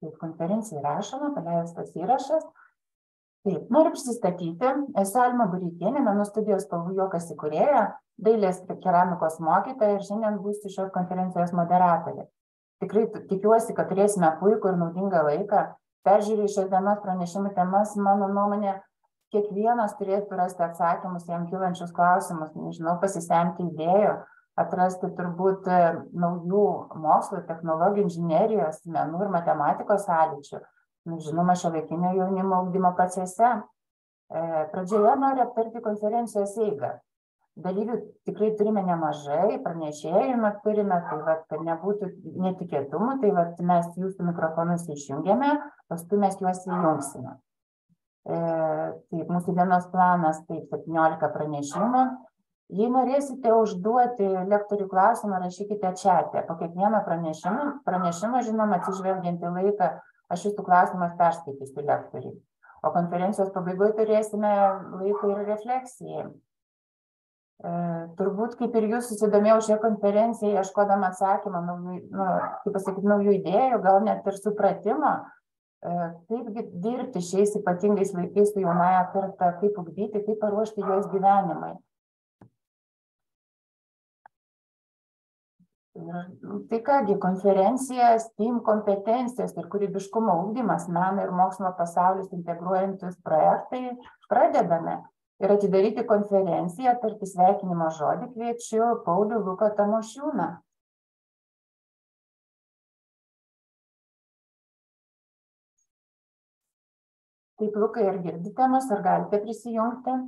Taip, konferencija įrašoma, paleistas įrašas. Taip, noriu prisistatyti. Esu Alma Burytienė, menų studijos spalvų juokas įkūrėja, dailės keramikos mokytoja ir šiandien būsiu šios konferencijos moderatorė. Tikrai tikiuosi, kad turėsime puikų ir naudingą laiką. Peržiūrėjau šios dienos pranešimų temas, mano nuomonė, kiekvienas turėtų rasti atsakymus jam kylančius klausimus, nežinau, pasisemti idėjų, atrasti turbūt e, naujų mokslo, technologijų, inžinerijos, menų ir matematikos sąlyčių. Nu, žinoma, šio laikinio jaunimo augdymo procese. E, pradžioje noriu aptarti konferencijos eigą. Dalyvių tikrai turime nemažai, pranešėjų mes turime, tai vat, kad nebūtų netikėtumų, tai vat, mes jūsų mikrofonus išjungiame, paskui mes juos įjungsime. E, taip, mūsų dienos planas, taip, 17 pranešimų, Jei norėsite užduoti lektorių klausimą, rašykite čiate. Po kiekvieno pranešimo, pranešimo žinoma, atsižvelgiant į laiką, aš jūsų klausimas perskaitysiu lektoriui. O konferencijos pabaigoje turėsime laiko ir refleksijai. E, turbūt kaip ir jūs susidomėjau šią konferenciją, ieškodama atsakymą, naujų, nu, kaip pasakyti, naujų idėjų, gal net ir supratimo, e, kaip dirbti šiais ypatingais laikais su jaunaja karta, kaip ugdyti, kaip paruošti jos gyvenimai. Tai kągi, konferencija STEAM kompetencijos ir kūrybiškumo ūkdymas, meno ir mokslo pasaulius integruojantis projektai pradedame. Ir atidaryti konferenciją, tarti sveikinimo žodį kviečiu Paulių Luką Tamošiūną. Taip, Lukai, ar girdite mus, ar galite prisijungti?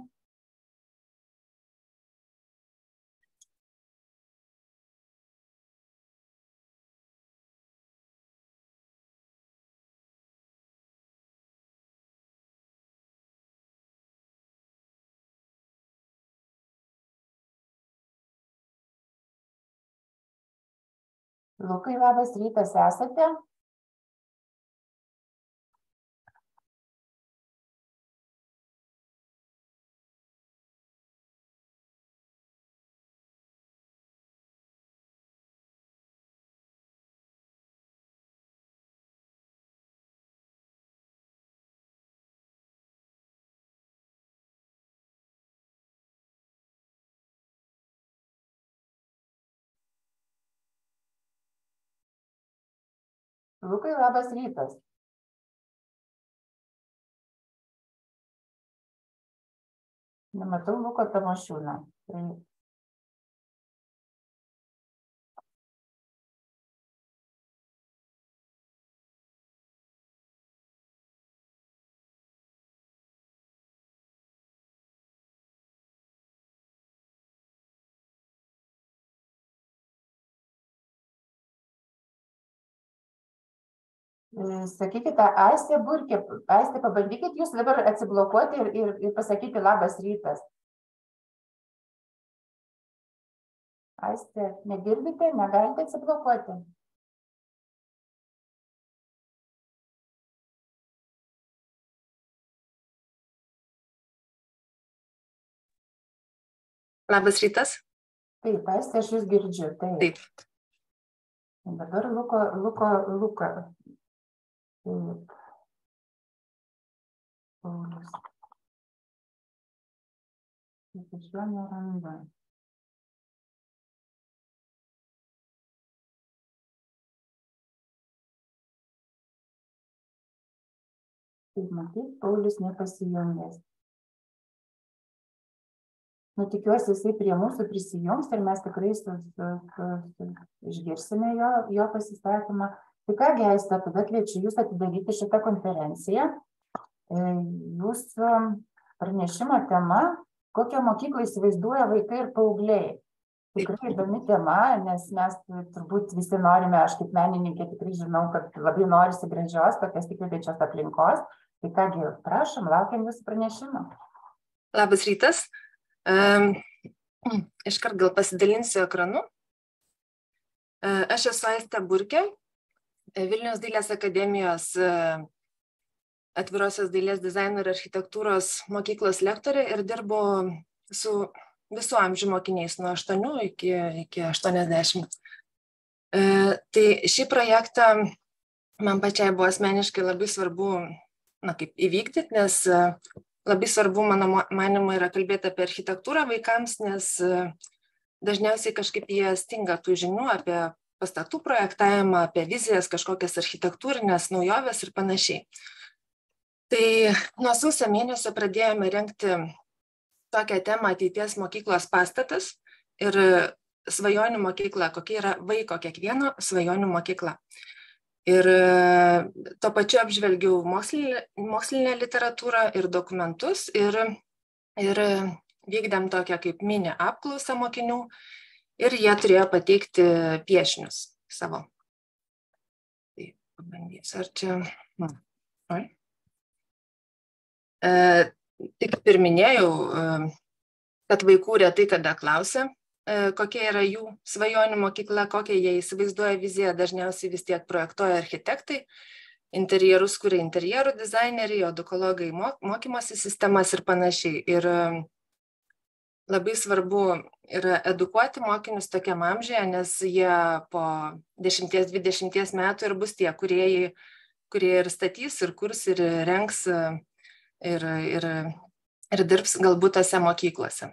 Lukai, labas rytas, esate? Lukai, labas rytas. Nematau Luko Tamošiūną. Tai Sakykite, Aistė Burkė, Aistė, pabandykit jūs dabar atsiblokuoti ir, ir, ir pasakyti labas rytas. Aistė, negirdite, negalite atsiblokuoti. Labas rytas. Taip, Aistė, aš jūs girdžiu. Taip. Taip. Dabar Luko, Luko, Luka, Taip. Paulius. Taip, iš jo neranda. Taip, matyt, Paulius nepasijungęs. Nu, tikiuosi, jisai prie mūsų prisijungs ir mes tikrai su, su, su, su, išgirsime jo, jo pasisakymą. Tai ką geista, tada kviečiu jūs atidaryti šitą konferenciją. Jūsų pranešimo tema, kokią mokyklą įsivaizduoja vaikai ir paaugliai. Tikrai įdomi tema, nes mes turbūt visi norime, aš kaip menininkė tikrai žinau, kad labai norisi gražios, tokios įkvepiančios aplinkos. Tai kągi, prašom, laukiam jūsų pranešimo. Labas rytas. Um, iškart gal pasidalinsiu ekranu. Uh, aš esu Aistė Burkė, Vilnius dailės akademijos atvirosios dailės dizaino ir architektūros mokyklos lektorė ir dirbu su visų amžių mokiniais nuo 8 iki, iki 80. Tai šį projektą man pačiai buvo asmeniškai labai svarbu, na, kaip įvykdyti, nes e, labai svarbu, mano manimo, yra kalbėti apie architektūrą vaikams, nes e, dažniausiai kažkaip jie stinga tų žinių apie pastatų projektavimą, apie vizijas, kažkokias architektūrinės naujoves ir panašiai. Tai nuo sausio mėnesio pradėjome renkti tokią temą ateities mokyklos pastatas ir svajonių mokykla, kokia yra vaiko kiekvieno svajonių mokykla. Ir tuo pačiu apžvelgiau mokslinę, mokslinę literatūrą ir dokumentus ir, ir vykdėm tokią kaip mini apklausą mokinių ir jie turėjo pateikti piešinius savo. Tai pabandysiu, ar čia. Na, oi. E, tik ir minėjau, e, kad vaikų retai kada klausia, e, kokia yra jų svajonių mokykla, kokią jie įsivaizduoja viziją, dažniausiai vis tiek projektuoja architektai, interjerus kuria interjerų dizaineriai, odukologai mokymosi sistemas ir panašiai. Ir labai svarbu yra edukuoti mokinius tokiam amžiuje, nes jie po 10-20 metų ir bus tie kuriejai, kurie ir statys, ir kurs, ir renks, ir, ir, ir dirbs galbūt tose mokyklose.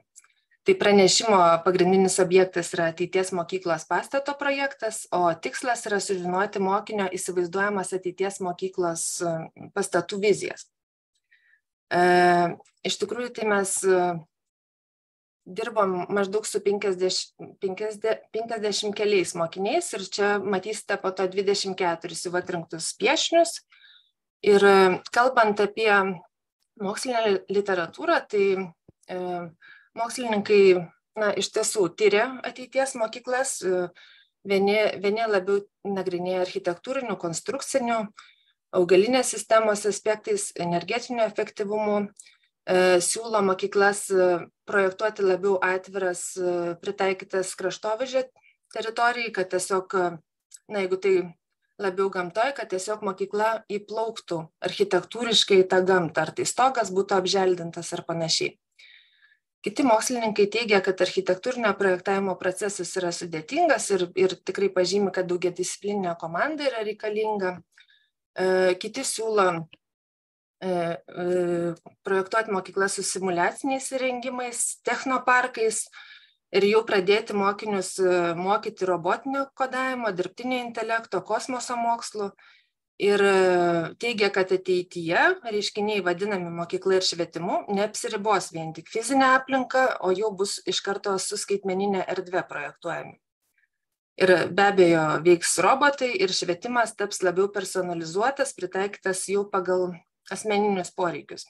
Tai pranešimo pagrindinis objektas yra ateities mokyklos pastato projektas, o tikslas yra sužinoti mokinio įsivaizduojamas ateities mokyklos pastatų vizijas. E, iš tikrųjų, tai mes dirbom maždaug su 50, 50, 50 keliais mokiniais ir čia matysite po to 24 jau atrinktus piešinius. Ir kalbant apie mokslinę literatūrą, tai e, mokslininkai na, iš tiesų tyria ateities mokyklas, vieni, vieni labiau nagrinėja architektūrinių, konstrukcinių, augalinės sistemos aspektais, energetiniu efektyvumu, E, siūlo mokyklas e, projektuoti labiau atviras, e, pritaikytas kraštovaizdžio teritorijai, kad tiesiog, na, jeigu tai labiau gamtoje, kad tiesiog mokykla įplauktų architektūriškai į tą gamtą, ar tai stogas būtų apželdintas ar panašiai. Kiti mokslininkai teigia, kad architektūrinio projektavimo procesas yra sudėtingas ir, ir tikrai pažymi, kad daugia disciplininė komanda yra reikalinga. Kiti siūlo E, e, projektuoti mokyklas su simulaciniais įrengimais, technoparkais ir jau pradėti mokinius e, mokyti robotinio kodavimo, dirbtinio intelekto, kosmoso mokslų. Ir teigia, kad ateityje reiškiniai vadinami mokykla ir švietimu neapsiribos vien tik fizinę aplinką, o jau bus iš karto su skaitmeninė erdvė projektuojami. Ir be abejo veiks robotai ir švietimas taps labiau personalizuotas, pritaikytas jau pagal asmeninius poreikius.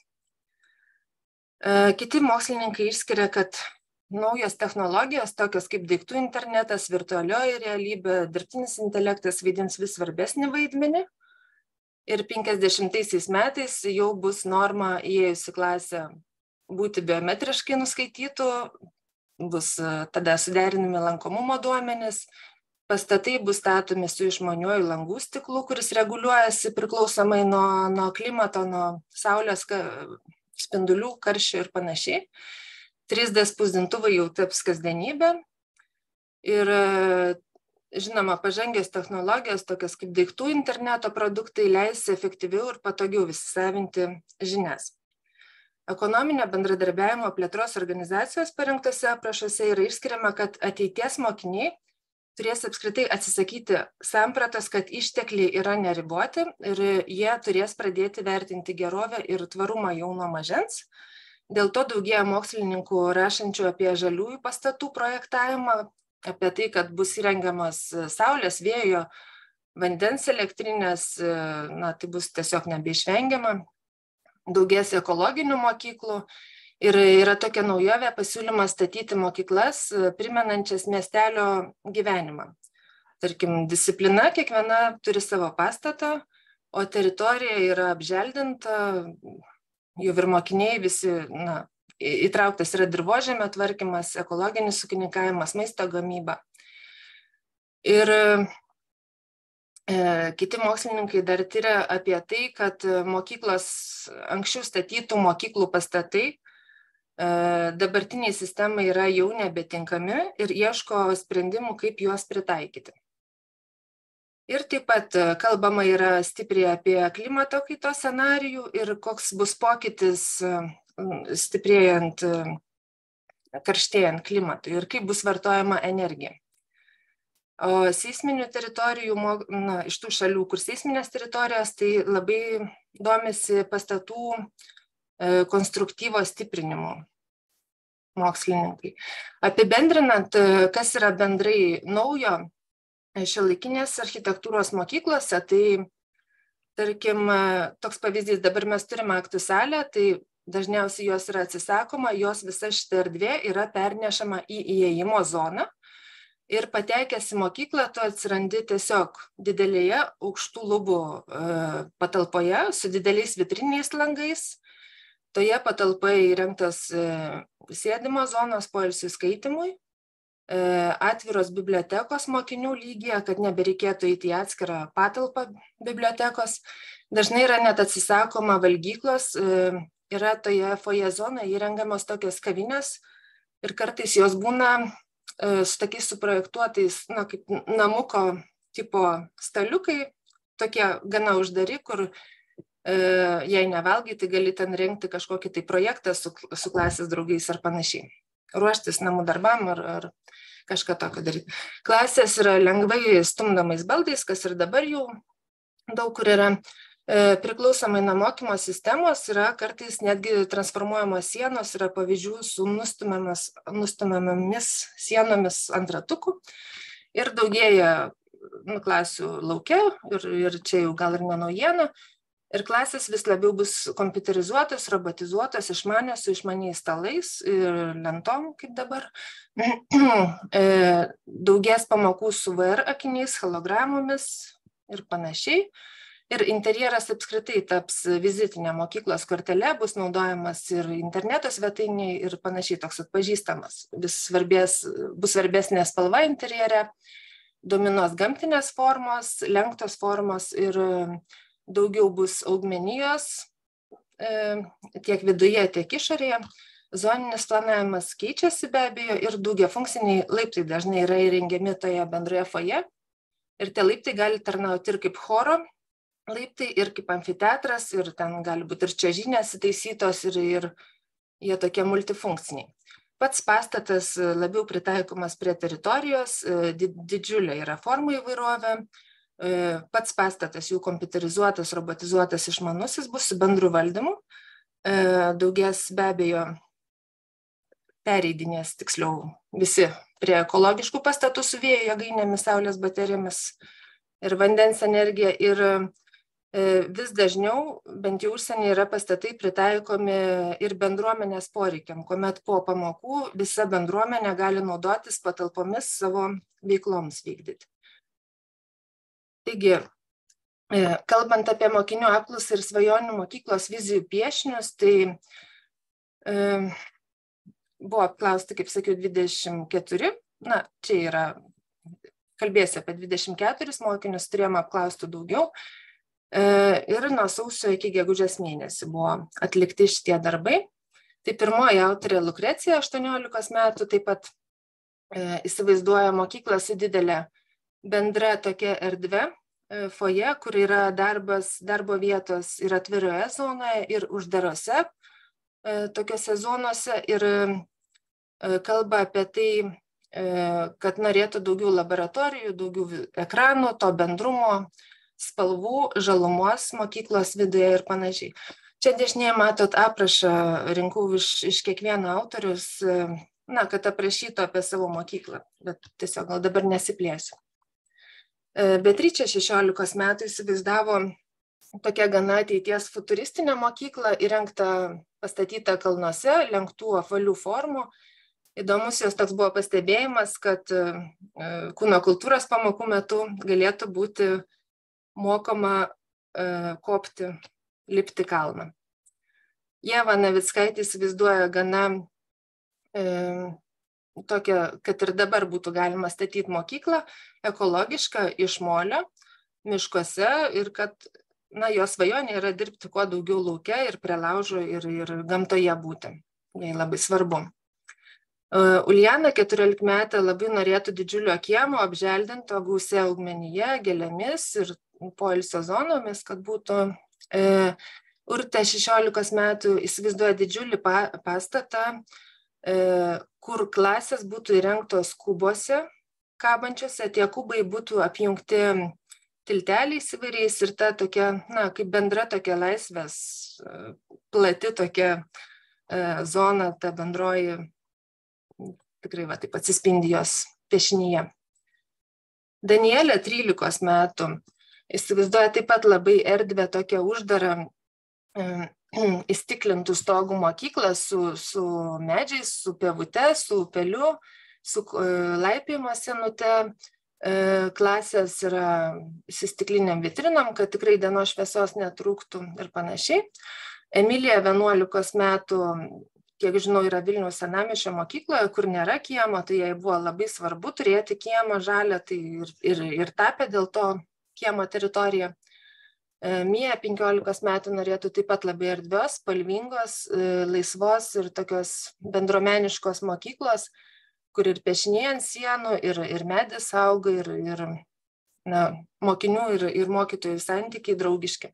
E, kiti mokslininkai išskiria, kad naujos technologijos, tokios kaip daiktų internetas, virtualioji realybė, dirbtinis intelektas vaidins vis svarbesnį vaidmenį. Ir 50 metais jau bus norma įėjus į klasę būti biometriškai nuskaitytų, bus e, tada suderinami lankomumo duomenys, pastatai bus statomi su išmaniuoju langų stiklu, kuris reguliuojasi priklausomai nuo, nuo klimato, nuo saulės spindulių, karščio ir panašiai. 3D spausdintuvai jau taps kasdienybė. Ir žinoma, pažangios technologijos, tokios kaip daiktų interneto produktai, leis efektyviau ir patogiau įsisavinti žinias. Ekonominio bendradarbiavimo plėtros organizacijos parengtose aprašuose yra išskiriama, kad ateities mokiniai turės apskritai atsisakyti sampratos, kad ištekliai yra neriboti ir jie turės pradėti vertinti gerovę ir tvarumą jau nuo mažens. Dėl to daugėja mokslininkų rašančių apie žaliųjų pastatų projektavimą, apie tai, kad bus įrengiamas saulės, vėjo, vandens elektrinės, na, tai bus tiesiog nebeišvengiama. Daugės ekologinių mokyklų Ir yra tokia naujovė pasiūlymas statyti mokyklas, e, primenančias miestelio gyvenimą. Tarkim, disciplina kiekviena turi savo pastatą, o teritorija yra apželdinta, jau ir mokiniai visi, na, įtrauktas yra dirbožėmio tvarkymas, ekologinis ūkininkavimas, maisto gamyba. Ir e, kiti mokslininkai dar tyria apie tai, kad mokyklos anksčiau statytų mokyklų pastatai dabartiniai sistemai yra jau nebetinkami ir ieško sprendimų, kaip juos pritaikyti. Ir taip pat kalbama yra stipriai apie klimato kaitos scenarijų ir koks bus pokytis stiprėjant, karštėjant klimatui ir kaip bus vartojama energija. O seisminių teritorijų, na, iš tų šalių, kur seisminės teritorijos, tai labai domisi pastatų konstruktyvo stiprinimu mokslininkai. Apibendrinant, kas yra bendrai naujo šiuolaikinės architektūros mokyklose, tai tarkim, toks pavyzdys, dabar mes turime aktų salę, tai dažniausiai jos yra atsisakoma, jos visa šita erdvė yra pernešama į įėjimo zoną. Ir patekęs į mokyklą, tu atsirandi tiesiog didelėje aukštų lubų patalpoje su dideliais vitriniais langais, toje patalpoje įrengtas sėdimo zonos poilsių skaitimui, atviros bibliotekos mokinių lygyje, kad nebereikėtų įti atskirą patalpą bibliotekos. Dažnai yra net atsisakoma valgyklos, yra toje foje zonoje įrengiamos tokios kavinės ir kartais jos būna su tokiais suprojektuotais, na, kaip namuko tipo staliukai, tokie gana uždari, kur jei nevalgai, tai gali ten rengti kažkokį tai projektą su, su klasės draugais ar panašiai. Ruoštis namų darbam ar, ar kažką tokio daryti. Klasės yra lengvai stumdomais baldais, kas ir dabar jau daug kur yra. Priklausomai nuo mokymo sistemos yra kartais netgi transformuojamos sienos, yra pavyzdžių su nustumiamomis sienomis ant ratukų ir daugėja nu, klasių laukia ir, ir čia jau gal ir ne naujiena, ir klasės vis labiau bus kompiuterizuotos, robotizuotos, išmanios, su išmaniais stalais ir lentom, kaip dabar. Daugės pamokų su VR akiniais, hologramomis ir panašiai. Ir interjeras apskritai taps vizitinė mokyklos kortelė, bus naudojamas ir interneto svetainiai ir panašiai toks atpažįstamas. Vis svarbės, bus svarbesnė spalva interjere, dominuos gamtinės formos, lenktos formos ir daugiau bus augmenijos tiek viduje, tiek išorėje. Zoninis planavimas keičiasi be abejo ir daugia funkciniai laiptai dažnai yra įrengiami toje bendroje foje. Ir tie laiptai gali tarnauti ir kaip choro laiptai, ir kaip amfiteatras, ir ten gali būti ir čia žinias įtaisytos, ir, ir jie tokie multifunkciniai. Pats pastatas labiau pritaikomas prie teritorijos, didžiulė yra formų įvairovė, pats pastatas jau kompiuterizuotas, robotizuotas, išmanusis bus su bendru valdymu. Daugės be abejo pereidinės tiksliau visi prie ekologiškų pastatų su vėjo jėgainėmis, saulės baterijomis ir vandens energija. Ir vis dažniau, bent jau užsienį, yra pastatai pritaikomi ir bendruomenės poreikiam, kuomet po pamokų visa bendruomenė gali naudotis patalpomis savo veikloms vykdyti. Taigi, kalbant apie mokinių apklausą ir svajonių mokyklos vizijų piešinius, tai e, buvo apklausti, kaip sakiau, 24, na, čia yra, kalbėsiu apie 24 mokinius, turėjome apklaustų daugiau. E, ir nuo sausio iki gegužės mėnesį buvo atlikti šitie darbai. Tai pirmoji autorė Lukrecija, 18 metų, taip pat e, įsivaizduoja mokyklą su didelė bendra tokia erdvė, foje, kur yra darbas, darbo vietos ir atviroje zonoje, ir uždarose tokiuose zonose. Ir kalba apie tai, kad norėtų daugiau laboratorijų, daugiau ekranų, to bendrumo, spalvų, žalumos mokyklos viduje ir panašiai. Čia dešinėje matot aprašą, rinkau iš, iš kiekvieno autorius, na, kad aprašytų apie savo mokyklą, bet tiesiog gal dabar nesiplėsiu. Beatričė 16 metų įsivaizdavo tokia gana ateities futuristinė mokykla, įrengta, pastatyta kalnuose, lenktų apvalių formų. Įdomus jos toks buvo pastebėjimas, kad kūno kultūros pamokų metu galėtų būti mokoma kopti, lipti kalną. Jeva Navickaitė įsivaizduoja gana tokią, kad ir dabar būtų galima statyti mokyklą ekologišką iš molio miškuose ir kad na, jos svajonė yra dirbti kuo daugiau laukia ir prie laužo ir, ir gamtoje būti. Jai labai svarbu. Uljana 14 metė labai norėtų didžiulio kiemo, apželdinto gausia augmenyje, gėlėmis ir poilsio zonomis, kad būtų. E, Urte 16 metų įsivaizduoja didžiulį pa, pastatą, e, kur klasės būtų įrengtos kubuose kabančiose, tie kubai būtų apjungti tilteliais įvairiais ir ta tokia, na, kaip bendra tokia laisvės, e, plati tokia e, zona, ta bendroji, tikrai va, taip atsispindi jos piešinyje. Danielė 13 metų įsivaizduoja taip pat labai erdvę tokią uždarą įstiklintų stogų mokyklą su, su medžiais, su pievute, su upeliu, su e, laipėjimo senute, e, klasės yra įsistikliniam vitrinom, kad tikrai dienos šviesos netrūktų ir panašiai. Emilija 11 metų, kiek žinau, yra Vilniaus senamišio mokykloje, kur nėra kiemo, tai jai buvo labai svarbu turėti kiemą žalę, tai ir, ir, ir tapė dėl to kiemo teritoriją. E, Mija 15 metų norėtų taip pat labai erdvios, spalvingos, e, laisvos ir tokios bendromeniškos mokyklos, kur ir piešiniai ant sienų, ir, ir medis auga, ir, ir na, mokinių ir, ir mokytojų santykiai draugiški.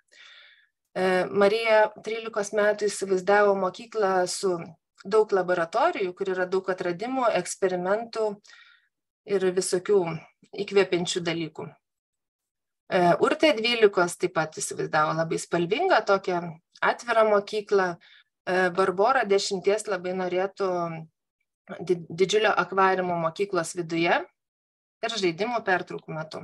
E, Marija 13 metų įsivaizdavo mokyklą su daug laboratorijų, kur yra daug atradimų, eksperimentų ir visokių įkvepiančių dalykų. E, Urtė 12 taip pat įsivaizdavo labai spalvingą tokią atvirą mokyklą. E, Barbora 10 labai norėtų didžiulio akvariumo mokyklos viduje ir žaidimų pertraukų metu.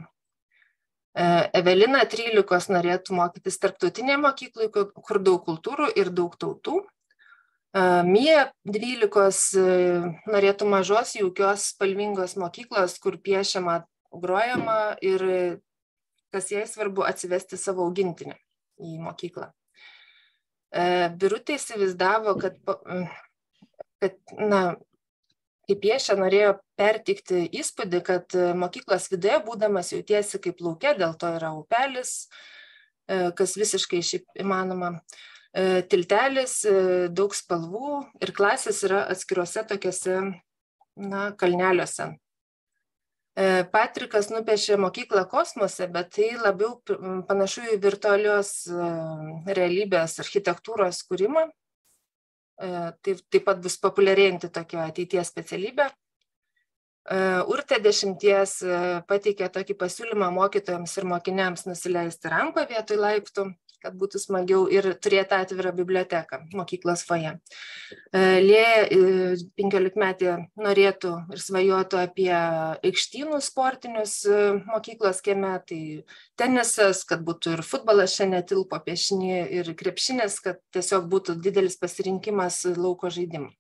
E, Evelina 13 norėtų mokytis tarptautinėje mokykloje, kur daug kultūrų ir daug tautų. Mija 12 norėtų mažos, jaukios, spalvingos mokyklos, kur piešiama, grojama ir kas jai svarbu atsivesti savo augintinį į mokyklą. E, Birutė įsivaizdavo, kad, kad na, kaip piešia, norėjo pertikti įspūdį, kad mokyklos viduje būdamas jautiesi kaip laukia, dėl to yra upelis, e, kas visiškai šiaip įmanoma. E, tiltelis, daug spalvų ir klasės yra atskiruose tokiuose na, kalneliuose. E, Patrikas nupiešė mokyklą kosmose, bet tai labiau panašu į virtualios e, realybės architektūros kūrimą. Tai taip pat bus populiarėjanti tokia ateities specialybė. Urtė dešimties pateikė tokį pasiūlymą mokytojams ir mokiniams nusileisti rampą vietoj laiptų kad būtų smagiau ir turėti atvirą biblioteką mokyklos foje. Lėja 15 metė norėtų ir svajotų apie aikštynų sportinius e, mokyklos kieme, tai tenisas, kad būtų ir futbolas čia netilpo piešinį ir krepšinis, kad tiesiog būtų didelis pasirinkimas lauko žaidimų.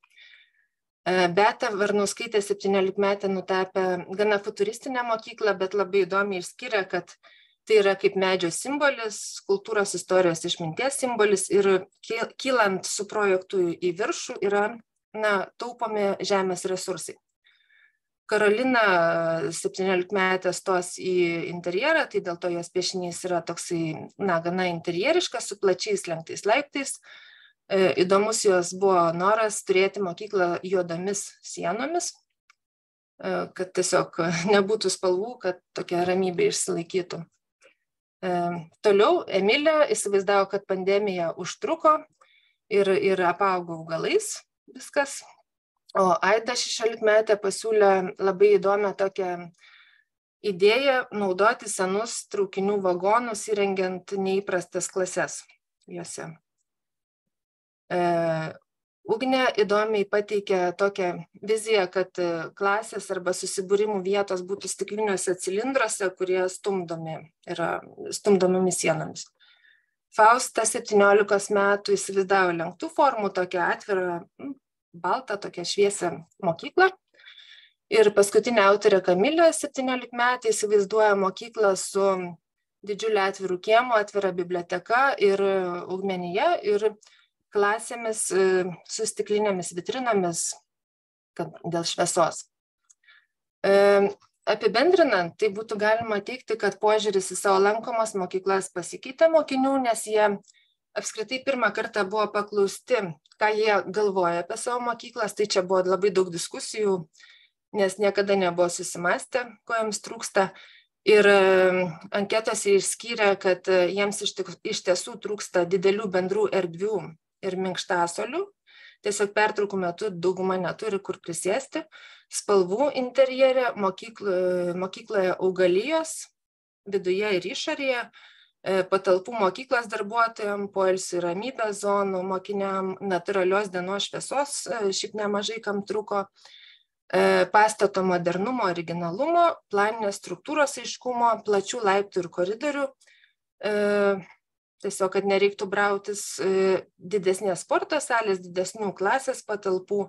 E, Beta Varnauskaitė 17 metę nutapė gana futuristinę mokyklą, bet labai įdomiai išskiria, kad tai yra kaip medžio simbolis, kultūros istorijos išminties simbolis ir kylant su projektu į viršų yra na, taupomi žemės resursai. Karolina 17 metė stos į interjerą, tai dėl to jos piešinys yra toksai, na, gana interjeriškas, su plačiais lenktais laiptais. E, įdomus jos buvo noras turėti mokyklą juodomis sienomis, e, kad tiesiog nebūtų spalvų, kad tokia ramybė išsilaikytų. Toliau Emilė įsivaizdavo, kad pandemija užtruko ir, ir apaugo augalais viskas. O Aida 16 metę pasiūlė labai įdomią tokią idėją naudoti senus traukinių vagonus įrengiant neįprastas klases juose. Ugnė įdomiai pateikė tokią viziją, kad e, klasės arba susibūrimų vietos būtų stikliniuose cilindruose, kurie stumdomi yra stumdomomis sienomis. Fausta 17 metų įsivaizdavo lenktų formų, tokią atvirą, baltą, tokią šviesią mokyklą. Ir paskutinė autorė Kamilė 17 metų įsivaizduoja mokyklą su didžiulė atvirų kiemo, atvira biblioteka ir augmenyje. Ir klasėmis e, su stiklinėmis vitrinomis dėl šviesos. E, apibendrinant, tai būtų galima teikti, kad požiūris į savo lankomas mokyklas pasikeitė mokinių, nes jie apskritai pirmą kartą buvo paklausti, ką jie galvoja apie savo mokyklas, tai čia buvo labai daug diskusijų, nes niekada nebuvo susimastę, ko jiems trūksta. Ir anketose išskyrė, kad jiems iš tiesų trūksta didelių bendrų erdvių ir minkštasolių. Tiesiog pertraukų metu dauguma neturi kur prisėsti. Spalvų interjerė, mokykloje, mokykloje augalijos, viduje ir išorėje, E, patalpų mokyklos darbuotojam, poilsių ir ramybės zonų, mokiniam natūralios dienos šviesos, e, šiaip nemažai kam truko, e, pastato modernumo, originalumo, planinės struktūros aiškumo, plačių laiptų ir koridorių, tiesiog, kad nereiktų brautis didesnės sporto salės, didesnių klasės patalpų,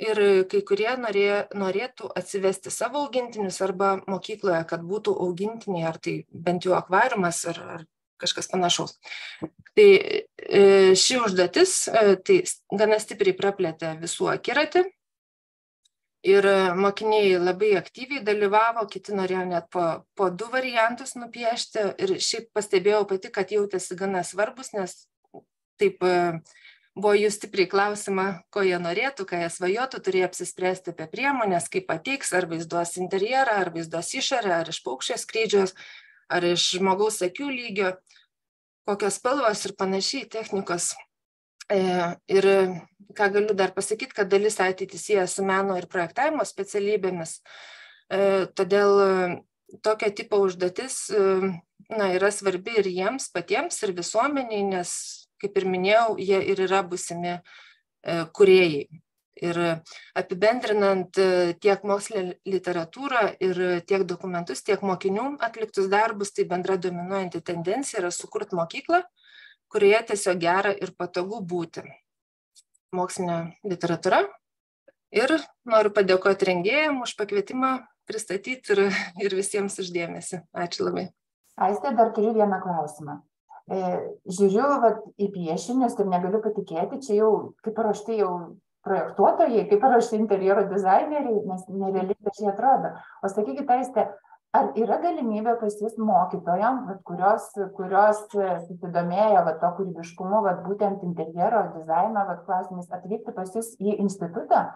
ir kai kurie norė, norėtų atsivesti savo augintinius arba mokykloje, kad būtų augintiniai, ar tai bent jau akvariumas ar, ar kažkas panašaus. Tai e, ši užduotis e, tai gana stipriai praplėtė visų akiratį ir mokiniai labai aktyviai dalyvavo, kiti norėjo net po, po du variantus nupiešti ir šiaip pastebėjau pati, kad jautėsi gana svarbus, nes taip buvo jų stipriai klausimą, ko jie norėtų, ką jie svajotų, turėjo apsispręsti apie priemonės, kaip pateiks, ar vaizduos interjerą, ar vaizduos išorę, ar iš paukščio skrydžios, ar iš žmogaus akių lygio, kokios spalvos ir panašiai technikos. E, ir ką galiu dar pasakyti, kad dalis ateitį sieja su meno ir projektavimo specialybėmis. E, todėl tokio tipo užduotis na, yra svarbi ir jiems patiems, ir visuomeniai, nes kaip ir minėjau, jie ir yra busimi e, kuriejai. Ir apibendrinant e, tiek mokslinę literatūrą ir tiek dokumentus, tiek mokinių atliktus darbus, tai bendra dominuojanti tendencija yra sukurti mokyklą, kurioje tiesiog gera ir patogu būti. Mokslinė literatūra. Ir noriu padėkoti rengėjim už pakvietimą pristatyti ir, ir visiems uždėmesi. Ačiū labai. Aistė, dar turiu vieną klausimą. E, žiūriu vat, į piešinius ir negaliu patikėti, čia jau kaip paruošti jau projektuotojai, kaip paruošti interjero dizaineriai, nes nerealiai gražiai atrodo. O sakykit, Aiste, ar yra galimybė pas jūs mokytojam, vat, kurios, kurios susidomėjo vat, to kūrybiškumu, vat, būtent interjero dizaino vat, klausimais, atvykti pas jūs į institutą?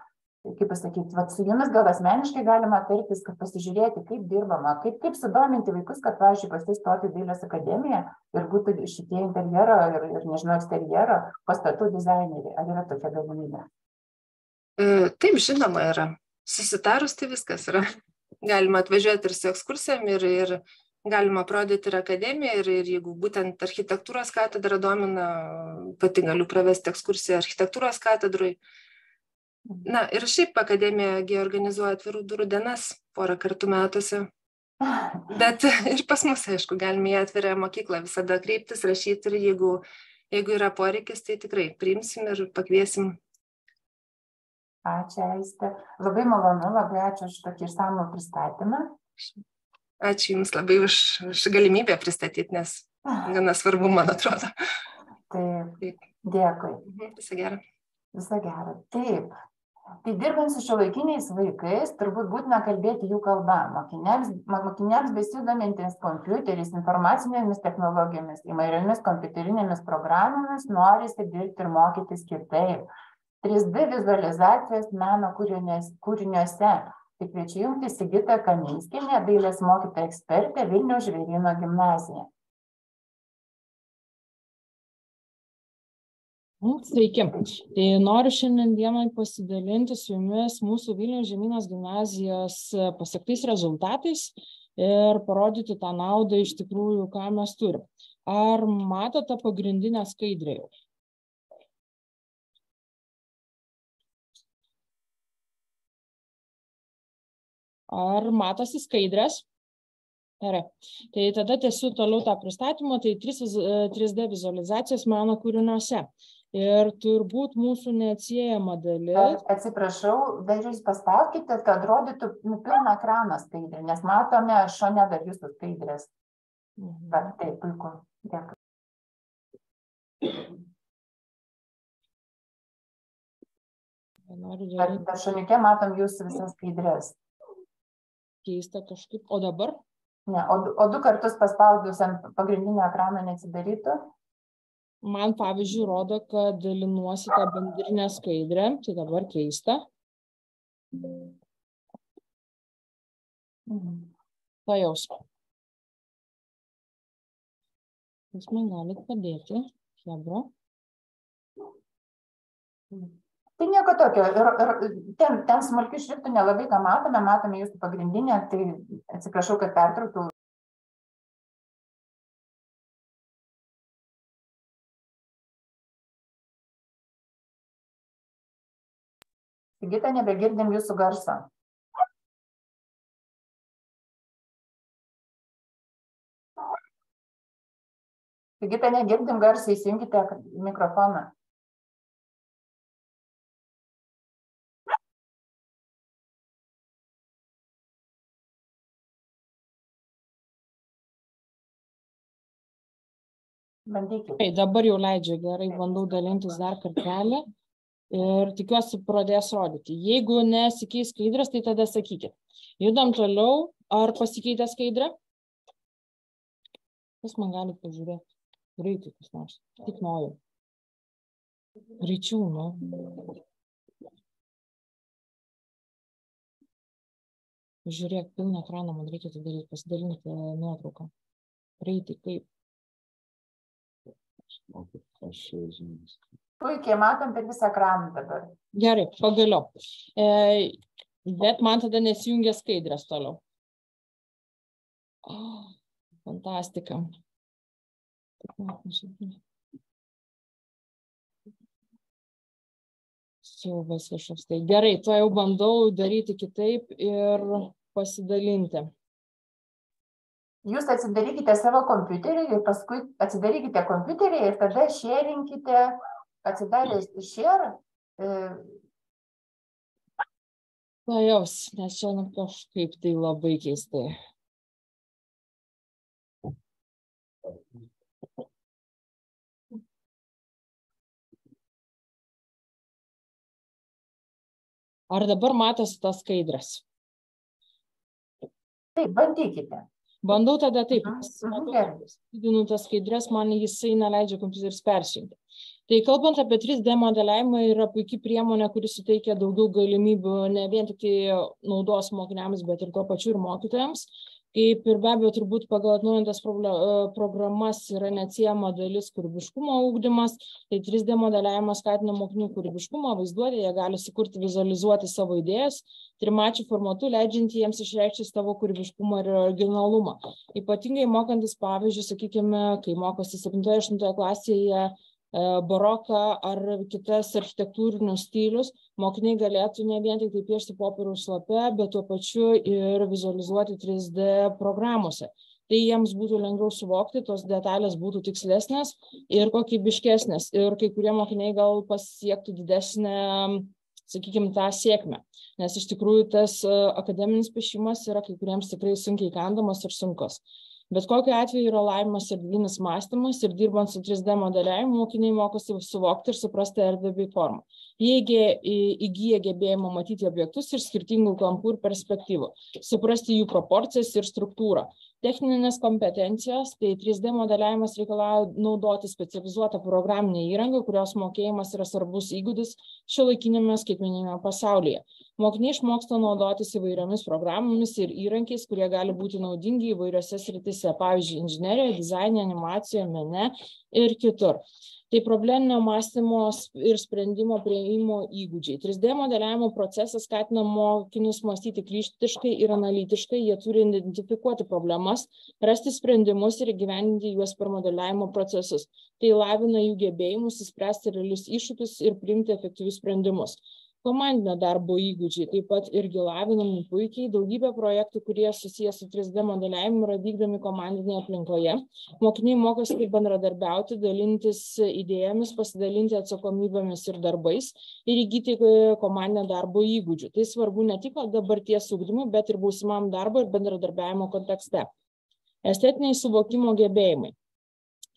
Kaip pasakyt vat su jumis gal asmeniškai galima tartis kad pasižiūrėti kaip dirbama kaip kaip sudominti vaikus kad pavyzdžiui pas jus stotų į dailės akademiją ir būtų šitie interjero ir ir nežinau eksterjero pastatų dizaineriai. Ar yra tokia galimybė? E, taip žinoma yra. Susitarus tai viskas yra galima atvažiuoti ir su ekskursijom ir ir galima aprodyti ir akademiją ir, ir jeigu būtent architektūros katedra domina, pati galiu pravesti ekskursiją architektūros katedrui, Na ir šiaip akademija organizuoja atvirų durų dienas porą kartų metuose. Bet ir pas mus, aišku, galime į atvirą mokyklą visada kreiptis, rašyti ir jeigu, jeigu yra poreikis, tai tikrai priimsim ir pakviesim. Ačiū, Aiste. Labai malonu, labai ačiū už tokį išsamų pristatymą. Ačiū Jums labai už, už galimybę pristatyti, nes gana svarbu, man atrodo. Taip, dėkui. Mhm, Visą gerą. Visą gerą. Taip, tai dirbant su šiuolaikiniais vaikais turbūt būtina kalbėti jų kalba mokiniams mokiniams besidomintys kompiuteriais informacinėmis technologijomis įvairiomis kompiuterinėmis programomis norisi dirbti ir mokytis kitaip 3D vizualizacijos meno kūriniuose tai kviečiu jungtis Sigitą Kaminskienę, dailės mokytoją ekspertę Vilniaus žvėryno gimnaziją. Sveiki. Tai noriu šiandien dienai pasidalinti su jumis mūsų Vilnius žemynos gimnazijos e, pasiektais rezultatais ir parodyti tą naudą iš tikrųjų, ką mes turime. Ar matote pagrindinę skaidrę jau? Ar matosi skaidrės? Gerai. Tai tada tiesiu toliau tą pristatymą, tai 3D e, vizualizacijos meno kūriniuose ir turbūt mūsų neatsiejama dalis. Atsiprašau, dar jūs paspaukite, kad rodytų nu, pilną ekraną skaidrį, nes matome šone dar jūsų skaidrės. Bet taip, puiku. Dėkui. Dar, šoniuke matom jūsų visas skaidrės. Keista kažkaip. O dabar? Ne, o, o du kartus paspaudus ant pagrindinio ekrano neatsidarytų? man pavyzdžiui rodo, kad dalinuosi tą bendrinę skaidrę, tai dabar keista. Pajaus. Jūs man galit padėti, Hebra. Tai nieko tokio. Ir, ir ten, ten smulkių šriftų nelabai ką matome, matome jūsų pagrindinę, tai atsiprašau, kad pertraukiau. Sigita, nebegirdim jūsų garso. Sigita, negirdim garsiai, įsijunkite mikrofoną. Bandykit. Tai dabar jau leidžia gerai, bandau dalintis dar kartelį ir tikiuosi pradės rodyti. Jeigu nesikeis skaidrės, tai tada sakykit. Judam toliau, ar pasikeitė skaidrė? Kas man gali pažiūrėti? Greitai kas nors. Tik noriu. Greičiau, nu. Žiūrėk, pilną ekraną man reikia tai daryti, pasidalinti nuotrauką. Greitai, kaip. Puikiai matom per visą ekraną dabar. Gerai, pagaliau. E, bet man tada nesijungia skaidrės toliau. Oh, fantastika. Siaubas kažkoks. Tai gerai, to jau bandau daryti kitaip ir pasidalinti. Jūs atsidarykite savo kompiuterį ir paskui atsidarykite kompiuterį ir tada šėrinkite, atsidarę share. E... Pajaus, nes čia nu, kažkaip tai labai keistai. Ar dabar matosi tas skaidras? Taip, bandykite. Bandau tada taip, didinu tas skaidrės, man jisai neleidžia kompiuteris persijungti. Tai kalbant apie 3D modeliavimą yra puikia priemonė, kuri suteikia daugiau galimybių ne vien tik tai naudos mokiniams, bet ir tuo pačiu ir mokytojams. Kaip ir be abejo, turbūt pagal atnaujintas programas yra neatsiejama dalis kūrybiškumo ūkdymas, tai 3D modeliavimas skatina mokinių kūrybiškumą, vaizduotę, jie gali sukurti, vizualizuoti savo idėjas, trimačių formatu, leidžiantį jiems išreikšti savo kūrybiškumą ir originalumą. Ypatingai mokantis pavyzdžiui, sakykime, kai mokosi 7-8 klasėje baroką ar kitas architektūrinius stilius, mokiniai galėtų ne vien tik tai piešti popieriaus lape, bet tuo pačiu ir vizualizuoti 3D programuose. Tai jiems būtų lengviau suvokti, tos detalės būtų tikslesnės ir kokybiškesnės. Ir kai kurie mokiniai gal pasiektų didesnę, sakykime, tą sėkmę. Nes iš tikrųjų tas akademinis piešimas yra kai kuriems tikrai sunkiai kandamas ir sunkus. Bet kokiu atveju yra laimimas erdvinis mąstymas ir dirbant su 3D modeliavimu mokiniai mokosi suvokti ir suprasti erdvę bei formą. Jie įgyja gebėjimą matyti objektus iš skirtingų kampų ir perspektyvų, suprasti jų proporcijas ir struktūrą. Techninės kompetencijos, tai 3D modeliavimas reikalauja naudoti specializuotą programinę įrangą, kurios mokėjimas yra svarbus įgūdis šiuolaikinėme skaitmeninėme pasaulyje. Mokiniai išmoksta naudotis įvairiomis programomis ir įrankiais, kurie gali būti naudingi įvairiose sritise, pavyzdžiui, inžinerijoje, dizaine, animacijoje, mene ir kitur. Tai probleminio mąstymo ir sprendimo prieimimo įgūdžiai. 3D modeliavimo procesas skatina mokinius mąstyti kritiškai ir analitiškai, jie turi identifikuoti problemas, rasti sprendimus ir gyveninti juos per modeliavimo procesus. Tai lavina jų gebėjimus įspręsti realius iššūkius ir priimti efektyvius sprendimus komandinio darbo įgūdžiai. Taip pat irgi lavinami puikiai daugybė projektų kurie susiję su 3D modeliavimu yra vykdomi komandinėje aplinkoje. Mokiniai mokosi kaip bendradarbiauti dalintis idėjomis pasidalinti atsakomybėmis ir darbais ir įgyti komandinio darbo įgūdžių. Tai svarbu ne tik dabarties ugdymui bet ir būsimam darbo ir bendradarbiavimo kontekste. Estetiniai suvokimo gebėjimai.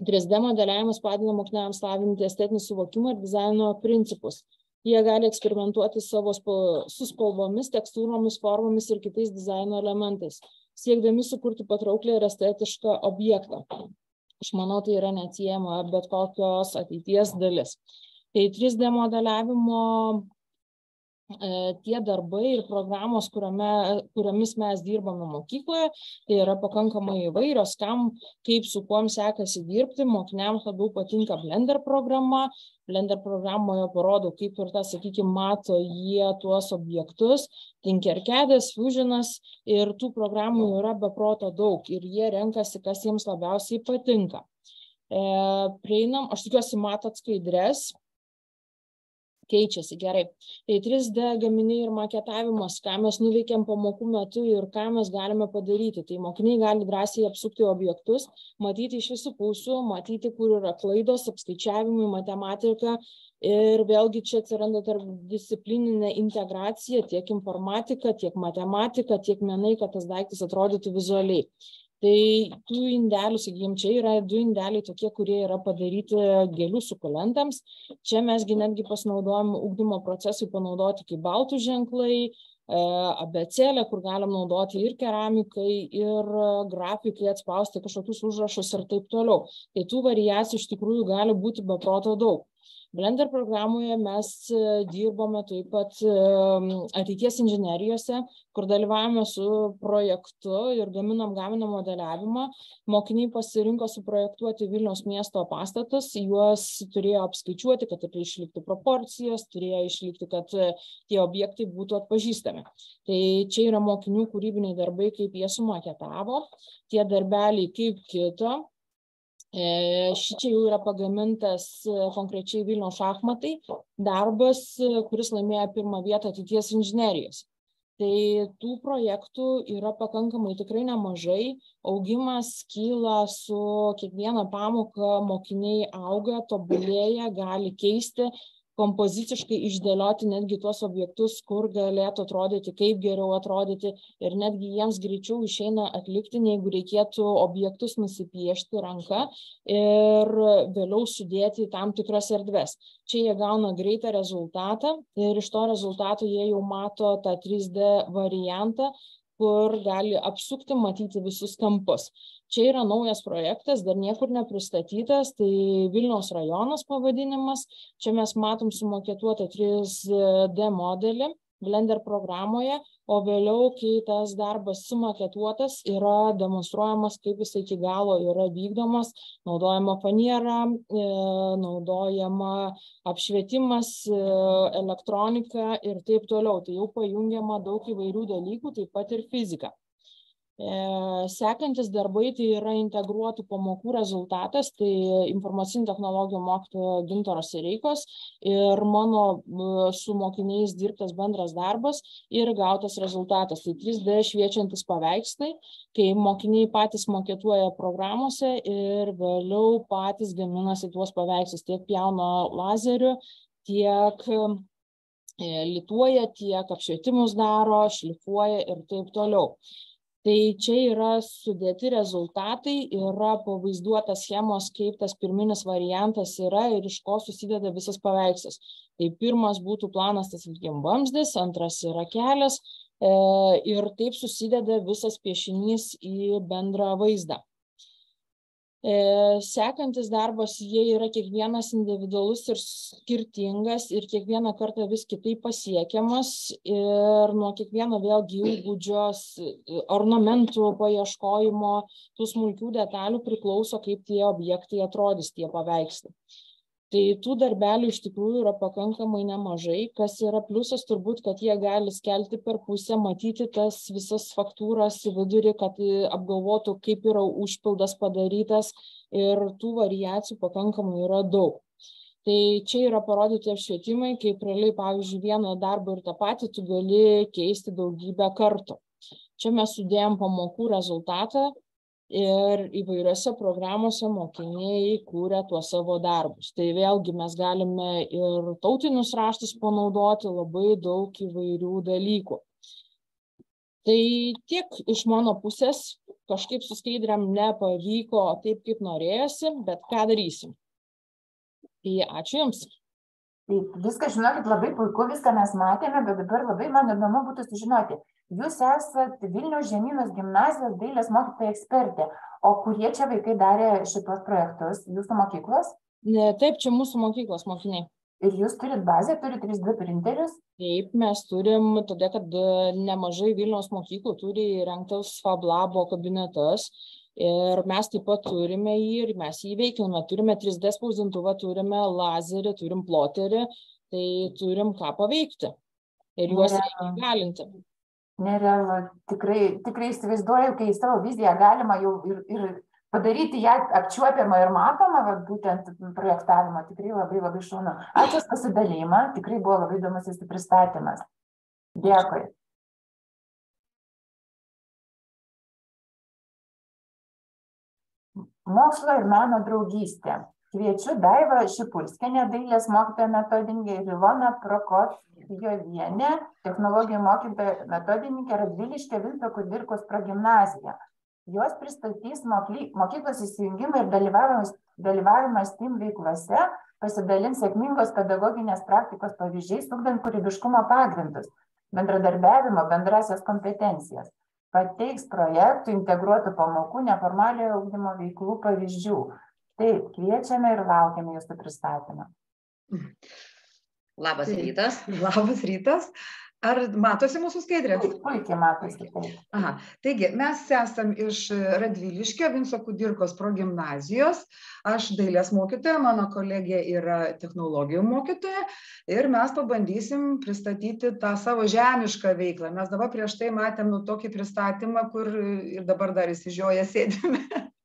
3D modeliavimas padeda mokiniams lavinti estetinį suvokimą ir dizaino principus jie gali eksperimentuoti savo su spalvomis, tekstūromis, formomis ir kitais dizaino elementais, siekdami sukurti patrauklį ir estetišką objektą. aš manau, tai yra neatsiejama bet kokios ateities dalis. Tai 3D modeliavimo E, tie darbai ir programos, kuriame, kuriomis mes dirbame mokykloje, tai yra pakankamai įvairios, kam, kaip su kuom sekasi dirbti, mokiniams labiau patinka Blender programa, Blender programoje parodo, kaip ir tas, sakykime, mato jie tuos objektus, Tinkercad'as, Fusionas ir tų programų yra beproto daug ir jie renkasi, kas jiems labiausiai patinka. E, prieinam, aš tikiuosi matot skaidrės, keičiasi gerai. Tai trys d gaminiai ir maketavimas ką mes nuveikėm pamokų metu ir ką mes galime padaryti. Tai mokiniai gali drąsiai apsukti objektus matyti iš visų pusių matyti kur yra klaidos apskaičiavimai matematika. Ir vėlgi čia atsiranda tarpdisciplininė integracija tiek informatika tiek matematika tiek menai kad tas daiktas atrodytų vizualiai tai tų indelių sakykim čia yra du indeliai tokie kurie yra padaryti gėlių sukulentams. Čia mes gi netgi pasinaudojom ugdymo procesui panaudoti kaip baltų ženklai e, abėcėlė kur galim naudoti ir keramikai ir grafikai atspausti kažkokius užrašus ir taip toliau. Tai tų variacijų iš tikrųjų gali būti be proto daug Blender programoje mes e, dirbome taip pat e, ateities inžinerijose, kur dalyvavome su projektu ir gaminam gaminam modeliavimą. Mokiniai pasirinko suprojektuoti Vilniaus miesto pastatus, juos turėjo apskaičiuoti, kad išliktų proporcijos, turėjo išlikti, kad e, tie objektai būtų atpažįstami. Tai čia yra mokinių kūrybiniai darbai, kaip jie sumaketavo, tie darbeliai kaip kito, šičia jau yra pagamintas e, konkrečiai Vilniaus šachmatai, darbas, e, kuris laimėjo pirmą vietą ateities inžinerijos. Tai tų projektų yra pakankamai tikrai nemažai, augimas kyla su kiekviena pamoka, mokiniai auga, tobulėja, gali keisti kompoziciškai išdėlioti netgi tuos objektus, kur galėtų atrodyti, kaip geriau atrodyti ir netgi jiems greičiau išeina atlikti, jeigu reikėtų objektus nusipiešti ranka ir vėliau sudėti į tam tikras erdves. Čia jie gauna greitą rezultatą ir iš to rezultato jie jau mato tą 3D variantą, kur gali apsukti, matyti visus kampus. Čia yra naujas projektas, dar niekur nepristatytas, tai Vilniaus rajonas pavadinimas. Čia mes matom sumokėtuotą 3D modelį Blender programoje, o vėliau, kai tas darbas sumaketuotas, yra demonstruojamas, kaip jis iki galo yra vykdomas, naudojama faniera, e, naudojama apšvietimas, e, elektronika ir taip toliau. Tai jau pajungiama daug įvairių dalykų, taip pat ir fizika. E, sekantis darbai tai yra integruotų pamokų rezultatas, tai informacinių technologijų mokytojo Gintoros Reikos ir mano su mokiniais dirbtas bendras darbas ir gautas rezultatas. Tai 3D šviečiantis paveikslai, kai mokiniai patys mokėtuoja programuose ir vėliau patys gaminasi tuos paveikslus tiek pjauno lazeriu, tiek e, lituoja, tiek apšvietimus daro, šlifuoja ir taip toliau tai čia yra sudėti rezultatai yra pavaizduotos schemos kaip tas pirminis variantas yra ir iš ko susideda visas paveikslas. Tai pirmas būtų planas tas sakykim vamzdis antras yra kelias e, ir taip susideda visas piešinys į bendrą vaizdą sekantis darbas, jie yra kiekvienas individualus ir skirtingas ir kiekvieną kartą vis kitaip pasiekiamas ir nuo kiekvieno vėlgi įgūdžios, ornamentų paieškojimo, tų smulkių detalių priklauso, kaip tie objektai atrodys, tie paveikslai tai tų darbelių iš tikrųjų yra pakankamai nemažai. Kas yra pliusas turbūt kad jie gali skelti per pusę matyti tas visas faktūras į vidurį kad apgalvotų kaip yra užpildas padarytas ir tų variacijų pakankamai yra daug. Tai čia yra parodyti apšvietimai kaip realiai pavyzdžiui vieną darbą ir tą patį tu gali keisti daugybę kartų. Čia mes sudėjom pamokų rezultatą ir įvairiose programose mokiniai kūrė tuos savo darbus. Tai vėlgi mes galime ir tautinius raštus panaudoti labai daug įvairių dalykų. Tai tiek iš mano pusės kažkaip su skaidrėm nepavyko taip kaip norėjosi bet ką darysim? Tai ačiū jums taip viskas žinokit labai puiku viską mes matėme bet dabar labai man įdomu būtų sužinoti. Jūs esat vilniaus žemynos gimnazijos dailės mokytoja ekspertė. O kurie čia vaikai darė šituos projektus? Jūsų mokyklos? Ne taip čia mūsų mokyklos mokiniai. Ir jūs turit bazę turit trys d printerius? Taip mes turim todėl kad nemažai vilniaus mokyklų turi įrengtas fab labo kabinetus ir mes taip pat turime jį ir mes jį įveikliname turime trys d spausdintuvą turime lazerį turim ploterį tai turim ką paveikti. Ir juos reikia įgalinti. nerealu tikrai tikrai įsivaizduoju kai savo viziją galima jau ir ir padaryti ją apčiuopiamą ir matomą vat būtent projektavimo tikrai labai labai šaunu. Ačiū už pasidalijimą. Tikrai buvo labai įdomus jūsų pristatymas. Dėkui mokslo ir meno draugystė. Kviečiu daivą šipulskienę dailės mokytoją metodininkę ir iloną prokofjevienę technologijų mokytoją metodininkę radviliškio vinco kudirkos progimnaziją jos pristatys mokly mokyklos įsijungimą ir dalyvavimas dalyvavimą steam veiklose pasidalins sėkmingos pedagoginės praktikos pavyzdžiais ugdant kūrybiškumo pagrindus bendradarbiavimo bendrąsias kompetencijas pateiks projektų integruotų pamokų neformaliojo ugdymo veiklų pavyzdžių taip kviečiame ir laukiame jūsų pristatymo Labas rytas. Labas rytas. Ar matosi mūsų skaidrė? Taip, puikiai matosi. Aha. Taigi, mes esam iš Radviliškio Vinco Kudirkos progymnazijos. Aš dailės mokytoja, mano kolegė yra technologijų mokytoja ir mes pabandysim pristatyti tą savo žemišką veiklą. Mes dabar prieš tai matėm nu, tokį pristatymą, kur ir dabar dar įsižioję sėdime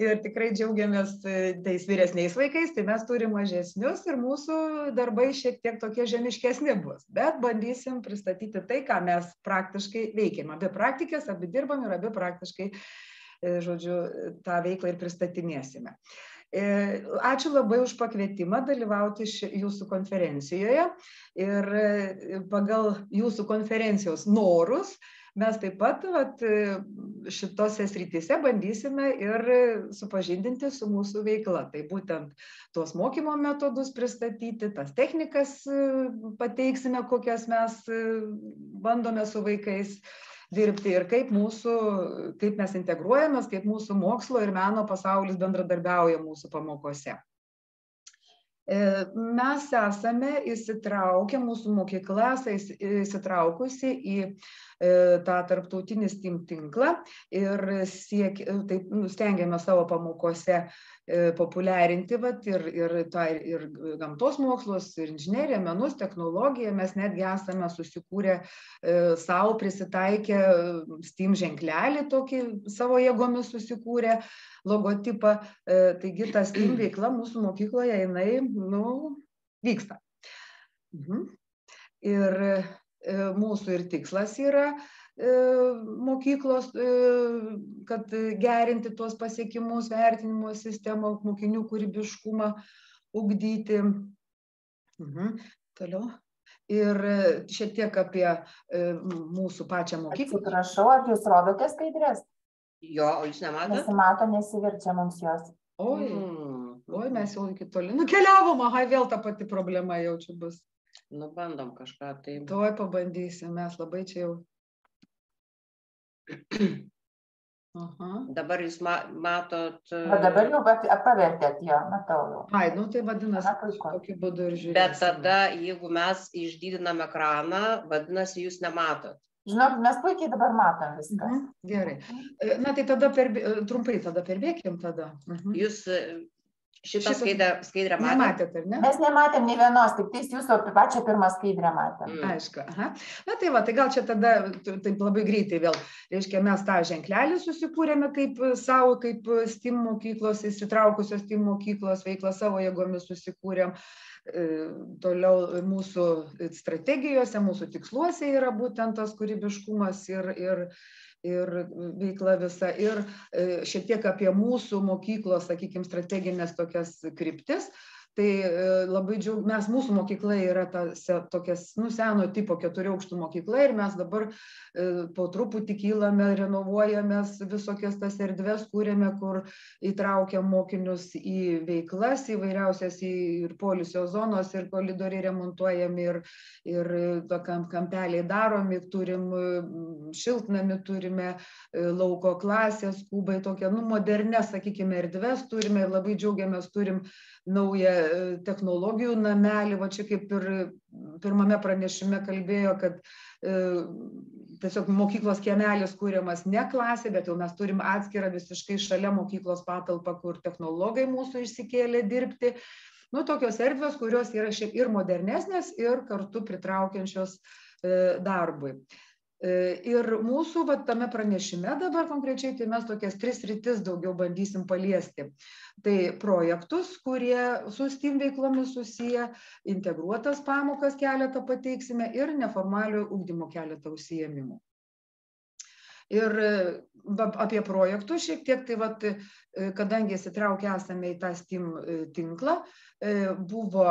ir tikrai džiaugiamės e, tais vyresniais vaikais, tai mes turime mažesnius ir mūsų darbai šiek tiek tokie žemiškesni bus. Bet bandysim pristatyti tai, ką mes praktiškai veikiam. Abi praktikės, abi dirbam ir abi praktiškai, e, žodžiu, tą veiklą ir pristatinėsime. E, ačiū labai už pakvietimą dalyvauti jūsų konferencijoje ir pagal jūsų konferencijos norus mes taip pat vat, šitose srityse bandysime ir supažindinti su mūsų veikla. Tai būtent tuos mokymo metodus pristatyti, tas technikas pateiksime, kokias mes bandome su vaikais dirbti ir kaip, mūsų, kaip mes integruojamės, kaip mūsų mokslo ir meno pasaulis bendradarbiauja mūsų pamokose. E, mes esame įsitraukę, mūsų mokykla įsitraukusi į E, tą tarptautinį STEAM tinklą ir siek, taip, nu, stengiame savo pamokose e, populiarinti vat, ir, ir, tą, ir gamtos mokslus, ir inžineriją, menus, technologiją. Mes netgi esame susikūrę e, savo prisitaikę STEAM ženklelį, tokį savo jėgomis susikūrę logotipą. E, taigi ta STEAM veikla mūsų mokykloje, jinai nu, vyksta. Mhm. Ir E, mūsų ir tikslas yra e, mokyklos, e, kad gerinti tuos pasiekimus, vertinimo sistemą, mokinių kūrybiškumą, ugdyti. Mhm. Toliau. Ir šiek tiek apie mūsų pačią mokyklą. Atsiprašau, ar jūs rodote skaidrės? Jo, o jūs nematote? Nesimato, nesiverčia mums jos. Oi, mm. oi, mes jau iki toli nukeliavom, aha, vėl ta pati problema jau čia bus. Nu, bandom kažką tai. Tuoj pabandysim, mes labai čia jau. Aha. Dabar jūs ma matot. Bet dabar jau pavertėt jo, matau jau. Ai, nu tai vadinasi, tokiu būdu ir žiūrėsime. Bet tada, jeigu mes išdidinam ekraną, vadinasi, jūs nematot. Žinok, mes puikiai dabar matom viską. Mhm, gerai. Na tai tada per, trumpai tada perbėkim tada. Mhm. Jūs Šitą skaidrę, skaidrę matėte? Nematėte, ar ne? Mes nematėm nei vienos, tik tais jūsų pačią pirmą skaidrę matėm. Mm. Aišku. Aha. Na tai va, tai gal čia tada taip labai greitai vėl. Reiškia, mes tą ženklelį susikūrėme kaip savo, kaip STEAM mokyklos, įsitraukusios STEAM mokyklos veiklą savo jėgomis susikūrėm. E, toliau mūsų strategijose, mūsų tiksluose yra būtent tas kūrybiškumas ir, ir, ir veikla visa ir e, šiek tiek apie mūsų mokyklos sakykim strategines tokias kryptis tai labai džiaug mes mūsų mokykla yra ta se tokia nu seno tipo keturių aukštų mokykla ir mes dabar po truputį kylame renovuojamės visokias tas erdves kuriame kur įtraukiam mokinius į veiklas įvairiausias į ir poilsio zonos ir koridoriai remontuojami ir ir tokiam kampeliai daromi turim šiltnamį turime lauko klasės kubai tokia nu modernias sakykime erdves turime ir labai džiaugiamės turim naują technologijų namelį. Va čia kaip ir pirmame pranešime kalbėjo kad tiesiog mokyklos kiemelis kuriamas ne klasė bet jau mes turim atskirą visiškai šalia mokyklos patalpą kur technologai mūsų išsikėlė dirbti. Nu tokios erdvės kurios yra šiaip ir modernesnės ir kartu pritraukiančios darbui ir mūsų va tame pranešime dabar konkrečiai tai mes tokias tris sritis daugiau bandysim paliesti. Tai projektus kurie su steam veiklomis susiję integruotas pamokas keletą pateiksime ir neformaliojo ugdymo keletą užsiėmimų. Ir va apie projektus šiek tiek tai vat kadangi įsitraukę esame į tą steam tinklą buvo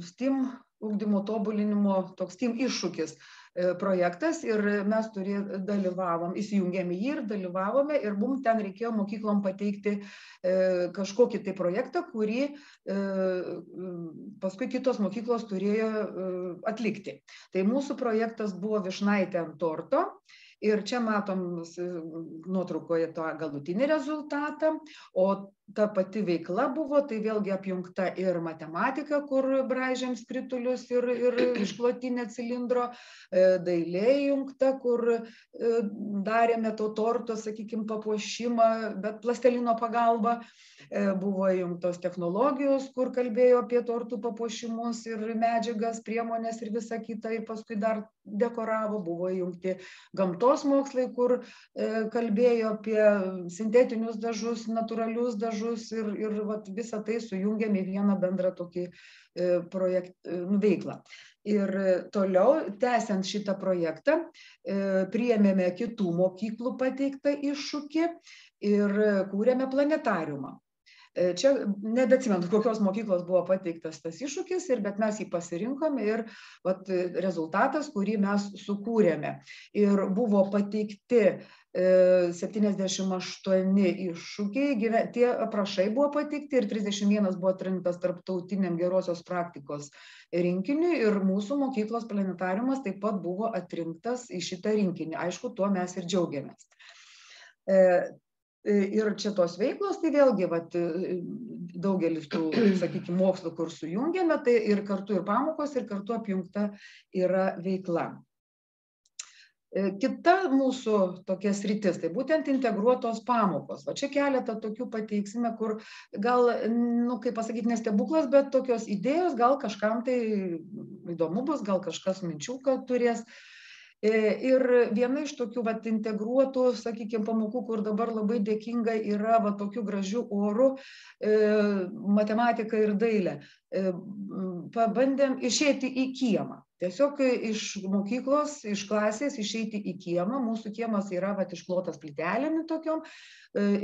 steam ugdymo tobulinimo toks steam iššūkis projektas ir mes turė dalyvavom įsijungėm į jį ir dalyvavome ir mum ten reikėjo mokyklom pateikti kažkokį tai projektą kurį paskui kitos mokyklos turėjo atlikti. Tai mūsų projektas buvo vyšnaitė ant torto ir čia matom nuotraukoje tą galutinį rezultatą o ta pati veikla buvo tai vėlgi apjungta ir matematika kur braižėm skritulius ir ir išklotinę cilindro dailė įjungta kur darėme to torto sakykim papuošimą bet plastelino pagalba buvo įjungtos technologijos kur kalbėjo apie tortų papuošimus ir medžiagas priemones ir visa kita ir paskui dar dekoravo buvo įjungti gamtos mokslai kur kalbėjo apie sintetinius dažus natūralius dažus dažus ir ir vat visa tai sujungėm į vieną bendrą tokį projekt nu veiklą. Ir toliau tęsiant šitą projektą priėmėme kitų mokyklų pateiktą iššūkį ir kūrėme planetariumą. Čia nebeatsimenu kokios mokyklos buvo pateiktas tas iššūkis ir bet mes jį pasirinkom ir vat rezultatas kurį mes sukūrėme. Ir buvo pateikti septyniasdešim aštuoni iššūkiai tie aprašai buvo pateikti ir trisdešim vienas buvo atrinktas tarptautiniam gerosios praktikos rinkiniui ir mūsų mokyklos planetariumas taip pat buvo atrinktas į šitą rinkinį. Aišku tuo mes ir džiaugiamės. Ir čia tos veiklos tai vėlgi vat daugelis tų sakykim mokslų kur sujungiame tai ir kartu ir pamokos ir kartu apjungta yra veikla kita mūsų tokia sritis tai būtent integruotos pamokos. Va čia keletą tokių pateiksime kur gal nu kaip pasakyt ne stebuklas bet tokios idėjos gal kažkam tai įdomu bus gal kažkas minčių kad turės. Ir viena iš tokių vat integruotų sakykim pamokų kur dabar labai dėkinga yra va tokiu gražiu oru matematika ir dailė. Pabandėm išeiti į kiemą tiesiog iš mokyklos iš klasės išeiti į kiemą. Mūsų kiemas yra vat išklotas plytelėm tokiom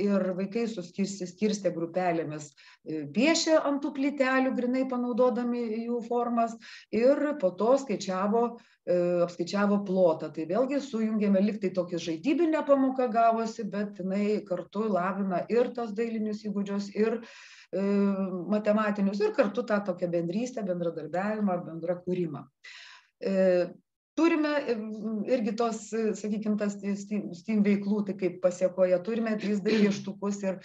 ir vaikai susiskirstė grupelėmis piešė ant tų plytelių grynai panaudodami jų formas ir po to skaičiavo apskaičiavo plotą. Tai vėlgi sujungėme lyg tai tokia žaidybinė pamoka gavosi bet jinai kartu lavina ir tuos dailinius įgūdžius ir matematinius ir kartu tą tokią bendrystę bendradarbiavimą bendrą kūrimą turime irgi tos sakykim tas steam veiklų tai kaip pasėkoje turime trys d pieštukus ir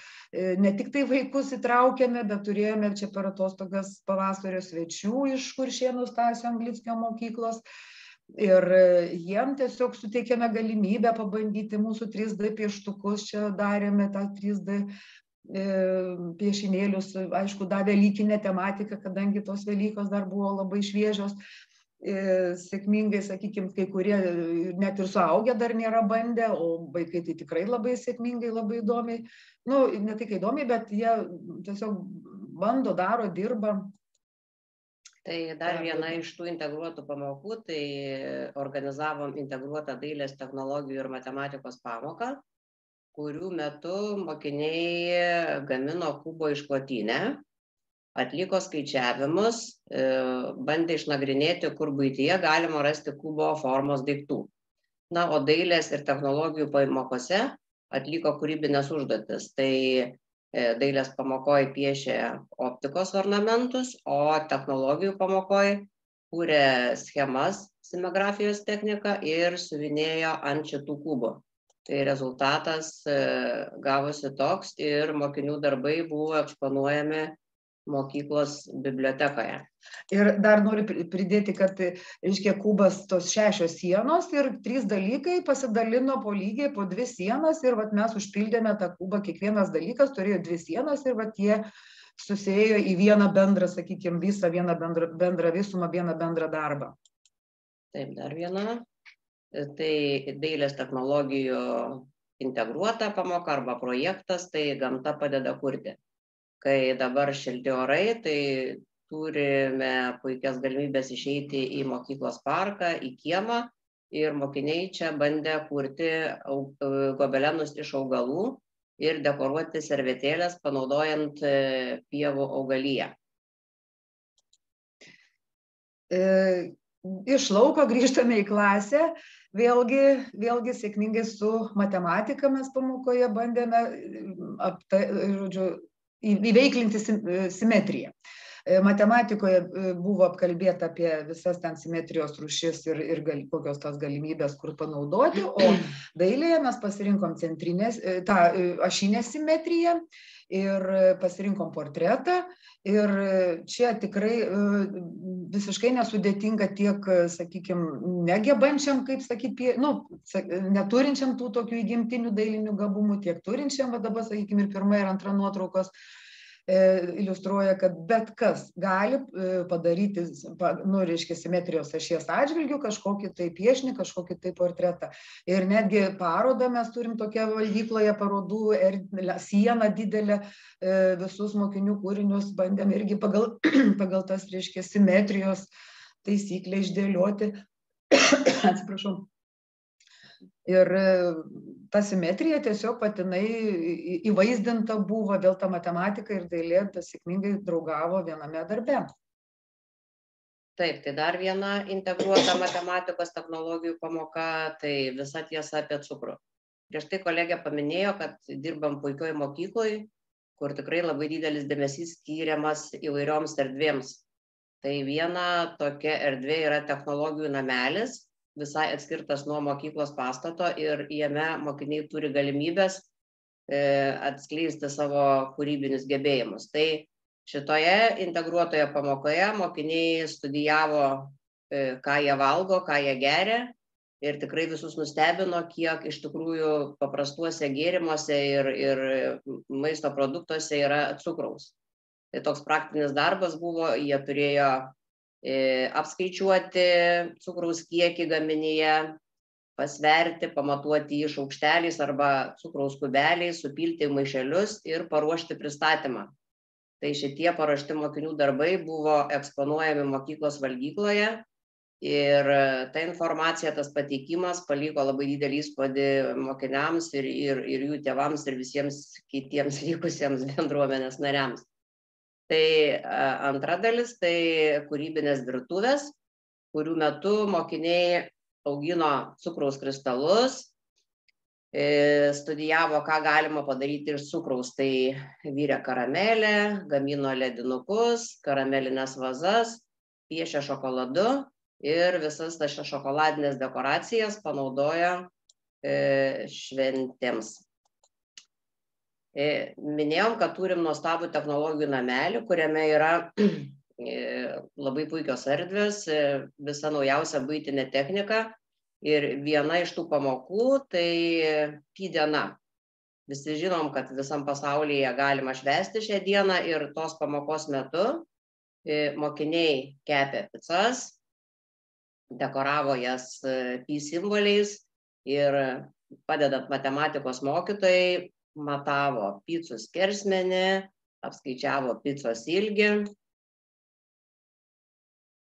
ne tiktai vaikus įtraukiame bet turėjome čia per atostogas pavasario svečių iš kuršėnų stasio anglickio mokyklos. Ir jiem tiesiog suteikėme galimybę pabandyti mūsų trys d pieštukus čia darėme tą trys d piešinėlius aišku davė lyginę tematiką kadangi tos velykos dar buvo labai šviežios sėkmingai sakykim kai kurie net ir suaugę dar nėra bandę o vaikai tai tikrai labai sėkmingai labai įdomiai. Nu ne tai kad įdomiai bet jie tiesiog bando daro dirba. Tai dar viena iš tų integruotų pamokų tai organizavom integruotą dailės technologijų ir matematikos pamoką kurių metu mokiniai gamino kubo išklotinę, atliko skaičiavimus, e, bandė išnagrinėti, kur būtyje galima rasti kubo formos daiktų. Na, o dailės ir technologijų pamokose atliko kūrybinės užduotis. Tai e, dailės pamokoje piešė optikos ornamentus, o technologijų pamokoje kūrė schemas simografijos techniką ir suvinėjo ant šitų kubų tai rezultatas e, gavosi toks ir mokinių darbai buvo eksponuojami mokyklos bibliotekoje. Ir dar noriu pridėti, kad, reiškia, kubas tos šešios sienos ir trys dalykai pasidalino po lygiai, po dvi sienas ir vat, mes užpildėme tą kubą, kiekvienas dalykas turėjo dvi sienas ir vat, jie susėjo į vieną bendrą, sakykime, visą vieną bendrą, bendrą visumą, vieną bendrą darbą. Taip, dar viena tai dailės technologijų integruota pamoka arba projektas, tai gamta padeda kurti. Kai dabar šilti orai, tai turime puikias galimybės išeiti į mokyklos parką, į kiemą ir mokiniai čia bandė kurti gobelenus iš augalų ir dekoruoti servetėlės panaudojant e, pievų augalyje. E, iš lauko grįžtame į klasę vėlgi vėlgi sėkmingai su matematika mes pamokoje bandėme apta žodžiu įveiklinti simetriją. E, matematikoje e, buvo apkalbėta apie visas ten simetrijos rūšis ir, ir gal, kokios tos galimybės, kur panaudoti, o dailėje mes pasirinkom centrinės, e, tą ašinę simetriją ir pasirinkom portretą ir čia tikrai e, visiškai nesudėtinga tiek, sakykime, negebančiam, kaip sakyti, nu, neturinčiam tų tokių įgimtinių dailinių gabumų, tiek turinčiam, va dabar, sakykime, ir pirma ir antra nuotraukos E, iliustruoja, kad bet kas gali e, padaryti, nu, reiškia, simetrijos ašies atžvilgių kažkokį tai piešinį, kažkokį tai portretą. Ir netgi parodą mes turim tokią valdykloje parodų, er, sieną didelę, e, visus mokinių kūrinius bandėm irgi pagal, pagal tas, reiškia, simetrijos taisyklę išdėlioti. Atsiprašau. Ir ta simetrija tiesiog patinai įvaizdinta buvo, vėl ta matematika ir dailė sėkmingai draugavo viename darbe. Taip, tai dar viena integruota matematikos technologijų pamoka, tai visa tiesa apie cukrų. Prieš tai kolegė paminėjo, kad dirbam puikioj mokykloj, kur tikrai labai didelis dėmesys skiriamas įvairioms erdvėms. Tai viena tokia erdvė yra technologijų namelis, visai atskirtas nuo mokyklos pastato ir jame mokiniai turi galimybės e, atskleisti savo kūrybinius gebėjimus. Tai šitoje integruotoje pamokoje mokiniai studijavo, e, ką jie valgo, ką jie geria ir tikrai visus nustebino, kiek iš tikrųjų paprastuose gėrimuose ir, ir maisto produktuose yra cukraus. Tai toks praktinis darbas buvo, jie turėjo apskaičiuoti cukraus kiekį gaminyje, pasverti, pamatuoti jį šaukšteliais arba cukraus kubeliais, supilti maišelius ir paruošti pristatymą. Tai šitie paruošti mokinių darbai buvo eksponuojami mokyklos valgykloje ir ta informacija, tas pateikimas paliko labai didelį įspūdį mokiniams ir, ir, ir jų tėvams ir visiems kitiems likusiems bendruomenės nariams. Tai antra dalis - tai kūrybinės virtuvės, kurių metu mokiniai augino cukraus kristalus, e, studijavo, ką galima padaryti iš cukraus. Tai vyrė karamelę, gamino ledinukus, karamelinės vazas, piešė šokoladu ir visas tas šokoladinės dekoracijas panaudojo e, šventėms. E, minėjom, kad turim nuostabų technologijų namelį, kuriame yra e, labai puikios erdvės, e, visa naujausia būtinė technika. Ir viena iš tų pamokų tai pi diena. Visi žinom, kad visam pasaulyje galima švesti šią dieną ir tos pamokos metu mokiniai kepė pizzas, dekoravo jas pi simboliais ir padedant matematikos mokytojai matavo picų skersmenį, apskaičiavo picos ilgį.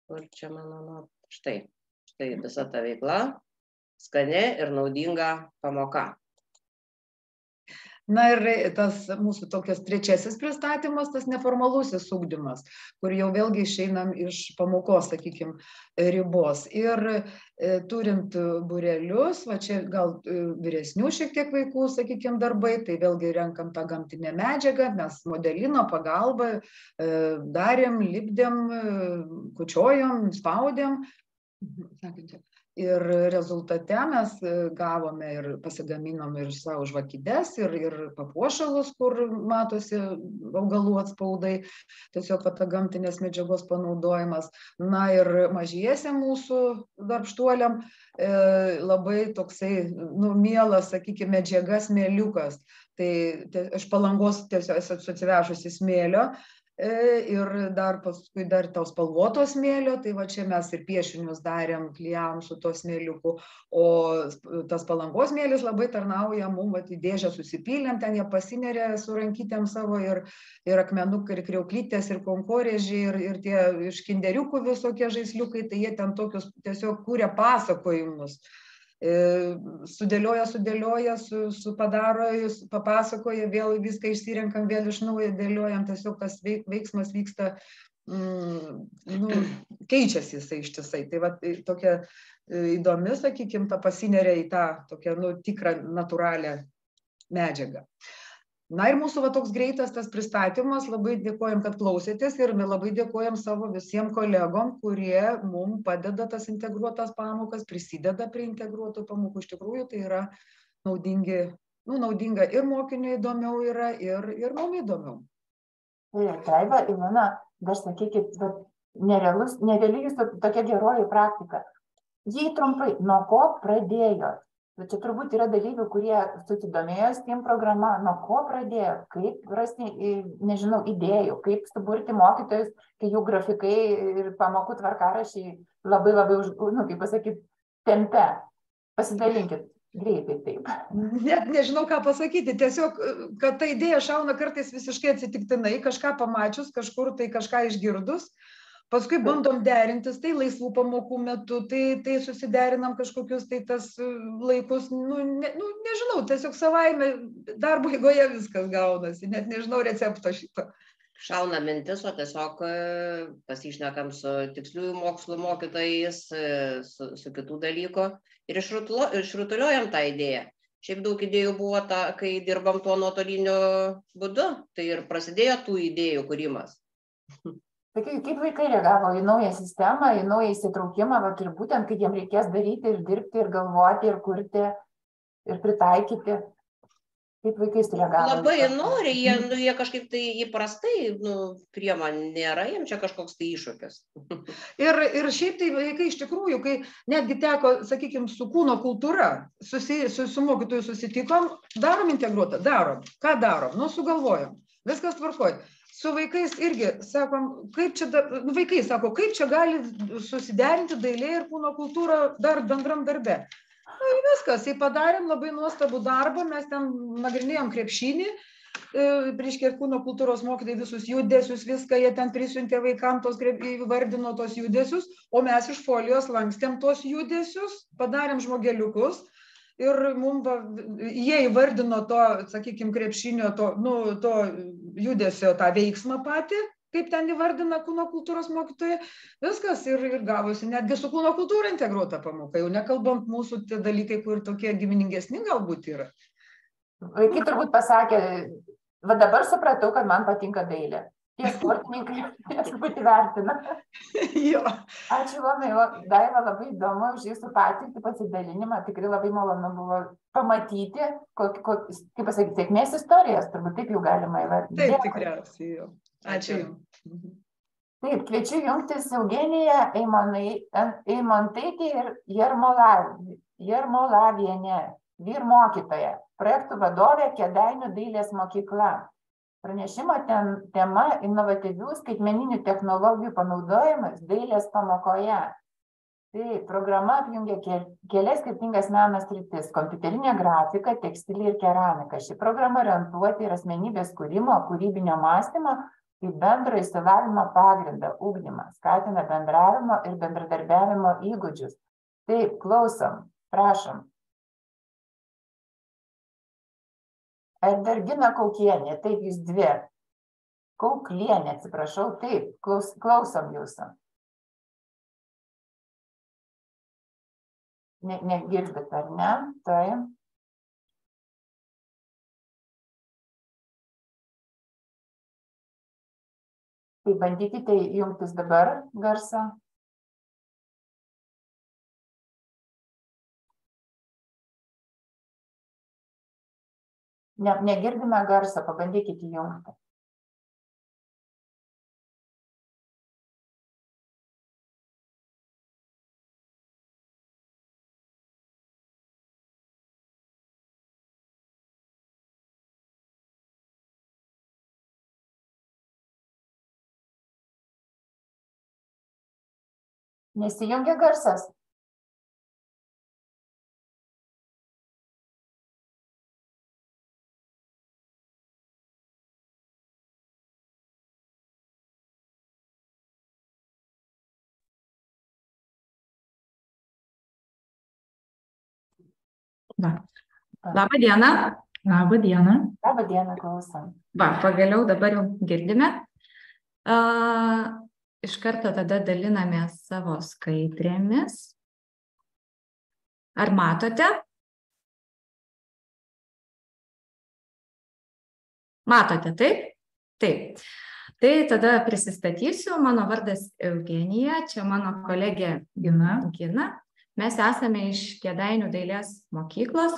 Kur čia mano, nu, štai, štai visa ta veikla, skani ir naudinga pamoka. Na ir tas mūsų tokias trečiasis pristatymas tas neformalusis ugdymas kur jau vėlgi išeinam iš pamokos sakykim ribos. Ir e, turint būrelius va čia gal e, vyresnių šiek tiek vaikų sakykim darbai tai vėlgi renkam tą gamtinę medžiagą mes modelino pagalba e, darėm lipdėm kučiojom spaudėm. Sekančią ir rezultate mes e, gavome ir pasigaminom ir sau žvakides ir ir papuošalus kur matosi augalų atspaudai tiesiog va ta gamtinės medžiagos panaudojimas. Na ir mažiesiem mūsų darbštuoliam e, labai toksai nu mielas sakykim medžiaga smėliukas. Tai iš palangos tiesiog esu atsivežusi smėlio ir dar paskui dar to spalvoto smėlio tai va čia mes ir piešinius darėm klijavom su tuo smėliuku o tas palangos smėlis labai tarnauja mum vat į dėžę susipylėm ten jie pasineria su rankytėm savo ir ir akmenukai ir kriauklytės ir konkorėžiai ir ir tie iš kinderiukų visokie žaisliukai tai jie ten tokius tiesiog kuria pasakojimus. E, sudėlioja, sudėlioja, su, su padaro, papasakoja, vėl viską išsirenkam, vėl iš naujo dėliojam, tiesiog tas veik, veiksmas vyksta, mm, nu, keičiasi jisai ištisai. Tai va tokia e, įdomi, sakykime, ta pasineria į tą tokią, nu, tikrą, natūralią medžiagą na ir mūsų va toks greitas tas pristatymas labai dėkojam kad klausėtės ir labai dėkojam savo visiem kolegom kurie mum padeda tas integruotas pamokas prisideda prie integruotų pamokų iš tikrųjų tai yra naudingi nu naudinga ir mokiniui įdomiau yra ir ir mum įdomiau Daiva, Ilona, dar sakykit, nerealus, nereali jūsų tokia geroji praktika. Jei trumpai, nuo ko pradėjot? Bet čia turbūt yra dalyvių kurie susidomėjo steam programa nuo ko pradėjo kaip rasti nežinau idėjų kaip suburti mokytojus kai jų grafikai ir pamokų tvarkaraščiai labai labai už nu kaip pasakyt tempia. Pasidalinkit greitai taip. Net nežinau ką pasakyti. Tiesiog kad ta idėja šauna kartais visiškai atsitiktinai kažką pamačius kažkur tai kažką išgirdus paskui bandom derintis tai laisvų pamokų metu tai tai susiderinam kažkokius tai tas e, laikus nu ne nu nežinau tiesiog savaime darbo eigoje viskas gaunasi net nežinau recepto šito šauna mintis o tiesiog e, pasišnekam su tiksliųjų mokslų mokytojais e, su, su kitų dalykų ir išrutulo, išrutuliuojam tą idėją. Šiaip daug idėjų buvo, ta, kai dirbam tuo nuotoliniu būdu, tai ir prasidėjo tų idėjų kūrimas. Tai kaip vaikai reagavo į naują sistemą į naują įsitraukimą vat ir būtent kai jiem reikės daryti ir dirbti ir galvoti ir kurti ir pritaikyti. Kaip vaikai sureagavo labai nori jie nu jie kažkaip tai įprastai nu priima nėra jiem čia kažkoks tai iššūkis. Ir ir šiaip tai vaikai iš tikrųjų kai netgi teko sakykim su kūno kultūra susi su su mokytoju susitikom darom integruotą darom. Ką darom? Nu sugalvojom. Viskas tvarkoj su vaikais irgi sakom kaip čia da nu vaikai sako kaip čia gali susiderinti dailė ir kūno kultūra dar bendram darbe. Nu ir viskas tai padarėm labai nuostabų darbą mes ten nagrinėjom krepšinį e, reiškia ir kūno kultūros mokytojai visus judesius viską jie ten prisiuntė vaikam tos įvardino tuos judesius o mes iš folijos lankstėm tuos judesius padarėm žmogeliukus ir mum va jie įvardino to sakykim krepšinio to nu to judesio tą veiksmą patį kaip ten įvardina kūno kultūros mokytoja. Viskas ir ir gavosi netgi su kūno kultūra integruota pamoka. Jau nekalbant mūsų tie dalykai kur tokie giminingesni galbūt yra. Vaikai turbūt pasakė va dabar supratau kad man patinka dailė tie sportininkai truputį vertina. jo. Ačiū labai, Daiva, labai įdomu už jūsų patirtį, pasidalinimą. Tikrai labai malonu buvo pamatyti, kok, kok, kaip pasakyti, sėkmės istorijas, turbūt taip jau galima įvardinti. Taip, tikriausiai jau. Ačiū Jums. Taip, kviečiu jungtis Eugeniją Eimontaitį ir Jermolavienę, vyr mokytoja, projektų vadovė Kedainių dailės mokykla. Pranešimo ten, tema inovatyvių skaitmeninių technologijų panaudojimas dailės pamokoje. Tai programa apjungia kelias skirtingas meno sritis - kompiuterinė grafika, tekstilė ir keramika. Ši programa orientuoti ir asmenybės kūrimo, kūrybinio mąstymo kaip bendro įsilavinimo pagrindą, ugdymą, skatina bendravimo ir bendradarbiavimo įgūdžius. Taip, klausom, prašom. Ar dar gina kaukienė? Taip jūs dvi. Kauklienė atsiprašau taip klaus klausom jūsų. Ne negirdit ar ne? Taip. Tai bandykite jungtis dabar garsą ne negirdime garso pabandykit įjungti. Nesijungia garsas Va. Labą dieną. Labą dieną. labą dieną klausom Va, pagaliau dabar jau girdime. A, iš karto tada dalinamės savo skaidrėmis. Ar matote? Matote, taip? Taip. Tai tada prisistatysiu, mano vardas Eugenija, čia mano kolegė Gina. Gina. Mes esame iš Kėdainių dailės mokyklos.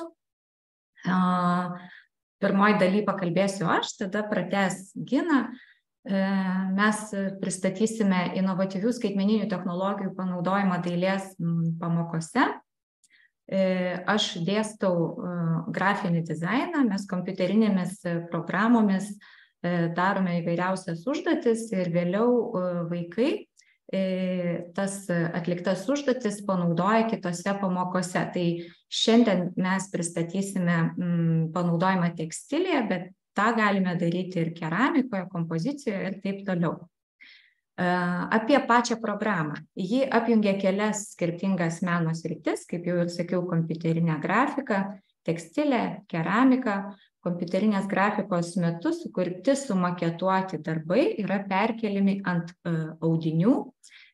Pirmoji daly pakalbėsiu aš, tada prates Gina. E, mes pristatysime inovatyvių skaitmeninių technologijų panaudojimą dailės pamokose. E, aš dėstau e, grafinį dizainą, mes kompiuterinėmis programomis darome įvairiausias užduotis ir vėliau vaikai tas atliktas užduotis panaudoja kitose pamokose. Tai šiandien mes pristatysime panaudojimą tekstilėje, bet tą galime daryti ir keramikoje, kompozicijoje ir taip toliau. Apie pačią programą. Ji apjungia kelias skirtingas meno sritis, kaip jau ir sakiau, kompiuterinę grafiką, tekstilę, keramiką, kompiuterinės grafikos metu sukurti sumaketuoti darbai yra perkeliami ant audinių,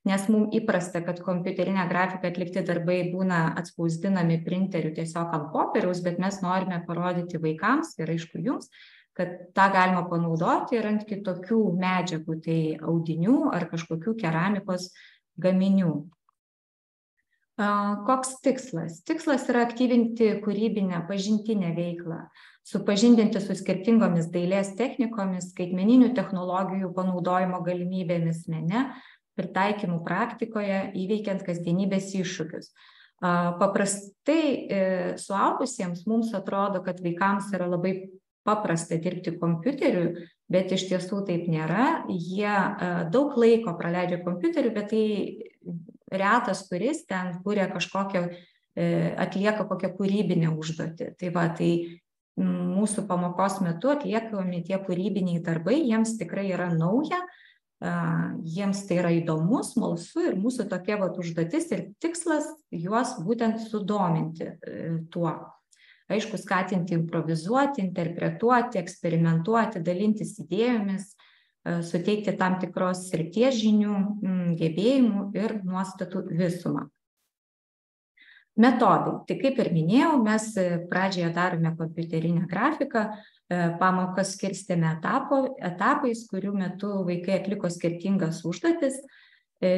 nes mums įprasta, kad kompiuterinę grafiką atlikti darbai būna atspausdinami printeriu tiesiog ant popieriaus, bet mes norime parodyti vaikams ir aišku jums, kad tą galima panaudoti ir ant kitokių medžiagų, tai audinių ar kažkokių keramikos gaminių. Koks tikslas? Tikslas yra aktyvinti kūrybinę, pažintinę veiklą, supažindinti su skirtingomis dailės technikomis, skaitmeninių technologijų panaudojimo galimybėmis mene, pritaikymų praktikoje, įveikiant kasdienybės iššūkius. Paprastai e, suaugusiems mums atrodo, kad vaikams yra labai paprasta dirbti kompiuteriu, bet iš tiesų taip nėra. Jie daug laiko praleidžia kompiuteriu, bet tai retas, kuris ten kūrė kažkokią, e, atlieka kokią kūrybinę užduotį. Tai va, tai mūsų pamokos metu atliekami tie kūrybiniai darbai, jiems tikrai yra nauja, jiems tai yra įdomu, smalsu ir mūsų tokia va užduotis ir tikslas juos būtent sudominti e, tuo. Aišku, skatinti improvizuoti, interpretuoti, eksperimentuoti, dalintis idėjomis, e, suteikti tam tikros srities žinių, gebėjimų ir nuostatų visumą. Metodai. Tai kaip ir minėjau, mes e, pradžioje darome kompiuterinę grafiką, e, pamokas skirstėme etapo, etapais, kurių metu vaikai atliko skirtingas užduotis. E,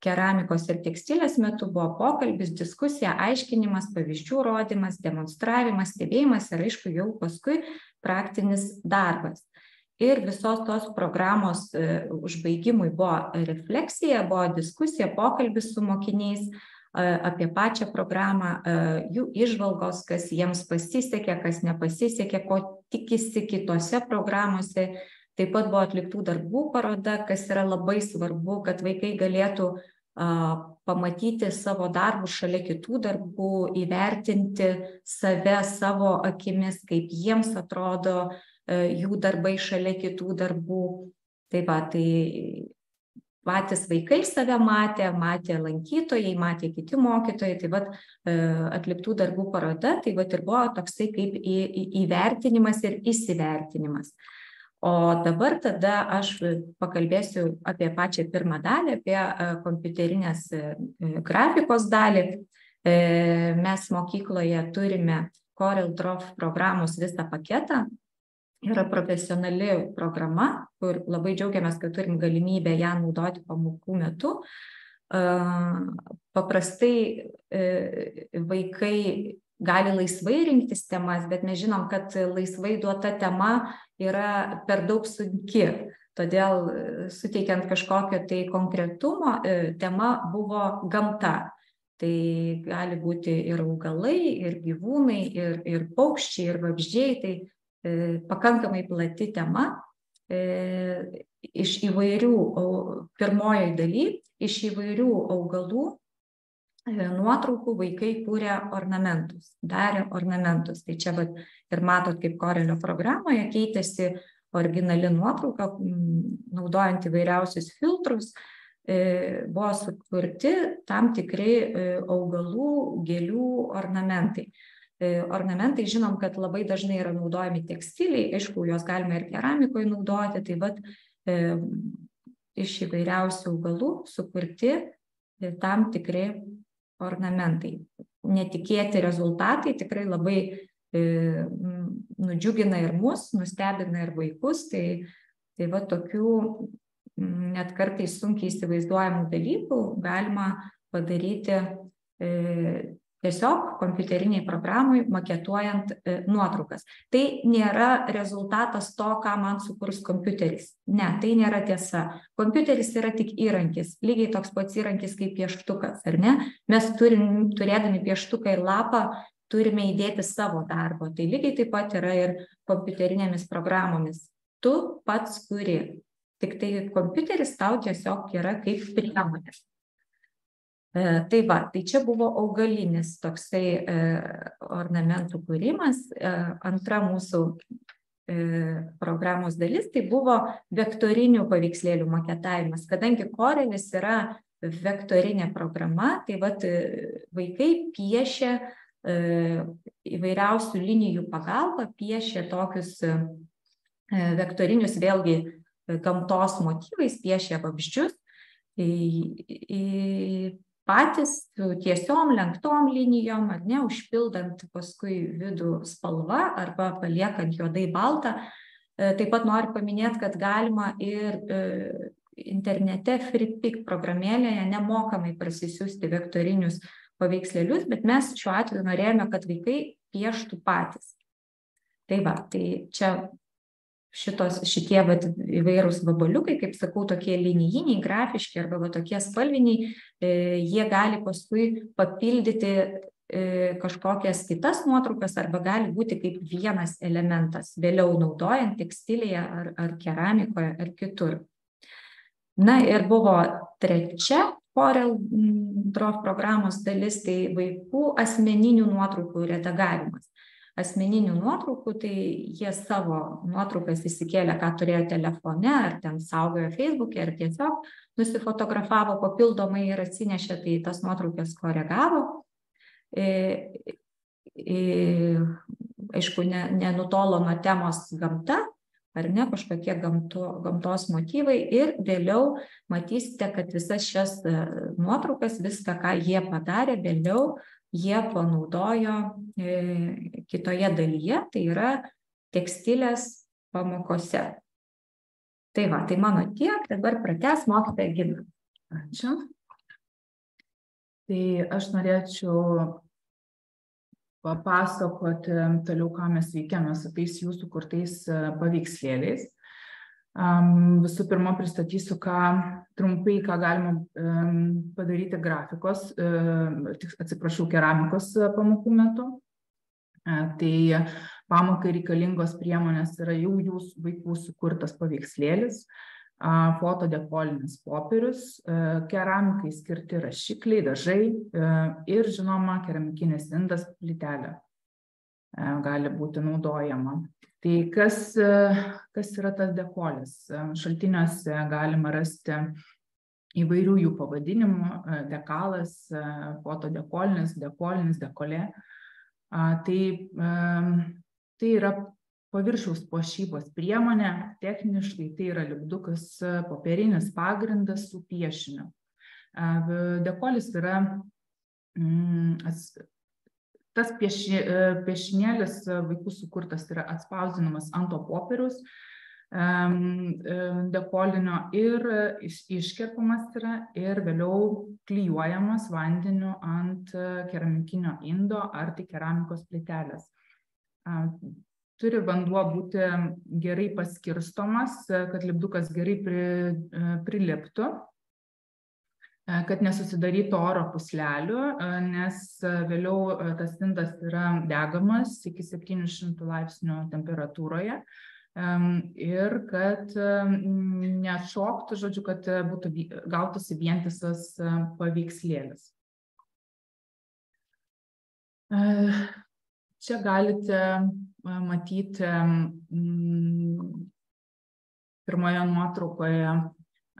keramikos ir tekstilės metu buvo pokalbis, diskusija, aiškinimas, pavyzdžių rodimas, demonstravimas, stebėjimas ir aišku jau paskui praktinis darbas. Ir visos tos programos užbaigimui buvo refleksija, buvo diskusija, pokalbis su mokiniais, apie pačią programą, jų išvalgos, kas jiems pasisekė, kas nepasisekė, ko tikisi kitose programuose. Taip pat buvo atliktų darbų paroda, kas yra labai svarbu, kad vaikai galėtų pamatyti savo darbus šalia kitų darbų, įvertinti save savo akimis, kaip jiems atrodo jų darbai šalia kitų darbų. Tai va, tai patys vaikai save matė, matė lankytojai, matė kiti mokytojai, tai vad atliktų darbų paroda, tai vad ir buvo toksai kaip į, į, įvertinimas ir įsivertinimas. O dabar tada aš pakalbėsiu apie pačią pirmą dalį, apie kompiuterinės grafikos dalį. Mes mokykloje turime Corel Draw programos visą paketą, yra profesionali programa, kur labai džiaugiamės, kad turim galimybę ją naudoti pamokų metu. Paprastai vaikai gali laisvai rinktis temas, bet mes žinom, kad laisvai duota tema yra per daug sunki. Todėl suteikiant kažkokio tai konkretumo, tema buvo gamta. Tai gali būti ir augalai, ir gyvūnai, ir, ir paukščiai, ir vabzdžiai. Tai pakankamai plati tema iš įvairių, pirmojoje daly, iš įvairių augalų nuotraukų vaikai kūrė ornamentus, darė ornamentus. Tai čia vat, ir matot, kaip Korelio programoje keitėsi originali nuotrauka, naudojant įvairiausius filtrus, buvo sukurti tam tikri augalų, gėlių ornamentai ornamentai žinom, kad labai dažnai yra naudojami tekstiliai, aišku, juos galima ir keramikoje naudoti, tai vad e, iš įvairiausių augalų sukurti tam tikri ornamentai. Netikėti rezultatai tikrai labai e, nudžiugina ir mus, nustebina ir vaikus, tai, tai va tokių net kartais sunkiai įsivaizduojamų dalykų galima padaryti e, tiesiog kompiuterinėj programoj maketuojant nuotraukas. Tai nėra rezultatas to, ką man sukurs kompiuteris. Ne, tai nėra tiesa. Kompiuteris yra tik įrankis, lygiai toks pats įrankis kaip pieštukas, ar ne? Mes turim, turėdami pieštuką ir lapą, turime įdėti savo darbo. Tai lygiai taip pat yra ir kompiuterinėmis programomis. Tu pats kuri. Tik tai kompiuteris tau tiesiog yra kaip priemonė. Tai va, tai čia buvo augalinis toksai ornamentų kūrimas. Antra mūsų programos dalis tai buvo vektorinių paveikslėlių maketavimas. Kadangi Korelis yra vektorinė programa, tai vat vaikai piešia įvairiausių linijų pagalba, piešia tokius vektorinius vėlgi gamtos motyvais, piešia vabzdžius patys tiesiom lenktom linijom, ar ne, užpildant paskui vidų spalva arba paliekant juodai baltą. Taip pat noriu paminėti, kad galima ir internete FreePic programėlėje nemokamai prasisiųsti vektorinius paveikslėlius, bet mes šiuo atveju norėjome, kad vaikai pieštų patys. Tai va, tai čia šitos, šitie vat, įvairūs vabaliukai, kaip sakau, tokie linijiniai, grafiški arba va, tokie spalviniai, e, jie gali paskui papildyti e, kažkokias kitas nuotraukas arba gali būti kaip vienas elementas, vėliau naudojant tekstilėje ar, ar keramikoje ar kitur. Na ir buvo trečia Corel Draw programos dalis, tai vaikų asmeninių nuotraukų redagavimas asmeninių nuotraukų, tai jie savo nuotraukas įsikėlė, ką turėjo telefone, ar ten saugojo Facebook'e, ar tiesiog nusifotografavo papildomai ir atsinešė, tai tas nuotraukas koregavo. E, e, aišku, ne, nenutolo nuo temos gamta, ar ne, kažkokie gamto, gamtos motyvai ir vėliau matysite, kad visas šias nuotraukas, viską, ką jie padarė, vėliau jie panaudojo kitoje dalyje, tai yra tekstilės pamokose. Tai va, tai mano tiek, dabar prates mokytoja Gina. Ačiū. Tai aš norėčiau papasakoti toliau, ką mes veikiame su tais jūsų kurtais paveikslėliais. Visų pirma, pristatysiu, ką trumpai, ką galima padaryti grafikos, atsiprašau, keramikos pamokų metu. Tai pamokai reikalingos priemonės yra jau jūsų vaikų sukurtas paveikslėlis, fotodekolinis popierius, keramikai skirti rašikliai, dažai ir, žinoma, keramikinis indas plytelė gali būti naudojama. Tai kas, kas yra tas dekolis? Šaltiniuose galima rasti įvairių jų pavadinimų - dekalas, fotodekolinis, dekolinis, dekolė. Tai, tai yra paviršiaus puošybos priemonė, techniškai tai yra lipdukas popierinis pagrindas su piešiniu. Dekolis yra mm, tas pieši, piešinėlis vaikų sukurtas yra atspausdinamas ant to popieriaus dekolinio ir iškerpamas yra ir vėliau klyjuojamas vandeniu ant keramikinio indo ar tai keramikos plytelės. Turi vanduo būti gerai paskirstomas, kad lipdukas gerai pri, priliptų, kad nesusidarytų oro puslelių, nes vėliau tas indas yra degamas iki 700 laipsnių temperatūroje ir kad neatšoktų, žodžiu, kad būtų gautųsi vientisas paveikslėlis. Čia galite matyti pirmoje nuotraukoje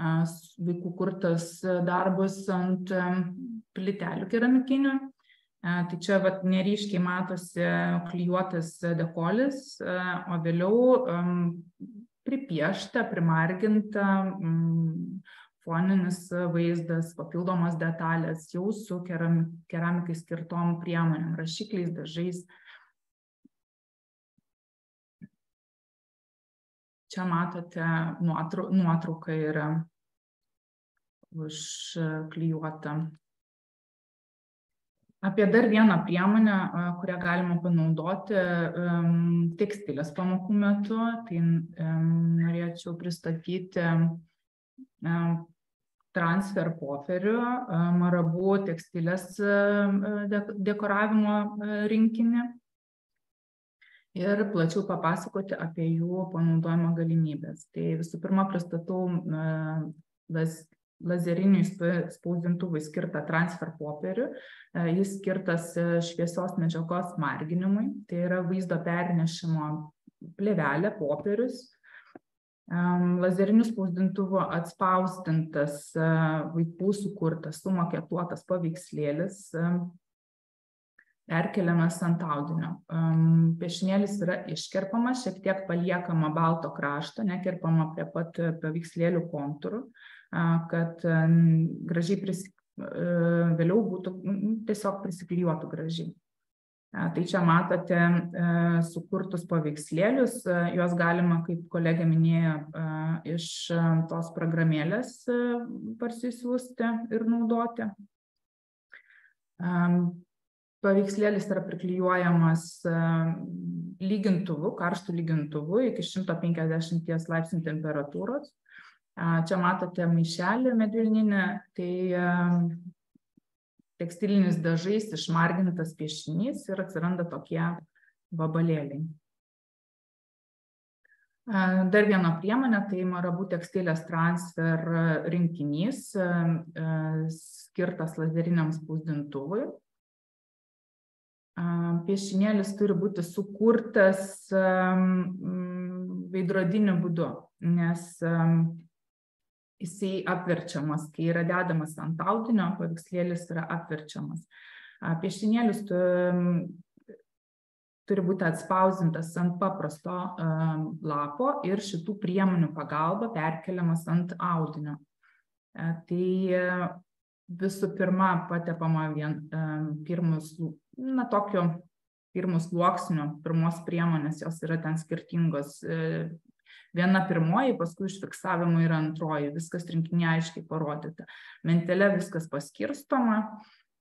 vaikų kurtas darbus ant plytelių keramikinių Tai čia vat, neryškiai matosi klyjuotas dekolis, o vėliau pripiešta, primarginta foninis vaizdas, papildomos detalės jau su keramikai skirtom priemonėm, rašikliais, dažais. Čia matote nuotrauką yra užklijuota. Apie dar vieną priemonę kurią galima panaudoti tekstilės pamokų metu. Tai norėčiau pristatyti transfer popierių marabų tekstilės dekoravimo rinkinį ir plačiau papasakoti apie jų panaudojimo galimybes. Tai visų pirma pristatau lazeriniui spausdintuvui skirtą transfer popierių. Jis skirtas šviesios medžiagos marginimui, tai yra vaizdo pernešimo plėvelė, popierius. Lazeriniu spausdintuvu atspausdintas vaikų sukurtas, sumaketuotas paveikslėlis perkeliamas ant audinio. Piešinėlis yra iškerpamas, šiek tiek paliekama balto krašto, nekerpama prie pat paveikslėlių kontūrų kad gražiai pris, vėliau būtų tiesiog prisiklijuotų gražiai. Tai čia matote sukurtus paveikslėlius, juos galima, kaip kolegė minėjo, iš tos programėlės parsisiųsti ir naudoti. Paveikslėlis yra priklijuojamas lygintuvu, karštų lygintuvu iki 150 laipsnių temperatūros Čia matote maišelį medvilninę, tai tekstilinis dažais išmargintas piešinys ir atsiranda tokie vabalėliai. Dar viena priemonė tai marabų tekstilės transfer rinkinys skirtas lazeriniam spausdintuvui. Piešinėlis turi būti sukurtas veidrodiniu būdu, nes jisai apverčiamas, kai yra dedamas ant audinio, paveikslėlis yra apverčiamas. Piešinėlis turi būti atspausintas ant paprasto lapo ir šitų priemonių pagalba perkeliamas ant audinio. Tai visų pirma patepama vien pirmus, na tokio pirmus sluoksnio, pirmos priemonės, jos yra ten skirtingos viena pirmoji, paskui užfiksavimo yra antroji, viskas rinkinė aiškiai parodyta. Mentelė viskas paskirstoma,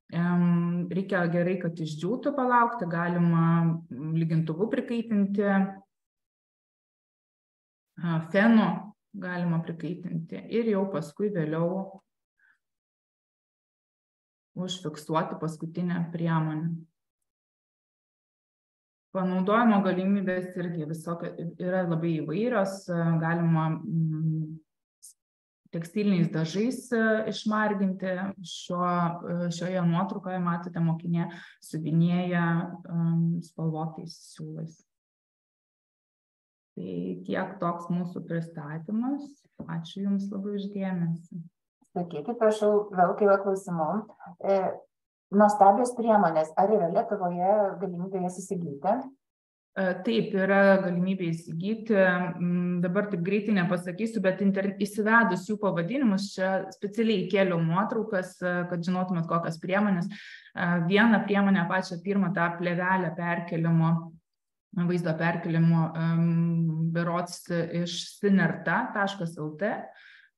reikia gerai, kad išdžiūtų palaukti, galima lygintuvu prikaitinti, fenu galima prikaitinti ir jau paskui vėliau užfiksuoti paskutinę priemonę. Panaudojimo galimybės irgi visokio yra labai įvairios galima tekstiliniais dažais išmarginti. Šiuo šioje nuotraukoje matote mokinė siuvinėja spalvotais siūlais. Tai tiek toks mūsų pristatymas. Ačiū jums labai už Sakykit, prašau, vėl kyla klausimų. E, nuostabios priemonės, ar yra Lietuvoje galimybė jas įsigyti? E, taip, yra galimybė įsigyti, mm, dabar taip greitai nepasakysiu, bet inter... įsivedus jų pavadinimus, čia specialiai kėliau nuotraukas, e, kad žinotumėt kokias priemonės. E, vieną priemonę pačią pirmą, tą plevelę perkelimo, vaizdo perkelimo, berots iš sinerta.lt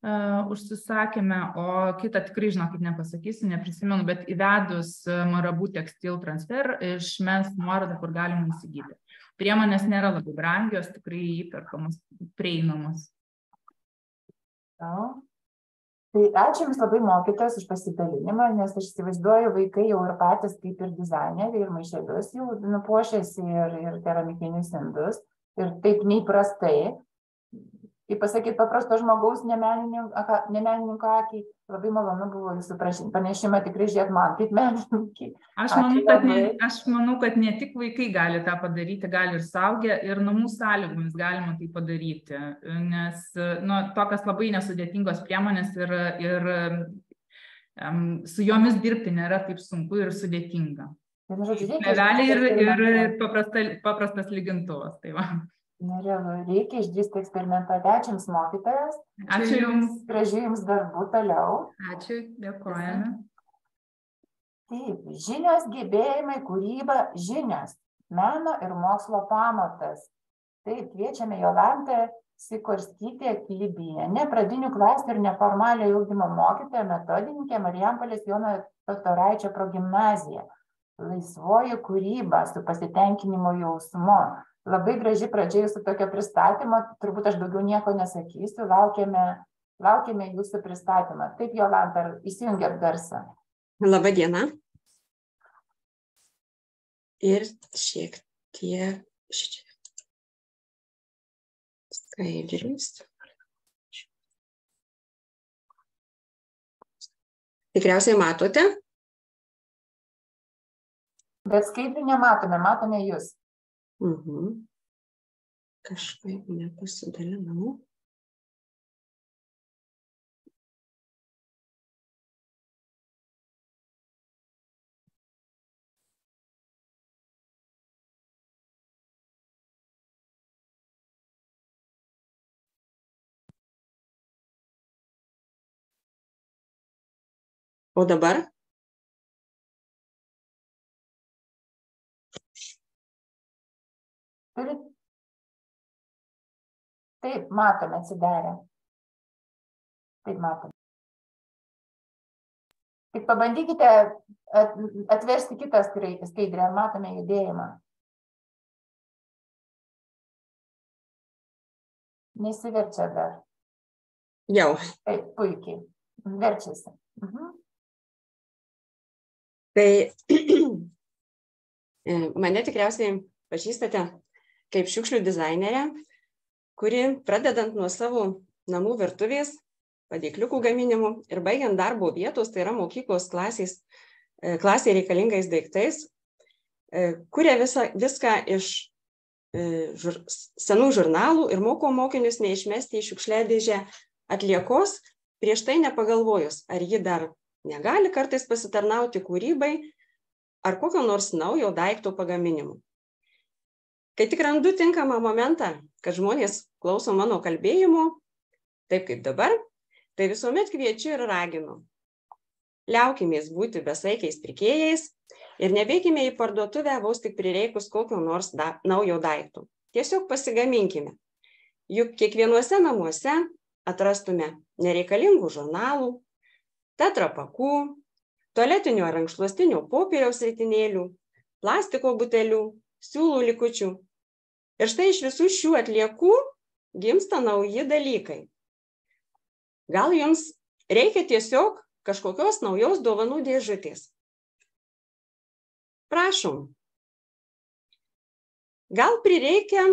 užsisakėme, o kitą tikrai, žinokit, nepasakysiu, neprisimenu, bet įvedus Marabų tekstil transfer išmes nuorodą, kur galima įsigyti. Priemonės nėra labai brangios, tikrai įperkamos, prieinamos. Tai ačiū Jums labai mokytas už pasidalinimą, nes aš įsivaizduoju, vaikai jau ir patys kaip ir dizaineriai, ir maišelius jau nupuošėsi ir, ir keramikinius indus. Ir taip neįprastai, kaip pasakyt paprasto žmogaus ne menininko akiai labai malonu buvo jūsų pranešimą tikrai žiūrėt man kaip menininkei aš manau kad ne aš manau kad ne tik vaikai gali tą padaryti gali ir suaugę ir namų sąlygomis galima tai padaryti nes nu tokios labai nesudėtingos priemonės ir ir um, su jomis dirbti nėra taip sunku ir sudėtinga plėvelė ir, ir paprasta, paprastas lygintuvas. Tai va. Nerealu, reikia išdrįsti eksperimentuoti. Ačiū Jums, mokytojas. Ačiū Jums. Gražių Jums darbų toliau. Ačiū, dėkojame. Taip, žinios, gebėjimai, kūryba, žinios, meno ir mokslo pamatas. Taip, kviečiame Jolantą Sikorskytė Kilibienė, pradinių klasių ir neformalio ūkdymo mokytoja, metodininkė Marijampolės Jono Doktoraičio progimnazija. Laisvoji kūryba su pasitenkinimo jausmu labai graži pradžia jūsų tokio pristatymo, turbūt aš daugiau nieko nesakysiu, laukiame, laukiame jūsų pristatymą. Taip, Jolanta, ar įsijungiat garsą? Labą dieną. Ir šiek tiek skaidrius. Tikriausiai matote? Bet skaidrių nematome, matome jūs. Mhm. Kažkaip nepasidalinau. O dabar? Taip, matome atsidarę. Taip, matome. Tik pabandykite atversti kitą skaidrę, matome judėjimą. Nesiverčia dar. Jau. Taip, puikiai. Verčiasi. Mhm. Tai mane tikriausiai pažįstate kaip šiukšlių dizainerė, kuri pradedant nuo savo namų virtuvės, padėkliukų gaminimų ir baigiant darbo vietos, tai yra mokyklos klasės, e, klasė reikalingais daiktais, e, kuria visa, viską iš e, žur, senų žurnalų ir moko mokinius neišmesti į šiukšliadėžę atliekos, prieš tai nepagalvojus, ar ji dar negali kartais pasitarnauti kūrybai ar kokio nors naujo daikto pagaminimu kai tik randu tinkamą momentą kad žmonės klauso mano kalbėjimo taip kaip dabar tai visuomet kviečiu ir raginu liaukimės būti besaikiais pirkėjais ir nebėkime į parduotuvę vos tik prireikus kokio nors da, naujo daikto. Tiesiog pasigaminkime. Juk kiekvienuose namuose atrastume nereikalingų žurnalų, tetrapakų, tualetinio ar ankšluostinio popieriaus ritinėlių, plastiko butelių, siūlų likučių. Ir štai iš visų šių atliekų gimsta nauji dalykai. Gal jums reikia tiesiog kažkokios naujos dovanų dėžutės? Prašom. Gal prireikia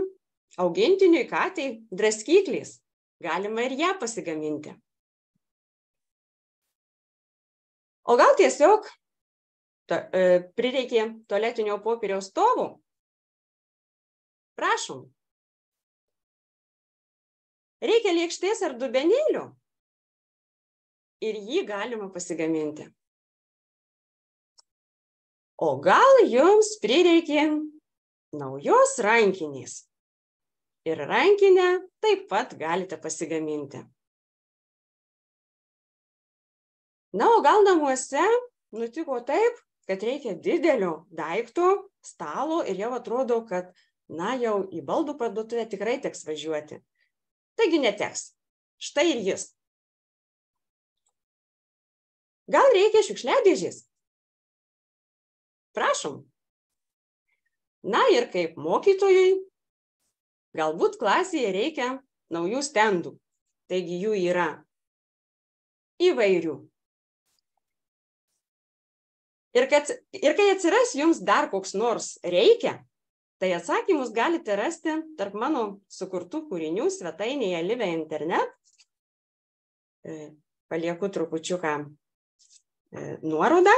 augintiniui katai draskyklės? Galima ir ją pasigaminti. O gal tiesiog to, e, prireikė tualetinio popieriaus stovų? Prašom. Reikia lėkštės ar dubenėlių? ir jį galima pasigaminti. O gal jums prireikė naujos rankinės? Ir rankinę taip pat galite pasigaminti. Na, o gal namuose nutiko taip, kad reikia didelio daikto, stalo ir jau atrodo, kad, na, jau į baldų parduotuvę tikrai teks važiuoti. Taigi neteks. Štai ir jis. Gal reikia šiukšliadėžės? Prašom. Na ir kaip mokytojui, galbūt klasėje reikia naujų stendų. Taigi jų yra įvairių. Ir, kad, ir kai atsiras jums dar koks nors reikia, tai atsakymus galite rasti tarp mano sukurtų kūrinių svetainėje Live Internet. E, palieku trupučiuką e, nuorodą.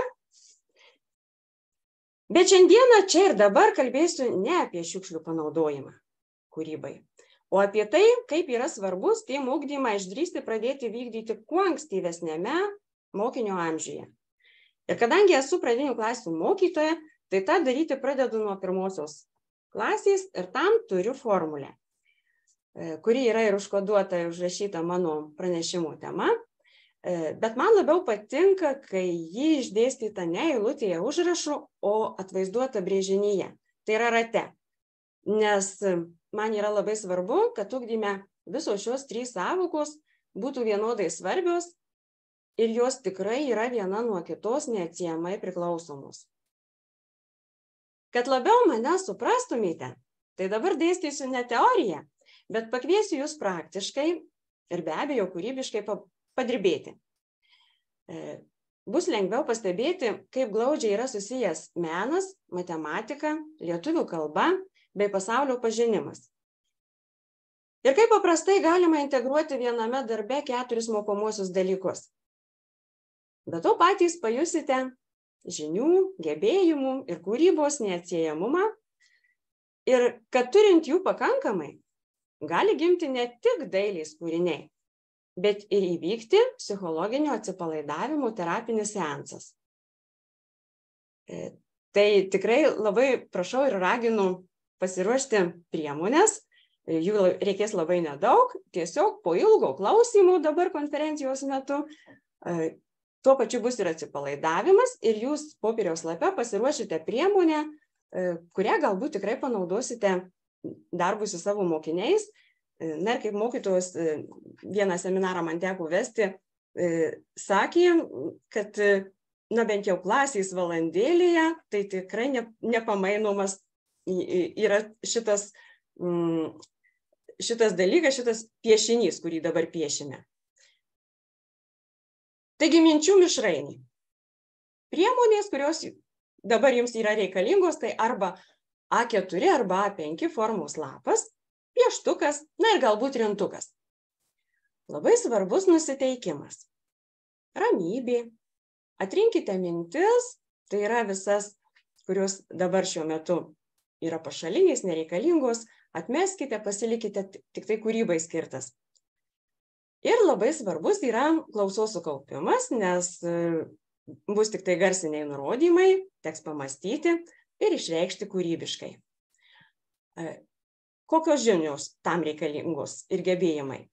Bet šiandieną čia ir dabar kalbėsiu ne apie šiukšlių panaudojimą kūrybai, o apie tai, kaip yra svarbus tiem ugdymą išdrysti pradėti vykdyti kuo ankstyvesnėme mokinio amžiuje. Ir kadangi esu pradinių klasių mokytoja, tai tą daryti pradedu nuo pirmosios klasės ir tam turiu formulę, e, kuri yra ir užkoduota, ir užrašyta mano pranešimo tema. E, bet man labiau patinka, kai ji išdėstyta ne eilutėje užrašų, o atvaizduota brėžinyje. Tai yra rate. Nes man yra labai svarbu, kad ugdyme visos šios trys savokos būtų vienodai svarbios ir jos tikrai yra viena nuo kitos neatsiejamai priklausomos. Kad labiau mane suprastumėte, tai dabar dėstysiu ne teoriją, bet pakviesiu jūs praktiškai ir be abejo kūrybiškai padirbėti. E, bus lengviau pastebėti, kaip glaudžiai yra susijęs menas, matematika, lietuvių kalba bei pasaulio pažinimas. Ir kaip paprastai galima integruoti viename darbe keturis mokomuosius dalykus be to patys pajusite žinių, gebėjimų ir kūrybos neatsiejamumą. Ir kad turint jų pakankamai, gali gimti ne tik dailiais kūriniai, bet ir įvykti psichologinio atsipalaidavimo terapinis seansas. E, tai tikrai labai prašau ir raginu pasiruošti priemonės, jų reikės labai nedaug, tiesiog po ilgo klausimų dabar konferencijos metu e, Tuo pačiu bus ir atsipalaidavimas ir jūs popieriaus lape pasiruošite priemonę, e, kurią galbūt tikrai panaudosite darbui su savo mokiniais. E, na ir kaip mokytojas e, vieną seminarą man teko vesti, sakė, kad na bent jau klasės valandėlėje, tai tikrai ne, nepamainomas yra šitas, mm, šitas dalykas, šitas piešinys, kurį dabar piešime. Taigi minčių mišrainiai. Priemonės, kurios dabar jums yra reikalingos, tai arba A4 arba A5 formos lapas, pieštukas, na ir galbūt rintukas. Labai svarbus nusiteikimas. Ramybė. Atrinkite mintis, tai yra visas, kurios dabar šiuo metu yra pašalinės, nereikalingos, atmeskite, pasilikite tik tai kūrybai skirtas ir labai svarbus yra klausos sukaupimas nes e, bus tiktai garsiniai nurodymai teks pamąstyti ir išreikšti kūrybiškai. E, kokios žinios tam reikalingos ir gebėjimai?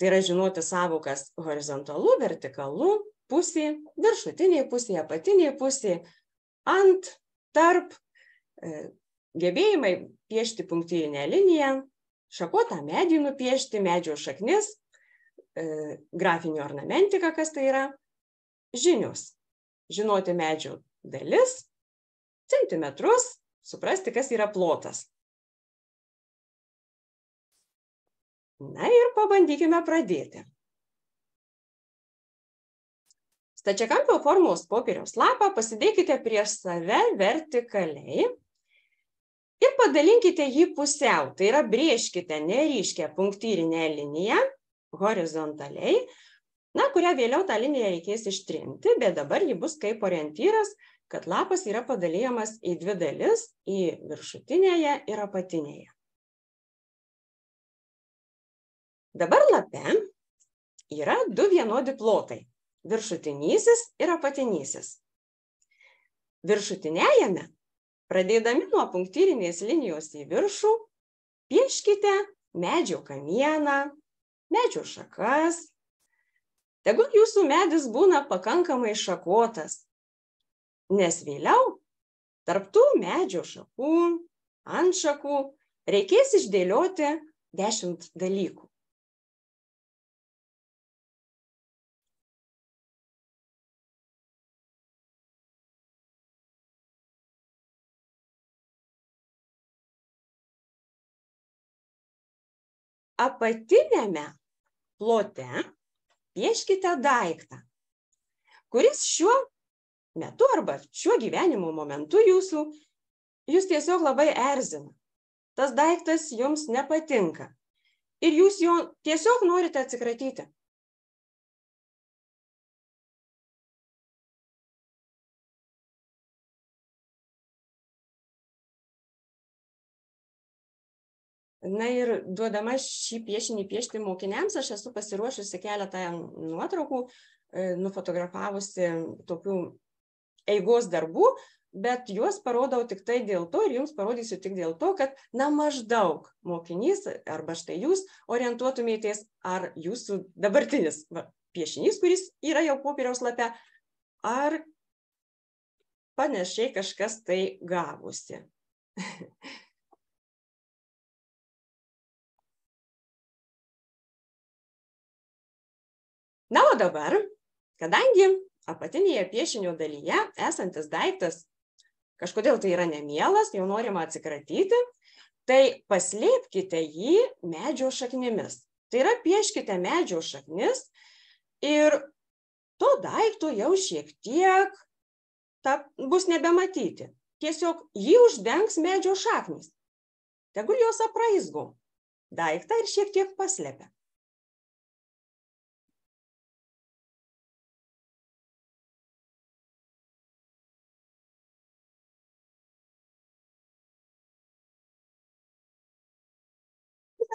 Tai yra žinoti savokas horizontalu vertikalu pusė viršutinė pusė apatinė pusė ant tarp e, gebėjimai piešti punktyrinę liniją šakotą medį nupiešti medžio šaknis grafinė ornamentika, kas tai yra, žinios, žinoti medžių dalis, centimetrus, suprasti, kas yra plotas. Na ir pabandykime pradėti. Stačiakampio formos popieriaus lapą pasidėkite prieš save vertikaliai ir padalinkite jį pusiau. Tai yra brėžkite neryškę punktyrinę liniją horizontaliai, na, kurią vėliau tą liniją reikės ištrinti, bet dabar ji bus kaip orientyras, kad lapas yra padalyjamas į dvi dalis - į viršutinėje ir apatinėje. Dabar lape yra du vienodi plotai. viršutinysis ir apatinysis. Viršutiniajame, pradėdami nuo punktyrinės linijos į viršų, pieškite medžio kamieną, medžio šakas. Tegul jūsų medis būna pakankamai šakotas, nes vėliau tarptų medžio šakų, ant šakų reikės išdėlioti dešimt dalykų. apatiniame plote pieškite daiktą, kuris šiuo metu arba šiuo gyvenimo momentu jūsų, jūs tiesiog labai erzina. Tas daiktas jums nepatinka ir jūs jo tiesiog norite atsikratyti. Na ir duodama šį piešinį piešti mokiniams, aš esu pasiruošusi keletą nuotraukų, nufotografavusi tokių eigos darbų, bet juos parodau tik tai dėl to ir jums parodysiu tik dėl to, kad na maždaug mokinys arba štai jūs orientuotumėtės, ar jūsų dabartinis va, piešinys, kuris yra jau popieriaus lape, ar panašiai kažkas tai gavusi. Na, o dabar, kadangi apatinėje piešinio dalyje esantis daiktas kažkodėl tai yra nemielas, jau norima atsikratyti, tai paslėpkite jį medžio šaknimis. Tai yra pieškite medžio šaknis ir to daikto jau šiek tiek ta, bus nebematyti. Tiesiog jį uždengs medžio šaknis. Tegul jos apraizgo daiktą ir šiek tiek paslėpia.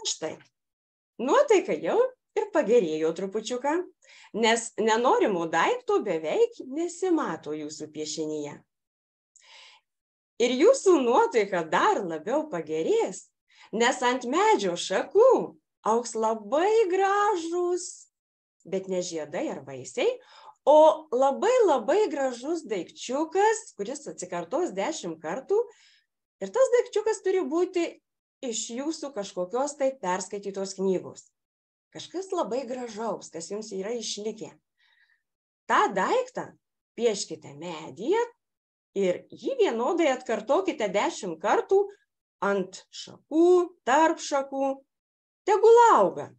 Štai, nuotaika jau ir pagerėjo trupučiuką, nes nenorimo daikto beveik nesimato jūsų piešinyje. Ir jūsų nuotaika dar labiau pagerės, nes ant medžio šakų auks labai gražus, bet ne žiedai ar vaisiai, o labai labai gražus daikčiukas, kuris atsikartos dešimt kartų. Ir tas daikčiukas turi būti iš jūsų kažkokios tai perskaitytos knygos. Kažkas labai gražaus, kas jums yra išlikę. Ta daiktą pieškite medyje ir jį vienodai atkartokite dešimt kartų ant šakų, tarp šakų. Tegul auga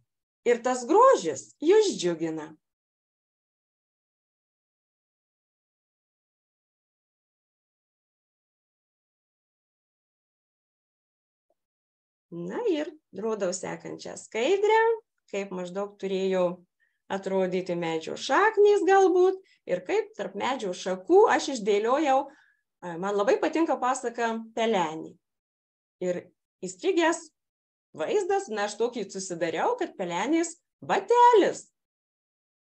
ir tas grožis jūs džiugina. Na ir rodau sekančią skaidrę, kaip maždaug turėjo atrodyti medžio šaknys galbūt ir kaip tarp medžio šakų aš išdėliojau, man labai patinka pasaka pelenį. Ir įstrigęs vaizdas, na aš tokį susidariau, kad pelenės batelis.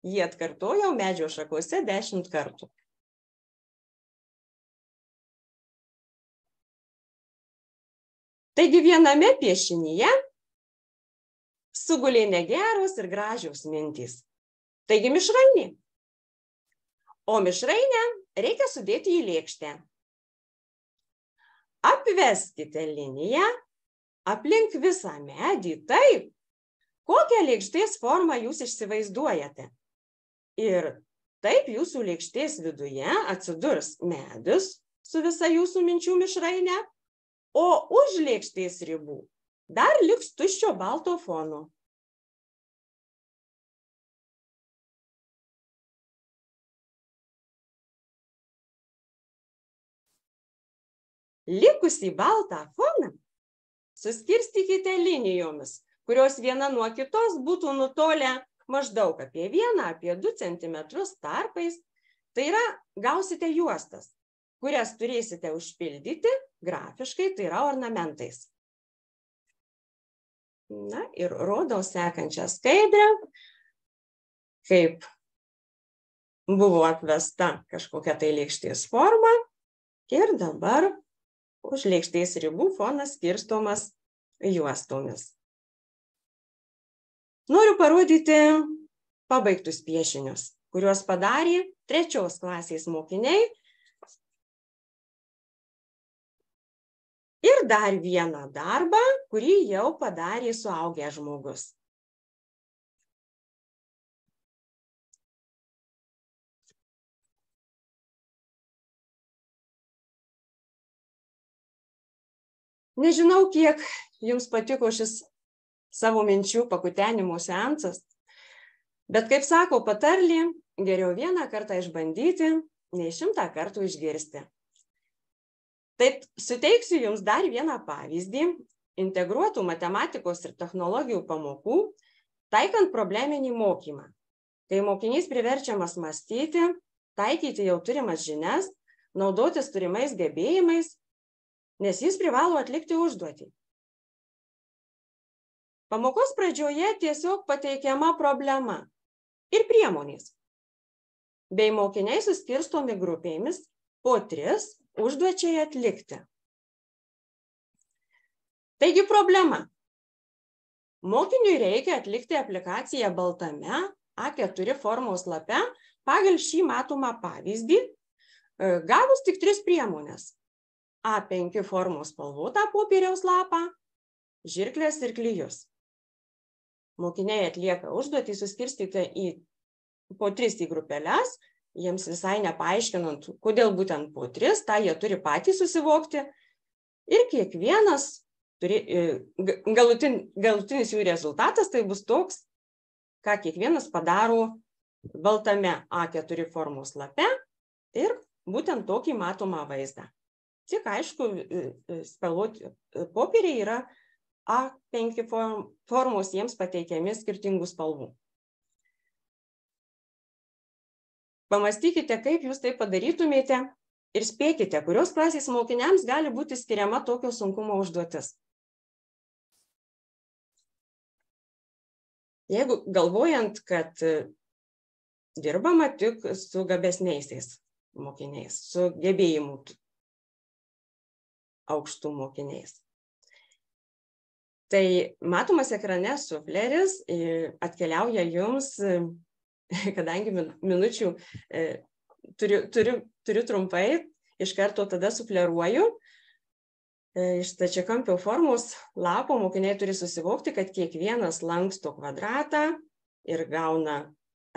Jį atkartojau medžio šakose dešimt kartų. Taigi viename piešinyje sugulė negeros ir gražios mintys. Taigi mišrainė. O mišrainę reikia sudėti į lėkštę. Apveskite liniją aplink visą medį taip, kokią lėkštės formą jūs įsivaizduojate. Ir taip jūsų lėkštės viduje atsidurs medis su visa jūsų minčių mišrainė o už lėkštės ribų dar liks tuščio balto fono. Likusį baltą foną suskirstykite linijomis, kurios viena nuo kitos būtų nutolę maždaug apie vieną, apie du centimetrus tarpais. Tai yra, gausite juostas kurias turėsite užpildyti grafiškai, tai yra ornamentais. Na ir rodau sekančią skaidrę, kaip buvo apvesta kažkokia tai lėkštės forma ir dabar už lėkštės ribų fonas skirstomas juostomis. Noriu parodyti pabaigtus piešinius, kuriuos padarė trečios klasės mokiniai. Ir dar vieną darbą, kurį jau padarė suaugęs žmogus. Nežinau, kiek jums patiko šis savo minčių pakutenimo seansas, bet kaip sako patarlė, geriau vieną kartą išbandyti, nei šimtą kartų išgirsti. Taip suteiksiu jums dar vieną pavyzdį integruotų matematikos ir technologijų pamokų, taikant probleminį mokymą. Kai mokinys priverčiamas mąstyti, taikyti jau turimas žinias, naudotis turimais gebėjimais nes jis privalo atlikti užduotį. Pamokos pradžioje tiesiog pateikiama problema ir priemonės, bei mokiniai suskirstomi grupėmis po tris užduočiai atlikti. Taigi problema. Mokiniui reikia atlikti aplikaciją baltame A4 formos lape pagal šį matomą pavyzdį, gavus tik tris priemonės A5 formos spalvotą popieriaus lapą, žirklės ir klyjus. Mokiniai atlieka užduotį suskirstyti į po tris į grupelės, jiems visai nepaaiškinant, kodėl būtent po tris, tą jie turi patys susivokti. Ir kiekvienas turi, galutin, galutinis jų rezultatas tai bus toks, ką kiekvienas padaro baltame A4 formos lape ir būtent tokį matomą vaizdą. Tik aišku, spalvoti popieriai yra A5 formos jiems pateikiami skirtingų spalvų. Pamastykite, kaip jūs tai padarytumėte ir spėkite, kurios klasės mokiniams gali būti skiriama tokio sunkumo užduotis. Jeigu galvojant, kad dirbama tik su gabesniaisiais mokiniais, su gebėjimu aukštų mokiniais. Tai matomas ekrane sufleris atkeliauja jums, kadangi minučių turiu, turiu, turiu trumpai, iš karto tada sufleruoju. Iš stačiakampio formos lapo mokiniai turi susivokti, kad kiekvienas lanksto kvadratą ir gauna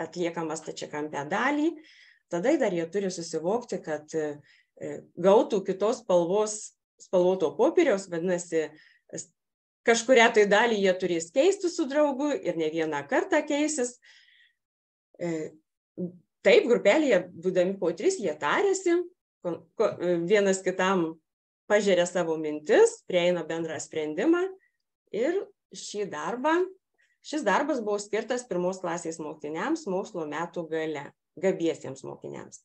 atliekamas stačiakampę dalį. Tada dar jie turi susivokti, kad gautų kitos spalvos spalvoto popieriaus, vadinasi, kažkuria tai dalį jie turės keisti su draugu ir ne vieną kartą keisis. Taip, grupelėje, būdami po tris, jie tarėsi, vienas kitam pažiūrė savo mintis, prieina bendrą sprendimą ir šį darbą, šis darbas buvo skirtas pirmos klasės mokiniams mokslo metų gale, gabiesiems mokiniams.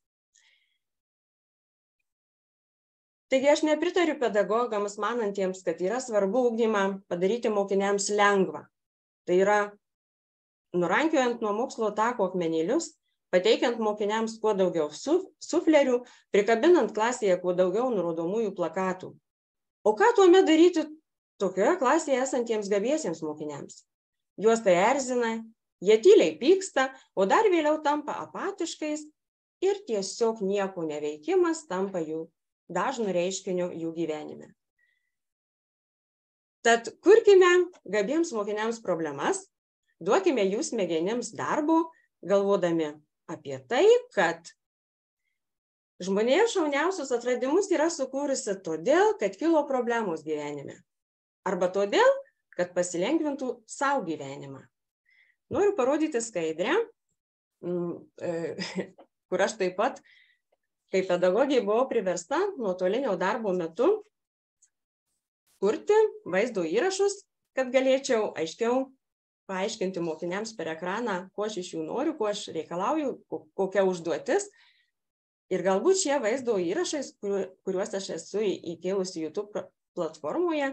Taigi aš nepritariu pedagogams manantiems, kad yra svarbu ugdymą padaryti mokiniams lengvą. Tai yra, nurankiojant nuo mokslo tako akmenėlius, pateikiant mokiniams kuo daugiau suflerių, prikabinant klasėje kuo daugiau nurodomųjų plakatų. O ką tuomet daryti tokioje klasėje esantiems gabiesiems mokiniams? Juos tai erzina, jie tyliai pyksta, o dar vėliau tampa apatiškais ir tiesiog nieko neveikimas tampa jų dažnu reiškiniu jų gyvenime. Tad kurkime gabiems mokiniams problemas, duokime jų smegenims darbo, galvodami apie tai, kad žmonėje šauniausius atradimus yra sukūrusi todėl, kad kilo problemos gyvenime. Arba todėl, kad pasilengvintų savo gyvenimą. Noriu parodyti skaidrę, kur aš taip pat kai pedagogė buvau priversta nuotolinio darbo metu kurti vaizdo įrašus, kad galėčiau aiškiau paaiškinti mokiniams per ekraną, ko aš iš jų noriu, ko aš reikalauju, kokia užduotis. Ir galbūt šie vaizdo įrašai, kuriuos aš esu įkėlusi YouTube platformoje,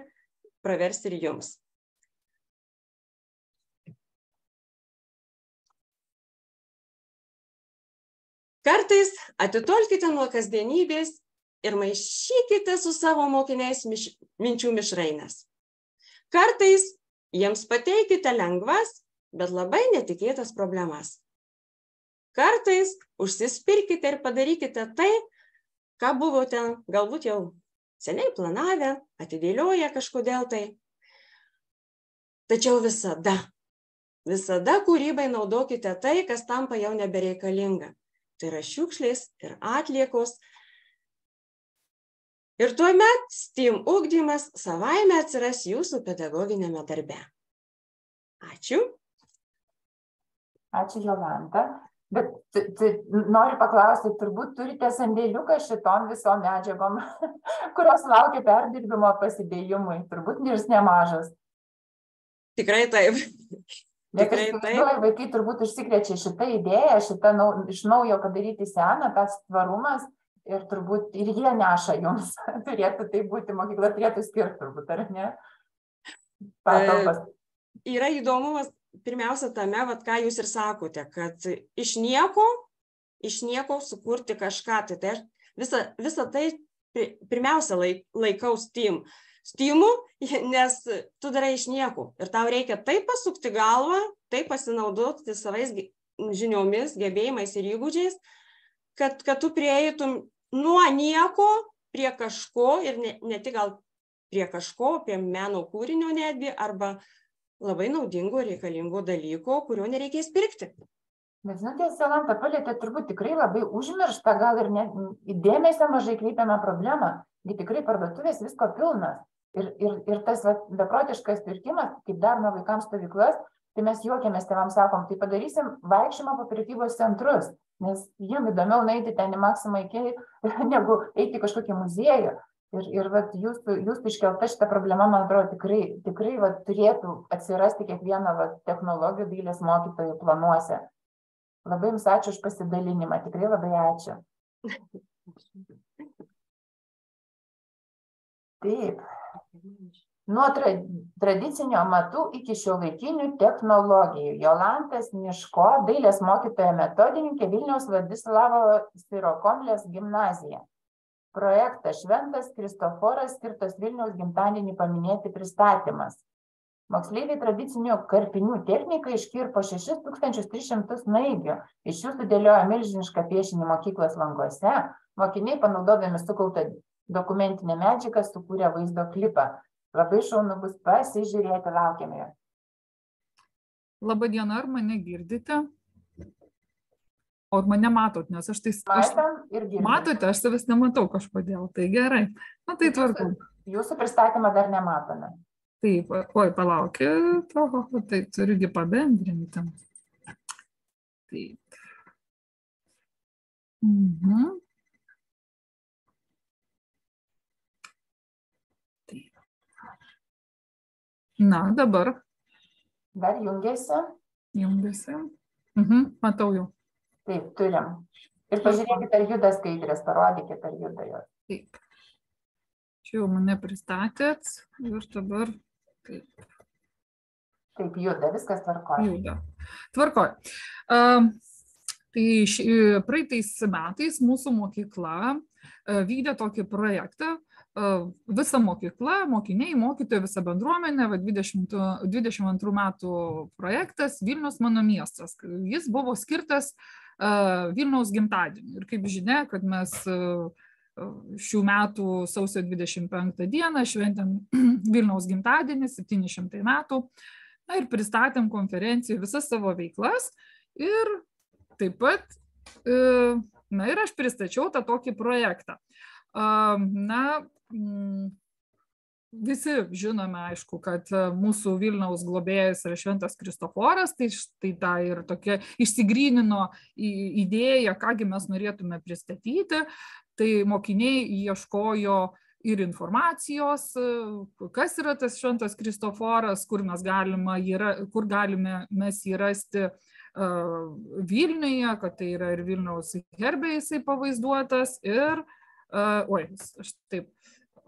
pravers ir jums. Kartais atitolkite nuo kasdienybės ir maišykite su savo mokiniais miš, minčių mišrainės. Kartais jiems pateikite lengvas, bet labai netikėtas problemas. Kartais užsispirkite ir padarykite tai, ką buvote galbūt jau seniai planavę, atidėlioję kažkodėl tai. Tačiau visada, visada kūrybai naudokite tai, kas tampa jau nebereikalinga. Tai yra šiukšlės ir atliekos. Ir tuomet STEAM ugdymas savaime atsiras jūsų pedagoginėme darbe. Ačiū. Ačiū, Jolanta. Bet noriu paklausti, turbūt turite sandėliuką šitom visom medžiagom, kurios laukia perdirbimo pasidėjimui. Turbūt jis nemažas. Tikrai taip. Tikrai taip. Vaikai turbūt užsikrečia šitą idėją, šitą nau, iš naujo padaryti seną, tas tvarumas ir turbūt ir jie neša jums. turėtų tai būti, mokykla turėtų skirti turbūt, ar ne? Patalpas. E, yra įdomumas, pirmiausia tame, vat, ką jūs ir sakote, kad iš nieko, iš nieko sukurti kažką. Tai, tai visą, visą tai pirmiausia laik, laikau Steam. Steamu, nes tu darai iš nieko. Ir tau reikia taip pasukti galvą, taip pasinaudoti savais žiniomis, gebėjimais ir įgūdžiais, kad, kad tu prieitum nuo nieko prie kažko ir ne, ne tik gal prie kažko, apie meno kūrinio netgi, arba labai naudingų ir reikalingų dalykų, kurių nereikės pirkti. Bet žinote, Selanta palėtė turbūt tikrai labai užmirštą, gal ir ne, dėmesio mažai kreipiamą problemą, gi tikrai parduotuvės visko pilnas. Ir, ir, ir tas va, beprotiškas pirkimas, kaip darome vaikams stovyklas, tai mes juokiamės tėvams sakom, tai padarysim vaikščiojimą po prekybos centrus, nes jiem įdomiau nueiti ten į maksimą iki, negu eiti į kažkokį muziejų. Ir, ir vat, jūsų, jūsų iškelta šita problema, man atrodo, tikrai, tikrai vat, turėtų atsirasti kiekvieno vat, technologijų dailės mokytojų planuose. Labai Jums ačiū už pasidalinimą, tikrai labai ačiū. Taip. Nuo tra tradicinio matų iki šio laikinių technologijų. Jolantas Miško, dailės mokytoja metodininkė Vilniaus Vladislavo Spirokomlės gimnazija. Projektas šventas kristoforas skirtas vilniaus gimtadienį paminėti pristatymas. Moksleiviai tradicinių karpinių technika iškirpo šešis tūkstančius tris šimtus snaigių iš jų sudėliojo milžinišką piešinį mokyklos languose. Mokiniai panaudodami sukauptą dokumentinę medžiagą sukūrė vaizdo klipą labai šaunu bus pasižiūrėti laukiame jo Labą dieną, ar mane girdite? O mane matot, nes aš tai... Aš, matote, aš savęs nematau kažkodėl, tai gerai. Na tai tvarkau. Jūsų pristatymą dar nematome. Taip, oi, palaukit, oho, tai turiugi pabendrinti. Taip. Mhm. Taip. Na, dabar. Dar jungiasi. Jungiasi. Mhm, matau jau. Taip, turim. Ir pažiūrėkit, ar juda skaidrės, parodykit, ar juda jos. Taip. Čia jau mane pristatėt ir dabar taip. Taip, juda, viskas tvarkoja. Juda. Tvarkoja. Uh, tai ši, praeitais metais mūsų mokykla uh, vykdė tokį projektą, visa mokykla, mokiniai, mokytojai, visa bendruomenė, va, 20, 22 metų projektas Vilnius mano miestas. Jis buvo skirtas uh, Vilniaus gimtadienį. Ir kaip žinia, kad mes šių metų sausio 25 dieną šventėm Vilniaus gimtadienį, 700 metų. Na ir pristatėm konferencijų visas savo veiklas. Ir taip pat, na ir aš pristačiau tą tokį projektą. Na, visi žinome, aišku, kad e, mūsų Vilniaus globėjas yra Šventas Kristoforas, tai štai ta ir tokia išsigrynino idėja, kągi mes norėtume pristatyti. Tai mokiniai ieškojo ir informacijos, e, kas yra tas Šventas Kristoforas, kur, galima, yra, kur galime mes jį rasti uh, Vilniuje, kad tai yra ir Vilniaus herbė jisai pavaizduotas ir, oi, aš taip,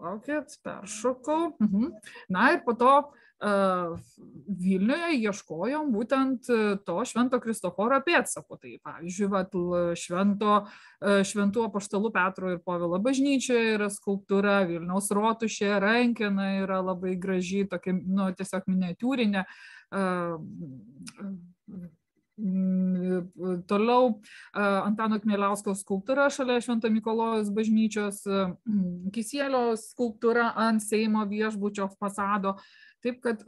Laukit, peršokau. Mhm. Na ir po to Vilniuje ieškojom būtent to Švento Kristoforo pėdsako. Tai pavyzdžiui, vat, švento, šventų apaštalų Petro ir Povilo bažnyčioje yra skulptūra, Vilniaus rotušė, rankina yra labai graži, tokia, nu, tiesiog miniatūrinė. Toliau Antano Kmėliausko skulptūra šalia Švento Mikolojos bažnyčios, Kisėlio skulptūra ant Seimo viešbučio fasado. Taip kad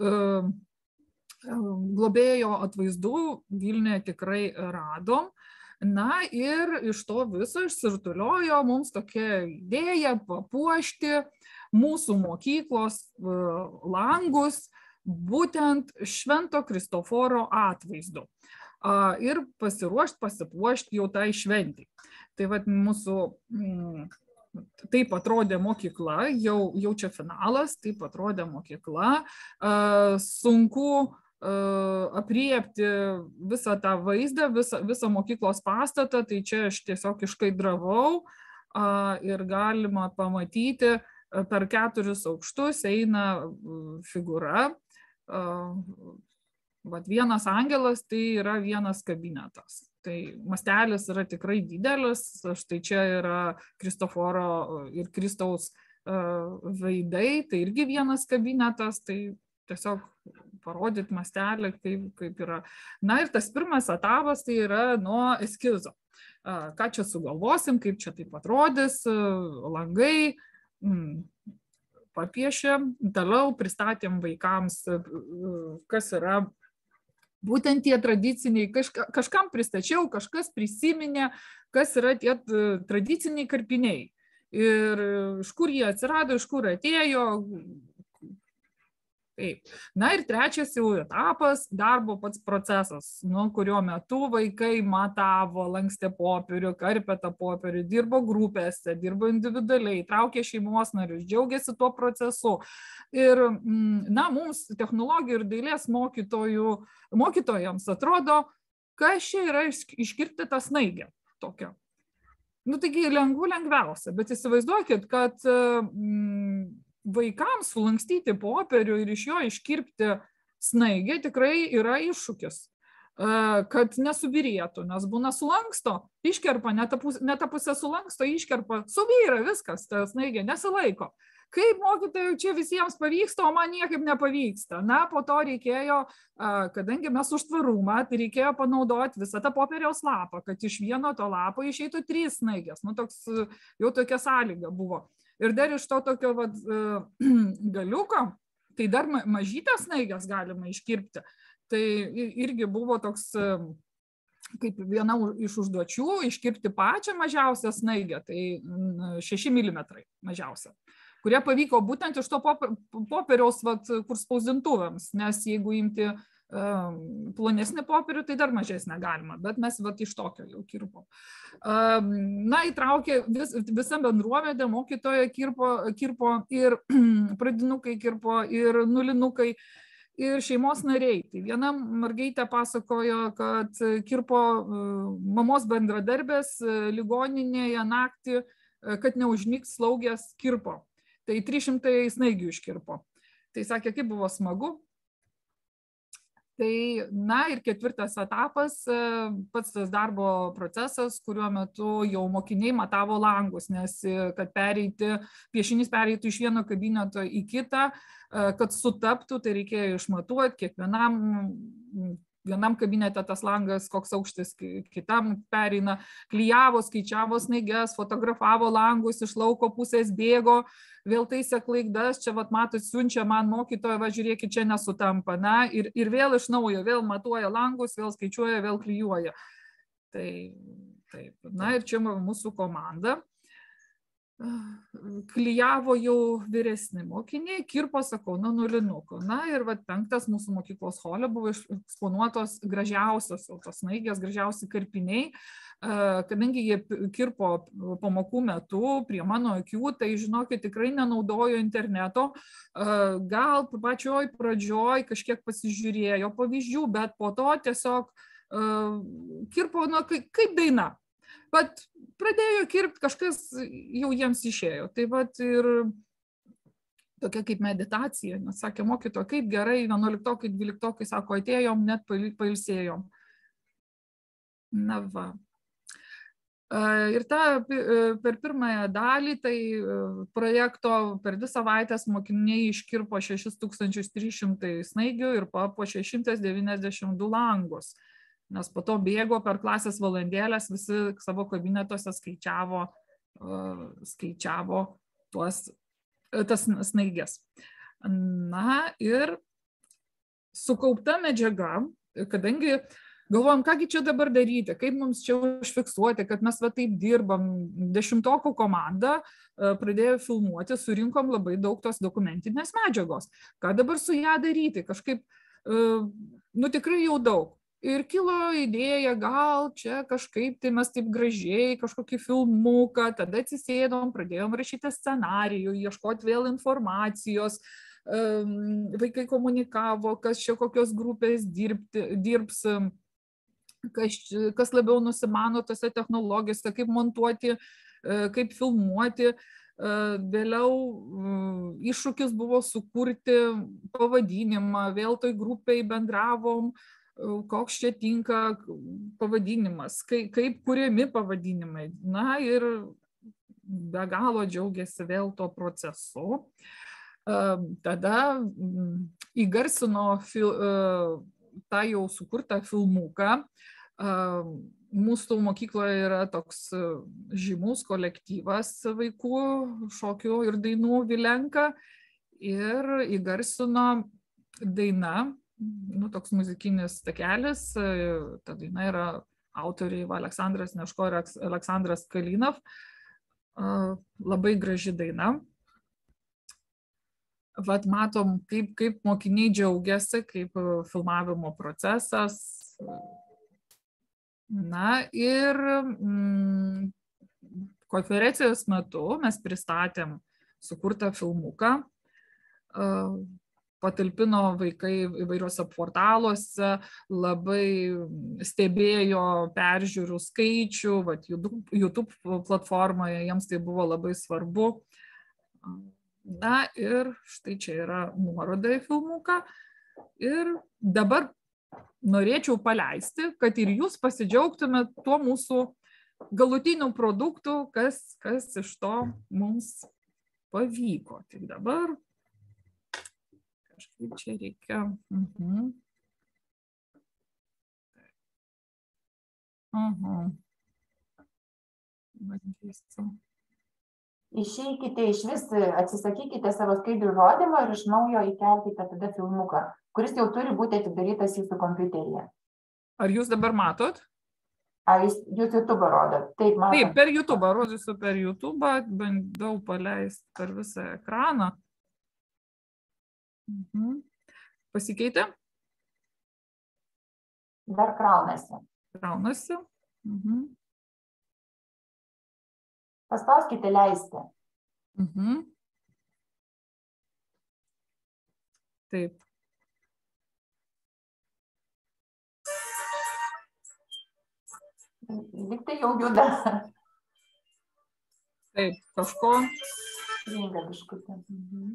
globėjo atvaizdų Vilniuje tikrai radom. Na ir iš to viso išsirtuliojo mums tokia idėja papuošti mūsų mokyklos langus būtent Švento Kristoforo atvaizdu ir pasiruošti, pasipuošti jau tai šventį. Tai vad mūsų taip atrodė mokykla, jau, jau čia finalas, taip atrodė mokykla. Sunku apriepti visą tą vaizdą, visą, visą mokyklos pastatą, tai čia aš tiesiog iškaidravau ir galima pamatyti, per keturis aukštus eina figūra. Vat vienas angelas tai yra vienas kabinetas. Tai mastelis yra tikrai didelis, štai čia yra Kristoforo ir Kristaus veidai, tai irgi vienas kabinetas, tai tiesiog parodyti mastelį, kaip, kaip yra. Na ir tas pirmas etapas tai yra nuo eskizo. Ką čia sugalvosim, kaip čia taip atrodys, langai, papiešėm, toliau pristatėm vaikams, kas yra būtent tie tradiciniai, kažka, kažkam pristačiau, kažkas prisiminė, kas yra tie tradiciniai karpiniai. Ir iš kur jie atsirado, iš kur atėjo. Taip. Na ir trečias jau etapas - darbo pats procesas, nuo kurio metu vaikai matavo, lankstė popierių, karpė tą popierių, dirbo grupėse, dirbo individualiai, traukė šeimos narius, džiaugiasi tuo procesu. Ir, na, mums technologijų ir dailės mokytojų, mokytojams atrodo, kas čia yra iškirpti tą snaigę tokią. Nu, taigi lengvų lengviausia, bet įsivaizduokit, kad mm, vaikams sulankstyti popierių ir iš jo iškirpti snaigę tikrai yra iššūkis kad nesubirėtų, nes būna sulanksto, iškerpa, ne ta pusė, ne ta pusė sulanksto, iškerpa, suvyra viskas, ta snaigė nesilaiko. Kaip mokytojai čia visiems pavyksta, o man niekaip nepavyksta. Na, po to reikėjo, kadangi mes už tvarumą, tai reikėjo panaudoti visą tą popieriaus lapą, kad iš vieno to lapo išeitų trys snaigės. Nu, toks jau tokia sąlyga buvo. Ir dar iš to tokio vat, galiuko, tai dar mažytės snaigės galima iškirpti. Tai irgi buvo toks kaip viena iš užduočių iškirpti pačią mažiausią snaigę, tai 6 mm mažiausia kurie pavyko būtent iš to popieriaus, vat, kur spausdintuvams, nes jeigu imti um, plonesnį popierių, tai dar mažesnę galima, bet mes vat, iš tokio jau kirpom. Na, įtraukė vis, visa bendruomenė, mokytoja kirpo, kirpo ir pradinukai kirpo ir nulinukai. Ir šeimos nariai. Tai viena mergaitė pasakojo, kad kirpo mamos bendradarbės ligoninėje naktį, kad neužmygs slaugės kirpo tai 300 snaigių iškirpo. Tai sakė, kaip buvo smagu. Tai, na ir ketvirtas etapas, e, pats tas darbo procesas, kuriuo metu jau mokiniai matavo langus, nes e, kad pereiti, piešinys pereitų iš vieno kabineto į kitą, e, kad sutaptų, tai reikėjo išmatuoti kiekvienam vienam kabinete tas langas, koks aukštis, kitam pereina, klyjavo, skaičiavo snaiges, fotografavo langus, iš lauko pusės bėgo, vėl taisė klaikdas, čia, vat, matot, siunčia man mokytoja, va, žiūrėkit, čia nesutampa, na, ir, ir vėl iš naujo, vėl matuoja langus, vėl skaičiuoja, vėl klyjuoja. Tai, taip, na ir čia mūsų komanda klyjavo jau vyresni mokiniai, kirpo, sakau, nuo nulinuko. Na ir vat, penktas mūsų mokyklos holė buvo eksponuotos gražiausios, jau tos snaigės, gražiausi karpiniai, kadangi jie kirpo pamokų metu prie mano akių, tai žinokit, tikrai nenaudojo interneto, gal pačioj pradžioj kažkiek pasižiūrėjo pavyzdžių, bet po to tiesiog kirpo, nu, kaip daina, Vat pradėjo kirpti, kažkas jau jiems išėjo. Tai vat ir tokia kaip meditacija, nes sakė mokyto, kaip gerai, 11, 12, sako, atėjom, net pailsėjom. Na va. Ir ta, per pirmąją dalį, tai projekto per dvi savaitės mokiniai iškirpo 6300 snaigių ir papuošė 192 langus. Nes po to bėgo per klasės valandėlės, visi savo kabinetuose skaičiavo, skaičiavo tuos, tas snaigės. Na ir sukaupta medžiaga, kadangi galvojom ką gi čia dabar daryti kaip mums čia užfiksuoti kad mes va taip dirbam dešimtokų komanda e, pradėjo filmuoti surinkom labai daug tos dokumentinės medžiagos. Ką dabar su ja daryti? Kažkaip e, nu tikrai jau daug ir kilo idėja gal čia kažkaip tai mes taip gražiai kažkokį filmuką tada atsisėdom pradėjom rašyti scenarijų ieškot vėl informacijos vaikai komunikavo kas čia kokios grupės dirbti dirbs kas, kas labiau nusimano tose technologijose, kaip montuoti, e, kaip filmuoti. E, vėliau iššūkis buvo sukurti pavadinimą, vėl toj grupiai bendravom, koks čia tinka pavadinimas, kaip, kaip kuriami pavadinimai. Na ir be galo džiaugiasi vėl to procesu. Tada įgarsino fil, tą jau sukurtą filmuką Mūsų mokykloje yra toks žymus kolektyvas vaikų šokių ir dainų Vilenka ir įgarsino daina, nu, toks muzikinis takelis, ta daina yra autoriai Aleksandras Neško ir Aleksandras Kalinov. Labai graži daina. Vat matom, kaip, kaip mokiniai džiaugiasi, kaip filmavimo procesas Na ir mm, konferencijos metu mes pristatėm sukurtą filmuką, patalpino vaikai įvairiuose portaluose, labai stebėjo peržiūrų skaičių, vat, YouTube platformoje jiems tai buvo labai svarbu. Na ir štai čia yra nuoroda į filmuką. Ir dabar norėčiau paleisti, kad ir jūs pasidžiaugtumėt tuo mūsų galutiniu produktu, kas, kas iš to mums pavyko. Tik dabar kažkaip čia reikia. Uh -huh. Bandysiu. Išeikite iš vis, atsisakykite savo skaidrių rodymo ir iš naujo įkelkite tada filmuką kuris jau turi būti atidarytas jūsų kompiuteryje. Ar jūs dabar matot? Ar jūs, jūs YouTube rodot? Taip, matot. Taip, per YouTube, rodysiu per YouTube, bandau paleisti per visą ekraną. Mhm. Pasikeitė? Dar kraunasi. Kraunasi. Mhm. Paspauskite leisti. Mhm. Taip. Lyg tai jau juda. Taip, kažko. Stringa biškutė. Mhm.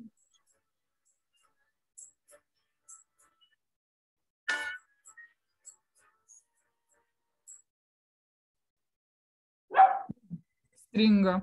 stringa.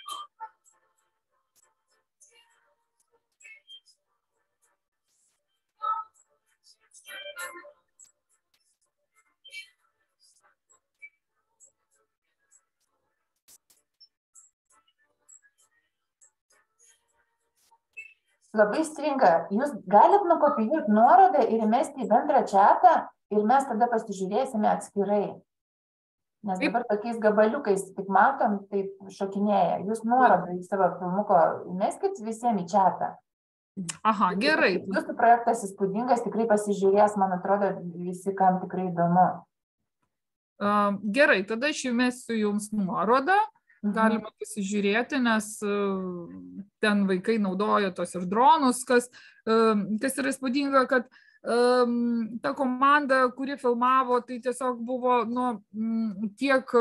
labai stringa. Jūs galit nukopijuoti nuorodą ir įmesti į bendrą čatą ir mes tada pasižiūrėsime atskirai. Nes dabar tokiais gabaliukais, kaip matom, taip šokinėja. Jūs nuorodą į savo filmuko įmeskit visiems į čatą. Aha, gerai. Jūsų projektas įspūdingas, tikrai pasižiūrės, man atrodo, visi, kam tikrai įdomu. Gerai, tada aš įmesiu jums nuorodą, galima pasižiūrėti, nes ten vaikai naudoja tos ir dronus, kas, kas yra įspūdinga, kad um, ta komanda, kuri filmavo, tai tiesiog buvo nu, tiek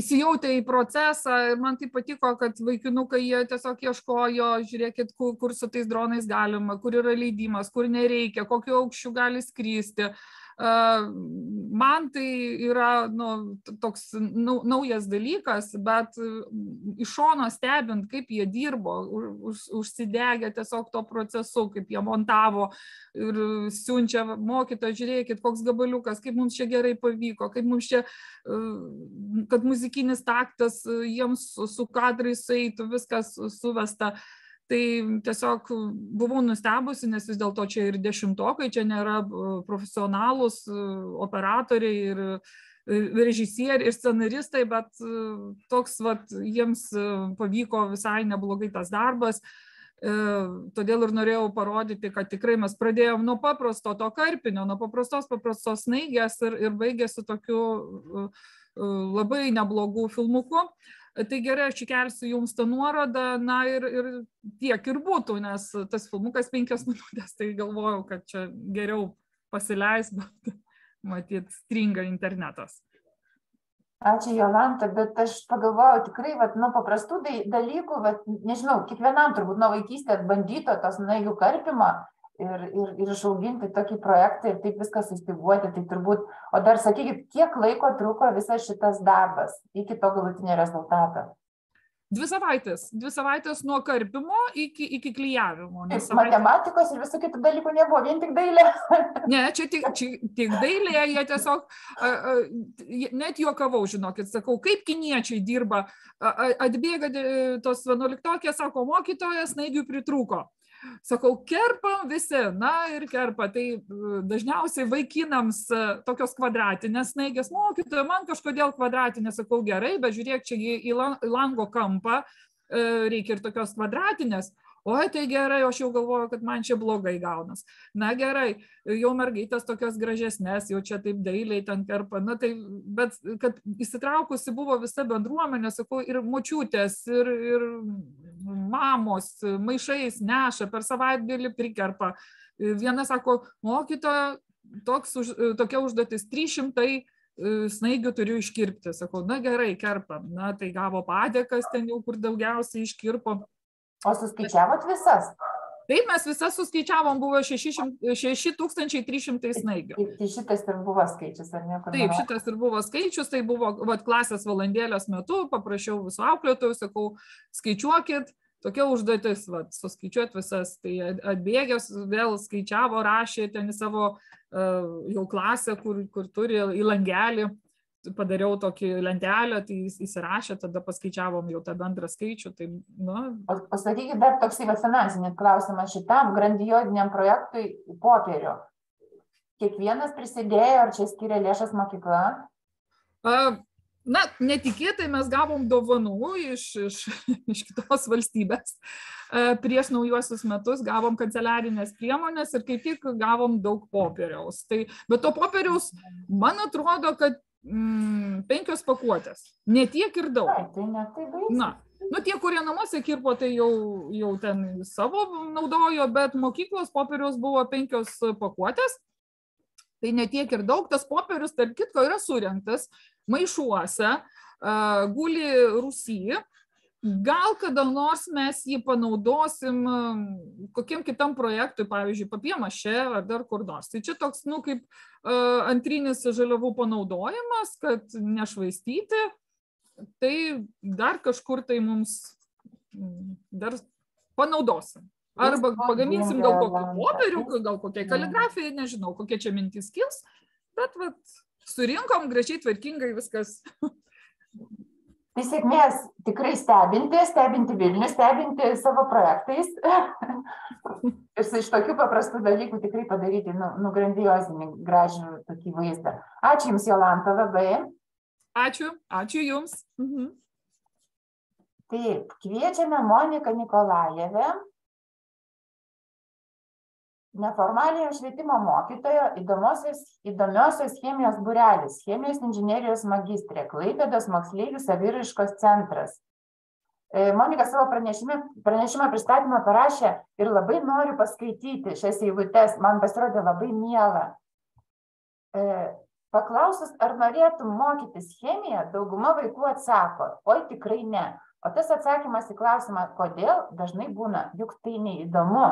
įsijautė į procesą ir man tai patiko, kad vaikinukai jie tiesiog ieškojo, žiūrėkit, kur, kur su tais dronais galima, kur yra leidimas, kur nereikia, kokiu aukščiu gali skrysti. Uh, man tai yra nu, toks naujas dalykas, bet iš šono stebint, kaip jie dirbo, už, užsidegę tiesiog to procesu, kaip jie montavo ir siunčia mokytoją, žiūrėkit, koks gabaliukas, kaip mums čia gerai pavyko, kaip mums čia, kad muzikinis taktas jiems su kadrais eitų, viskas suvesta tai tiesiog buvau nustebusi nes vis dėlto čia ir dešimtokai čia nėra profesionalūs operatoriai ir režisieriai ir scenaristai bet toks vat jiems pavyko visai neblogai tas darbas. Todėl ir norėjau parodyti, kad tikrai mes pradėjom nuo paprasto to karpinio, nuo paprastos paprastos snaigės ir, ir baigėsi tokiu labai neblogų filmukų tai gerai aš įkelsiu jums tą nuorodą na ir ir tiek ir būtų nes tas filmukas penkios minutės tai galvojau kad čia geriau pasileis bet matyt stringa internetas. Ačiū Jolanta, bet aš pagalvojau tikrai, vat, nuo paprastų dalykų, vat, nežinau, kiekvienam turbūt nuo vaikystės bandyto tos naivių karpimo, ir, ir, ir išauginti tokį projektą ir taip viską sustyguoti, tai turbūt, o dar sakykit, kiek laiko truko visas šitas darbas iki to galutinio rezultato? Dvi savaitės. Dvi savaitės nuo karpimo iki, iki klyjavimo. Nes savaitė... Matematikos ir visų kitų dalykų nebuvo, vien tik dailė. ne, čia tik, čia, tik dailė, jie tiesiog, a, a, net juokavau, žinokit, sakau, kaip kiniečiai dirba, a, a, atbėga tos 11, sako, mokytojas, naigių pritrūko. Sakau, kerpam visi, na ir kerpa. Tai e, dažniausiai vaikinams e, tokios kvadratinės snaigės mokytoja, man kažkodėl kvadratinė, sakau, gerai, bet žiūrėk, čia į lango kampą e, reikia ir tokios kvadratinės. Oi, tai gerai, aš jau galvoju, kad man čia blogai gaunas. Na gerai, jau mergaitės tokios gražesnės, jau čia taip dailiai ten kerpa. Na tai, bet kad įsitraukusi buvo visa bendruomenė, sakau, ir močiutės, ir, ir mamos maišais neša, per savaitgalį prikerpa. Viena sako, mokytoja, toks, tokia užduotis 300 e, snaigių turiu iškirpti. Sakau, na gerai, kerpam. Na tai gavo padėkas ten jau, kur daugiausiai iškirpo. O suskaičiavot visas? Taip, mes visas suskaičiavom, buvo 6300 snaigių. Tai šitas ir buvo skaičius, ar ne? Taip, šitas ir buvo skaičius, tai buvo vat, klasės valandėlės metu, paprašiau visų auklėtojų, sakau, skaičiuokit, tokia užduotis, vat, suskaičiuoti visas, tai atbėgęs vėl skaičiavo, rašė ten į savo uh, jau klasę, kur, kur turi į langelį padariau tokį lentelę, tai įsirašė, tada paskaičiavom jau tą bendrą skaičių. Tai, nu. Pasakykit dar toksai finansinį klausimą šitam grandioziniam projektui popierių. Kiekvienas prisidėjo, ar čia skiria lėšas mokykla? Na, netikėtai mes gavom dovanų iš, iš, iš kitos valstybės. Prieš naujuosius metus gavom kanceliarinės priemonės ir kaip tik gavom daug popieriaus. Tai, bet to popieriaus, man atrodo, kad mm, penkios pakuotės. Ne tiek ir daug. Ai, tai ne tai daug. Na, nu tie, kurie namuose kirpo, tai jau, jau ten savo naudojo, bet mokyklos popieriaus buvo penkios pakuotės. Tai ne tiek ir daug, tas popierius, tarp kitko, yra surinktas maišuose, uh, guli Rusijai gal kada nors mes jį panaudosim um, kokiam kitam projektui, pavyzdžiui, papiemaše ar dar kur nors. Tai čia toks, nu, kaip uh, antrinis žaliavų panaudojimas, kad nešvaistyti, tai dar kažkur tai mums mm, dar panaudosim. Arba pagaminsim gal kokį popierių, gal kokią kaligrafiją, nežinau, kokie čia mintys kils, bet vat, surinkom gražiai, tvarkingai viskas Tai sėkmės tikrai stebinti, stebinti Vilnių, stebinti savo projektais. ir iš tokių paprastų dalykų tikrai padaryti nu, nu grandiozinį, gražų tokį vaizdą. Ačiū Jums, Jolanta, labai. Ačiū, ačiū Jums. Mhm. Taip, kviečiame Moniką Nikolajevę, neformaliojo švietimo mokytojo įdomiosios, įdomiosios chemijos burelis, chemijos inžinierijos magistrė, Klaipėdos moksleivių saviraiškos centras. E, Monika savo pranešimą, pranešimą pristatymą parašė ir labai noriu paskaityti šias eilutes, man pasirodė labai miela. E, paklausus, ar norėtum mokytis chemiją, dauguma vaikų atsako, oi tikrai ne. O tas atsakymas į klausimą, kodėl, dažnai būna, juk tai neįdomu.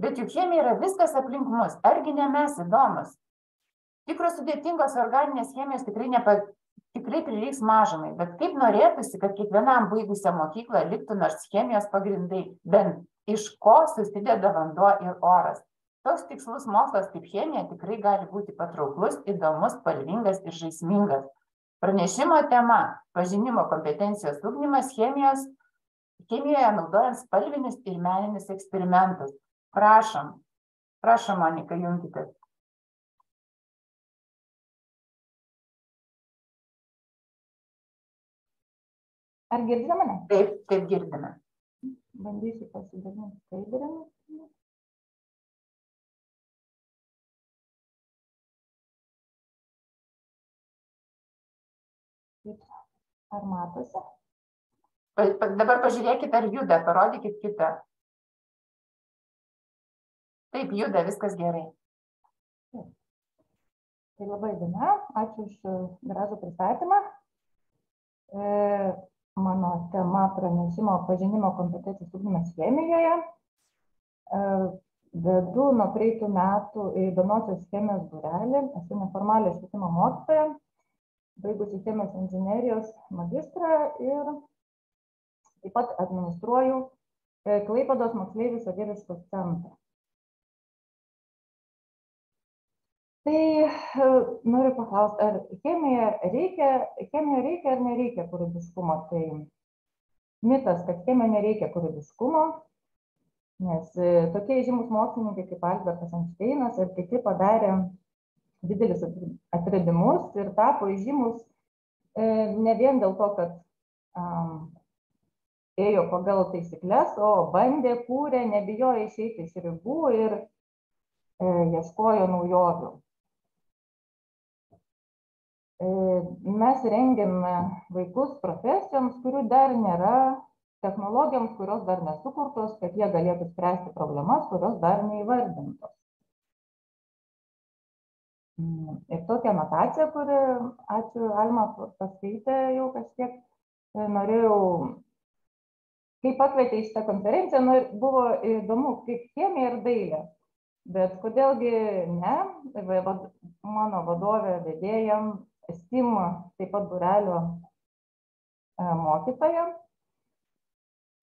Bet juk chemija yra viskas aplink mus, argi ne mes įdomus. Tikros sudėtingos organinės chemijos tikrai, nepa, tikrai prireiks mažumai, bet kaip norėtųsi, kad kiekvienam baigusią mokyklą liktų nors chemijos pagrindai, bent iš ko susideda vanduo ir oras. Toks tikslus mokslas kaip chemija tikrai gali būti patrauklus, įdomus, spalvingas ir žaismingas. Pranešimo tema - pažinimo kompetencijos ugdymas chemijos, chemijoje naudojant spalvinius ir meninius eksperimentus. Prašom. Prašom, Monika, junkitės. Ar girdite mane? Taip, taip girdime. Bandysiu pasidalinti skaidrėmis. Ar matosi? Dabar pažiūrėkite, ar juda, parodykit kitą. Taip, juda, viskas gerai. Tai labai diena, ačiū už gražų pristatymą. E, mano tema pranešimo pažinimo kompetencijos ugdymas chemijoje. E, vedu nuo praeitų metų įdomiosios chemijos būrelį, esu neformalio švietimo mokytoja, baigusi chemijos inžinerijos magistrą ir taip pat administruoju Klaipados moksleivių saviriškos centrą. Tai noriu paklausti, ar chemija reikia, chemija reikia ar nereikia kūrybiškumo. Tai mitas, kad chemija nereikia kūrybiškumo, nes tokie žymus mokslininkai kaip Albertas Einšteinas ir kiti padarė didelis atradimus ir tapo žymus ne vien dėl to, kad ėjo pagal taisyklės, o bandė, kūrė, nebijojo išeiti iš ribų ir e, ieškojo naujovių. Mes rengiame vaikus profesijoms, kurių dar nėra, technologijoms, kurios dar nesukurtos, kad jie galėtų spręsti problemas, kurios dar neįvardintos. Ir tokia anotacija, kuri, ačiū Alma, paskaitė jau kažkiek, norėjau, kai pakvietė į šitą konferenciją, buvo įdomu, kaip chemija ir dailė. Bet kodėlgi ne, mano vadovė vedėjam STEAM taip pat būrelio mokytoja.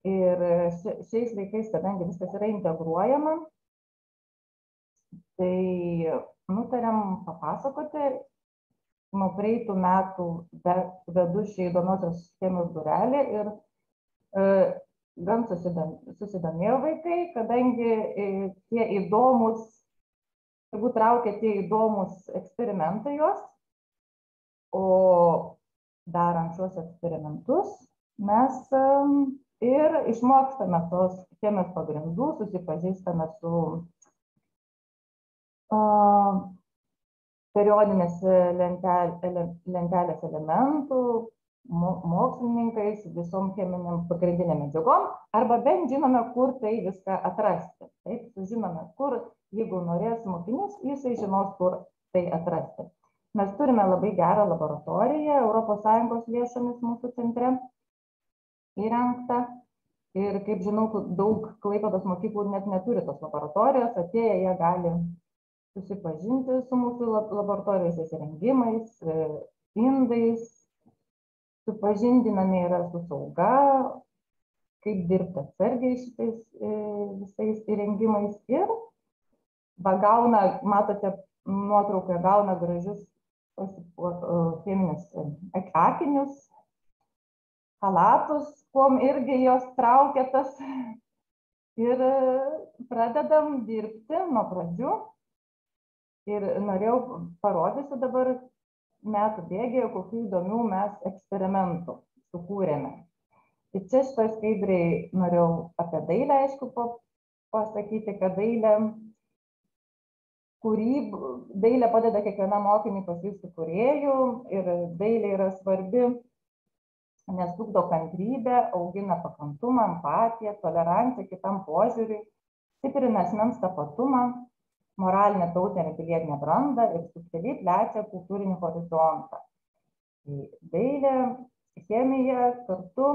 Ir šiais laikais, kadangi viskas yra integruojama, tai nutarėm papasakoti, nuo praeitų metų vedu šį įdomiosios chemijos būrelį ir e, gan susidomėjo vaikai, kadangi e, tie įdomus, turbūt traukia tie įdomus eksperimentai juos, o darant šiuos eksperimentus mes ir išmokstame tos chemijos pagrindų, susipažįstame su periodinės lentelės elementų, mokslininkais, visom cheminiam pagrindinėm medžiagom, arba bent žinome, kur tai viską atrasti. Taip, sužinome, kur, jeigu norės mokinys, jisai žinos, kur tai atrasti. Mes turime labai gerą laboratoriją ES lėšomis mūsų centre įrengta. Ir kaip žinau, daug Klaipados mokyklų net neturi tos laboratorijos, atėję jie gali susipažinti su mūsų laboratorijos įsirengimais, indais, supažindinami yra su sauga, kaip dirbti atsargiai šitais visais įrengimais. Ir va gauna, matote, nuotraukoje gauna gražius cheminius akinius, halatus, kuom irgi jos traukia tas. Ir pradedam dirbti nuo pradžių. Ir norėjau parodysiu dabar metų bėgėje, kokių įdomių mes eksperimentų sukūrėme. Tai čia šitoj skaidriai norėjau apie dailę, aišku, pasakyti, kad dailė, kūryb, dailė padeda kiekvienam mokiniui pasijusti kuriejų ir dailė yra svarbi nes ugdo kantrybę, augina pakantumą, empatiją, toleranciją kitam požiūriui, stiprina asmens tapatumą, moralinę tautinę pilietinę brandą ir subtiliai plečia kultūrinį horizontą. Dailė, chemija kartu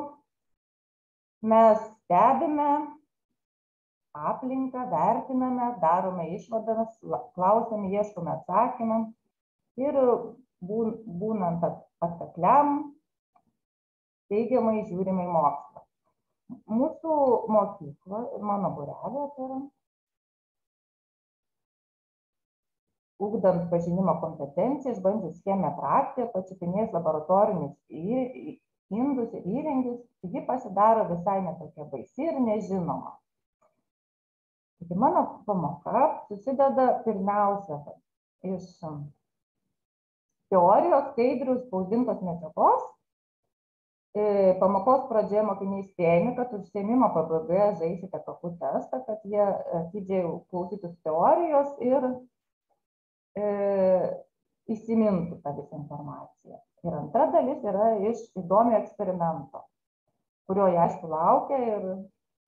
mes stebime aplinką, vertiname, darome išvadas, klausiame, ieškome atsakymą ir būnant atkakliam, teigiamai žiūrime į mokslą. Mūsų mokykla mano burelė tai yra ugdant pažinimo kompetenciją, išbandžius chemiją praktiką, pačiupinėjus laboratorinius indus ir įrengius, ji pasidaro visai netokia baisi ir nežinoma. Taigi mano pamoka susideda pirmiausia iš teorijos skaidrių spausdintos medžiagos E, pamokos pradžioje mokiniai spėjami, kad užsiemimo pabaigoje žaisite kapų testą, kad jie atidžiai klausytųsi teorijos ir e, įsimintų tą visą informaciją. Ir antra dalis yra iš įdomio eksperimento, kurio jie aišku laukia ir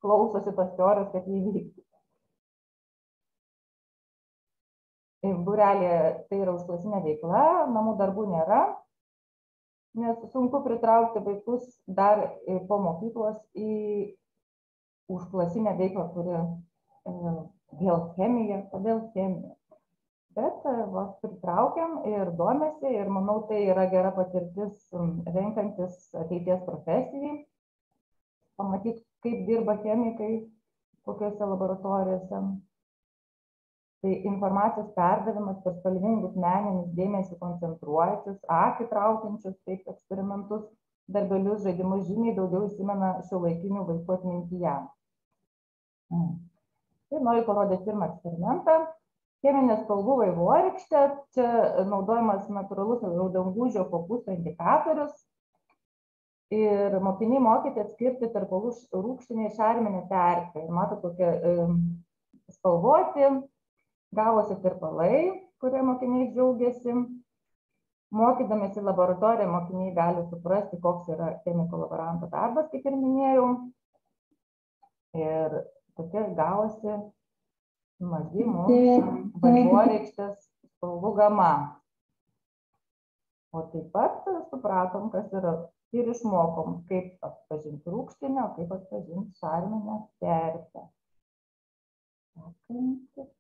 klausosi tos teorijos, kad jį vyktų. Burelė tai yra užklasinė veikla, namų darbų nėra, nes sunku pritraukti vaikus dar po mokyklos į užklasinę veiklą, kuri e, vėl chemija, kodėl chemija. Bet e, va, pritraukiam ir domėsi ir manau, tai yra gera patirtis renkantis ateities profesijai, pamatyti, kaip dirba chemikai, kokiuose laboratorijose tai informacijos perdavimas per spalvingus meninius dėmesį koncentruojančius akį traukiančius taip eksperimentus darbelius žaidimus žymiai daugiau įsimena šiuolaikinių vaikų atmintyje. Mm. ir noriu parodyti pirmą eksperimentą. Cheminė spalvų vaivorykštė. Čia naudojamas natūralus raudongūžio kopūsto indikatorius. Ir mokiniai mokyti atskirti tarp rūgštinę ir šarminę terpę. Ir matot tokie spalvoti gavosi tirpalai, kurie mokiniai džiaugiasi. Mokydamėsi laboratoriją mokiniai gali suprasti, koks yra chemiko laboranto darbas, kaip ir minėjau. Ir tokia gavosi maži mums vaivorykštės spalvų gama. O taip pat supratom, kas yra ir išmokom, kaip atpažinti rūkštinę, kaip atpažinti šarminę terpę. Sekantis.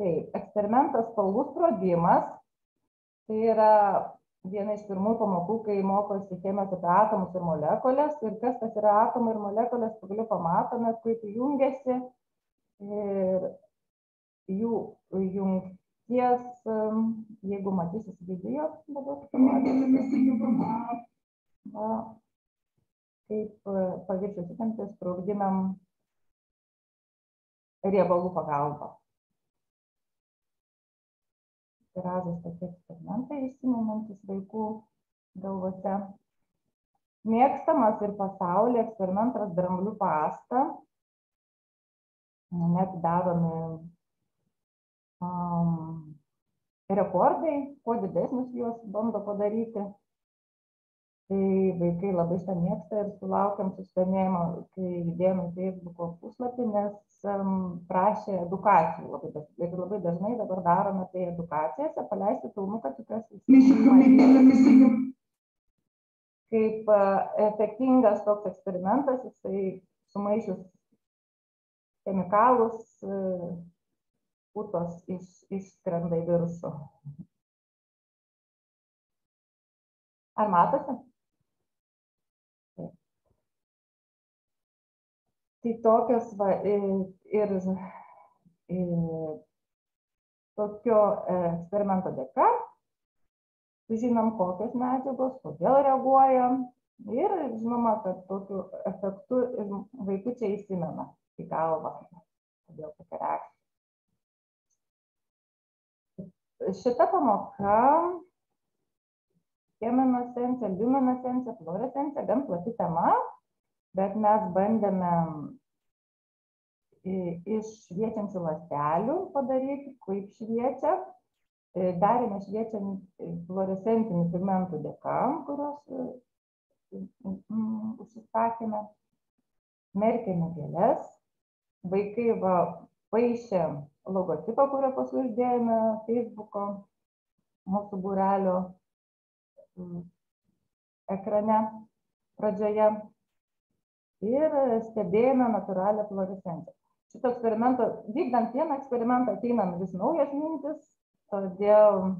Taip, eksperimentas spalvų sprogimas. Tai yra viena iš pirmųjų pamokų, kai mokosi chemijos apie atomus ir molekulės. Ir kas tas yra atomai ir molekulės, pagaliau pamatome, kaip jungiasi ir jų jungties, jeigu matysis video, dabar kaip paviršiaus įtemptis sprogdinam riebalų pagalba gražūs tokie eksperimentai įsimenantys vaikų galvose. Mėgstamas ir pasaulyje eksperimentas dramblių pasta. Net daromi um, rekordai, kuo didesnius juos bando padaryti tai vaikai labai šitą mėgsta ir sulaukiam susidomėjimo, kai įdėjome į Facebooko puslapį, nes um, prašė edukacijų labai dažnai. Ir labai dažnai dabar darome tai edukacijose, paleisti filmuką, tikiuosi. Kaip uh, efektingas toks eksperimentas, jisai sumaišius chemikalus, uh, putos iš, išskrenda į viršų. Ar matosi? Tai tokios va ir, ir tokio eksperimento dėka sužinom, kokios medžiagos, kodėl reaguoja. Ir žinoma, kad tokiu efektu vaikučiai įsimena į galvą, kodėl tokia reakcija. Šita pamoka cheminosensija, liuminosensija, fluorescencija, gan plati tema, bet mes bandėme iš šviečiančių ląstelių padaryti, kaip šviečia. Darėme šviečiant fluorescentinių pigmentų dėka, kurios užsisakėme. Merkėme gėlės. Vaikai va, paaišė logotipą, kurio paskui uždėjome Facebook'o mūsų būrelio ekrane pradžioje ir stebėjome natūralią fluorescenciją. Šito eksperimento, vykdant vieną eksperimentą, ateina vis naujas mintis, todėl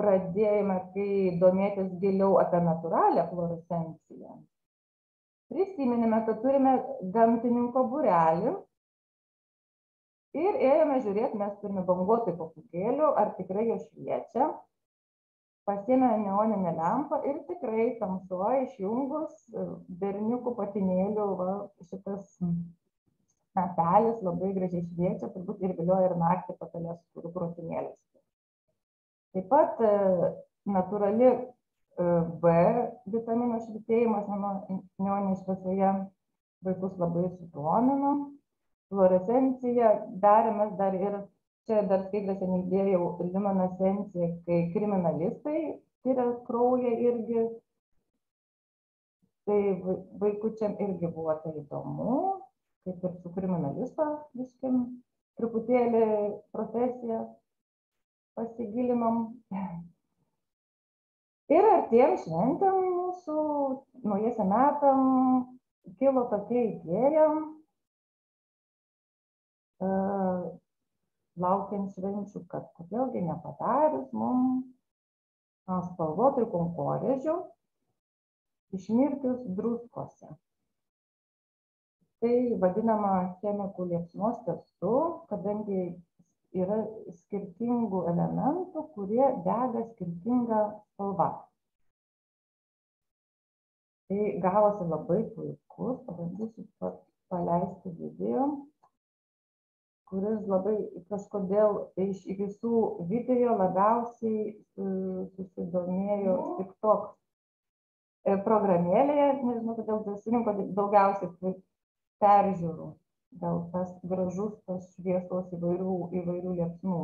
pradėjome, kai domėtis giliau apie natūralią fluorescenciją. Prisiminėme, kad turime gamtininko būrelį ir ėjome žiūrėti, mes turime banguotojų papūgėlių, ar tikrai jie šviečia pasiėmė neoninę lempą ir tikrai tamsoj išjungus berniukų patinėlių va šitas metelis labai gražiai šviečia, turbūt ir vilioja ir naktį patalės kurių krūtinėlės. Taip pat natūrali B vitamino švitėjimas neoninė šviesoje vaikus labai sudomino. Fluorescencija darėmės dar ir čia dar skaidrėse neįdėjau liuminescenciją, kai kriminalistai tyria kraują irgi. Tai vaikučiam irgi buvo tai įdomu, kaip ir su kriminalisto, viskim, truputėlį profesiją pasigilinom. Ir artėjom šventėm mūsų naujasiam metam kilo tokia idėja laukiant švenčių, kad kodėlgi nepadarius mums spalvotų konkorėžių išmirkius druskose. Tai vadinama chemikų liepsnos testu, kadangi yra skirtingų elementų, kurie dega skirtingą spalvą. Tai gavosi labai puikus, pabandysiu paleisti video kuris labai kažkodėl iš visų video labiausiai susidomėjo TikTok programėlėje, nežinau, kodėl susirinko daugiausiai peržiūrų, dėl tas gražus, tas šviesos įvairių, įvairių liepsnų.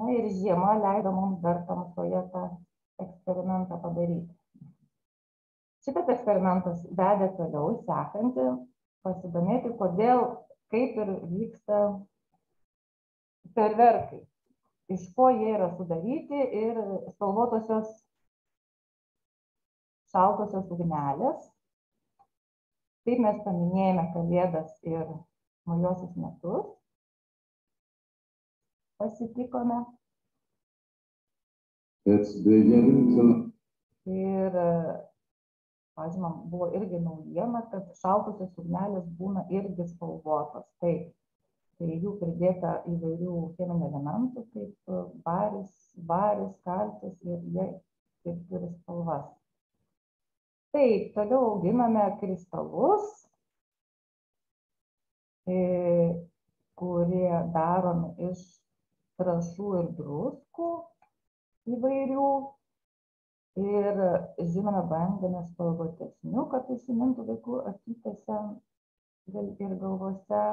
Na ir žiema leido mums dar tamsoje tą eksperimentą padaryti. Šitas eksperimentas vedė toliau sekantį, pasidomėti, kodėl, kaip ir vyksta ferverkai, iš ko jie yra sudaryti ir spalvotosios šaltosios ugnelės. Taip mes paminėjome kalėdas ir naujosius metus. Pasitikome. Ir pavyzdžiui, man buvo irgi naujiena, kad šaltosios ugnelės būna irgi spalvotos. Taip, tai jų pridėta įvairių cheminių elementų, kaip baris, baris, kalcis ir jie ir turi spalvas. Taip, toliau auginame kristalus, kurie daromi iš trašų ir druskų įvairių ir žinoma bandėme spalvotesnių, kad įsimintų vaikų akytėse ir galvose.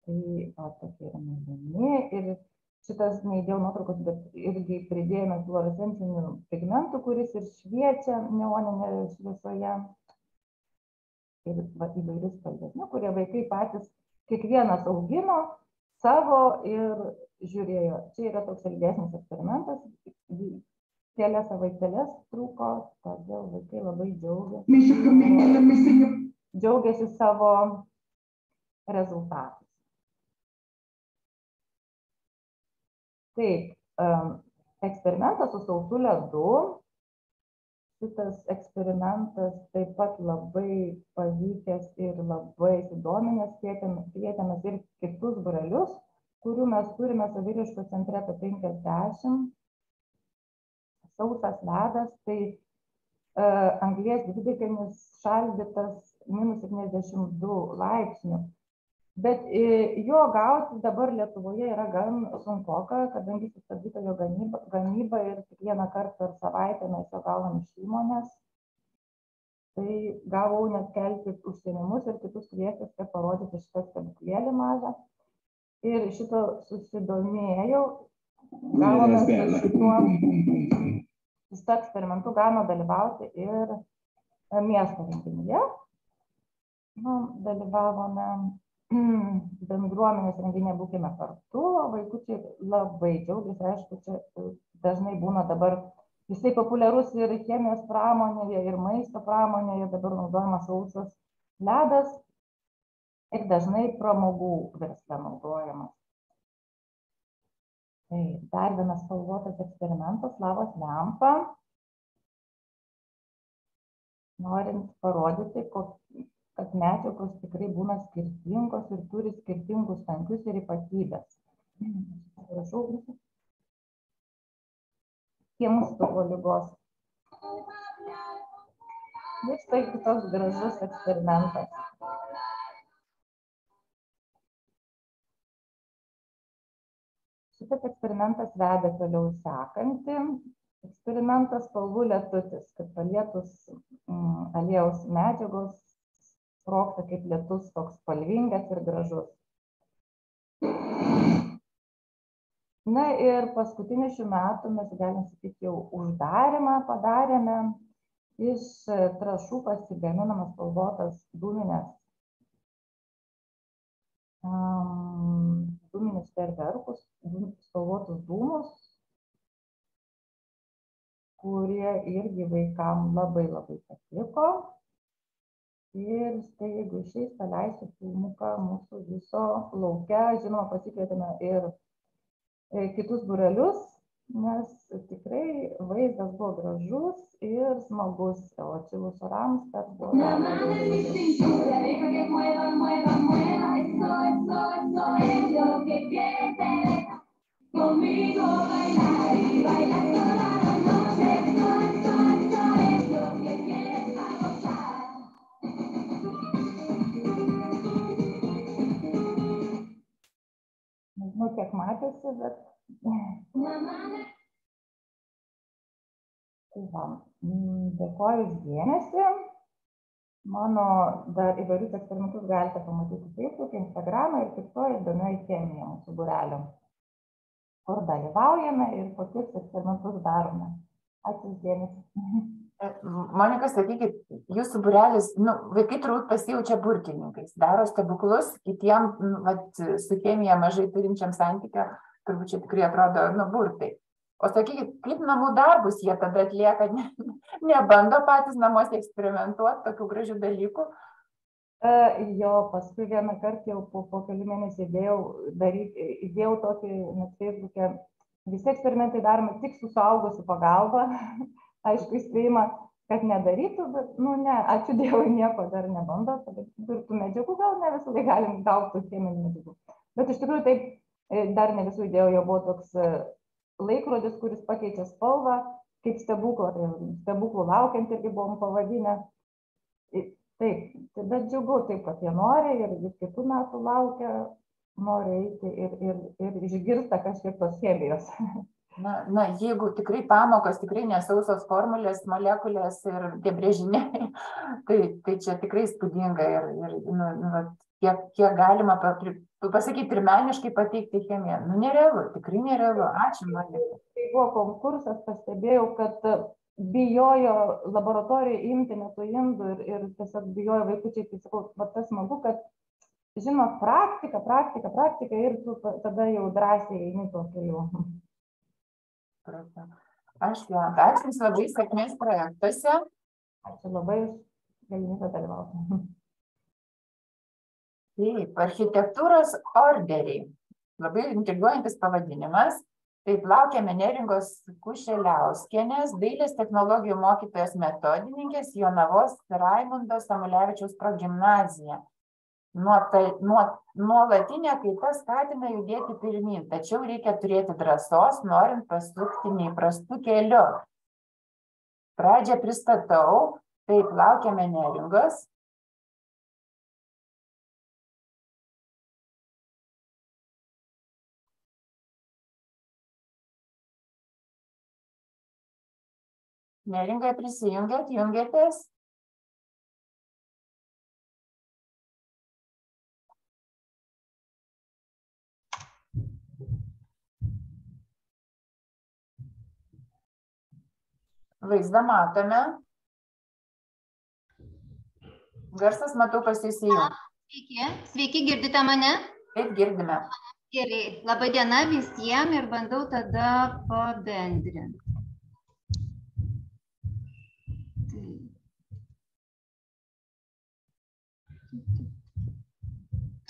Tai o tokie yra mėlyni ir šitas neįdėjau nuotraukos, bet irgi pridėjome fluorescencinių pigmentų, kuris ir šviečia neoninėje šviesoje. Ir va, įvairius spalvės, nu, kurie vaikai patys kiekvienas augino savo ir žiūrėjo. Čia yra toks ilgesnis eksperimentas, kelias savaitėles truko, todėl vaikai labai džiaugiasi, džiaugiasi savo rezultatais. Taip, eksperimentas su sausu ledu šitas eksperimentas taip pat labai pavykęs ir labai kvietėm kvietėmės ir kitus būrelius kurių mes turime saviraiškos centre apie penkiasdešimt sausas ledas tai e, anglies dvideginis šaldytas minus septyniasdešimt du laipsnių. Bet jo gauti dabar lietuvoje yra gan sunkoka kadangi sustabdyta jo gamyba gamyba ir tik vieną kartą per savaitę mes jo gaunam iš įmonės. Tai gavau net kelti užsiėmimus ir kitus kviestis kad parodyti šitą stebuklėlį mažą. Ir šito susidomėjau. Gavome su šituo su šituo eksperimentu galima dalyvauti ir miesto renginyje. Nu, dalyvavome bendruomenės renginyje būkime kartu vaikučiai labai džiaugiasi aišku čia dažnai būna dabar jisai populiarus ir chemijos pramonėje ir maisto pramonėje dabar naudojamas sausas ledas. Ir dažnai pramogų versle naudojamas tai dar vienas spalvotas eksperimentas lavos lempa norint parodyti kad medžiagos tikrai būna skirtingos ir turi skirtingus tankius ir ypatybes. Prašau, Kimstuvo lygos. Vyksta kitos gražus eksperimentas. Šitas eksperimentas veda toliau sekantį. Eksperimentas spalvų lietutis, kad palietus mm, aliejaus medžiagos sprogsta kaip lietus toks spalvingas ir gražus. Na ir paskutinį šių metų mes galim sakyti jau uždarimą padarėme iš trašų pasigaminamas spalvotas dūminės um, dūminius ferverkus, spalvotus dūmus, kurie irgi vaikam labai labai patiko. Ir štai jeigu išeis paleisiu filmuką mūsų viso lauke. Žinoma pasikvietėme ir kitus būrelius nes tikrai vaizdas buvo gražus ir smagus o atšilus orams buvo dar labiau Conmigo bailar y bailar toda la noche, noche, noche, lo que quieres a gozar. Nežinau, kiek matėsi, bet. Tai va, dėkoju už dėmesį. Mano dar įvairius eksperimentus galite pamatyti Facebook, Instagram ir kitoje įdomioje chemija mūsų burelio, kur dalyvaujame ir kokius eksperimentus darome. Ačiū uždėmesi. Monika, sakykit, jūsų burelis, nu, vaikai turbūt pasijaučia burtininkais, daro stebuklus, kitiem, nu, vat, su chemija mažai turinčiam santykio, turbūt čia tikrai atrodo, nu, burtai. O sakykit, kaip namų darbus jie tada atlieka, ne, nebando patys namuose eksperimentuoti tokių gražių dalykų? Uh, jo, paskui vieną kartą jau po, po kelių mėnesių įdėjau, daryti, įdėjau tokį net Facebook'e, visi eksperimentai daromi tik su suaugusiu pagalba, aišku, įspėjimą, kad nedarytų, bet, nu, ne, ačiū Dievui, nieko dar nebando, ir tų medžiagų gal ne visada galim gauti cheminių medžiagų. Bet iš tikrųjų taip, dar ne visų idėjų, jo buvo toks laikrodis, kuris pakeičia spalvą, kaip stebuklą, tai stebuklų laukiant irgi buvom pavadinę. Taip, tai bet džiugu, taip, kad jie nori ir vis kitų metų laukia, nori eiti ir, ir, ir išgirsta kažkiek tos chemijos. Na, na, jeigu tikrai pamokos, tikrai nesausos formulės, molekulės ir tie brėžiniai, tai, tai čia tikrai spūdinga ir, ir nu, nu, kiek, kiek galima pasakyti, pirmeniškai pateikti chemiją. Nu, nerealu, tikrai nerealu. Ačiū, Marija. Kai buvo konkursas, pastebėjau, kad bijojo laboratorijoje imti netų indų ir, ir tiesiog bijojo vaikučiai, tai sakau, va tas smagu, kad žinot, praktika, praktika, praktika ir tu tada jau drąsiai eini tuo keliu. Aš Jolanta, ačiū Jums labai sėkmės projektuose. Ačiū labai už galimybę dalyvauti. Taip, architektūros orderiai. Labai intriguojantis pavadinimas. Taip, laukiame Neringos Kušeliauskienės, dailės technologijų mokytojos metodininkės Jonavos Raimundo Samulevičiaus progymnazija. Nuolatinė kaita skatina judėti pirmin, tačiau reikia turėti drąsos, norint pasukti neįprastų kelių. Pradžią pristatau, taip laukiame Neringos, Neringa prisijungiat, jungiatės? Vaizdą matome. Garsas matau pasisijungia. Sveiki, sveiki, girdite mane? Taip, girdime. Gerai, laba diena visiems ir bandau tada pabendrinti.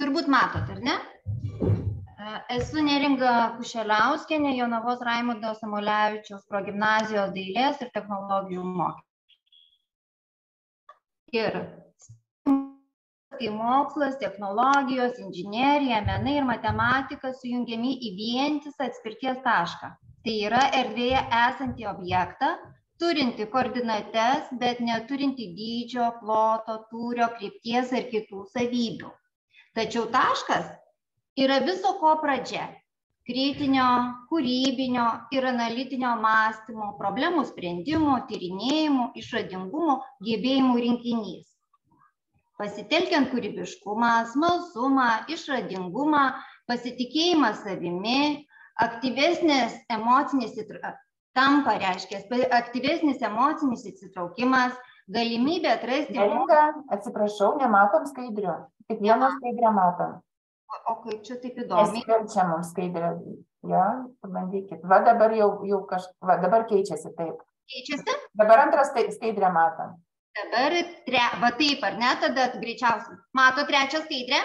Turbūt matot, ar ne? Esu neringa Kušeliauskienė, Jonavos Raimundo Samulevičiaus progymnazijos dailės ir technologijų mokytoja. Ir kai mokslas, technologijos, inžinierija, menai ir matematika sujungiami į vientisą atspirties tašką. Tai yra erdvėje esantį objektą, turinti koordinates, bet neturinti dydžio, ploto, tūrio, krypties ar kitų savybių. Tačiau taškas yra viso ko pradžia - kritinio, kūrybinio ir analitinio mąstymo, problemų sprendimo, tyrinėjimų, išradingumo, gebėjimų rinkinys. Pasitelkiant kūrybiškumą, smalsumą, išradingumą, pasitikėjimą savimi, aktyvesnis emocinis tampa, reiškia, aktyvesnis emocinis įsitraukimas, galimybė atrasti... Neringa, atsiprašau, nematom skaidrių. Tik vieną skaidrę matom. O kaip čia taip įdomiai? Čia mums skaidrė. Ja, pabandykit. Va dabar jau, jau kažkaip, va dabar keičiasi taip. Keičiasi? Dabar antras skaidrę matom. Dabar, tre, va taip, ar ne, tada greičiausiai. Mato trečią skaidrę?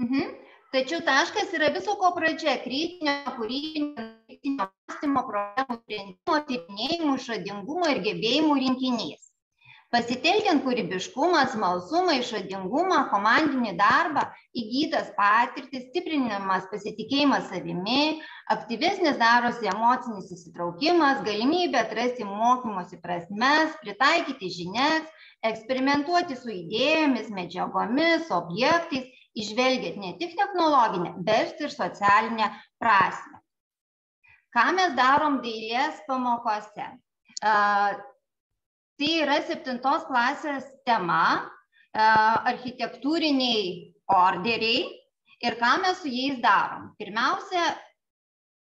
Mhm. Tačiau taškas yra viso ko pradžia - kritinio, kūrybinio, kritinio mąstymo, problemų sprendimo, tyrinėjimų, išradingumo ir gebėjimų rinkinys. Pasitelkiant kūrybiškumą, smalsumą, išradingumą, komandinį darbą, įgytas patirtis, stiprinimas pasitikėjimas savimi, aktyvesnis darosi emocinis įsitraukimas, galimybė atrasti mokymosi prasmes, pritaikyti žinias, eksperimentuoti su idėjomis, medžiagomis, objektais išvelgiat ne tik technologinę, bet ir socialinę prasme. Ką mes darom dailės pamokose? Tai yra septintos klasės tema architektūriniai orderiai ir ką mes su jais darom. Pirmiausia,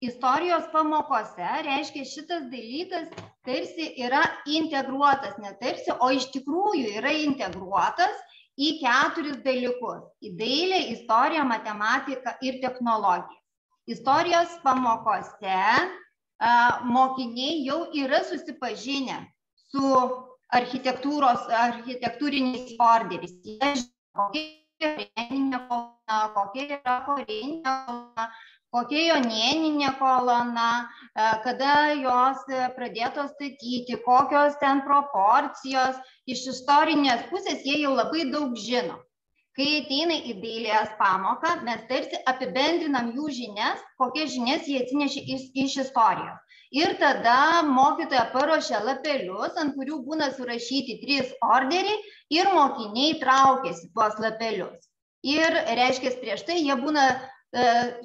istorijos pamokose reiškia šitas dalykas tarsi yra integruotas, ne tarsi, o iš tikrųjų yra integruotas į keturis dalykus - į dailę, istoriją, matematiką ir technologiją. Istorijos pamokose mokiniai jau yra susipažinę su architektūros, architektūriniais orderiais. Jie žino, kokia yra korinė kolona, kokia jonėninė kolona, kada jos pradėtos statyti, kokios ten proporcijos. Iš istorinės pusės jie jau labai daug žino. Kai ateina į dailės pamoką, mes tarsi apibendrinam jų žinias, kokias žinias jie atsinešė iš, iš istorijos. Ir tada mokytoja paruošia lapelius, ant kurių būna surašyti trys orderiai ir mokiniai traukiasi tuos lapelius. Ir reiškia, prieš tai jie būna e,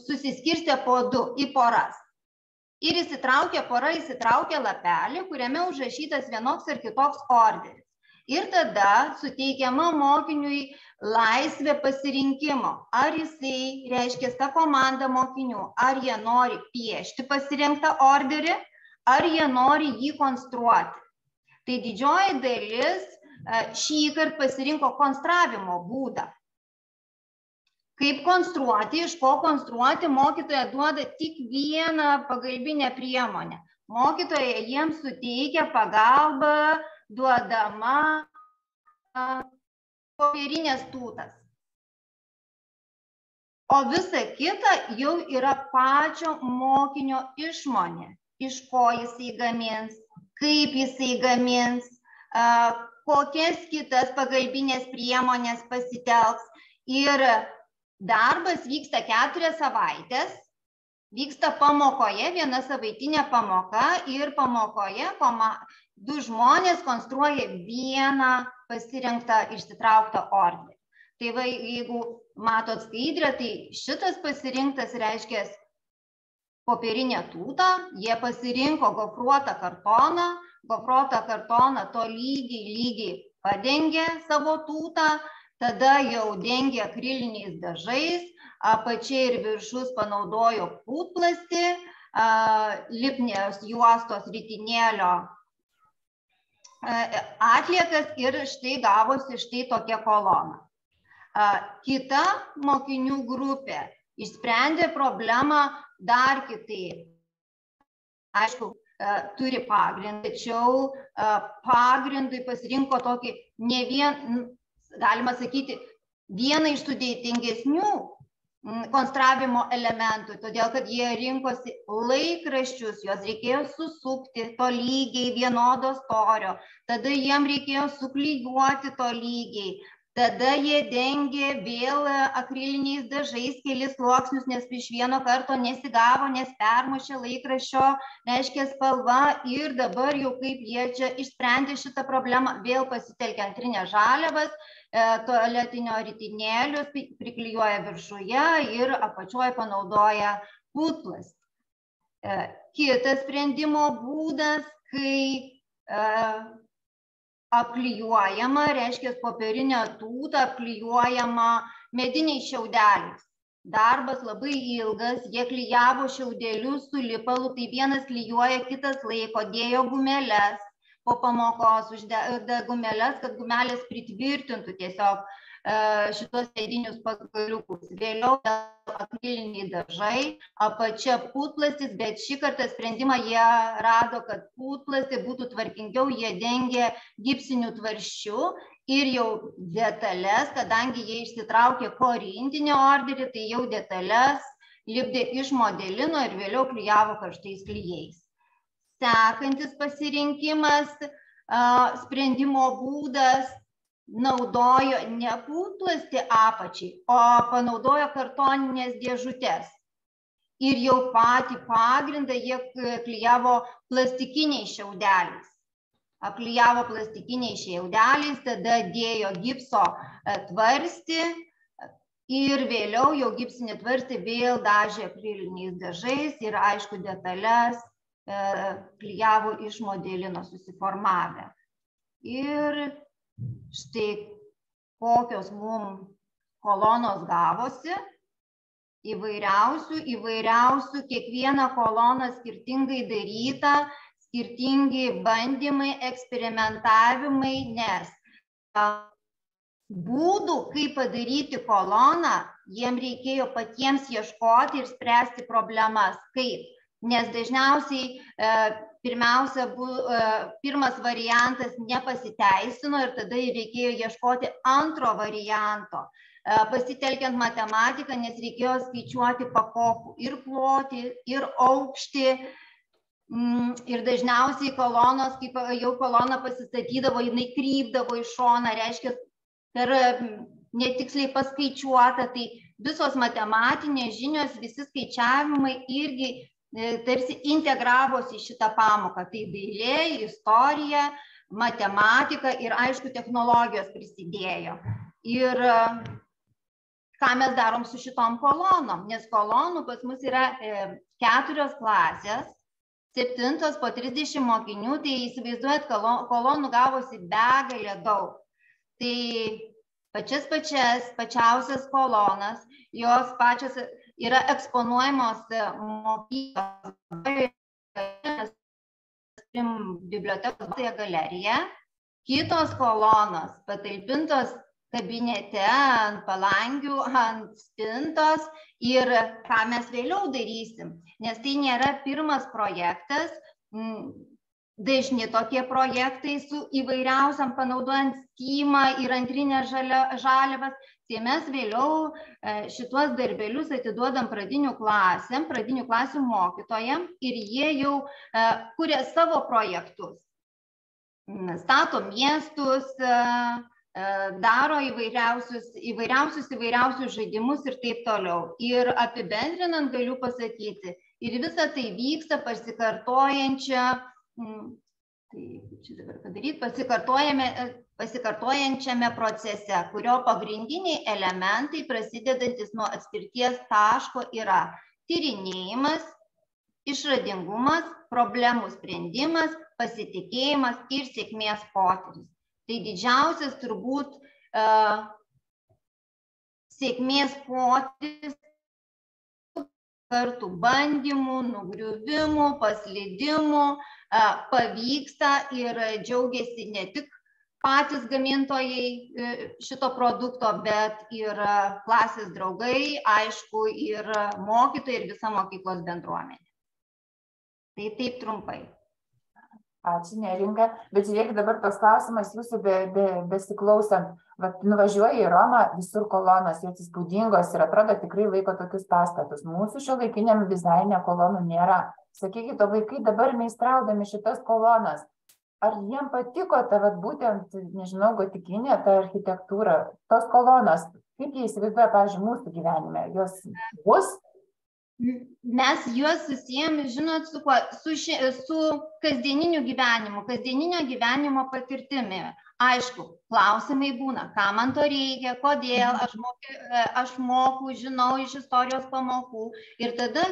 susiskirstę po du į poras. Ir įsitraukia pora, įsitraukia lapelį, kuriame užrašytas vienoks ar kitoks orderis ir tada suteikiama mokiniui laisvė pasirinkimo. Ar jisai reiškia ta komanda mokinių ar jie nori piešti pasirinktą orderį ar jie nori jį konstruoti. Tai didžioji dalis šįkart pasirinko konstravimo būdą. Kaip konstruoti, iš ko konstruoti, mokytoja duoda tik vieną pagalbinę priemonę. Mokytoja jiems suteikia pagalbą duodama popierinės tūtas. o visa kita jau yra pačio mokinio išmonė, iš ko jisai gamins, kaip jisai gamins, kokias kitas pagalbinės priemonės pasitelks. Ir darbas vyksta keturias savaitės, vyksta pamokoje, viena savaitinė pamoka ir pamokoje du žmonės konstruoja vieną pasirinktą išsitrauktą orderį. Tai va, jeigu matot skaidrę, tai šitas pasirinktas reiškia popierinę tūtą, jie pasirinko gofruotą kartoną, gofruotą kartoną to lygiai, lygiai padengė savo tūtą, tada jau dengė akriliniais dažais, apačiai ir viršus panaudojo putplasti, lipnės juostos rytinėlio atliekas ir štai gavosi štai tokia kolona. Kita mokinių grupė išsprendė problemą dar kitaip. Aišku, turi pagrindą, tačiau pagrindui pasirinko tokį ne vien, galima sakyti, vieną iš sudėtingesnių konstravimo elementų, todėl kad jie rinkosi laikraščius, juos reikėjo susukti to lygiai vienodo storio, tada jiem reikėjo suklyjuoti to lygiai, tada jie dengė vėl akriliniais dažais kelis sluoksnius, nes iš vieno karto nesigavo, nes permušė laikraščio, reiškia spalva ir dabar jau kaip jie čia išsprendė šitą problemą, vėl pasitelkia antrinės žaliavas, tualetinio ritinėlius priklijuoja viršuje ir apačioje panaudoja putplasty. Kitas sprendimo būdas, kai apklijuojama, reiškia popierinė tūta apklijuojama mediniais šiaudeliais. Darbas labai ilgas, jie klyjavo šiaudelius su lipalu, tai vienas klyjuoja, kitas laiko, dėjo gumeles, po pamokos uždeda gumeles, kad gumelės pritvirtintų tiesiog šitos medinius pagaliukus. Vėliau akriliniai dažai, apačia putplastis, bet šį kartą sprendimą jie rado, kad putplasti būtų tvarkingiau, jie dengė gipsinių tvarščių ir jau detalės, kadangi jie išsitraukė korintinį orderį, tai jau detalės lipdė iš modelino ir vėliau klyjavo karštais klyjais sekantis pasirinkimas, sprendimo būdas naudojo ne putplasti apačiai, o panaudojo kartoninės dėžutės. Ir jau patį pagrindą jie klyjavo plastikiniais šiaudeliais. Apklyjavo plastikiniais šiaudeliais, tada dėjo gipso tvarsti ir vėliau jau gipsinį tvarstį vėl dažė akriliniais dažais ir aišku detalės klyjavo iš modelino susiformavę. Ir štai kokios mums kolonos gavosi, įvairiausių, įvairiausių, kiekviena kolona skirtingai daryta, skirtingi bandymai, eksperimentavimai, nes būdų, kaip padaryti koloną, jiem reikėjo patiems ieškoti ir spręsti problemas, kaip nes dažniausiai pirmiausia, bu, pirmas variantas nepasiteisino ir tada reikėjo ieškoti antro varianto, pasitelkiant matematiką, nes reikėjo skaičiuoti pakopų ir plotį, ir aukštį. Mm, ir dažniausiai kolonos, kaip jau kolona pasistatydavo, jinai krypdavo į šoną, reiškia, per netiksliai paskaičiuota, tai visos matematinės žinios, visi skaičiavimai irgi tarsi integravosi į šitą pamoką. Tai dailė, istorija, matematika ir aišku technologijos prisidėjo. Ir ką mes darom su šitom kolonom, nes kolonų pas mus yra keturios klasės, septintos po 30 mokinių, tai įsivaizduojat, kolonų gavosi begalė daug. Tai pačias pačias, pačiausias kolonas, jos pačios yra eksponuojamos mokyklos bibliotekos galerija, kitos kolonos patalpintos kabinete, ant palangių, ant spintos ir ką mes vėliau darysim, nes tai nėra pirmas projektas, dažni tokie projektai su įvairiausiam panaudojant stymą ir antrinės žaliavas. Tai mes vėliau e, šituos darbelius atiduodam pradinių klasėm, pradinių klasių mokytojam ir jie jau e, kuria savo projektus. Stato miestus, e, daro įvairiausius, įvairiausius, įvairiausius žaidimus ir taip toliau. Ir apibendrinant galiu pasakyti, ir visa tai vyksta pasikartojančia tai čia dabar padaryti, pasikartojančiame procese, kurio pagrindiniai elementai prasidedantis nuo atspirties taško yra tyrinėjimas, išradingumas, problemų sprendimas, pasitikėjimas ir sėkmės potyris. Tai didžiausias turbūt uh, sėkmės potyris kartų bandymų, nugriuvimų, paslydimų, pavyksta ir džiaugiasi ne tik patys gamintojai e, šito produkto, bet ir klasės draugai, aišku, ir mokytojai ir visa mokyklos bendruomenė. Tai taip trumpai. Ačiū, neringa. Bet žiūrėkit, dabar tos klausimas jūsų be, be, besiklausant. Vat nuvažiuoji į Romą, visur kolonos, jos įspūdingos ir atrodo tikrai laiko tokius pastatus. Mūsų šio laikiniam dizaine kolonų nėra. Sakykite, vaikai dabar meistraudami šitas kolonas, ar jiem patiko ta vat, būtent, nežinau, gotikinė ta architektūra, tos kolonos, kaip jie įsivaizduoja, pavyzdžiui, mūsų gyvenime, jos bus mes juos susijęm, žinot, su, kuo, su, ši, su kasdieniniu gyvenimu, kasdieninio gyvenimo patirtimi. Aišku, klausimai būna, ką man to reikia, kodėl aš moku, aš moku žinau iš istorijos pamokų. Ir tada,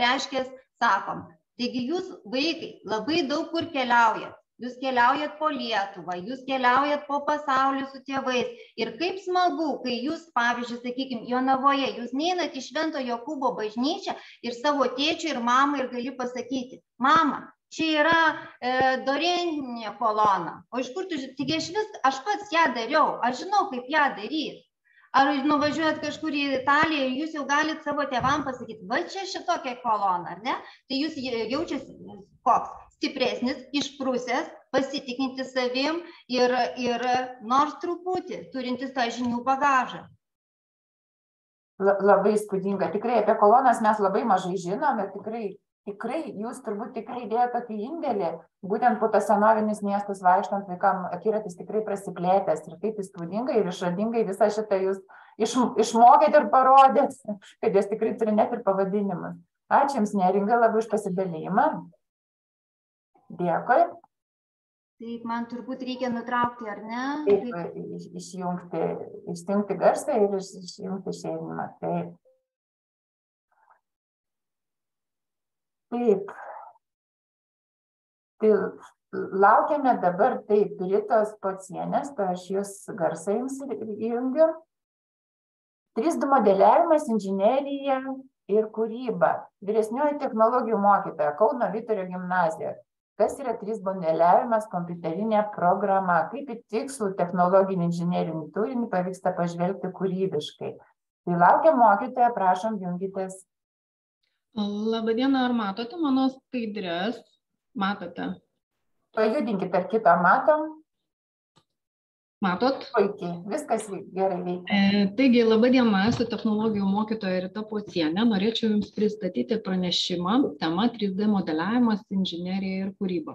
reiškia, sakom, taigi jūs vaikai labai daug kur keliaujat jūs keliaujat po Lietuvą, jūs keliaujat po pasaulį su tėvais. Ir kaip smagu, kai jūs, pavyzdžiui, sakykime, Jonavoje, jūs neinat į Švento Jokūbo bažnyčią ir savo tėčiui ir mamai ir gali pasakyti, mama, čia yra e, dorinė kolona. O iš kur tu, tik aš vis, aš pats ją dariau, aš žinau, kaip ją daryti. Ar nuvažiuojat kažkur į Italiją ir jūs jau galite savo tėvam pasakyti, va čia šitokia kolona, ar ne? Tai jūs jaučiasi koks? Stipresnis, išprusęs, pasitikintis savim ir, ir nors truputį turintis tą žinių bagažą. Labai įspūdinga. Tikrai apie kolonas mes labai mažai žinome, tikrai, tikrai jūs turbūt tikrai dėjote tokį indėlį, būtent po tas senovinis miestus vaikštant vaikam akiratis tikrai prasiplėtęs ir taip įspūdingai ir išradingai visą šitą jūs iš, išmokėt ir parodėt, kad jos tikrai turi net ir pavadinimus. Ačiū Jums, Neringa, labai už pasidalymą. Dėkui. Taip, man turbūt reikia nutraukti, ar ne? Taip, išjungti, išjungti garsą ir išjungti šeimimą. Taip. Taip. Tai laukiame dabar taip Ritos Pocienės, tai aš jūs garsą jums įjungiu. 3D modeliavimas, inžinierija ir kūryba. Vyresnioji technologijų mokytoja Kauno Vitorio gimnazija kas yra 3 modeliavimas kompiuterinė programa, kaip į tikslų technologinį inžinerinį turinį pavyksta pažvelgti kūrybiškai. Tai laukia mokytoja, prašom, jungitės. Labadiena, ar matote mano skaidrės? Matote? Pajudinkit, ar kito matom? Matot? Puikiai, viskas gerai veikia. E, taigi, laba diena, esu technologijų mokytoja Rita Pocienė. Norėčiau Jums pristatyti pranešimą tema 3D modeliavimas, inžinierija ir kūryba.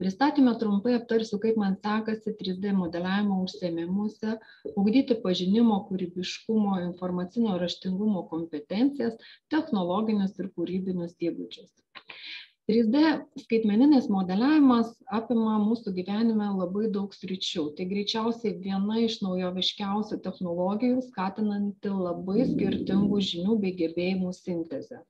Pristatymę trumpai aptarsiu, kaip man sekasi 3D modeliavimo užsiemimuose, ugdyti pažinimo, kūrybiškumo, informacinio raštingumo kompetencijas, technologinius ir kūrybinius įgūdžius. 3D skaitmeninis modeliavimas apima mūsų gyvenime labai daug sričių. Tai greičiausiai viena iš naujoviškiausių technologijų, skatinanti labai skirtingų žinių bei gebėjimų sintezę.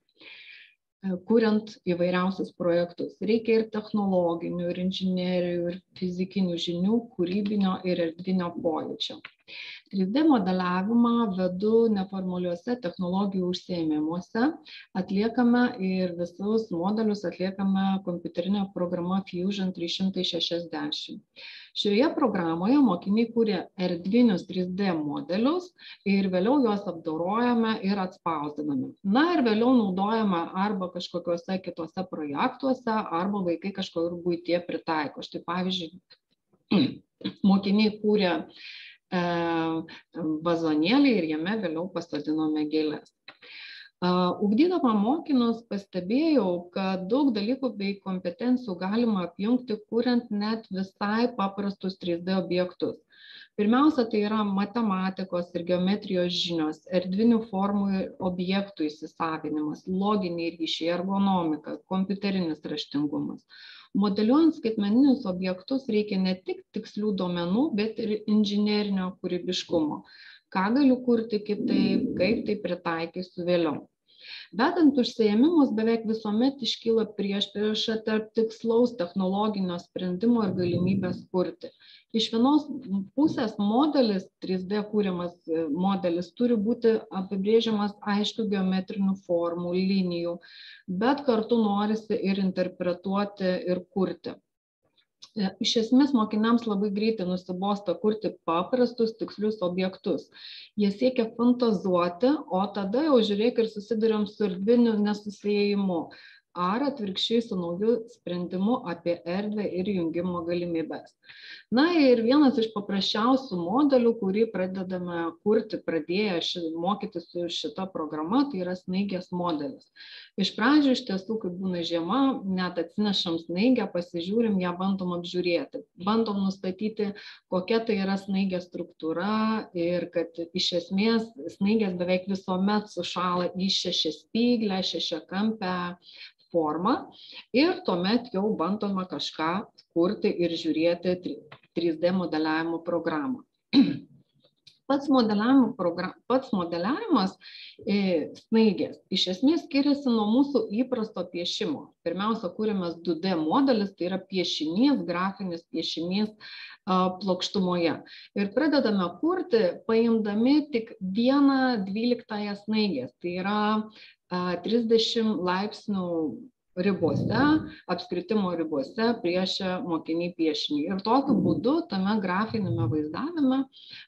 Kuriant įvairiausius projektus. Reikia ir technologinių, ir inžinierių, ir fizikinių žinių, kūrybinio ir erdvinio pojūčio. 3D modeliavimą vedu neformaliuose technologijų užsiėmimuose, atliekame ir visus modelius atliekame kompiuterinė programa Fusion 360. Šioje programoje mokiniai kūrė erdvinius 3D modelius ir vėliau juos apdorojame ir atspausdiname. Na ir vėliau naudojame arba kažkokiuose kitose projektuose, arba vaikai kažko ir būtie pritaiko. Štai pavyzdžiui, mokiniai kūrė E, vazonėlį ir jame vėliau pasodinome gėlės. Ugdydama mokinus pastebėjau, kad daug dalykų bei kompetencijų galima apjungti, kuriant net visai paprastus 3D objektus. Pirmiausia, tai yra matematikos ir geometrijos žinios, erdvinių formų ir objektų įsisavinimas, loginiai ryšiai, ergonomika, kompiuterinis raštingumas modeliuojant skaitmeninius objektus reikia ne tik tikslių duomenų bet ir inžinerinio kūrybiškumo. Ką galiu kurti kitaip kaip tai pritaikysiu vėliau vedant užsiėmimus beveik visuomet iškyla priešprieša tarp tikslaus technologinio sprendimo ir galimybės kurti. Iš vienos pusės modelis trys d kuriamas e, modelis turi būti apibrėžiamas aiškiu geometrinių formų linijų bet kartu norisi ir interpretuoti ir kurti iš esmės mokiniams labai greitai nusibosta kurti paprastus tikslius objektus. Jie siekia fantazuoti o tada jau žiūrėk ir susiduriam su erdviniu nesusiėjimu ar atvirkščiai su nauju sprendimu apie erdvę ir jungimo galimybes. Na ir vienas iš paprasčiausių modelių kurį pradedame kurti pradėję ši mokytis su šita programa tai yra snaigės modelis. Iš pradžių iš tiesų kai būna žiema net atsinešam snaigę pasižiūrim ją bandom apžiūrėti. Bandom nustatyti kokia tai yra snaigės struktūra ir kad iš esmės snaigės beveik visuomet sušąla į šešiaspyglę šešiakampę formą ir tuomet jau bandoma kažką kurti ir žiūrėti 3D modeliavimo programą. Pats modeliavimo program, pats modeliavimas e, snaigės iš esmės skiriasi nuo mūsų įprasto piešimo. Pirmiausia, kūrimas 2D modelis, tai yra piešinys, grafinis piešinys a, plokštumoje. Ir pradedame kurti, paimdami tik vieną dvyliktąją snaigės. Tai yra 30 laipsnių ribose, apskritimo ribose priešia mokiniai piešinį. Ir tokiu būdu tame grafinėme vaizdavime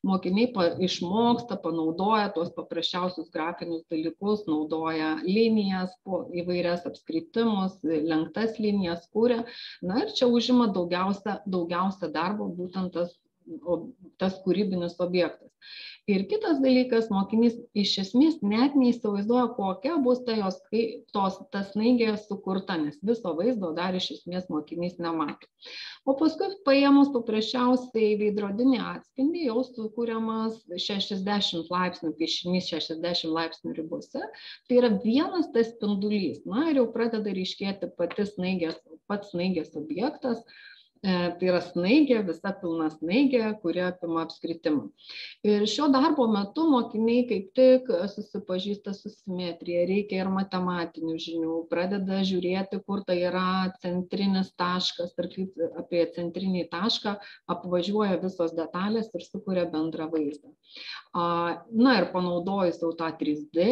mokiniai išmoksta, panaudoja tuos paprasčiausius grafinius dalykus, naudoja linijas, įvairias apskritimus, lenktas linijas kūrė. Na ir čia užima daugiausia, daugiausia darbo būtent tas, tas kūrybinis objektas ir kitas dalykas mokinys iš esmės net neįsivaizduoja kokia bus ta jos kai tos ta snaigė sukurta nes viso vaizdo dar iš esmės mokinys nemato o paskui paėmus paprasčiausiai veidrodinį atspindį jau sukuriamas šešiasdešimt laipsnių piešinys šešiasdešimt laipsnių ribose. Tai yra vienas tas spindulys. Na ir jau pradeda ryškėti pati snaigės pats snaigės objektas tai yra snaigė, visa pilna snaigė, kuri apima apskritimą. Ir šio darbo metu mokiniai kaip tik susipažįsta su simetrija, reikia ir matematinių žinių, pradeda žiūrėti, kur tai yra centrinis taškas ir kaip apie centrinį tašką apvažiuoja visos detalės ir sukuria bendrą vaizdą. Na ir panaudojus jau tą 3D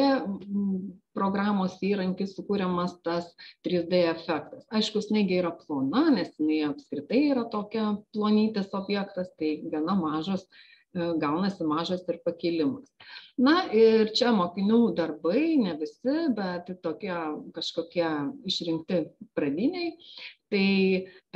programos įrankis sukūriamas tas 3D efektas. Aišku, snaigė yra plona, nes jinai apskritai yra tokia plonytis objektas, tai gana mažas, e, gaunasi mažas ir pakilimas. Na ir čia mokinių darbai, ne visi, bet tokie kažkokie išrinkti pradiniai. Tai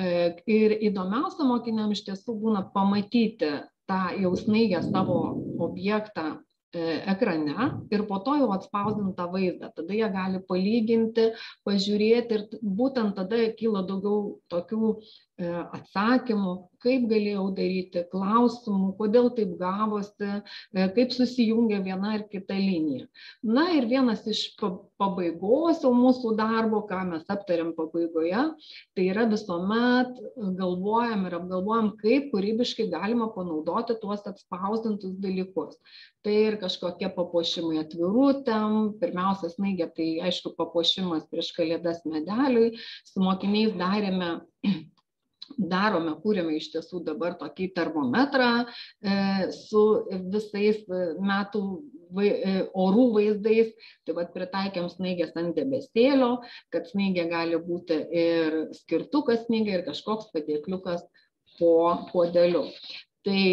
e, ir įdomiausia mokiniam iš tiesų būna pamatyti tą jau snaigę savo objektą E, ekrane ir po to jau atspausdintą vaizdą. Tada jie gali palyginti, pažiūrėti ir būtent tada kyla daugiau tokių E, atsakymų, kaip galėjau daryti, klausimų, kodėl taip gavosi, e, kaip susijungia viena ir kita linija. Na ir vienas iš pabaigos jau mūsų darbo, ką mes aptariam pabaigoje, tai yra visuomet galvojam ir apgalvojam, kaip kūrybiškai galima panaudoti tuos atspausdintus dalykus. Tai ir kažkokie papuošimai atvirutėm, pirmiausia snaigė, tai aišku papuošimas prieš kalėdas medeliui, su mokiniais darėme darome, kūrėme iš tiesų dabar tokį termometrą e, su visais e, metų vai, e, orų vaizdais, tai vad pritaikėm snaigės ant debesėlio, kad snaigė gali būti ir skirtukas snaigai, ir kažkoks padėkliukas po podeliu. Tai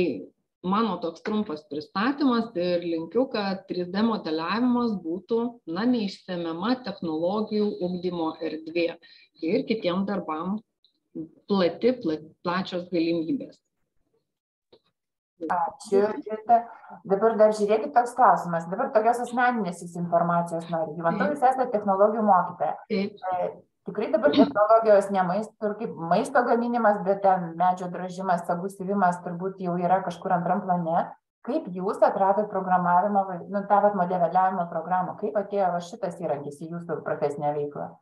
mano toks trumpas pristatymas ir linkiu, kad 3D modeliavimas būtų, na, neišsemiama technologijų ugdymo erdvė ir kitiem darbam plati, plati plačios galimybės. Ačiū, Rita. Dabar dar žiūrėkit toks klausimas. Dabar tokios asmeninės informacijos noriu. Matau, jūs esate technologijų mokytoja. Taip. Tikrai dabar technologijos ne maisto, kaip maisto gaminimas, bet ten medžio dražimas, sagų sivimas turbūt jau yra kažkur antram plane. Kaip jūs atradote programavimo, nu, tą modeliavimo programą? Kaip atėjo šitas įrankis į jūsų profesinę veiklą?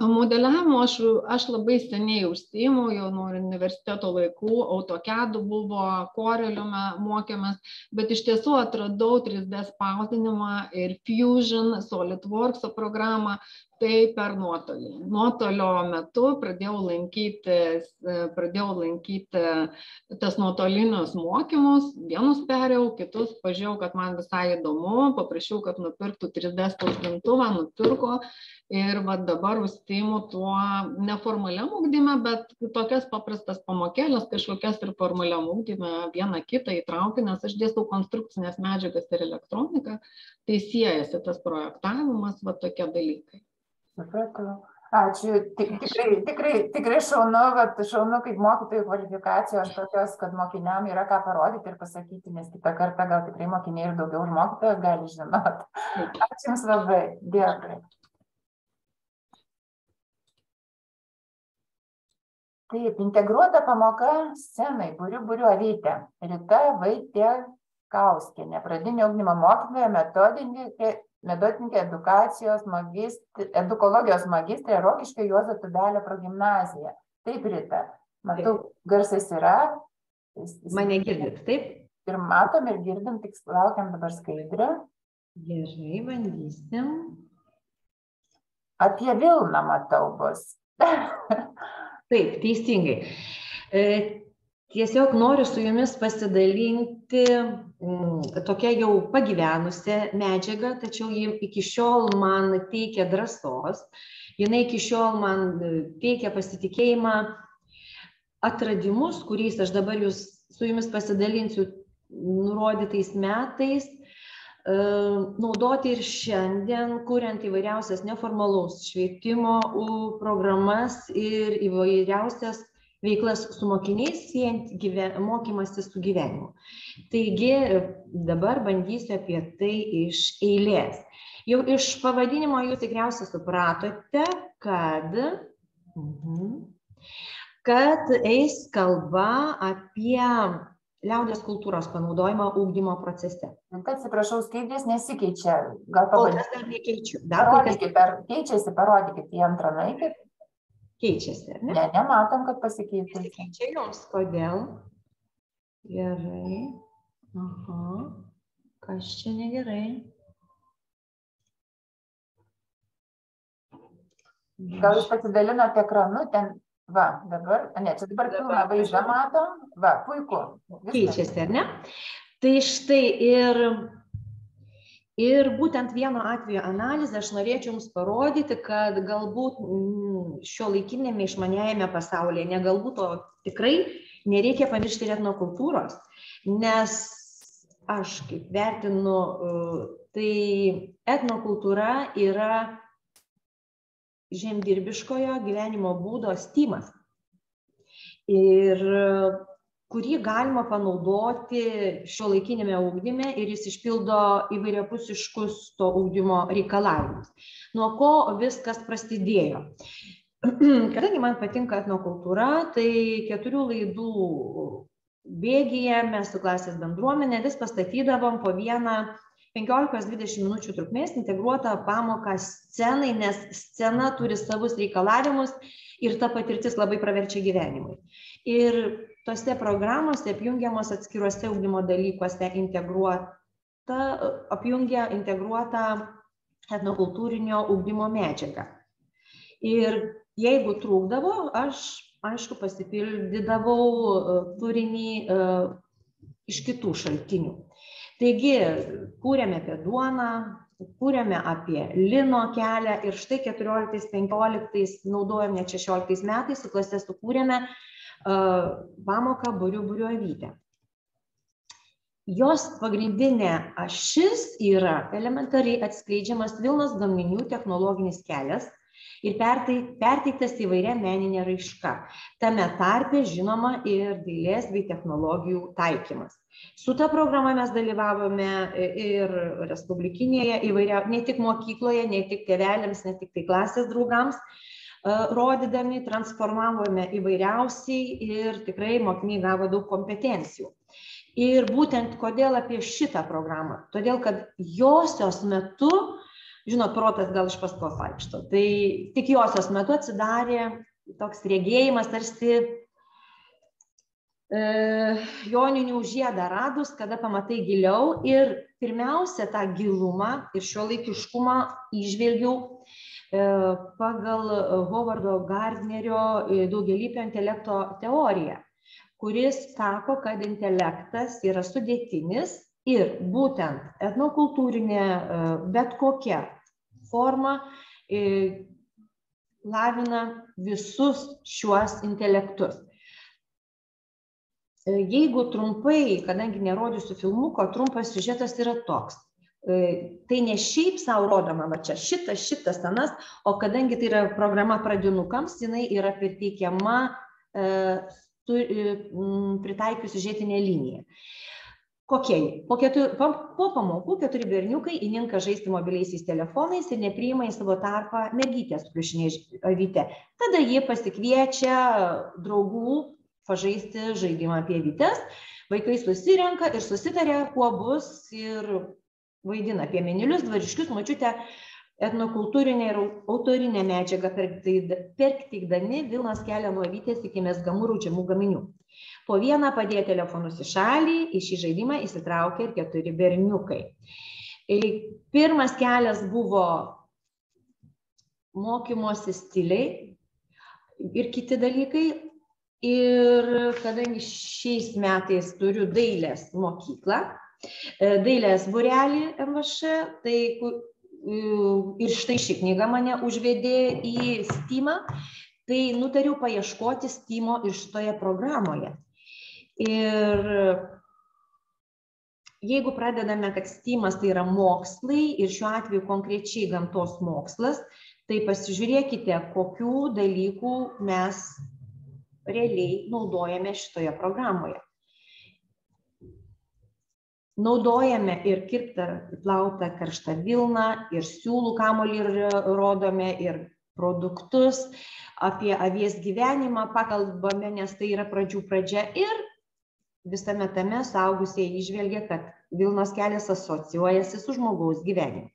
Modeliavimo aš, aš labai seniai užsiimu, jau nuo universiteto laikų, autokedų buvo, koreliu mokėmės, bet iš tiesų atradau 3D spausdinimą ir Fusion, SolidWorks programą, tai per nuotolį. Nuotolio metu pradėjau lankyti, pradėjau lankyti tas nuotolinius mokymus, vienus perėjau, kitus pažiūrėjau, kad man visai įdomu, paprašiau, kad nupirktų 3D spausdintuvą, nupirko ir va dabar užsiimu tuo neformaliam ugdyme, bet tokias paprastas pamokėlės, kažkokias ir formaliam ugdyme vieną kitą įtraukiu, nes aš dėstau konstrukcinės medžiagas ir elektroniką, tai siejasi tas projektavimas, va tokie dalykai. Supratau. Ačiū. Tik, tikrai, tikrai, tikrai šaunu, bet šaunu kaip mokytojų kvalifikacijos tokios, kad mokiniam yra ką parodyti ir pasakyti, nes kitą kartą gal tikrai mokiniai ir daugiau už mokytoją gali žinot. Ačiū Jums labai. Dėkui. Taip, integruota pamoka scenai, būriu būriu avytė. Rita Vaitė Kauskienė, pradinio ugdymo mokytoja, metodininkė metodininkė edukacijos magistrė, edukologijos magistrė Rokiškio Juozo Tubelio progimnazija. Taip, Rita, matau, garsas yra. Mane girdit, taip? Ir matom ir girdim, tik laukiam dabar skaidrę. Gerai, bandysim. Apie Vilną matau bus. taip, teisingai. Tiesiog noriu su jumis pasidalinti mm, tokia jau pagyvenusią medžiagą, tačiau ji iki šiol man teikia drąsos, jinai iki šiol man e, teikia pasitikėjimą atradimus, kuriais aš dabar jūs, su jumis pasidalinsiu nurodytais metais, e, naudoti ir šiandien, kuriant įvairiausias neformalaus švietimo programas ir įvairiausias veiklas su mokiniais, siejant gyven, mokymasi su gyvenimu. Taigi dabar bandysiu apie tai iš eilės. Jau iš pavadinimo jūs tikriausiai supratote, kad, mhm, kad eis kalba apie liaudės kultūros panaudojimą ūkdymo procese. Atsiprašau, skaidrės nesikeičia. Gal pabandykite. Dar nekeičiu. Dar parodykit, ar keičiasi, parodykit į antrą naikit keičiasi, ar ne? Ne, nematom, kad pasikeitė. Pasikeičia jums, kodėl? Gerai. Aha. Kas čia negerai? Gal jūs pasidalinote ekranu, ten, va, dabar, ne, čia dabar pilną vaizdą matom, va, puiku. Viskas. Keičiasi, ar ne? Tai štai ir ir būtent vieno atvejo analize aš norėčiau jums parodyti kad galbūt mm, šiuolaikiniame išmaniajame pasaulyje ne galbūt o tikrai nereikia pamiršti ir etnokultūros. Nes aš kaip vertinu e, tai etnokultūra yra žemdirbiškojo gyvenimo būdo stymas. Ir kurį galima panaudoti šiuolaikiniame ugdyme ir jis išpildo įvairiapusiškus to ugdymo reikalavimus. Nuo ko viskas prasidėjo? Kadangi man patinka etnokultūra, tai keturių laidų bėgyje mes su klasės bendruomenė vis pastatydavom po vieną 15-20 minučių trukmės integruotą pamoką scenai, nes scena turi savus reikalavimus ir ta patirtis labai praverčia gyvenimui. Ir tose programose apjungiamos atskiruose ugdymo dalykuose integruota, apjungia integruotą etnokultūrinio ugdymo medžiagą. Ir jeigu trūkdavo, aš aišku, pasipildydavau e, turinį e, iš kitų šaltinių. Taigi, kūrėme apie duoną, kūrėme apie lino kelią ir štai 14-15 naudojom net 16 metais su klase sukūrėme pamoką būrių avytę. Jos pagrindinė ašis yra elementariai atskleidžiamas Vilnos gaminių technologinis kelias, ir perteiktas įvairia meninė raiška. Tame tarpe žinoma ir dailės bei technologijų taikymas. Su ta programa mes dalyvavome ir Respublikinėje įvairia, ne tik mokykloje, ne tik tėvelėms, ne tik tai klasės draugams, e, rodydami, transformavome įvairiausiai ir tikrai mokiniai gavo daug kompetencijų. Ir būtent kodėl apie šitą programą? Todėl, kad josios metu žinot, protas gal iš paskos vaikšto. Tai tik josios metu atsidarė toks regėjimas, tarsi e, joninių žiedą radus, kada pamatai giliau ir pirmiausia tą gilumą ir šio laikiškumą išvelgiau e, pagal Hovardo Gardnerio e, daugelįpio intelekto teoriją, kuris sako, kad intelektas yra sudėtinis ir būtent etnokultūrinė e, bet kokia forma e, lavina visus šiuos intelektus. E, jeigu trumpai, kadangi nerodysiu filmuko, trumpas siužetas yra toks. E, tai ne šiaip savo rodoma, va čia šitas, šitas, anas, o kadangi tai yra programa pradinukams, jinai yra priteikiama pritaikius siužetinę liniją. Kokie po ketur po po pamokų keturi berniukai įninka žaisti mobiliaisiais telefonais ir nepriima į savo tarpą mergytės su pliušine avyte tada jie pasikviečia draugų pažaisti žaidimą apie avytes. Vaikai susirenka ir susitaria kuo bus ir vaidina piemenėlius dvariškius močiutę etnokultūrinę ir autorinę medžiagą perteikdami vilnos kelią nuo avytės iki mezgamų raudžiamų gaminių. Po vieną padėję telefonus į šalį, į šį žaidimą įsitraukė ir keturi berniukai. Pirmas kelias buvo mokymosi stiliai ir kiti dalykai. Ir kadangi šiais metais turiu dailės mokyklą, dailės burelį MVŠ, tai ir štai ši knyga mane užvedė į Steamą, tai nutariau paieškoti Steamo ir šitoje programoje. Ir jeigu pradedame, kad Steamas tai yra mokslai ir šiuo atveju konkrečiai gamtos mokslas, tai pasižiūrėkite, kokių dalykų mes realiai naudojame šitoje programoje naudojame ir kirptą plautą karštą vilną ir siūlų kamuolį rodome ir produktus. Apie avies gyvenimą pakalbame nes tai yra pradžių pradžia ir visame tame suaugusieji įžvelgia kad vilnos kelias asocijuojasi su žmogaus gyvenimu.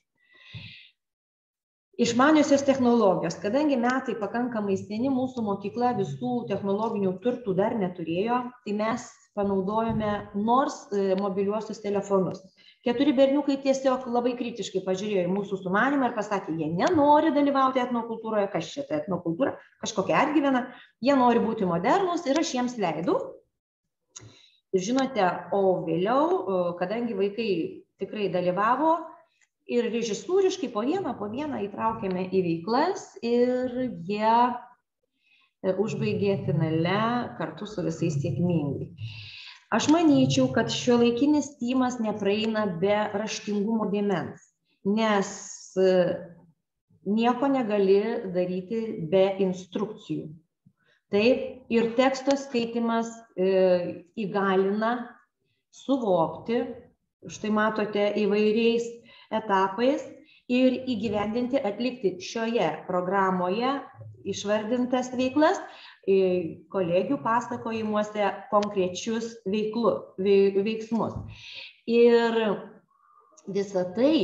Išmaniosios technologijos. Kadangi metai pakankamai seni mūsų mokykla visų technologinių turtų dar neturėjo tai mes panaudojome nors e, mobiliuosius telefonus. Keturi berniukai tiesiog labai kritiškai pažiūrėjo į mūsų sumanimą ir pasakė, jie nenori dalyvauti etnokultūroje, kas čia ta etnokultūra, kažkokia atgyvena, jie nori būti modernus ir aš jiems leidau. Žinote, o vėliau, kadangi vaikai tikrai dalyvavo ir režisūriškai po vieną, po vieną įtraukėme į veiklas ir jie užbaigė finale kartu su visais sėkmingai. Aš manyčiau, kad šio laikinis tymas nepraeina be raštingumo dėmens, nes e, nieko negali daryti be instrukcijų. Taip, ir teksto skaitimas e, įgalina suvokti, štai matote, įvairiais etapais ir įgyvendinti, atlikti šioje programoje išvardintas veiklas, kolegių pasakojimuose konkrečius veiklu, veiksmus. Ir visą tai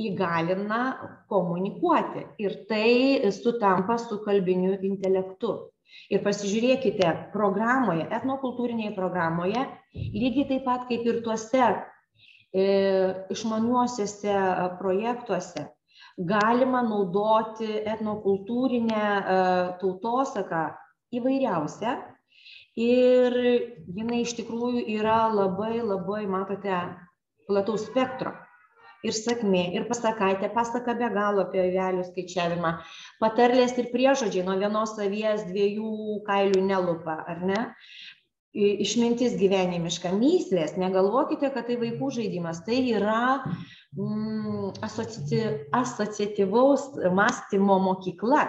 įgalina komunikuoti ir tai sutampa su kalbiniu intelektu. Ir pasižiūrėkite programoje, etnokultūrinėje programoje, lygiai taip pat kaip ir tuose e, išmaniuosiuose projektuose, galima naudoti etnokultūrinę e, tautosaką įvairiausia ir jinai iš tikrųjų yra labai labai, matote, plataus spektro. Ir sakmė, ir pasakaitė, pasaka be galo apie avelių skaičiavimą, patarlės ir priežodžiai nuo vienos avies dviejų kailių nelupa, ar ne? Išmintis gyvenimiška, myslės, negalvokite, kad tai vaikų žaidimas, tai yra mm, asociatyvaus mąstymo mokykla.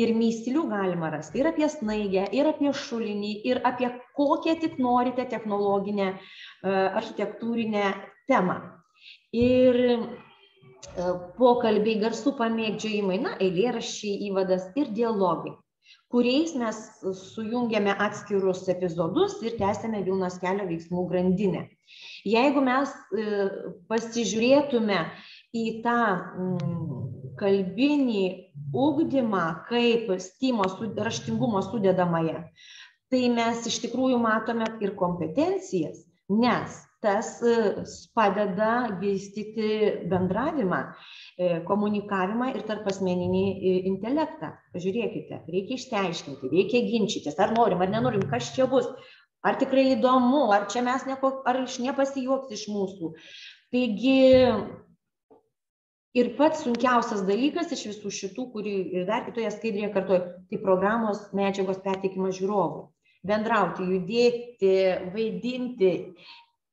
Ir myslių galima rasti ir apie snaigę, ir apie šulinį, ir apie kokią tik norite technologinę, architektūrinę temą. Ir pokalbiai, garsų pamėgdžiojimai, na, eilėraščiai, įvadas ir dialogai, kuriais mes sujungiame atskirus epizodus ir tęsiame Vilnos kelio veiksmų grandinę. Jeigu mes pasižiūrėtume į tą kalbinį ugdymą kaip stimo raštingumo sudedamąją, tai mes iš tikrųjų matome ir kompetencijas, nes tas padeda vystyti bendravimą, komunikavimą ir tarp asmeninį intelektą. Pažiūrėkite, reikia išsiaiškinti, reikia ginčytis, ar norim, ar nenorim, kas čia bus, ar tikrai įdomu, ar čia mes neko, ar iš nepasijuoks iš mūsų. Taigi ir pats sunkiausias dalykas iš visų šitų, kurį ir dar kitoje skaidrėje kartuoju, tai programos medžiagos perteikimas žiūrovui. Bendrauti, judėti, vaidinti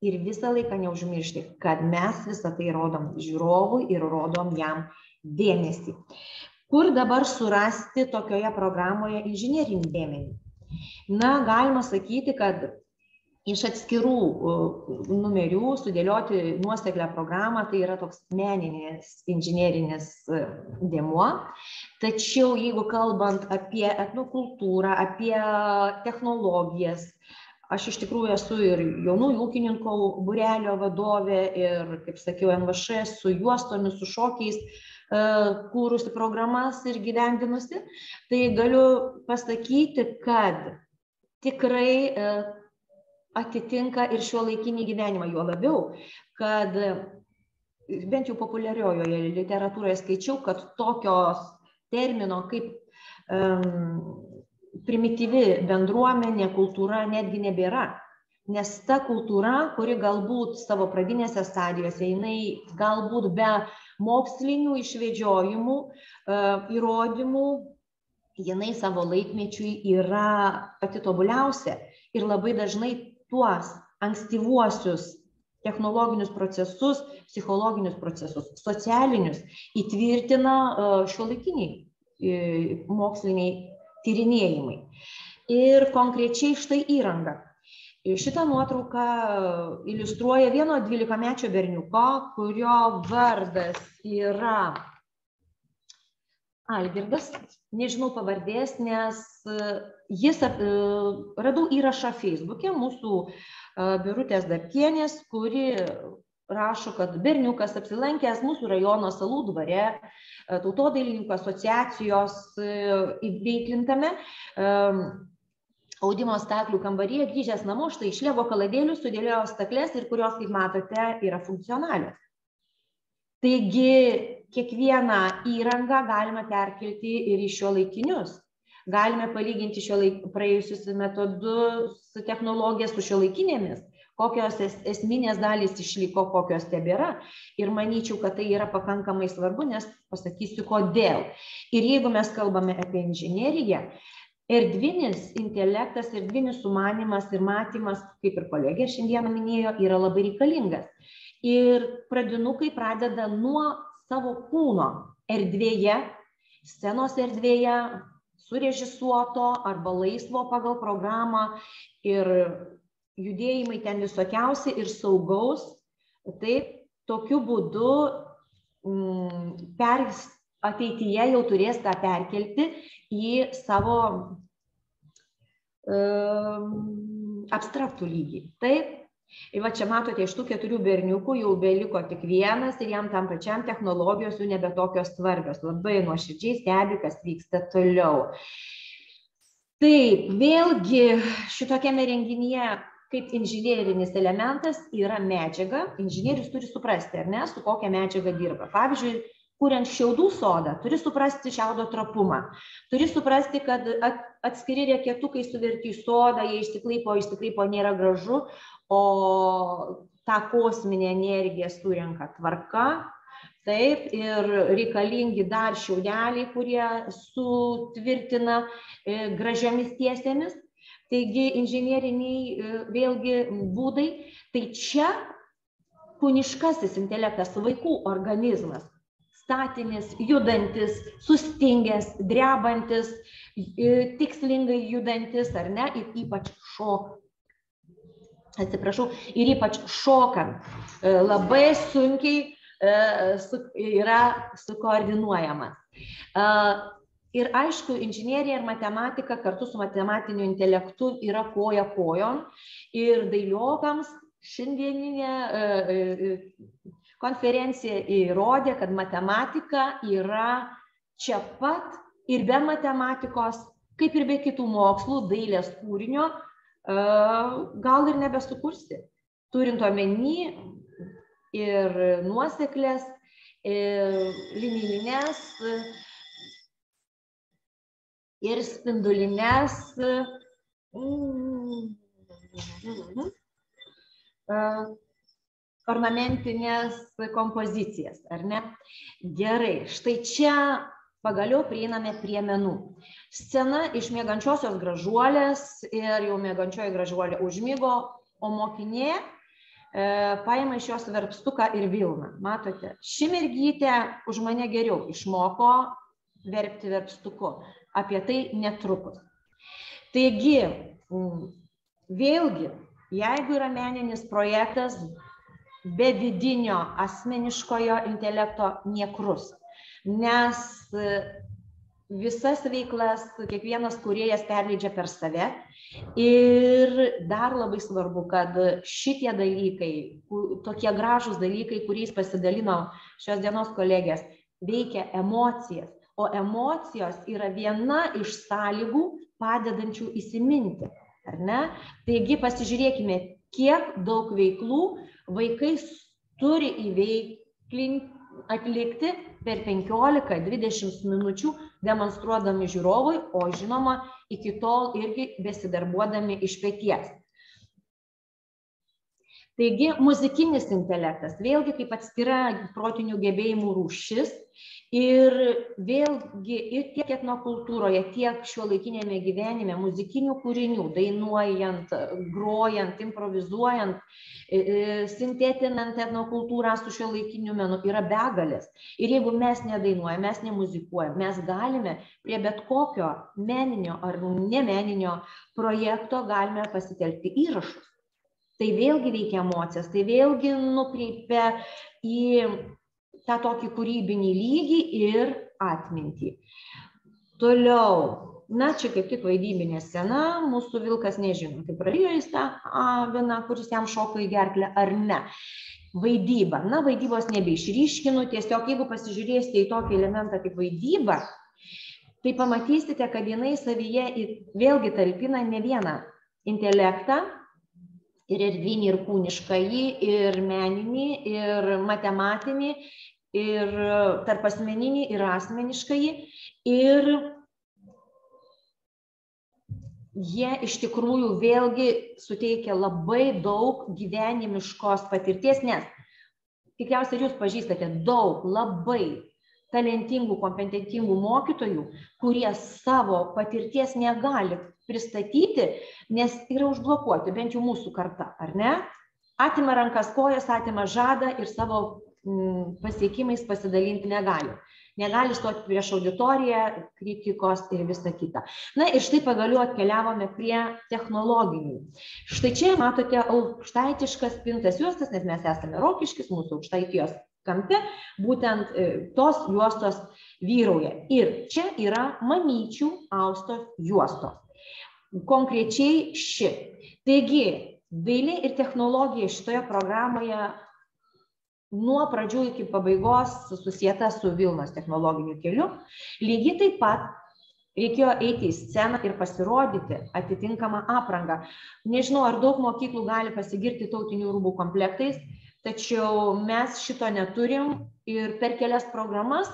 ir visą laiką neužmiršti, kad mes visą tai rodom žiūrovui ir rodom jam dėmesį. Kur dabar surasti tokioje programoje inžinierinį dėmenį? Na, galima sakyti, kad iš atskirų numerių sudėlioti nuoseklę programą, tai yra toks meninis inžinierinis dėmuo. Tačiau jeigu kalbant apie etnokultūrą, apie technologijas, aš iš tikrųjų esu ir jaunųjų ūkininkų burelio vadovė ir, kaip sakiau, NVŠ su juostomis, su šokiais kūrusi programas ir gyvendinusi, tai galiu pasakyti, kad tikrai atitinka ir šio laikinį gyvenimą, juo labiau, kad bent jau populiariojoje literatūroje skaičiau, kad tokios termino kaip um, primityvi bendruomenė, kultūra netgi nebėra. Nes ta kultūra, kuri galbūt savo pradinėse stadijose, jinai galbūt be mokslinių išvedžiojimų, uh, įrodymų, jinai savo laikmečiui yra pati tobuliausia. Ir labai dažnai tuos ankstyvuosius technologinius procesus, psichologinius procesus, socialinius įtvirtina šiuolaikiniai moksliniai tyrinėjimai. Ir konkrečiai štai įranga. Šitą nuotrauką iliustruoja vieno 12-mečio berniuko, kurio vardas yra Algirdas, nežinau pavardės, nes jis, radau įrašą Facebook'e mūsų Birutės Darkienės, kuri rašo, kad berniukas apsilankęs mūsų rajono salų dvare, tautodailininkų asociacijos įveiklintame audimo staklių kambaryje grįžęs namo, štai iš lego kaladėlių sudėliojo staklės ir kurios, kaip matote, yra funkcionalios. Taigi kiekvieną įrangą galima perkelti ir į šiuolaikinius. Galime palyginti šio laik, praėjusius metodus, technologijas su šiuolaikinėmis, kokios es, esminės dalys išliko, kokios tebėra. Ir manyčiau, kad tai yra pakankamai svarbu, nes pasakysiu kodėl. Ir jeigu mes kalbame apie inžineriją, erdvinis intelektas, erdvinis sumanimas ir matymas, kaip ir kolegė šiandieną minėjo, yra labai reikalingas. Ir pradinukai pradeda nuo savo kūno erdvėje, scenos erdvėje, surežisuoto arba laisvo pagal programą ir judėjimai ten visokiausi ir saugaus. Taip, tokiu būdu mm, per, ateityje jau turės tą perkelti į savo um, abstraktų lygį. Taip, Ir va čia matote, iš tų keturių berniukų jau beliko tik vienas ir jam tam pačiam technologijos jau nebe tokios svarbios. Labai nuoširdžiai stebi, kas vyksta toliau. Taip, vėlgi šitokiame renginyje kaip inžinierinis elementas yra medžiaga. Inžinierius turi suprasti, ar ne, su kokia medžiaga dirba. Pavyzdžiui, kuriant šiaudų sodą, turi suprasti šiaudo trapumą. Turi suprasti, kad atskiri reketukai suverti į sodą, jie išsiklypo, išsiklypo nėra gražu, o tą kosminę energiją surenka tvarka. Taip, ir reikalingi dar šiaudeliai, kurie sutvirtina e, gražiamis tiesėmis. Taigi inžinieriniai e, vėlgi būdai. Tai čia kūniškasis intelektas, vaikų organizmas statinis, judantis, sustingęs, drebantis, tikslingai judantis, ar ne, ir ypač šok. Atsiprašau, ir ypač šokant e, labai sunkiai e, yra sukoordinuojamas. E, ir aišku, inžinierija ir matematika kartu su matematiniu intelektu yra koja kojon ir dailiokams šiandieninė konferencija įrodė, kad matematika yra čia pat ir be matematikos, kaip ir be kitų mokslų, dailės kūrinio, e, gal ir nebesukursi. Turint omeny ir nuoseklės, ir linijinės, ir spindulinės mm, ornamentinės kompozicijas, ar ne? Gerai, štai čia pagaliau prieiname prie menų. Scena iš mėgančiosios gražuolės ir jau mėgančioji gražuolė užmygo, o mokinė e, paima iš jos verpstuką ir vilną. Matote, ši mergytė už mane geriau išmoko verpti verpstuku. Apie tai netrukus. Taigi, vėlgi, jeigu yra meninis projektas, be vidinio asmeniškojo intelekto niekrus. Nes e, visas veiklas kiekvienas kuriejas perleidžia per save. Ir dar labai svarbu, kad šitie dalykai, tokie gražūs dalykai, kuriais pasidalino šios dienos kolegės, veikia emocijas. O emocijos yra viena iš sąlygų padedančių įsiminti. Ar ne? Taigi pasižiūrėkime, kiek daug veiklų vaikai turi įveiklinti, atlikti per 15-20 minučių demonstruodami žiūrovui, o žinoma, iki tol irgi besidarbuodami iš pėties. Taigi muzikinis intelektas vėlgi kaip atskira protinių gebėjimų rūšis ir vėlgi ir tiek etnokultūroje tiek šiuolaikiniame gyvenime muzikinių kūrinių dainuojant grojant improvizuojant e, e, sintetinant etnokultūrą su šiuolaikiniu menu yra begalės. Ir jeigu mes nedainuojam mes nemuzikuojam mes galime prie bet kokio meninio ar nemeninio projekto galime pasitelkti įrašus. Tai vėlgi veikia emocijas tai vėlgi nukreipia į tą tokį kūrybinį lygį ir atmintį. Toliau, na čia kaip tik vaidybinė scena, mūsų vilkas nežino, kaip prarijo jis tą aviną, kuris jam šoko į gerklę ar ne. Vaidyba. Na, vaidybos nebeišryškinu, tiesiog jeigu pasižiūrėsite į tokį elementą kaip vaidyba, tai pamatysite, kad jinai savyje vėlgi talpina ne vieną intelektą, ir erdvinį, ir kūniškąjį, ir meninį, ir matematinį, ir tarp asmeninį ir asmeniškąjį. Ir jie iš tikrųjų vėlgi suteikia labai daug gyvenimiškos patirties, nes tikriausiai jūs pažįstate daug labai talentingų, kompetentingų mokytojų, kurie savo patirties negali pristatyti, nes yra užblokuoti, bent jau mūsų karta, ar ne? Atima rankas kojas, atima žadą ir savo pasiekimais pasidalinti negali. Negali stoti prieš auditoriją, kritikos ir visa kita. Na ir štai pagaliau atkeliavome prie technologinių. Štai čia matote aukštaitiškas pintas juostas, nes mes esame rokiškis, mūsų aukštaitijos kampe, būtent e, tos juostos vyrauja. Ir čia yra mamyčių austos juostos. Konkrečiai ši. Taigi, dailė ir technologija šitoje programoje nuo pradžių iki pabaigos susieta su Vilnos technologiniu keliu. Lygiai taip pat reikėjo eiti į sceną ir pasirodyti atitinkamą aprangą. Nežinau, ar daug mokyklų gali pasigirti tautinių rūbų komplektais. tačiau mes šito neturim ir per kelias programas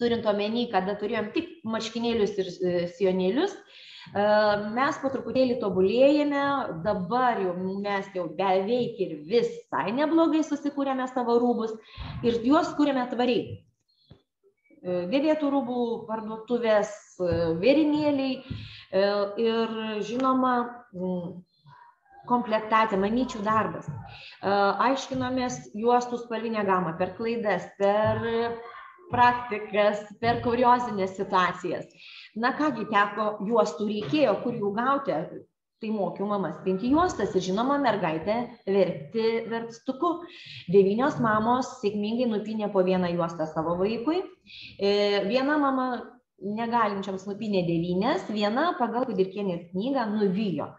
turint omeny kada turėjom tik marškinėlius ir sijonėlius mes po truputėlį tobulėjame dabar jau mes jau beveik ir visai neblogai susikūrėme savo rūbus ir juos kuriame tvariai dėvėtų rūbų parduotuvės vėrinėliai ir žinoma komplektacija, mamyčių darbas. Aiškinomės juostų spalvinę gamą per klaidas, per praktikas, per kuriozinės situacijas. Na kągi, teko juostų reikėjo, kur jų gauti. Tai mokiau mamas pinti juostas ir žinoma mergaitė verkti verkstuku. Devynios mamos sėkmingai nupinė po vieną juostą savo vaikui. Viena mama negalinčiams nupinė devynės, viena pagal kudirkienės knygą nuvijo.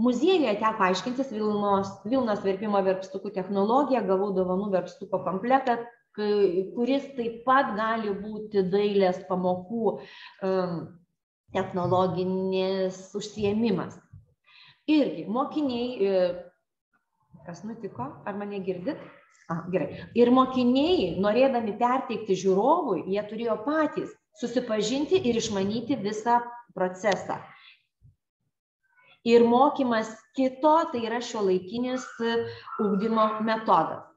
Muziejuje teko aiškintis Vilnos, Vilnos verpimo verpstukų technologiją, gavau dovanų verpstuko komplektą, kuris taip pat gali būti dailės pamokų technologinis užsiemimas. Irgi mokiniai, kas nutiko, ar mane girdit? A, gerai. Ir mokiniai, norėdami perteikti žiūrovui, jie turėjo patys susipažinti ir išmanyti visą procesą. Ir mokymas kito tai yra šio laikinis ugdymo metodas.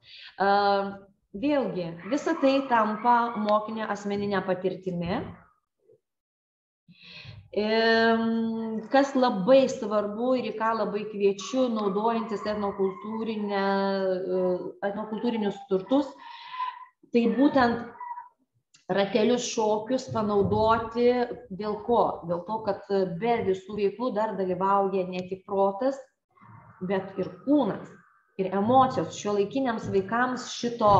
Vėlgi, visa tai tampa mokinio asmeninė patirtimi. Kas labai svarbu ir į ką labai kviečiu, naudojantis etnokultūrinius turtus, tai būtent ratelius šokius panaudoti dėl ko? Dėl to, kad be visų veiklų dar dalyvauja ne tik protas, bet ir kūnas ir emocijos. Šio laikiniams vaikams šito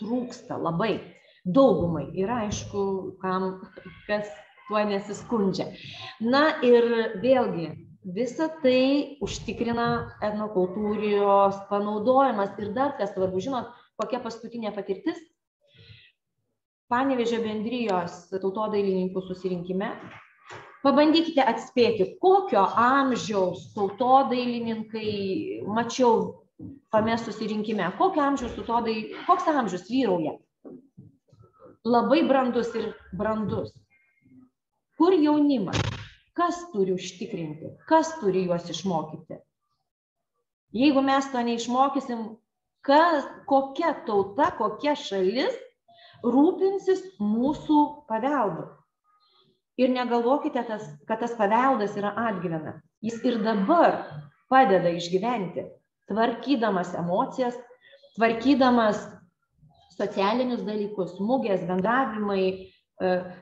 trūksta labai. Daugumai ir aišku, kam, kas tuo nesiskundžia. Na ir vėlgi, visa tai užtikrina etnokultūrijos panaudojimas. Ir dar kas svarbu, žinot, kokia paskutinė patirtis? Panevežė bendrijos tautodailininkų susirinkime. Pabandykite atspėti, kokio amžiaus tautodailininkai mačiau tame susirinkime. Kokio amžiaus tautodailininkai, koks amžius vyrauja? Labai brandus ir brandus. Kur jaunimas? Kas turi užtikrinti? Kas turi juos išmokyti? Jeigu mes to neišmokysim, kas, kokia tauta, kokia šalis rūpinsis mūsų paveldu. Ir negalvokite, tas, kad tas paveldas yra atgyvena. Jis ir dabar padeda išgyventi, tvarkydamas emocijas, tvarkydamas socialinius dalykus, mugės, bendravimai,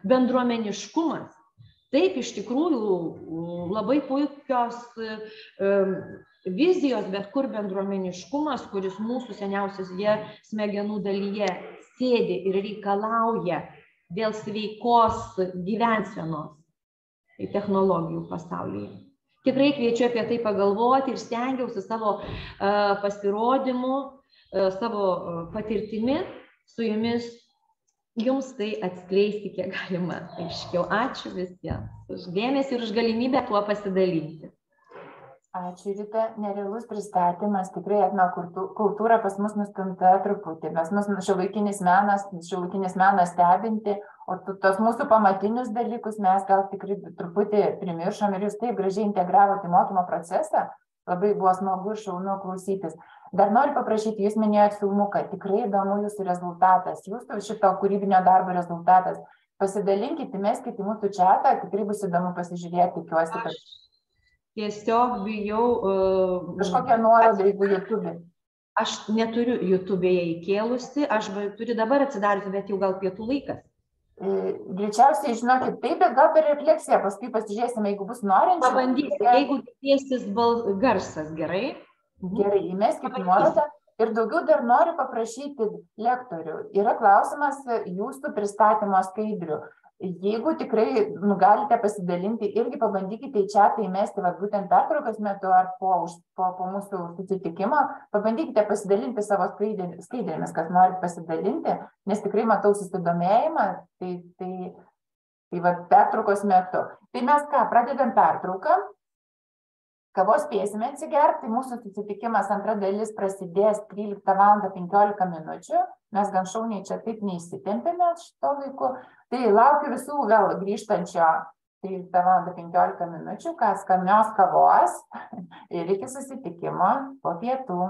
bendruomeniškumas. Taip, iš tikrųjų labai puikios vizijos, bet kur bendruomeniškumas, kuris mūsų seniausioje smegenų dalyje sėdi ir reikalauja dėl sveikos gyvensenos technologijų pasaulyje. Tikrai kviečiu apie tai pagalvoti ir stengiausi savo pasirodymu, savo patirtimi su jumis jums tai atskleisti kiek galima aiškiau. Ačiū visiems už dėmesį ir už galimybę tuo pasidalinti. Ačiū, Rita. Nerealus pristatymas. Tikrai etnokultūra pas mus nustumta truputį. Mes mus šiuolaikinis menas, šiuolaikinis menas stebinti, o tos mūsų pamatinius dalykus mes gal tikrai truputį primiršom ir jūs taip gražiai integravote į mokymo procesą. Labai buvo smagu ir šaunu klausytis. Dar noriu paprašyti, jūs minėjot filmuką, tikrai įdomu jūsų rezultatas, jūsų šito kūrybinio darbo rezultatas. Pasidalinkite, meskite į mūsų čatą, tikrai bus įdomu pasižiūrėti, tikiuosi, kad... Tiesiog bijau... Uh, Kažkokią nuorodą, jeigu YouTube. Aš neturiu YouTube'e įkėlusi, aš turiu dabar atsidariusi, bet jau gal pietų laikas. Greičiausiai, žinokit, taip, bet gal per refleksiją, paskui pasižiūrėsime, jeigu bus norinčių. Pabandykite, jeigu girdėsis garsas gerai. Gerai, įmeskit nuorodą. Ir daugiau dar noriu paprašyti lektorių. Yra klausimas jūsų pristatymo skaidrių. Jeigu tikrai nu, galite pasidalinti, irgi pabandykite į čia tai įmesti, va, būtent pertraukos metu ar po, po, po mūsų susitikimo, pabandykite pasidalinti savo skaidrėmis, kas norit pasidalinti, nes tikrai matau susidomėjimą, tai, tai, tai va, pertraukos metu. Tai mes ką, pradedam pertrauką. kavos spėsime atsigert tai mūsų susitikimas antra dalis prasidės tryliktą valandą penkiolika minučių mes gan šauniai čia taip neįsitempėme šituo laiku tai laukiu visų vėl grįžtančio tryliktą valandą penkiolika minučių ką skanios kavos ir iki susitikimo po pietų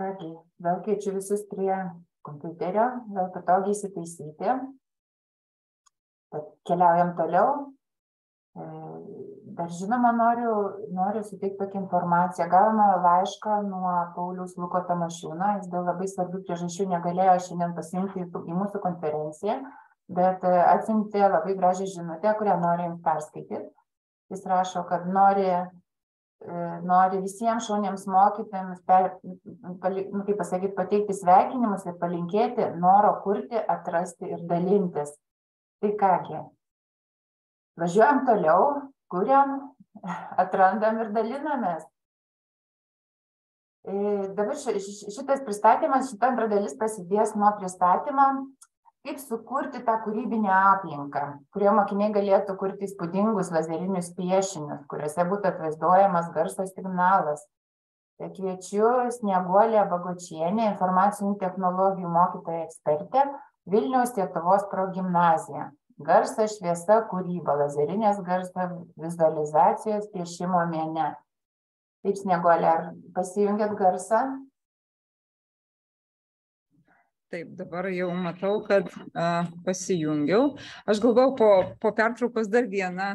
Kągi, vėl kviečiu visus prie kompiuterio, vėl patogiai įsitaisyti. Tad keliaujam toliau. E, dar žinoma, noriu, noriu suteikti tokią informaciją. Gavome laišką nuo Paulius Luko Tamašiūno, jis dėl labai svarbių priežasčių negalėjo šiandien pasijungti į mūsų konferenciją, bet e, atsiuntė labai gražią žinutę, kurią noriu jums perskaityti. Jis rašo, kad nori nori visiems šauniems mokytojams, per, nu, kaip pasakyti, pateikti sveikinimus ir palinkėti noro kurti, atrasti ir dalintis. Tai kągi, važiuojam toliau, kuriam, atrandam ir dalinamės. E, dabar šitas pristatymas, šita antra dalis prasidės nuo pristatymo kaip sukurti tą kūrybinę aplinką kurioje mokiniai galėtų kurti įspūdingus lazerinius piešinius kuriuose būtų atvaizduojamas garso signalas. Tai kviečiu snieguolę bagočienę informacinių technologijų mokytoją ekspertę vilniaus sietuvos progimnaziją. Garsas šviesa kūryba lazerinės garso vizualizacijos piešimo mene. Taip snieguole ar pasijungėt garsą Taip, dabar jau matau, kad a, pasijungiau. Aš galvau, po, po pertraukos dar vieną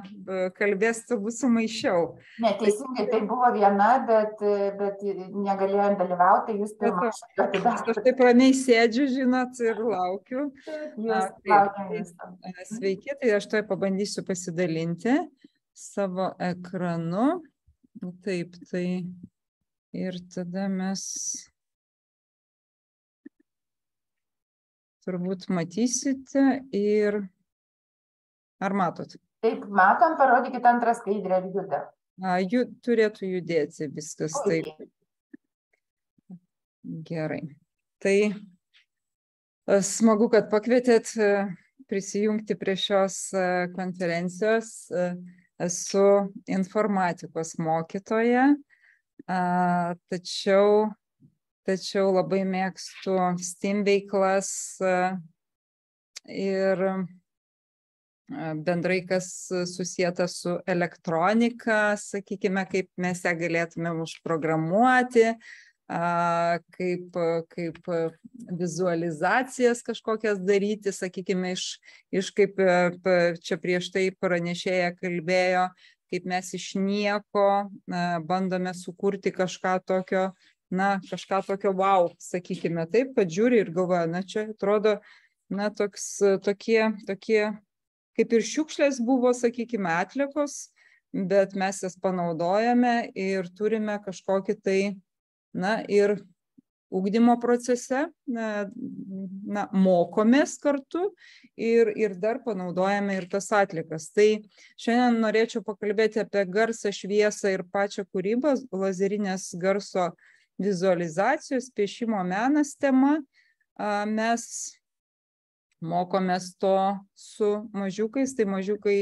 kalbės, turbūt sumaišiau. Ne, teisingai, tai buvo viena, bet, bet negalėjom dalyvauti, jūs pirmą. Aš taip ramiai sėdžiu, žinot, ir laukiu. Jūs taip, sveiki, tai aš toj pabandysiu pasidalinti savo ekranu. Taip, tai ir tada mes turbūt matysite ir ar matot? Taip, matom, parodykit antrą skaidrę ir juda. A, jų turėtų judėti viskas taip. Gerai. Tai smagu, kad pakvietėt prisijungti prie šios konferencijos. Esu informatikos mokytoja, tačiau tačiau labai mėgstu STEAM veiklas e, ir e, bendrai kas susijęta su elektronika, sakykime, kaip mes ją galėtume užprogramuoti, kaip, kaip vizualizacijas kažkokias daryti, sakykime, iš, iš kaip e, čia prieš tai pranešėja kalbėjo, kaip mes iš nieko bandome sukurti kažką tokio na, kažką tokio wow, sakykime taip, kad žiūri ir galvoja, na, čia atrodo, na, toks, tokie, tokie, kaip ir šiukšlės buvo, sakykime, atlikos, bet mes jas panaudojame ir turime kažkokį tai, na, ir ugdymo procese, na, na, mokomės kartu ir, ir dar panaudojame ir tas atlikas. Tai šiandien norėčiau pakalbėti apie garsą, šviesą ir pačią kūrybą, lazerinės garso vizualizacijos, piešimo menas tema. Mes mokomės to su mažiukais, tai mažiukai,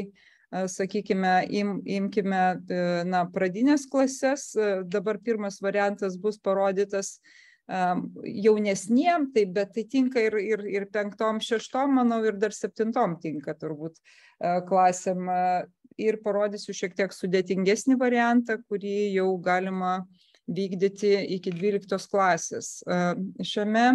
sakykime, im, imkime e, na, pradinės klases, dabar pirmas variantas bus parodytas jaunesniem, tai, bet tai tinka ir, ir, ir penktom, šeštom, manau, ir dar septintom tinka turbūt klasėm. Ir parodysiu šiek tiek sudėtingesnį variantą, kurį jau galima uh, vykdyti iki 12 klasės. Šiame,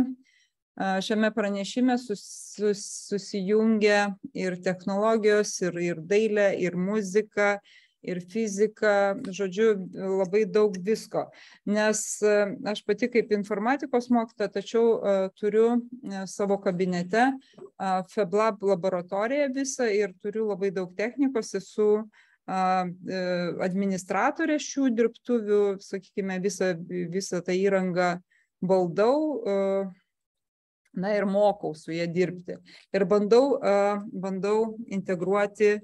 šiame pranešime sus, sus, susijungia ir technologijos, ir, ir dailė, ir muzika, ir fizika, žodžiu, labai daug visko. Nes aš pati kaip informatikos mokytoja, tačiau turiu savo kabinete FabLab laboratoriją visą ir turiu labai daug technikos, esu E, administratorė šių dirbtuvių, sakykime, visą, visą tą įrangą valdau, e, na ir mokau su ją dirbti. Ir bandau, bandau integruoti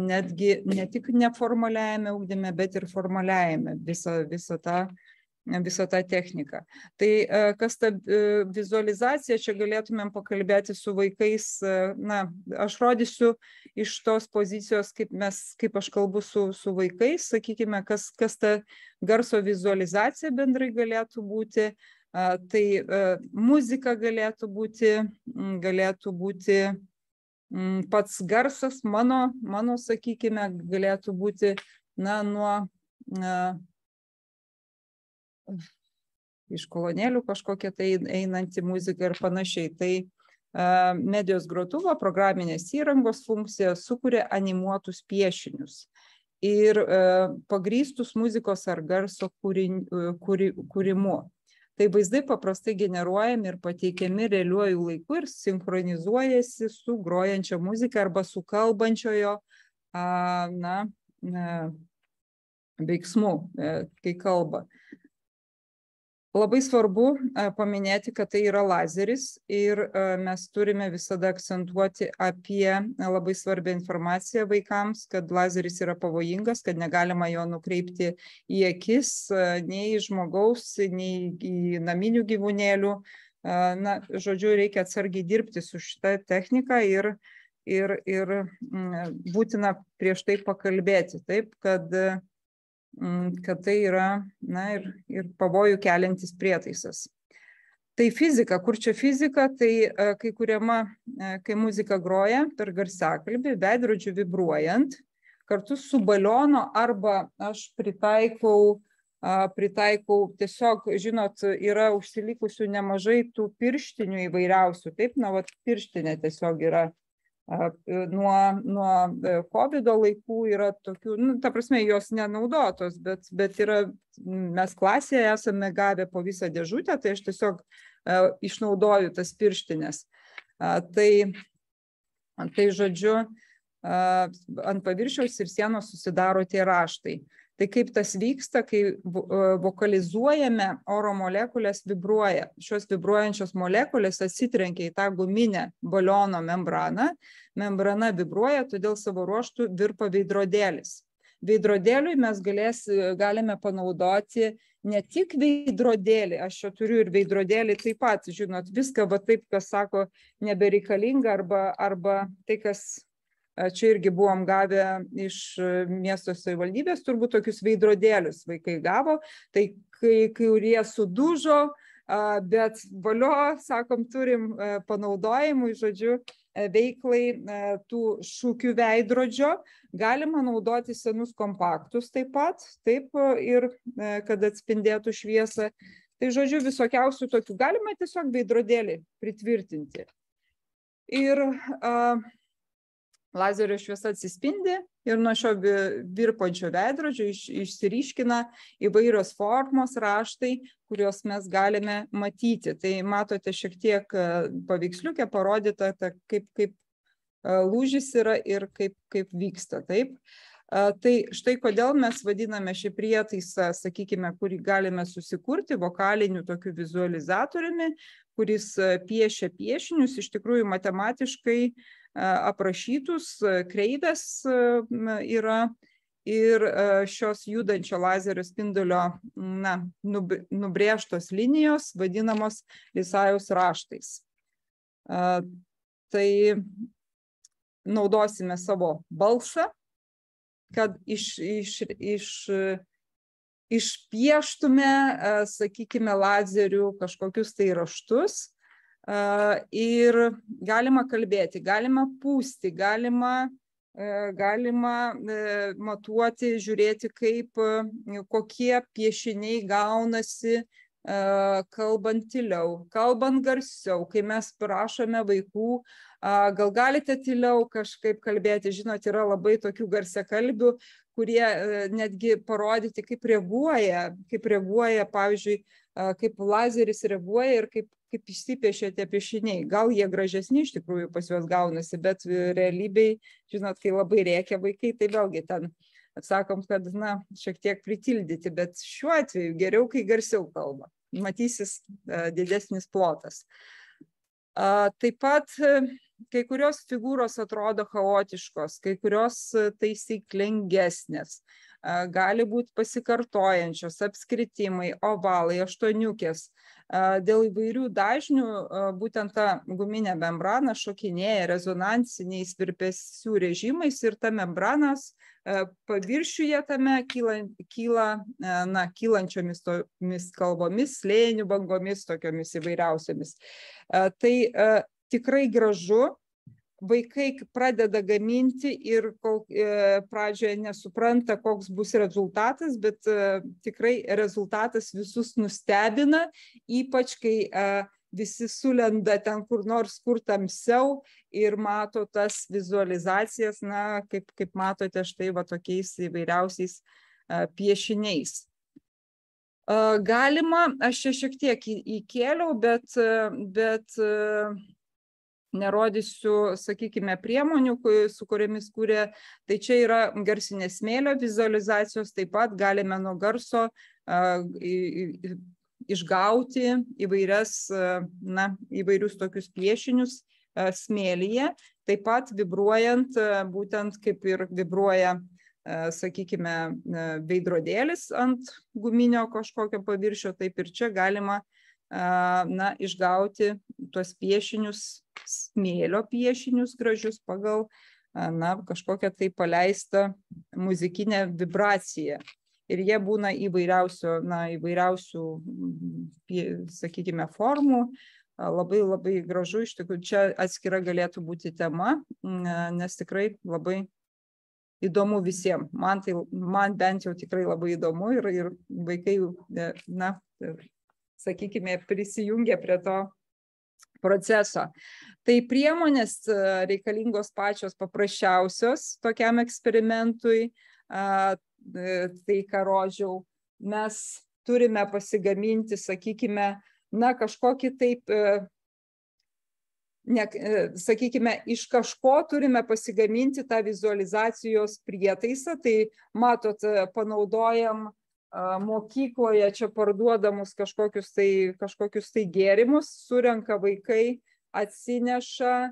netgi ne tik neformaliajame ugdyme, bet ir formaliajame visą, visą tą visą tą techniką. Tai kas ta vizualizacija, čia galėtumėm pakalbėti su vaikais, na, aš rodysiu iš tos pozicijos, kaip, mes, kaip aš kalbu su, su vaikais, sakykime, kas, kas ta garso vizualizacija bendrai galėtų būti. Tai muzika galėtų būti, galėtų būti pats garsas mano, mano sakykime, galėtų būti na, nuo iš kolonėlių kažkokia tai einanti muzika ir panašiai. Tai medijos grotuvo programinės įrangos funkcija sukuria animuotus piešinius ir pagrystus muzikos ar garso kūri, kūrimu. Tai vaizdai paprastai generuojami ir pateikiami realiuoju laiku ir sinchronizuojasi su grojančia muzika arba su kalbančiojo na, veiksmu, e, kai kalba. Labai svarbu paminėti, kad tai yra lazeris ir mes turime visada akcentuoti apie labai svarbią informaciją vaikams, kad lazeris yra pavojingas, kad negalima jo nukreipti į akis, nei į žmogaus, nei į naminių gyvūnėlių. Na, žodžiu, reikia atsargiai dirbti su šitą techniką ir, ir, ir būtina prieš tai pakalbėti, taip, kad kad tai yra na, ir, ir pavojų keliantis prietaisas. Tai fizika, kur čia fizika, tai e, kai kuriama, e, kai muzika groja per garsiakalbį, veidrodžių vibruojant, kartu su baliono arba aš pritaikau, pritaikau tiesiog, žinot, yra užsilikusių nemažai tų pirštinių įvairiausių, taip, na, va, pirštinė tiesiog yra nuo, nuo e, COVID laikų yra tokių, nu, ta prasme, jos nenaudotos, bet, bet yra, mes klasėje esame gavę po visą dėžutę, tai aš tiesiog uh, išnaudoju tas pirštinės. Tai, tai žodžiu, ant paviršiaus ir sienos susidaro tie raštai. Tai kaip tas vyksta, kai e, vokalizuojame, oro molekulės vibruoja. Šios vibruojančios molekulės atsitrenkia į tą guminę baliono membraną. Membrana vibruoja, todėl savo ruoštų virpa veidrodėlis. Veidrodėliui mes galės, galime panaudoti ne tik veidrodėlį, aš čia turiu ir veidrodėlį taip pat, žinot, viską va taip, kas sako, nebereikalinga arba, arba tai, kas Čia irgi buvom gavę iš miesto savivaldybės, turbūt tokius veidrodėlius vaikai gavo, tai kai kurie sudužo, bet valio, sakom, turim panaudojimui, žodžiu, veiklai tų šūkių veidrodžio. Galima naudoti senus kompaktus taip pat, taip ir kad atspindėtų šviesą. Tai žodžiu, visokiausių tokių galima tiesiog veidrodėlį pritvirtinti. Ir a, lazerio šviesa atsispindi ir nuo šio virpančio veidrodžio iš, išsiriškina įvairios formos, raštai, kuriuos mes galime matyti. Tai matote šiek tiek e, paveiksliukė parodyta, ta, kaip, kaip e, lūžis yra ir kaip, kaip vyksta. Taip. E, tai štai kodėl mes vadiname šį prietaisą, sakykime, kurį galime susikurti vokaliniu tokiu vizualizatoriumi, kuris piešia piešinius, iš tikrųjų matematiškai aprašytus kreivės yra ir šios judančio lazerio spindulio na, nubrėžtos linijos vadinamos Lisajaus raštais. Tai naudosime savo balsą, kad iš, iš, iš, išpieštume, sakykime, lazerių kažkokius tai raštus ir galima kalbėti, galima pūsti, galima, galima matuoti, žiūrėti, kaip, kokie piešiniai gaunasi kalbant tyliau, kalbant garsiau, kai mes prašome vaikų, gal galite tyliau kažkaip kalbėti, žinot, yra labai tokių garsiakalbių, kurie netgi parodyti, kaip reaguoja, kaip reaguoja, pavyzdžiui, kaip lazeris reaguoja ir kaip kaip išsipiešia tie piešiniai. Gal jie gražesni iš tikrųjų pas juos gaunasi, bet realybėj, žinot, kai labai reikia vaikai, tai vėlgi ten atsakom, kad, na, šiek tiek pritildyti, bet šiuo atveju geriau, kai garsiau kalba. Matysis didesnis plotas. Taip pat kai kurios figūros atrodo chaotiškos, kai kurios taisyklingesnės gali būti pasikartojančios, apskritimai, ovalai, aštuoniukės. Dėl įvairių dažnių būtent ta guminė membrana šokinėja rezonansiniais virpesių režimais ir ta membranas paviršiuje tame kyla, kyla na, kylančiomis tomis kalbomis, slėnių bangomis, tokiomis įvairiausiamis. Tai tikrai gražu, vaikai pradeda gaminti ir kol e, pradžioje nesupranta, koks bus rezultatas, bet e, tikrai rezultatas visus nustebina, ypač kai e, visi sulenda ten kur nors kur tamsiau ir mato tas vizualizacijas, na, kaip, kaip matote, štai va tokiais įvairiausiais piešiniais. Galima, aš čia šiek tiek įkėliau, bet, bet nerodysiu, sakykime, priemonių, su kuriamis kūrė. Tai čia yra garsinės smėlio vizualizacijos, taip pat galime nuo garso išgauti įvairias, na, įvairius tokius piešinius smėlyje, taip pat vibruojant, būtent kaip ir vibruoja, sakykime, veidrodėlis ant guminio kažkokio paviršio, taip ir čia galima na, išgauti tuos piešinius, smėlio piešinius gražius pagal na, kažkokią tai paleistą muzikinę vibraciją. Ir jie būna įvairiausių, na, įvairiausių, sakykime, formų. Labai labai gražu, iš tikrųjų, čia atskira galėtų būti tema, nes tikrai labai įdomu visiems. Man, tai, man bent jau tikrai labai įdomu ir, ir vaikai, na, sakykime, prisijungia prie to proceso. Tai priemonės e, reikalingos pačios paprasčiausios tokiam eksperimentui, e, tai ką rodžiau, mes turime pasigaminti, sakykime, na kažkokį taip, e, ne, sakykime, iš kažko turime pasigaminti tą vizualizacijos prietaisą, tai matot, panaudojam mokykloje čia parduodamus kažkokius tai, kažkokius tai gėrimus, surenka vaikai, atsineša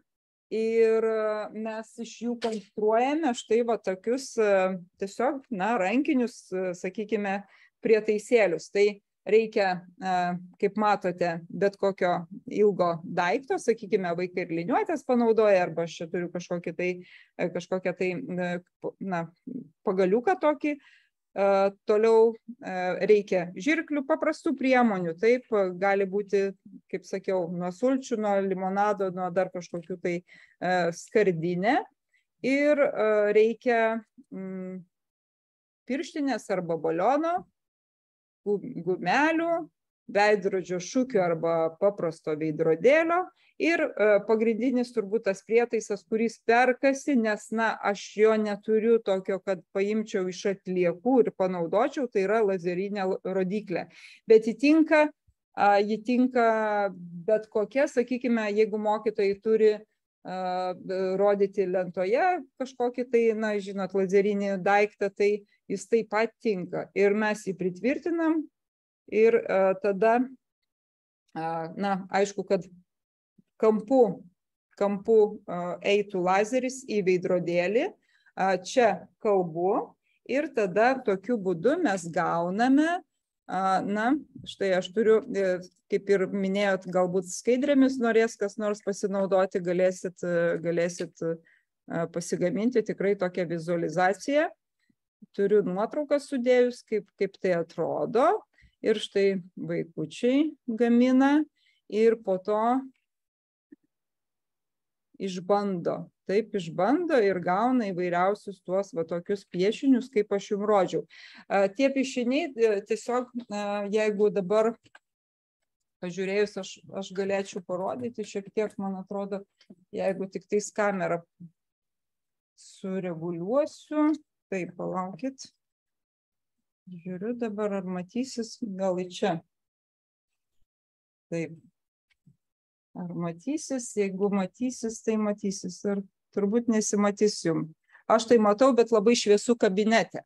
ir mes iš jų konstruojame štai va tokius tiesiog, na, rankinius, sakykime, prietaisėlius. Tai reikia, kaip matote, bet kokio ilgo daikto, sakykime, vaikai ir liniuotės panaudoja, arba aš čia turiu kažkokį tai, kažkokią tai, na, pagaliuką tokį, Toliau reikia žirklių paprastų priemonių, taip gali būti, kaip sakiau, nuo sulčių, nuo limonado, nuo dar kažkokių tai skardinė. Ir reikia mm, pirštinės arba baliono, gumelių, veidrodžio šūkio arba paprasto veidrodėlio ir e, pagrindinis turbūt tas prietaisas, kuris perkasi, nes, na, aš jo neturiu tokio, kad paimčiau iš atliekų ir panaudočiau, tai yra lazerinė rodiklė. Bet įtinka, ji tinka bet kokia, sakykime, jeigu mokytojai turi rodyti lentoje kažkokį tai, na, žinot, lazerinį daiktą, tai jis taip pat tinka. Ir mes jį pritvirtinam ir tada, na, aišku, kad kampu, kampu eitų lazeris į veidrodėlį, čia kalbu ir tada tokiu būdu mes gauname, na, štai aš turiu, e, kaip ir minėjot, galbūt skaidrėmis norės kas nors pasinaudoti, galėsit, galėsit pasigaminti tikrai tokią vizualizaciją. Turiu nuotrauką sudėjus, kaip, kaip tai atrodo. Ir štai vaikučiai gamina ir po to išbando taip išbando ir gauna įvairiausius tuos va tokius piešinius, kaip aš jums rodžiau. Tie piešiniai e, tiesiog, jeigu dabar pažiūrėjus, aš, aš galėčiau parodyti šiek tiek, man atrodo, jeigu tik tais kamerą sureguliuosiu, taip, palaukit. Žiūriu dabar, ar matysis, gal į čia. Taip, Ar matysis, jeigu matysis, tai matysis ir turbūt nesimatys jum. Aš tai matau, bet labai šviesu kabinete.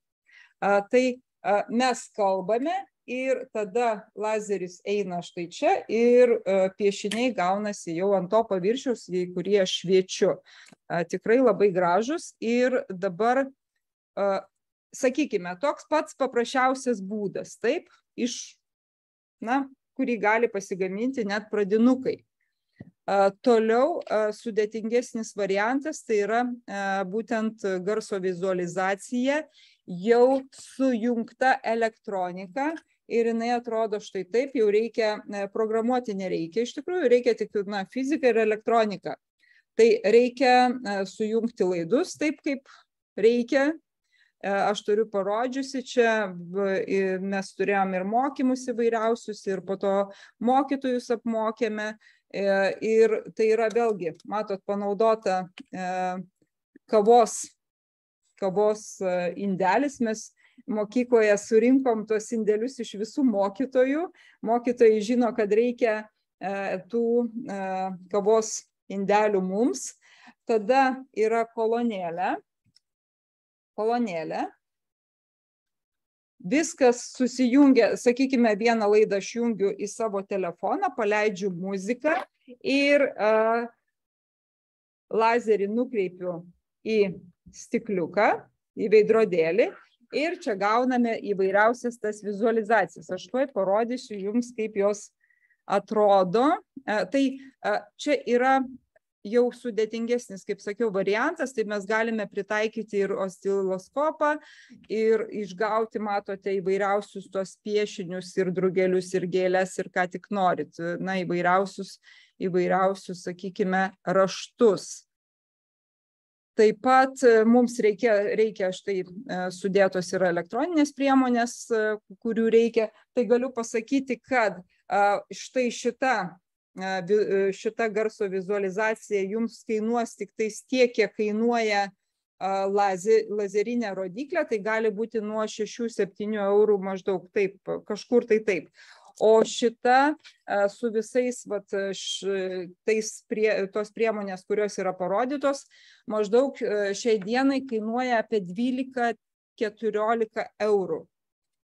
A, tai a, mes kalbame ir tada lazeris eina štai čia ir a, piešiniai gaunasi jau ant to paviršiaus, į kurį aš šviečiu. A, tikrai labai gražus ir dabar, sakykime, toks pats paprasčiausias būdas, taip, iš, na, kurį gali pasigaminti net pradinukai. Toliau sudėtingesnis variantas tai yra būtent garso vizualizacija jau sujungta elektronika ir jinai atrodo štai taip, jau reikia programuoti nereikia, iš tikrųjų reikia tik na, fiziką ir elektroniką. Tai reikia sujungti laidus taip, kaip reikia. Aš turiu parodžiusi čia, mes turėjom ir mokymus įvairiausius, ir po to mokytojus apmokėme. Ir tai yra vėlgi, matot, panaudota kavos, kavos indelis. Mes mokykloje surinkom tuos indėlius iš visų mokytojų. Mokytojai žino, kad reikia tų kavos indelių mums. Tada yra kolonėlė. Kolonėlė. Viskas susijungia, sakykime, vieną laidą aš jungiu į savo telefoną, paleidžiu muziką ir uh, lazerį nukreipiu į stikliuką, į veidrodėlį ir čia gauname įvairiausias tas vizualizacijas. Aš tuoj parodysiu jums, kaip jos atrodo. Tai čia yra jau sudėtingesnis, kaip sakiau, variantas, tai mes galime pritaikyti ir osciloskopą ir išgauti, matote, įvairiausius tos piešinius ir drugelius ir gėlės ir ką tik norit, na, įvairiausius, įvairiausius, sakykime, raštus. Taip pat mums reikia, reikia štai sudėtos yra elektroninės priemonės, kurių reikia. Tai galiu pasakyti, kad štai šita šita garso vizualizacija jums kainuos tik tais tiek, kiek kainuoja laze, lazerinė rodiklė, tai gali būti nuo 6-7 eurų maždaug taip, kažkur tai taip. O šita su visais vat, š, tais prie, tos priemonės, kurios yra parodytos, maždaug šiai dienai kainuoja apie 12-14 eurų.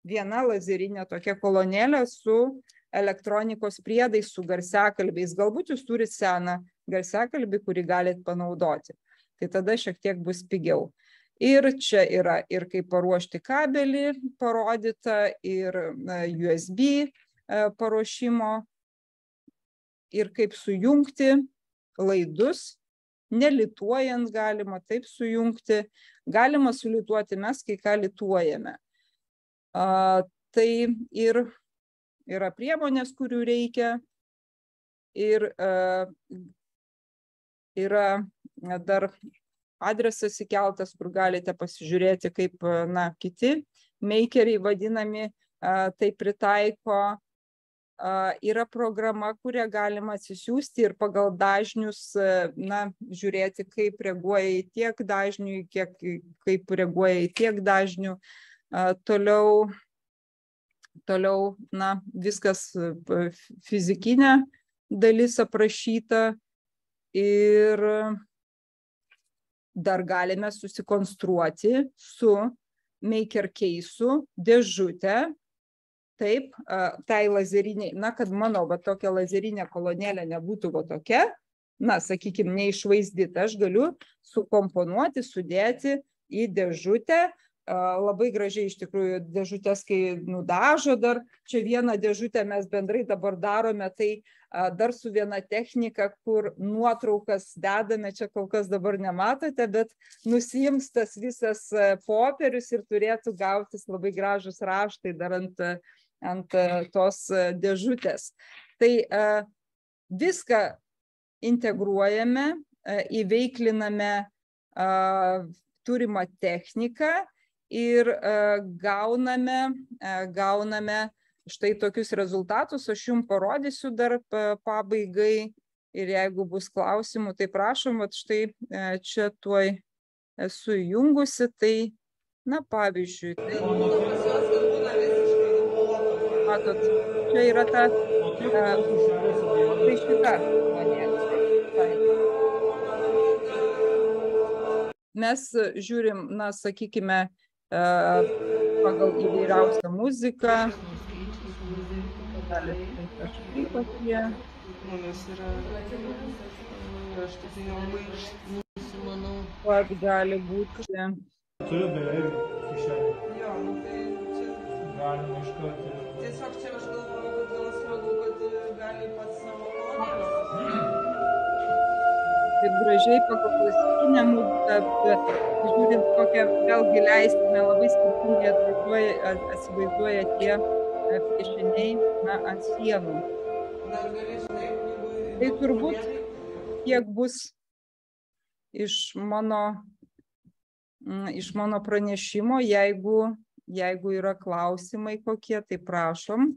Viena lazerinė tokia kolonėlė su elektronikos priedais su garsiakalbiais. Galbūt jūs turite seną garsiakalbį, kurį galite panaudoti. Tai tada šiek tiek bus pigiau. Ir čia yra ir kaip paruošti kabelį parodyta, ir USB paruošimo, ir kaip sujungti laidus, nelituojant galima taip sujungti, galima sulituoti mes, kai ką lituojame. Tai ir yra priemonės, kurių reikia ir uh, yra dar adresas įkeltas, kur galite pasižiūrėti, kaip na, kiti makeriai vadinami tai pritaiko. Yra programa, kurią galima atsisiųsti ir pagal dažnius, na, žiūrėti, kaip reaguoja į tiek dažnių, kiek, kaip reaguoja į tiek dažnių. Toliau toliau na viskas fizikinė dalis aprašyta ir dar galime susikonstruoti su maker case'u dėžutę. Taip tai lazeriniai na kad mano va tokia lazerinė kolonėlė nebūtų va tokia na sakykim neišvaizdyta aš galiu sukomponuoti sudėti į dėžutę labai gražiai iš tikrųjų dėžutės, kai nudažo dar, čia vieną dėžutę mes bendrai dabar darome, tai dar su viena technika, kur nuotraukas dedame, čia kol kas dabar nematote, bet nusijims tas visas popierius ir turėtų gautis labai gražus raštai dar ant, ant tos dėžutės. Tai viską integruojame, įveikliname turimą techniką ir gauname, gauname štai tokius rezultatus. Aš jums parodysiu dar pabaigai. Ir jeigu bus klausimų, tai prašom, va štai čia tuoj esu jungusi, tai, na pavyzdžiui, tai, matot, čia yra ta, tai šita mes žiūrim, na, sakykime, pagal įvairiausią muziką. Tai kažkaip apie. Žmonės yra. Aš tik nelabai nusimanau. Pat gali būti. Turiu beveik kišenį. Jo, nu tai čia. Galima iš karto. Tiesiog čia aš galvoju, kad gal smagu, kad gali pats savo kolonėlę taip gražiai pagal klasikinę muziką, bet žiūrint kokią vėlgi leisime, labai skirtingai atsivaizduoja tie piešiniai na, ant sienų. Tai turbūt tiek bus iš mano, iš mano pranešimo. Jeigu, jeigu yra klausimai kokie, tai prašom.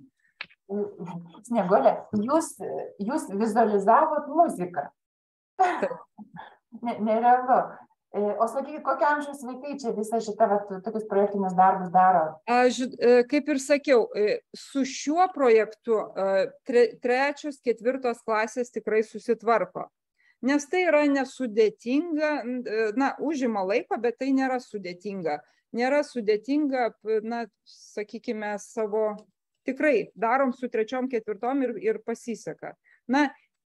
Snieguolė, jūs, jūs vizualizavot muziką. Ne, nerealu. E, o sakykit, kokio amžiaus vaikai čia visą šitą, vat, tokius projektinius darbus daro? Aš, e, kaip ir sakiau, e, su šiuo projektu tre, trečios, ketvirtos klasės tikrai susitvarko nes tai yra nesudėtinga, na, užima laiko, bet tai nėra sudėtinga. Nėra sudėtinga, na, sakykime, savo, tikrai darom su trečiom, ketvirtom ir, ir pasiseka. Na,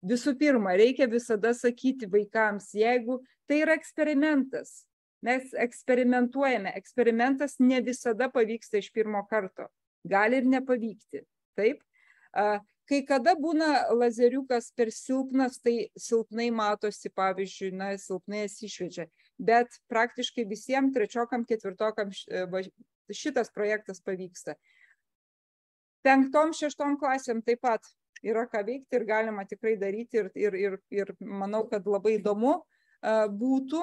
visų pirma, reikia visada sakyti vaikams, jeigu tai yra eksperimentas, mes eksperimentuojame, eksperimentas ne visada pavyksta iš pirmo karto, gali ir nepavykti. Taip, kai kada būna lazeriukas per silpnas, tai silpnai matosi, pavyzdžiui, na, silpnai jas išvežia. Bet praktiškai visiems trečiokam, ketvirtokam šitas projektas pavyksta. Penktom, šeštom klasėm taip pat yra ką veikti ir galima tikrai daryti ir, ir, ir, ir manau, kad labai įdomu būtų.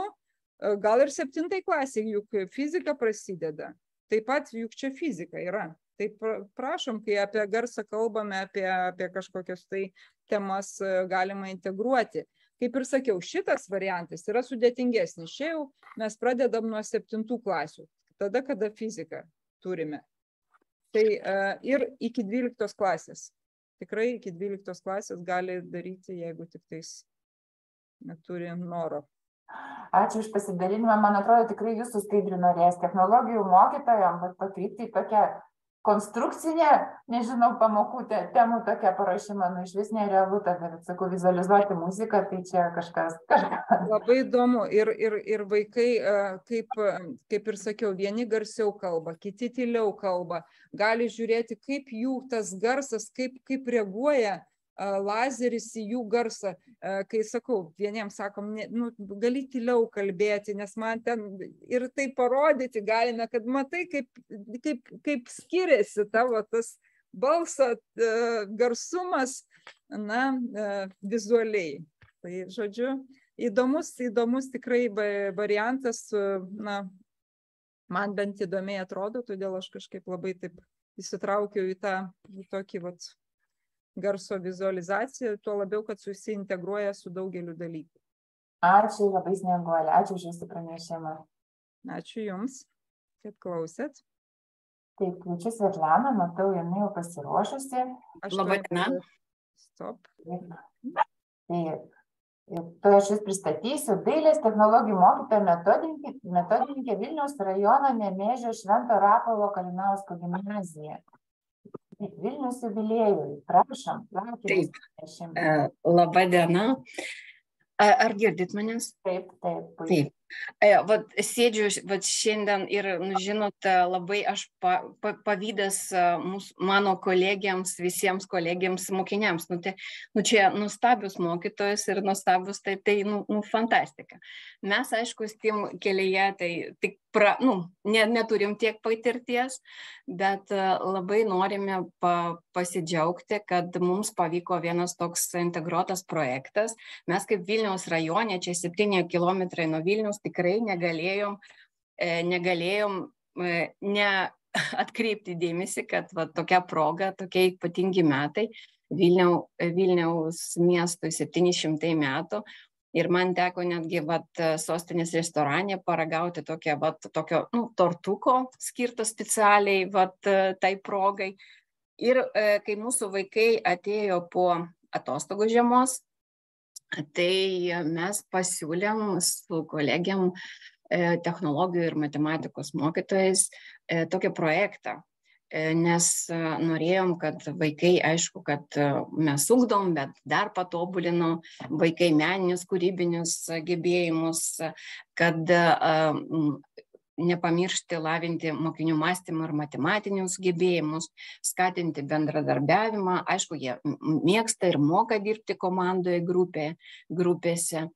Gal ir septintai klasiai, juk fizika prasideda. Taip pat juk čia fizika yra. Tai prašom kai apie garsą kalbame apie apie kažkokias tai temas e, galima integruoti. Kaip ir sakiau šitas variantas yra sudėtingesnis. Čia jau mes pradedam nuo septintų klasių. Tada kada fiziką turime. Tai e, ir iki dvyliktos klasės tikrai iki dvyliktos klasės gali daryti jeigu tiktais neturi noro Ačiū už pasidalinimą. Man atrodo, tikrai jūsų skaidrių norės technologijų mokytojams pakrypti į tokią konstrukcinė, nežinau, pamokų te, temų tokia paruošima, nu iš vis nerealu, tada, sakau, vizualizuoti muziką, tai čia kažkas. kažkas. Labai įdomu ir, ir, ir vaikai, kaip, kaip ir sakiau, vieni garsiau kalba, kiti tyliau kalba, gali žiūrėti, kaip jų tas garsas, kaip, kaip reaguoja lazeris į jų garsą, kai sakau, vieniems sakom, ne, nu, gali tyliau kalbėti, nes man ten ir tai parodyti galime, kad matai, kaip, kaip, kaip skiriasi tavo tas balso garsumas, na, vizualiai. Tai, žodžiu, įdomus, įdomus tikrai variantas, na, man bent įdomiai atrodo, todėl aš kažkaip labai taip įsitraukiau į tą į tokį vat, garso vizualizacija, tuo labiau, kad susiintegruoja su daugeliu dalykų. Ačiū labai snieguolė, ačiū už jūsų pranešimą. Ačiū Jums, kad klausėt. Taip, kviečiu Svetlaną, matau, jinai jau pasiruošusi. Labai diena. Stop. Taip. Tai aš jūs pristatysiu dailės technologijų mokytoja metodininkė, metodininkė Vilniaus rajono Nemėžio Švento Rapalo Kalinausko gimnazija. Vilnius jubiliejui. Prašom, laukiu. Taip. Labą dieną. Ar girdit manęs? Taip, taip. Taip. E, vat sėdžiu vat šiandien ir, nu, žinot, labai aš pa, pa, pavydas mūsų, mano kolegiams, visiems kolegiams, mokiniams. Nu, tai, nu, čia nustabius mokytojus ir nustabius, tai, tai nu, nu, fantastika. Mes, aišku, tim kelyje, tai tik, pra, nu, ne, neturim tiek patirties, bet labai norime pa, pasidžiaugti, kad mums pavyko vienas toks integruotas projektas. Mes kaip Vilniaus rajone, čia 7 km nuo Vilnius, mes tikrai negalėjom, negalėjom ne atkreipti dėmesį, kad va, tokia proga, tokie ypatingi metai, Vilniau, Vilniaus miestui 700 metų. Ir man teko netgi vat, sostinės restorane paragauti tokią, vat, tokio nu, tortuko skirto specialiai vat, tai progai. Ir e, kai mūsų vaikai atėjo po atostogų žiemos, tai mes pasiūlėm su kolegiam e, technologijų ir matematikos mokytojais e, tokį projektą, nes norėjom, kad vaikai, aišku, kad mes ugdom, bet dar patobulinom vaikai meninius, kūrybinius gebėjimus, kad nepamiršti lavinti mokinių mąstymą ir matematinius gebėjimus, skatinti bendradarbiavimą. Aišku, jie mėgsta ir moka dirbti komandoje grupė, grupėse.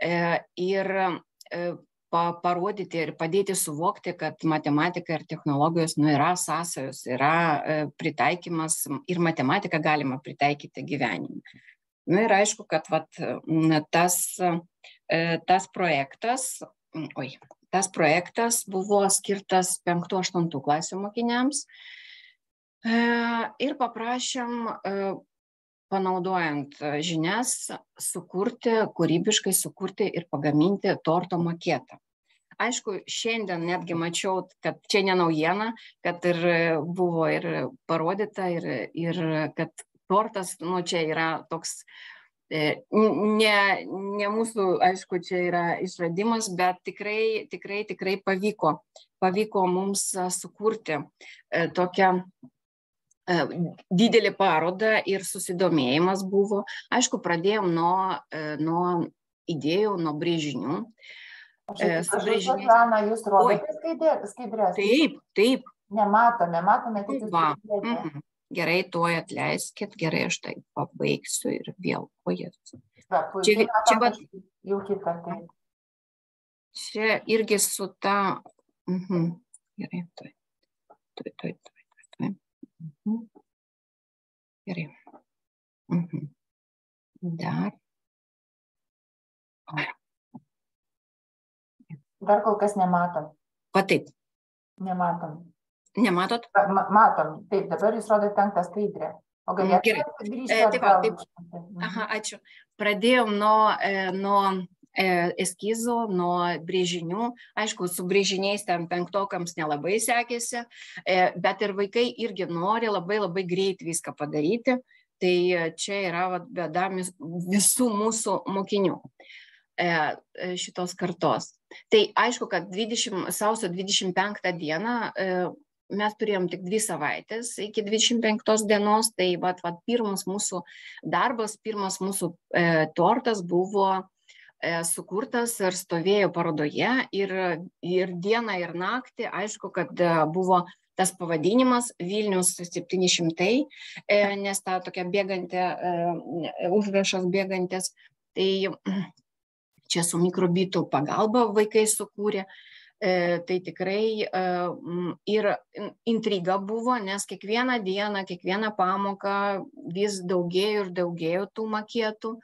E, ir e, parodyti ir padėti suvokti, kad matematika ir technologijos nu, yra sąsajos, yra e, pritaikymas ir matematiką galima pritaikyti gyvenime. Na ir aišku, kad vat, tas tas projektas, oi, tas projektas buvo skirtas 5-8 klasių mokiniams ir paprašėm panaudojant žinias sukurti, kūrybiškai sukurti ir pagaminti torto maketą. Aišku, šiandien netgi mačiau, kad čia ne naujiena, kad ir buvo ir parodyta, ir, ir kad tortas, nu, čia yra toks, ne, ne mūsų, aišku, čia yra išradimas, bet tikrai, tikrai, tikrai pavyko, pavyko mums sukurti tokią didelė paroda ir susidomėjimas buvo. Aišku, pradėjom nuo, nuo idėjų, nuo brėžinių. Su brėžiniais. Jūs rodote skaidrės? Taip, taip. Nematome, matome tik. Va. Mhm. Gerai, tuoj atleiskit, gerai, aš tai pabaigsiu ir vėl. Jėzus. Čia, čia, va, jau kitą tai. Čia irgi su ta. Mhm. Gerai, tuoj. Tuoj, tuoj, tuoj. Mhm. Gerai. Mhm. Dar. Dar kol kas nematom. Va taip. Nematom. Nematot? Ma matom. Taip, dabar jūs rodote penktą skaidrę. O galėtumėte grįžti e, taip, taip. Aha, ačiū. Pradėjom nuo, e, nuo eskizų, nuo brėžinių. Aišku, su brėžiniais ten penktokams nelabai sekėsi, bet ir vaikai irgi nori labai labai greit viską padaryti. Tai čia yra bėda visų mūsų mokinių šitos kartos. Tai aišku, kad 20, sausio 25 dieną mes turėjom tik dvi savaitės iki 25 dienos, tai vat, vat, pirmas mūsų darbas, pirmas mūsų e, tortas buvo sukurtas ir stovėjo parodoje ir, ir dieną, ir naktį, aišku, kad buvo tas pavadinimas Vilnius 700, nes ta tokia bėgantė, užrašas bėgantis, tai čia su mikrobitų pagalba vaikai sukūrė. Tai tikrai ir intriga buvo, nes kiekvieną dieną, kiekvieną pamoką vis daugėjo ir daugėjo tų makėtų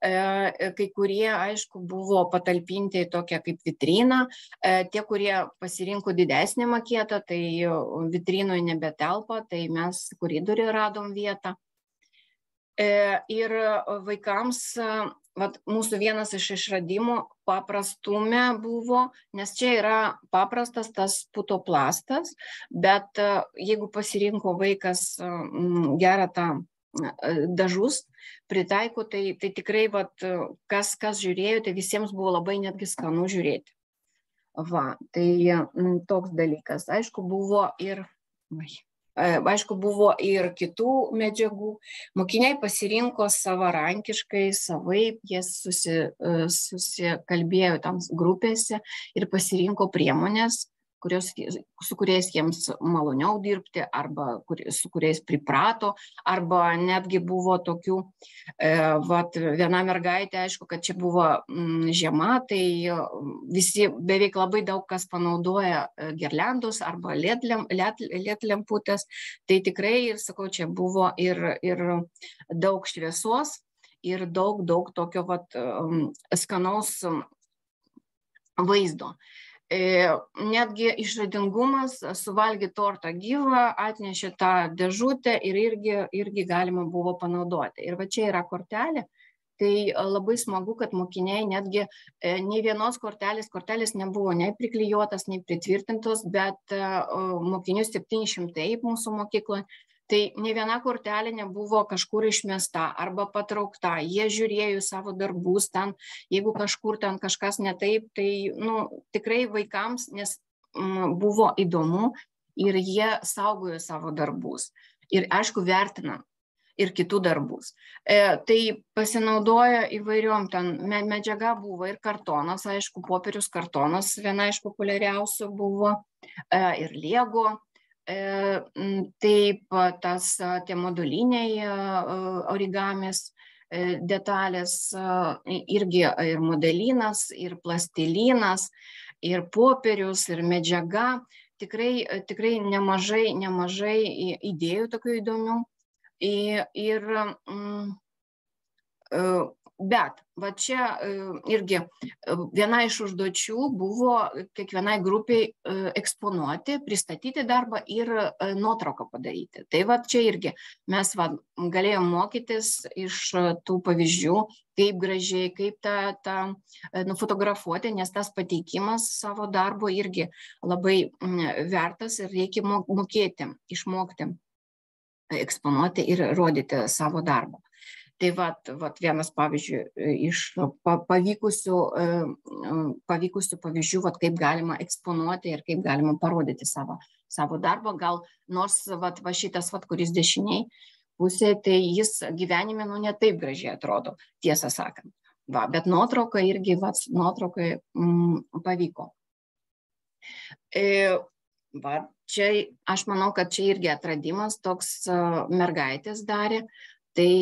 kai kurie, aišku, buvo patalpinti į tokią kaip vitriną, tie, kurie pasirinko didesnį maketą, tai vitrinoje nebetelpa, tai mes koridoriuje radom vietą. Ir vaikams, vat, mūsų vienas iš išradimų paprastume buvo, nes čia yra paprastas tas putoplastas, bet jeigu pasirinko vaikas gerą tą dažus pritaiko, tai, tai tikrai, vat, kas, kas žiūrėjo, tai visiems buvo labai netgi skanu žiūrėti. Va, tai toks dalykas. Aišku, buvo ir, aišku, buvo ir kitų medžiagų. Mokiniai pasirinko savarankiškai, savaip, jie susi, susikalbėjo tam grupėse ir pasirinko priemonės, kurios, su kuriais jiems maloniau dirbti, arba kur, su kuriais priprato, arba netgi buvo tokių, e, vat, viena mergaitė, aišku, kad čia buvo m, žiema, tai visi beveik labai daug kas panaudoja gerlendus arba lietlemputės, tai tikrai, ir sakau, čia buvo ir, ir daug šviesos, ir daug, daug tokio vat, skanaus vaizdo netgi išradingumas suvalgyti tortą gyvą, atnešė tą dėžutę ir irgi, irgi galima buvo panaudoti. Ir va čia yra kortelė. Tai labai smagu, kad mokiniai netgi nei vienos kortelės, kortelės nebuvo nei priklijuotas, nei pritvirtintos, bet mokinių 700 mūsų mokykloje tai nė viena kortelė nebuvo kažkur išmesta arba patraukta. Jie žiūrėjo savo darbus ten jeigu kažkur ten kažkas ne taip tai nu tikrai vaikams nes buvo įdomu ir jie saugojo savo darbus. Ir aišku vertina ir kitų darbus. E, tai pasinaudoja įvairiom ten medžiaga buvo ir kartonas, aišku, popierius kartonas viena iš populiariausių buvo, e, ir lego, Taip, tas tie moduliniai origamis detalės irgi ir modelinas, ir plastilinas, ir popierius, ir medžiaga. Tikrai, tikrai nemažai, nemažai idėjų tokių įdomių. Ir, ir bet va čia irgi viena iš užduočių buvo kiekvienai grupei eksponuoti pristatyti darbą ir nuotrauką padaryti. Tai vat čia irgi mes va galėjom mokytis iš tų pavyzdžių kaip gražiai kaip tą tą nufotografuoti nes tas pateikimas savo darbo irgi labai vertas ir reikia mokėti išmokti eksponuoti ir rodyti savo darbą tai vat vat vienas pavyzdžiui iš pa pavykusių pavykusių pavyzdžių vat kaip galima eksponuoti ir kaip galima parodyti savo savo darbą. Gal nors vat va šitas vat kuris dešinėj pusėj tai jis gyvenime nu ne taip gražiai atrodo tiesą sakant. Va bet nuotrauka irgi vat nuotraukoj mm, pavyko. E, va čia aš manau kad čia irgi atradimas toks mergaitės darė tai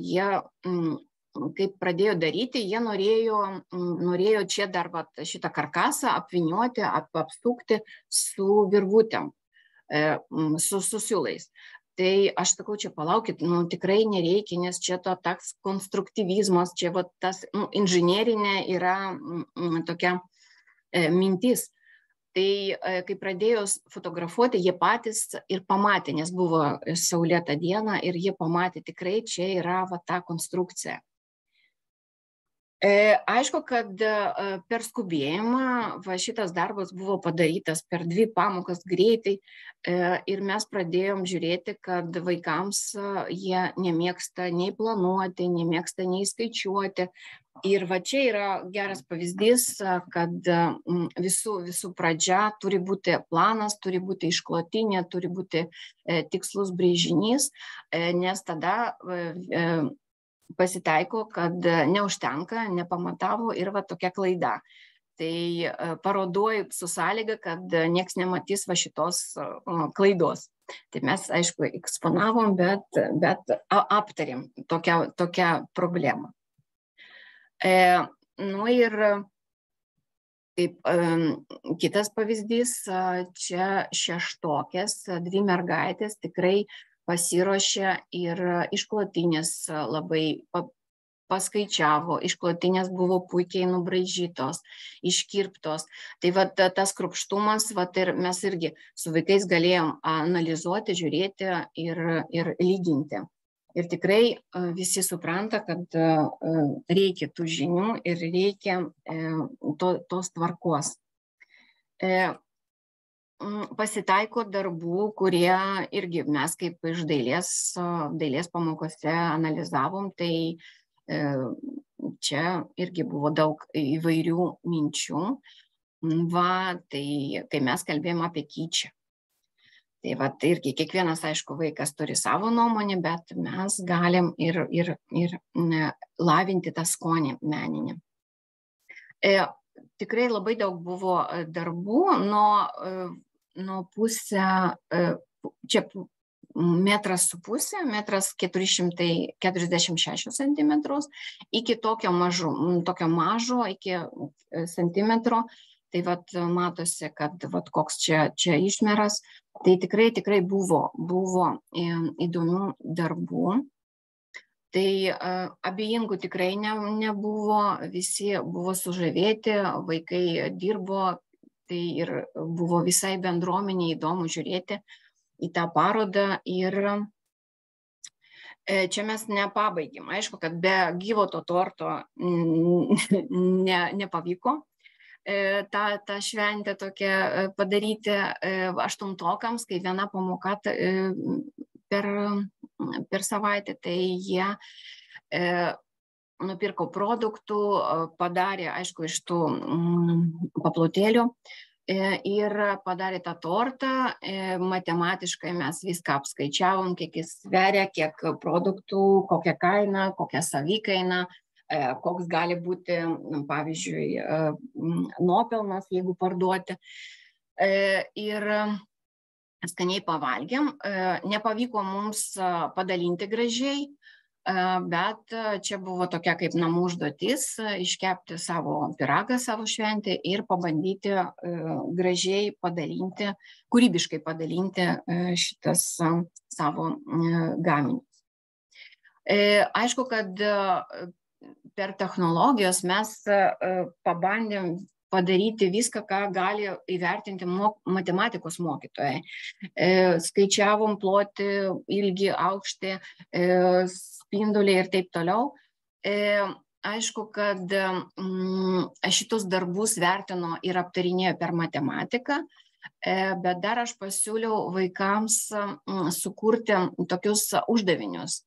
jie kaip pradėjo daryti, jie norėjo, norėjo čia dar vat, šitą karkasą apvinioti, ap, apsukti su virvutėm, e, su susiulais. Tai aš sakau, čia palaukit, nu tikrai nereikia, nes čia to toks konstruktyvizmas, čia vat, tas nu, inžinierinė yra m, tokia e, mintis tai kai pradėjo fotografuoti jie patys ir pamatė nes buvo saulėta diena ir jie pamatė tikrai čia yra va ta konstrukcija. e, aišku kad e, per skubėjimą va šitas darbas buvo padarytas per dvi pamokas greitai e, ir mes pradėjom žiūrėti kad vaikams jie nemėgsta nei planuoti nemėgsta nei skaičiuoti. Ir va čia yra geras pavyzdys kad visų visų pradžia turi būti planas turi būti išklotinė turi būti tikslus brėžinys nes tada pasitaiko kad neužtenka nepamatavo ir va tokia klaida. Tai parodoj su sąlyga kad nieks nematys va šitos klaidos. Tai mes aišku eksponavom bet bet aptarėm tokią tokią problemą. E, nu ir kaip kitas pavyzdys, čia šeštokės, dvi mergaitės tikrai pasiruošė ir išklotinės labai paskaičiavo, išklotinės buvo puikiai nubraižytos, iškirptos. Tai va tas krupštumas, va ir mes irgi su vaikais galėjom analizuoti, žiūrėti ir, ir lyginti ir tikrai visi supranta kad reikia tų žinių ir reikia to, tos tvarkos. Pasitaiko darbų, kurie irgi mes kaip iš dailės, dailės pamokose analizavom, tai čia irgi buvo daug įvairių minčių. Va, tai kai mes kalbėjom apie kyčią, tai vat irgi kiekvienas aišku vaikas turi savo nuomonę bet mes galim ir ir ir lavinti tą skonį meninį e, tikrai labai daug buvo e, darbų nuo, e, nuo pusę, e, čia metras su pusė, metras 446 cm, iki tokio mažo, tokio mažo, iki centimetro. Tai vat matosi kad vat koks čia čia išmeras. Tai tikrai tikrai buvo buvo įdomių darbų tai abejingų tikrai ne nebuvo visi buvo sužavėti vaikai dirbo tai ir buvo visai bendruomenei įdomu žiūrėti į tą parodą ir čia mes nepabaigėm. Aišku kad be gyvo to torto ne nepavyko E, tą, tą šventę tokią e, padaryti e, aštuntokams, kai viena pamoka per, per savaitę, tai jie nupirko produktų, padarė, aišku, iš tų paplotėlių ir padarė tą tortą, matematiškai mes viską apskaičiavom, kiek jis sveria, kiek produktų, kokia kaina, kokia savikaina, E, koks gali būti, pavyzdžiui, e, nuopelnas, jeigu parduoti. E, ir skaniai pavalgėm, nepavyko mums padalinti gražiai, bet čia buvo tokia kaip namų užduotis iškepti savo piragą savo šventę ir pabandyti gražiai padalinti, kūrybiškai padalinti šitas savo gaminius. Aišku, kad per technologijos mes pabandėm padaryti viską, ką gali įvertinti mok matematikos mokytojai. Skaičiavom ploti, ilgi, aukštį, spinduliai ir taip toliau aišku, kad mm, šitus darbus vertino ir aptarinėjo per matematiką, bet dar aš pasiūliau vaikams mm, sukurti tokius uždavinius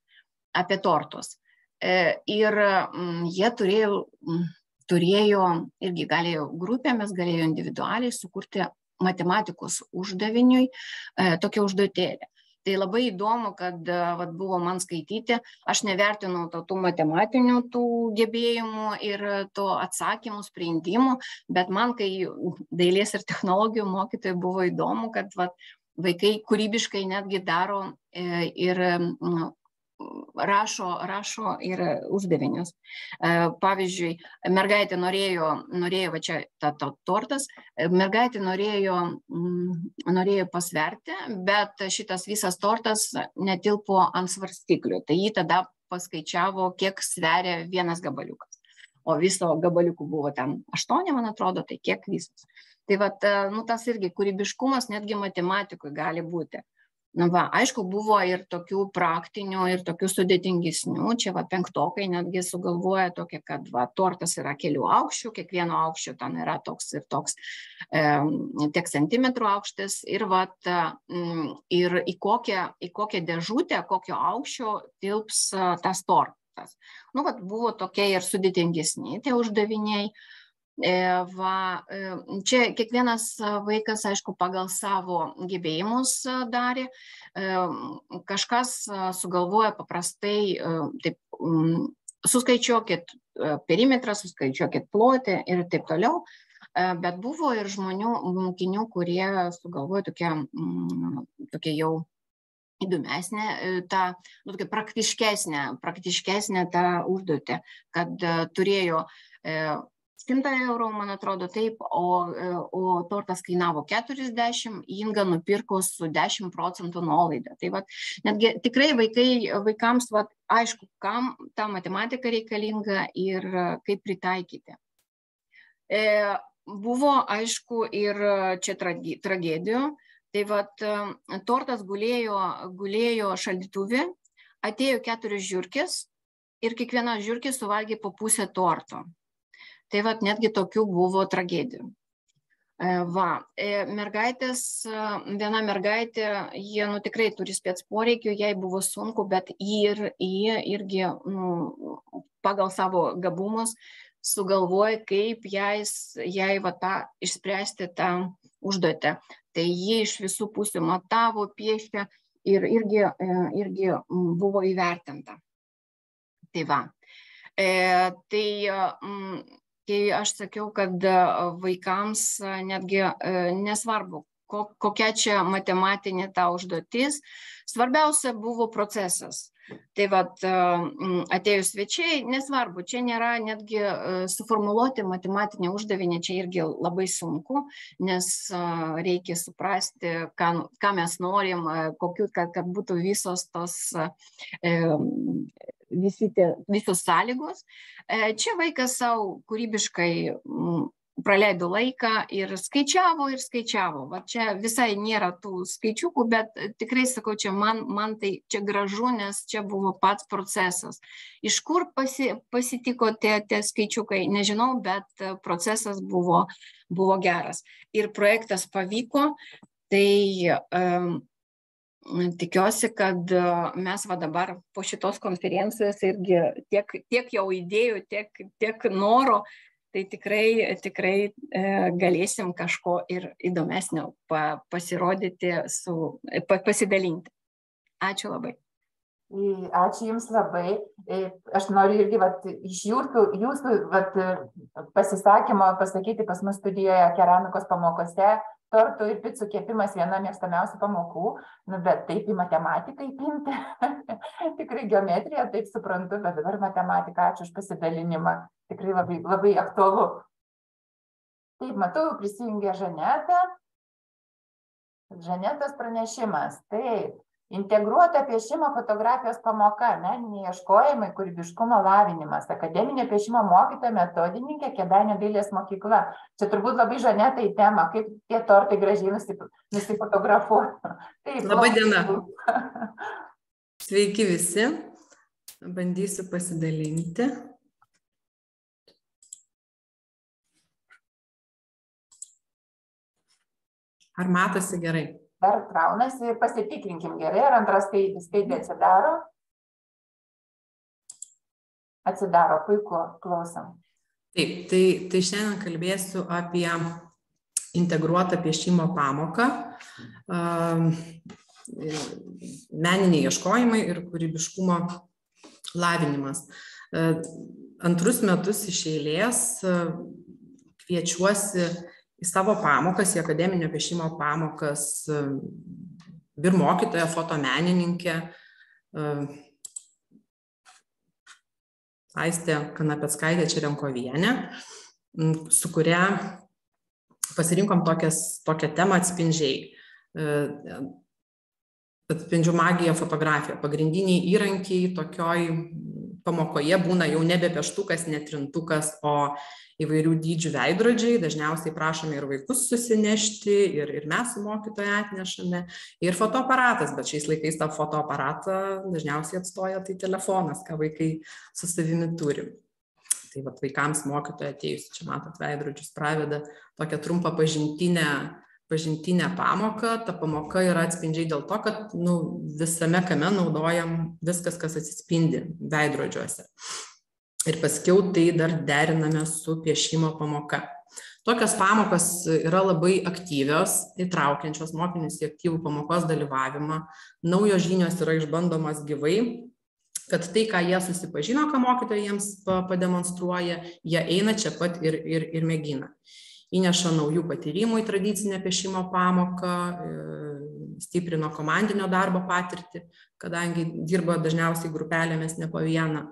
apie tortus. Ir mm, jie turėjo, turėjo, irgi galėjo grupėmis, galėjo individualiai sukurti matematikos uždaviniui tokią užduotėlę. Tai labai įdomu kad vat buvo man skaityti aš nevertinau to tų matematinių tų gebėjimų ir to atsakymų sprendimų bet man kai dailės ir technologijų mokytojai buvo įdomu kad vat vaikai kūrybiškai netgi daro ir rašo, rašo ir uždavinius. Pavyzdžiui, mergaitė norėjo, norėjo va čia ta, ta tortas, mergaitė norėjo, norėjo pasverti, bet šitas visas tortas netilpo ant svarstyklių. Tai jį tada paskaičiavo, kiek sveria vienas gabaliukas. O viso gabaliukų buvo ten aštuoni, man atrodo, tai kiek visas. Tai va, nu, tas irgi kūrybiškumas netgi matematikui gali būti na va aišku buvo ir tokių praktinių ir tokių sudėtingesnių. Čia va penktokai netgi sugalvoja tokią kad va tortas yra kelių aukščių kiekvieno aukščio ten yra toks ir toks e, tiek centimetrų aukštis. Ir vat m, ir į kokią į kokią dėžutę kokio aukščio tilps tas tortas. Nu vat buvo tokie ir sudėtingesni tie uždaviniai va čia kiekvienas vaikas aišku pagal savo gebėjimus darė. Kažkas sugalvoja paprastai taip suskaičiuokit perimetrą suskaičiuokit plotį ir taip toliau. Bet buvo ir žmonių mokinių kurie sugalvojo tokią tokią jau įdomesnę tą nu tokią praktiškesnę praktiškesnę tą užduotį kad turėjo šimtą eurų man atrodo taip o o tortas kainavo keturiasdešim inga nupirko su dešim procentų nuolaida tai vat netgi tikrai vaikai vaikams vat aišku kam ta matematika reikalinga ir kaip pritaikyti. E buvo aišku ir čia tragi tragedijų. Tai vat tortas gulėjo gulėjo šaldytuve atėjo keturios žiurkės ir kiekviena žiurkė suvalgė po pusę torto Tai vat netgi tokių buvo tragedijų. Va, mergaitės, viena mergaitė, jie nu, tikrai turi spėts poreikių, jai buvo sunku, bet ir, jie irgi nu, pagal savo gabumus sugalvoja, kaip jai, jai va, tą, išspręsti tą užduotę. Tai jie iš visų pusių matavo, piešė ir irgi, irgi buvo įvertinta. Tai va. E, tai kai aš sakiau, kad vaikams netgi nesvarbu, kokia čia matematinė ta užduotis, svarbiausia buvo procesas. Tai vad atėjus svečiai, nesvarbu, čia nėra netgi suformuoluoti matematinį uždavinį, čia irgi labai sunku, nes reikia suprasti, ką, ką mes norim, kokiu, kad, kad būtų visos tos e, visi tie, visos sąlygos. Čia vaikas savo kūrybiškai praleido laiką ir skaičiavo ir skaičiavo. Va čia visai nėra tų skaičiukų, bet tikrai sakau, čia man, man tai čia gražu, nes čia buvo pats procesas. Iš kur pasi, pasitiko tie, tie skaičiukai, nežinau, bet procesas buvo, buvo geras. Ir projektas pavyko, tai um, tikiuosi kad mes va dabar po šitos konferencijos irgi tiek tiek jau idėjų tiek tiek noro tai tikrai tikrai e, galėsim kažko ir įdomesnio pa, pasirodyti su pa, pasidalinti. Ačiū labai. Ačiū Jums labai. Aš noriu irgi vat, iš jūsų, jūsų vat, pasisakymo pasakyti pas mus studijoje keramikos pamokose tortų ir picų kepimas viena mėgstamiausių pamokų, nu, bet taip į matematiką įpinti, tikrai geometrija, taip suprantu, bet dabar matematika, ačiū už pasidalinimą, tikrai labai, labai aktualu. Taip, matau, prisijungė Žaneta. Žanetos pranešimas, taip. Integruota piešimo fotografijos pamoka meniniai ieškojimai kūrybiškumo lavinimas akademinio piešimo mokytoja metodininkė kėdainių dailės mokykla. Čia turbūt labai žanetai į temą kaip tie tortai gražiai nusi nusifotografuotų. Taip laba diena. sveiki visi. Bandysiu pasidalinti. Ar matosi gerai? Dar kraunasi pasitikrinkim gerai, ar antras skaidrė atsidaro. Atsidaro, puiku, klausom. Taip, tai, tai šiandien kalbėsiu apie integruotą piešimo pamoką, meniniai ieškojimai ir kūrybiškumo lavinimas. Antrus metus iš eilės kviečiuosi į savo pamokas, į akademinio piešimo pamokas, ir mokytoja, fotomenininkė, Aistė Kanapetskaitė Čerenkovienė, su kuria pasirinkom tokias, tokią temą atspindžiai. Atspindžių magija fotografija. Pagrindiniai įrankiai tokioj pamokoje būna jau nebe peštukas, netrintukas, o įvairių dydžių veidrodžiai. Dažniausiai prašome ir vaikus susinešti ir ir mes su mokytoja atnešame. Ir fotoaparatas bet šiais laikais tą fotoaparatą dažniausiai atstoja tai telefonas ką vaikai su savimi turi. Tai vat vaikams mokytoja atėjus čia matot veidrodžius praveda tokią trumpą pažintinę pažintinę pamoką ta pamoka yra atspindžiai dėl to kad nu visame kame naudojam viskas kas atsispindi veidrodžiuose ir paskiau tai dar deriname su piešimo pamoka. Tokios pamokos yra labai aktyvios, įtraukiančios mokinius į aktyvų pamokos dalyvavimą. Naujos žinios yra išbandomas gyvai, kad tai, ką jie susipažino, ką mokytojai jiems pademonstruoja, jie eina čia pat ir, ir, ir mėgina. Įneša naujų patyrimų į tradicinę piešimo pamoką, e, stiprino komandinio darbo patirtį, kadangi dirba dažniausiai grupelėmis ne po vieną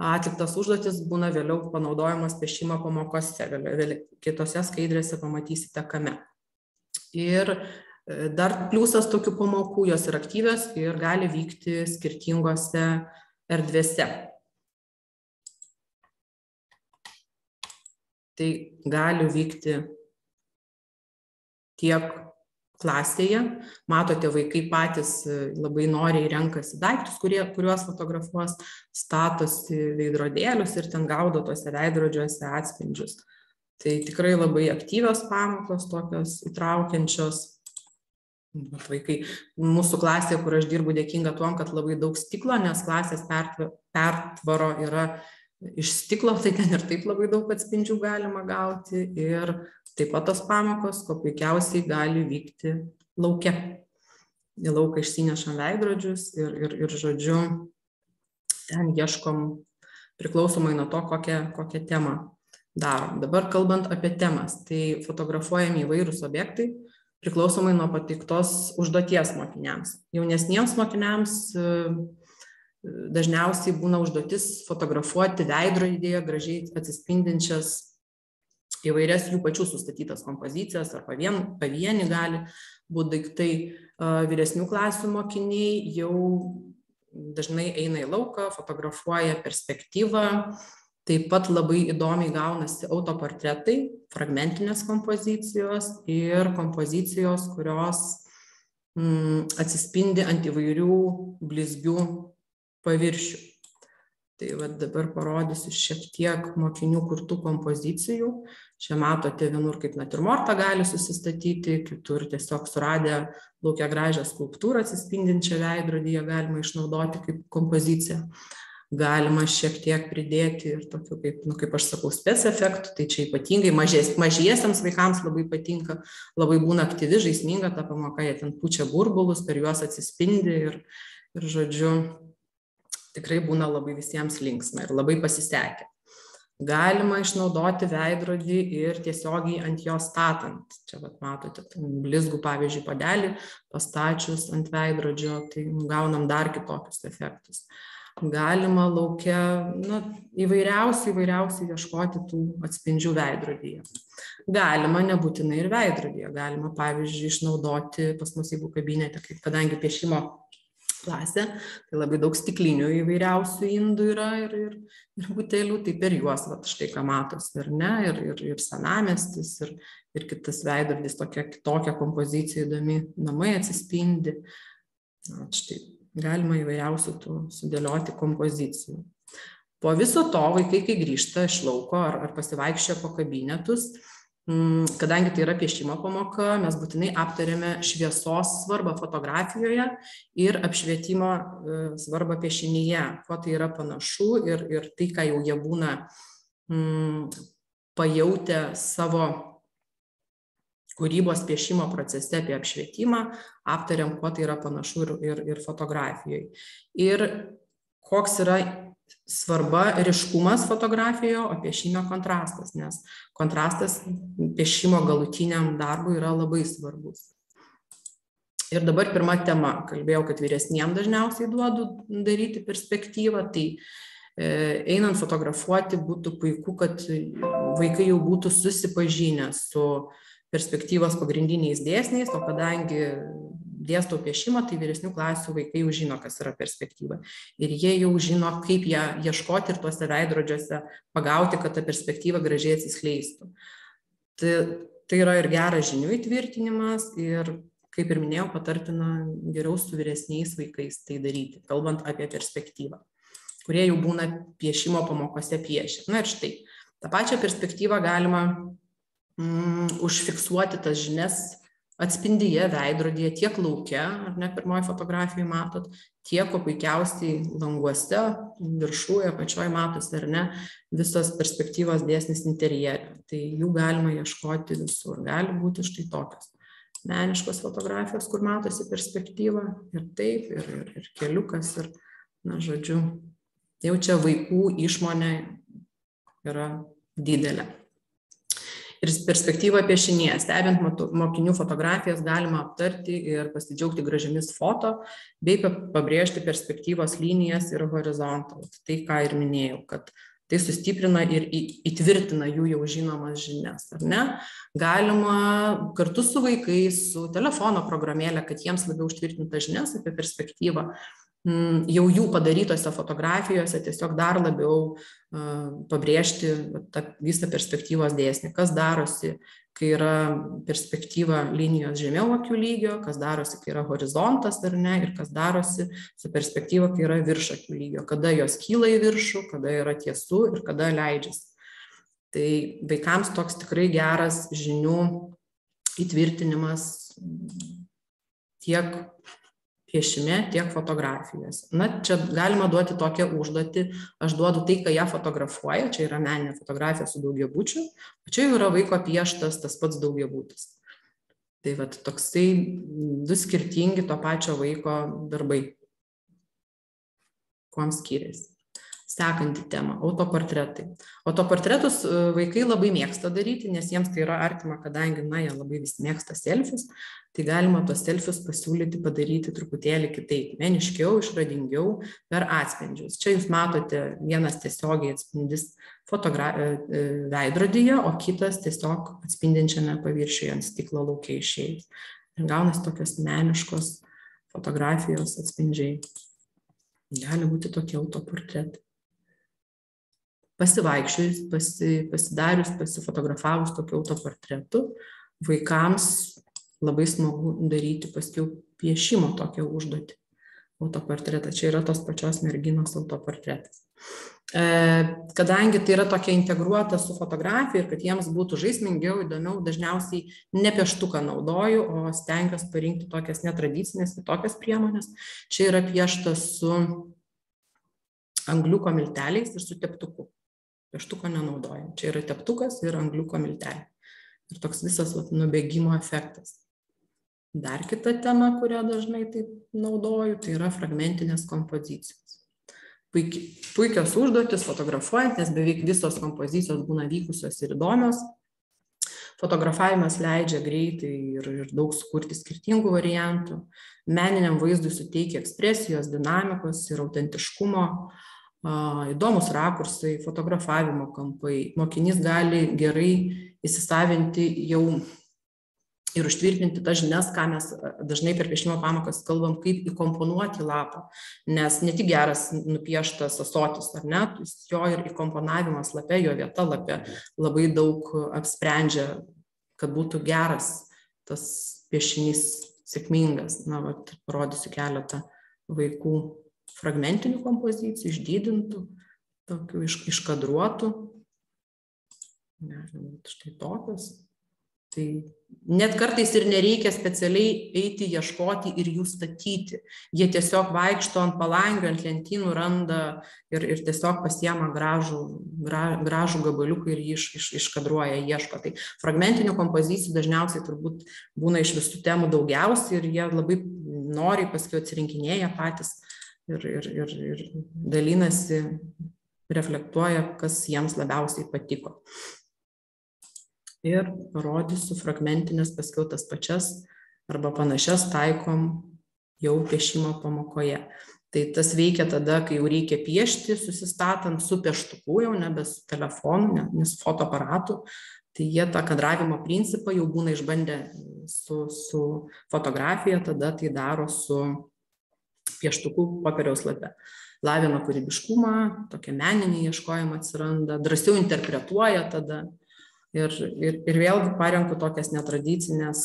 atliktos užduotys būna vėliau panaudojamos piešimo pamokose, vėliau kitose skaidrėse pamatysite kame. Ir e, dar pliusas tokių pamokų, jos yra aktyvios ir gali vykti skirtingose erdvėse. Tai gali vykti tiek klasėje. Matote vaikai patys e, labai noriai renkasi daiktus kurie kuriuos fotografuos statosi veidrodėlius ir ten gaudo tuose veidrodžiuose atspindžius. Tai tikrai labai aktyvios pamokos tokios įtraukiančios. Vat vaikai mūsų klasėje kur aš dirbu dėkinga tuom kad labai daug stiklo nes klasės pertva pertvaro yra iš stiklo tai ten ir taip labai daug atspindžių galima gauti ir taip pat tos pamokos kuo puikiausiai gali vykti lauke. Į lauką išsinešam veidrodžius ir ir ir žodžiu ten ieškom priklausomai nuo to kokią kokią temą darom. Dabar kalbant apie temas tai fotografuojami įvairūs objektai priklausomai nuo pateiktos užduoties mokiniams. Jaunesniems mokiniams dažniausiai būna užduotis fotografuoti veidrodyje gražiai atsispindinčias įvairias jų pačių sustatytas kompozicijas ar pavien, pavieni gali būti daiktai. Vyresnių klasių mokiniai jau dažnai eina į lauką, fotografuoja perspektyvą. Taip pat labai įdomiai gaunasi autoportretai, fragmentinės kompozicijos ir kompozicijos, kurios mm, atsispindi ant įvairių blizgių paviršių. Tai va dabar parodysiu šiek tiek mokinių kurtų kompozicijų. Čia matote vienur kaip natiurmortą gali susistatyti, kitur tiesiog suradę laukia gražią skulptūrą atsispindinčią veidrodyje galima išnaudoti kaip kompoziciją. Galima šiek tiek pridėti ir tokių, kaip, nu, kaip aš sakau, spec efektų, tai čia ypatingai mažies, mažiesiams vaikams labai patinka, labai būna aktyvi, žaisminga ta pamoka, jie ten pučia burbulus, per juos atsispindi ir, ir žodžiu, tikrai būna labai visiems linksma ir labai pasisekę. Galima išnaudoti veidrodį ir tiesiogiai ant jo statant. Čia vat, matote, blizgų pavyzdžiui padelį pastačius ant veidrodžio, tai gaunam dar kitokius efektus. Galima laukia nu, įvairiausiai, įvairiausiai ieškoti tų atspindžių veidrodyje. Galima nebūtinai ir veidrodyje, galima pavyzdžiui išnaudoti pas mus, jeigu kabinete, kaip, kadangi piešimo klasę, tai labai daug stiklinių įvairiausių indų yra ir, ir, ir butelių, tai per juos, va, štai ką matosi, ir ne, ir, ir, ir senamestis, ir, ir kitas veidrodis, tokia kitokia kompozicija įdomi, namai atsispindi. Na, štai galima įvairiausių tų sudėlioti kompozicijų. Po viso to vaikai, kai grįžta iš lauko ar, ar pasivaikščia po kabinetus, Mm, kadangi tai yra piešimo pamoka, mes būtinai aptarėme šviesos svarbą fotografijoje ir apšvietimo e, svarbą piešinyje, kuo tai yra panašu ir, ir tai, ką jau jie būna mm, pajautę savo kūrybos piešimo procese apie apšvietimą, aptariam, kuo tai yra panašu ir, ir, ir fotografijoje. Ir koks yra svarba ryškumas fotografijoje, o piešinio kontrastas, nes kontrastas piešimo galutiniam darbui yra labai svarbus. Ir dabar pirma tema. Kalbėjau, kad vyresniem dažniausiai duodu daryti perspektyvą, tai e, einant fotografuoti būtų puiku, kad vaikai jau būtų susipažinę su perspektyvos pagrindiniais dėsniais, o kadangi dėstau piešimą, tai vyresnių klasių vaikai jau žino, kas yra perspektyva. Ir jie jau žino, kaip ją ieškoti ir tuose veidrodžiuose pagauti, kad ta perspektyva gražiai atsiskleistų. Tai, tai yra ir geras žinių įtvirtinimas ir, kaip ir minėjau, patartina geriau su vyresniais vaikais tai daryti, kalbant apie perspektyvą, kurie jau būna piešimo pamokose piešia. Na ir štai, tą pačią perspektyvą galima mm, užfiksuoti tas žinias atspindyje veidrodyje tiek lauke, ar ne pirmoji fotografijai matot, tiek ko puikiausiai languose, viršuje, apačioje matosi, ar ne, visos perspektyvos dėsnis interjerė. Tai jų galima ieškoti visur. Gali būti štai tokios meniškos fotografijos, kur matosi perspektyva ir taip, ir, ir, ir keliukas, ir, na, žodžiu, jau čia vaikų išmonė yra didelė ir perspektyvą piešinyje. Stebint mokinių fotografijas galima aptarti ir pasidžiaugti gražiamis foto, bei pabrėžti perspektyvos linijas ir horizontą. Tai ką ir minėjau, kad tai sustiprina ir įtvirtina jų jau žinomas žinias, ar ne? Galima kartu su vaikais, su telefono programėlė, kad jiems labiau užtvirtinta žinias apie perspektyvą, jau jų padarytose fotografijose tiesiog dar labiau pabrėžti tą visą perspektyvos dėsnį, kas darosi, kai yra perspektyva linijos žemiau akių lygio, kas darosi, kai yra horizontas ar ne, ir kas darosi su perspektyva, kai yra virš akių lygio, kada jos kyla į viršų, kada yra tiesų ir kada leidžiasi. Tai vaikams toks tikrai geras žinių įtvirtinimas tiek piešime, tiek fotografijos. Na, čia galima duoti tokią užduotį, aš duodu tai, ką ją fotografuoja, čia yra meninė fotografija su daugiabučiu, o čia jau yra vaiko pieštas tas pats daugiabutis. Tai va, toksai du skirtingi to pačio vaiko darbai. Kuom skiriasi sekanti tema - autoportretai. Autoportretus e, vaikai labai mėgsta daryti, nes jiems tai yra artima, kadangi, na, jie labai vis mėgsta selfius, tai galima tos selfius pasiūlyti padaryti truputėlį kitaip, meniškiau, išradingiau per atspindžius. Čia jūs matote vienas tiesiogiai atspindis. E, e, veidrodyje, o kitas tiesiog atspindinčiame paviršiuje ant stiklo laukia išėjus. Ir gaunasi tokios meniškos fotografijos atspindžiai. Gali būti tokie autoportretai pasivaikščiojus, pasi, pasidarius, pasifotografavus tokiu autoportretu, vaikams labai smagu daryti paskiau piešimo tokią užduotį. Autoportretą. Čia yra tos pačios merginos autoportretas. E, kadangi tai yra tokia integruota su fotografija ir kad jiems būtų žaismingiau, įdomiau, dažniausiai ne pieštuką naudoju, o stengiuosi parinkti tokias netradicinės kitokias priemonės. Čia yra pieštas su angliuko milteliais ir su teptuku pieštuko nenaudojam. Čia yra teptukas ir angliuko miltelė. Ir toks visas vat, nubėgimo efektas. Dar kita tema, kurią dažnai taip naudoju, tai yra fragmentinės kompozicijos. Puiki, puikios užduotis fotografuojant, nes beveik visos kompozicijos būna vykusios ir įdomios. Fotografavimas leidžia greitai ir, ir daug sukurti skirtingų variantų. Meniniam vaizdui suteikia ekspresijos, dinamikos ir autentiškumo. Uh, įdomus rakursai, fotografavimo kampai. Mokinys gali gerai įsisavinti jau ir užtvirtinti tas žinias, ką mes dažnai per piešimo pamokas kalbam, kaip įkomponuoti lapą. Nes ne tik geras nupieštas asotis, ar ne, jo ir įkomponavimas lapė, jo vieta lapė labai daug apsprendžia, kad būtų geras tas piešinys sėkmingas. Na, va, parodysiu keletą vaikų fragmentinių kompozicijų, išdydintų, tokių iš, iškadruotų. Nežinau, štai tokios. Tai net kartais ir nereikia specialiai eiti ieškoti ir jų statyti. Jie tiesiog vaikšto ant palangių, ant lentynų randa ir, ir tiesiog pasiema gražų, gra, gražų gabaliuką ir jį iš, iš, iškadruoja, ieško. Tai fragmentinių kompozicijų dažniausiai turbūt būna iš visų temų daugiausiai ir jie labai noriai paskui atsirinkinėja patys ir, ir, ir, ir dalinasi, reflektuoja, kas jiems labiausiai patiko ir parodysiu fragmentines paskiau tas pačias arba panašias taikom jau piešimo pamokoje. Tai tas veikia tada, kai jau reikia piešti, susistatant su pieštuku, jau nebe su telefonu, ne, ne su fotoaparatu. Tai jie tą kadravimo principą jau būna išbandę su, su fotografija, tada tai daro su pieštuku popieriaus lape. Lavina kūrybiškumą, tokia meninė ieškojimą atsiranda, drąsiau interpretuoja tada. Ir ir ir vėlgi parenku tokias netradicines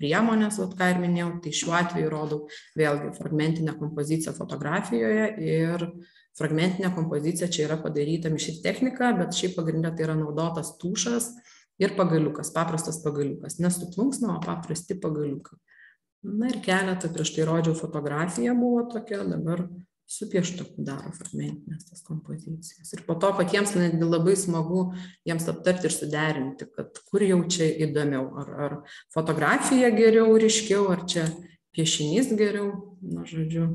priemones vat ką ir minėjau tai šiuo atveju rodau vėlgi fragmentinę kompoziciją fotografijoje ir fragmentinė kompozicija čia yra padaryta mišri technika bet šiaip pagrinde tai yra naudotas tušas ir pagaliukas paprastas pagaliukas. Ne su plunksna o paprasti pagaliukai na ir keletą prieš tai rodžiau fotografija buvo tokia dabar su pieštuku daro fragmentines tas kompozicijas. Ir po to patiems netgi labai smagu jiems aptarti ir suderinti, kad kur jau čia įdomiau, ar, ar fotografija geriau, ryškiau, ar čia piešinys geriau, na žodžiu.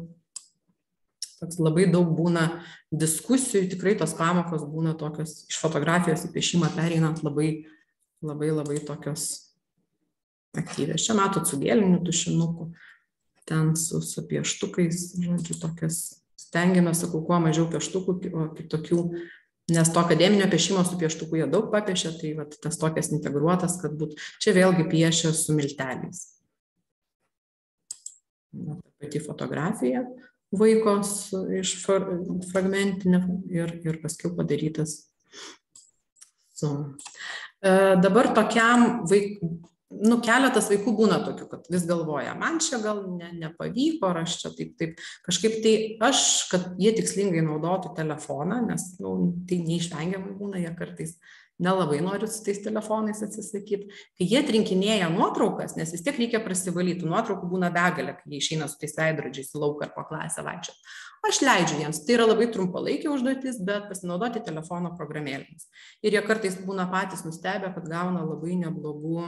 Toks labai daug būna diskusijų, tikrai tos pamokos būna tokios iš fotografijos į piešimą pereinant labai, labai, labai tokios aktyvios. Čia matot su gėliniu tušinuku, ten su, su pieštukais, žodžiu, tokias stengiamės, sakau, kuo mažiau pieštukų, o kitokių, nes to akademinio piešimo su pieštuku jie daug papiešia, tai vat, tas tokias integruotas, kad būt čia vėlgi piešia su milteliais. Na, ta pati fotografija vaiko iš fragmentinė ir, ir paskui padarytas su. E, dabar tokiam vaik, nu keletas vaikų būna tokių kad vis galvoja man čia gal ne nepavyko ar aš čia taip taip. Kažkaip tai aš kad jie tikslingai naudotų telefoną nes nu tai neišvengiamai būna jie kartais nelabai nori su tais telefonais atsisakyt kai jie atrinkinėja nuotraukas nes vis tiek reikia prasivalyt tų nuotraukų būna begalė kai jie išeina su tais veidrodžiais į lauką ar po klasę vaikščiot. Aš leidžiu jiems tai yra labai trumpalaikė užduotis bet pasinaudoti telefono programėlėmis. Ir jie kartais būna patys nustebę kad gauna labai neblogų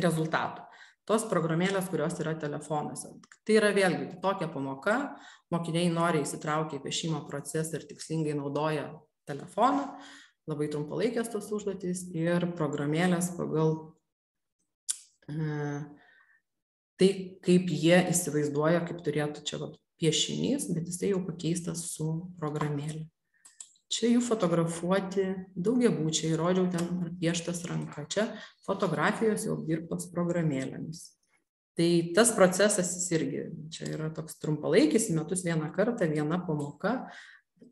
rezultatų. Tos programėlės, kurios yra telefonuose. Tai yra vėlgi kitokia pamoka, mokiniai nori įsitraukia į piešimo procesą ir tikslingai naudoja telefoną, labai trumpalaikės tos užduotys ir programėlės pagal e, tai, kaip jie įsivaizduoja, kaip turėtų čia va, piešinys, bet jisai jau pakeistas su programėlė čia jų fotografuoti daugiabučiai rodžiau ten pieštas ranka čia fotografijos jau apdirbtos programėlėmis. Tai tas procesas jis irgi čia yra toks trumpalaikis metus vieną kartą viena pamoka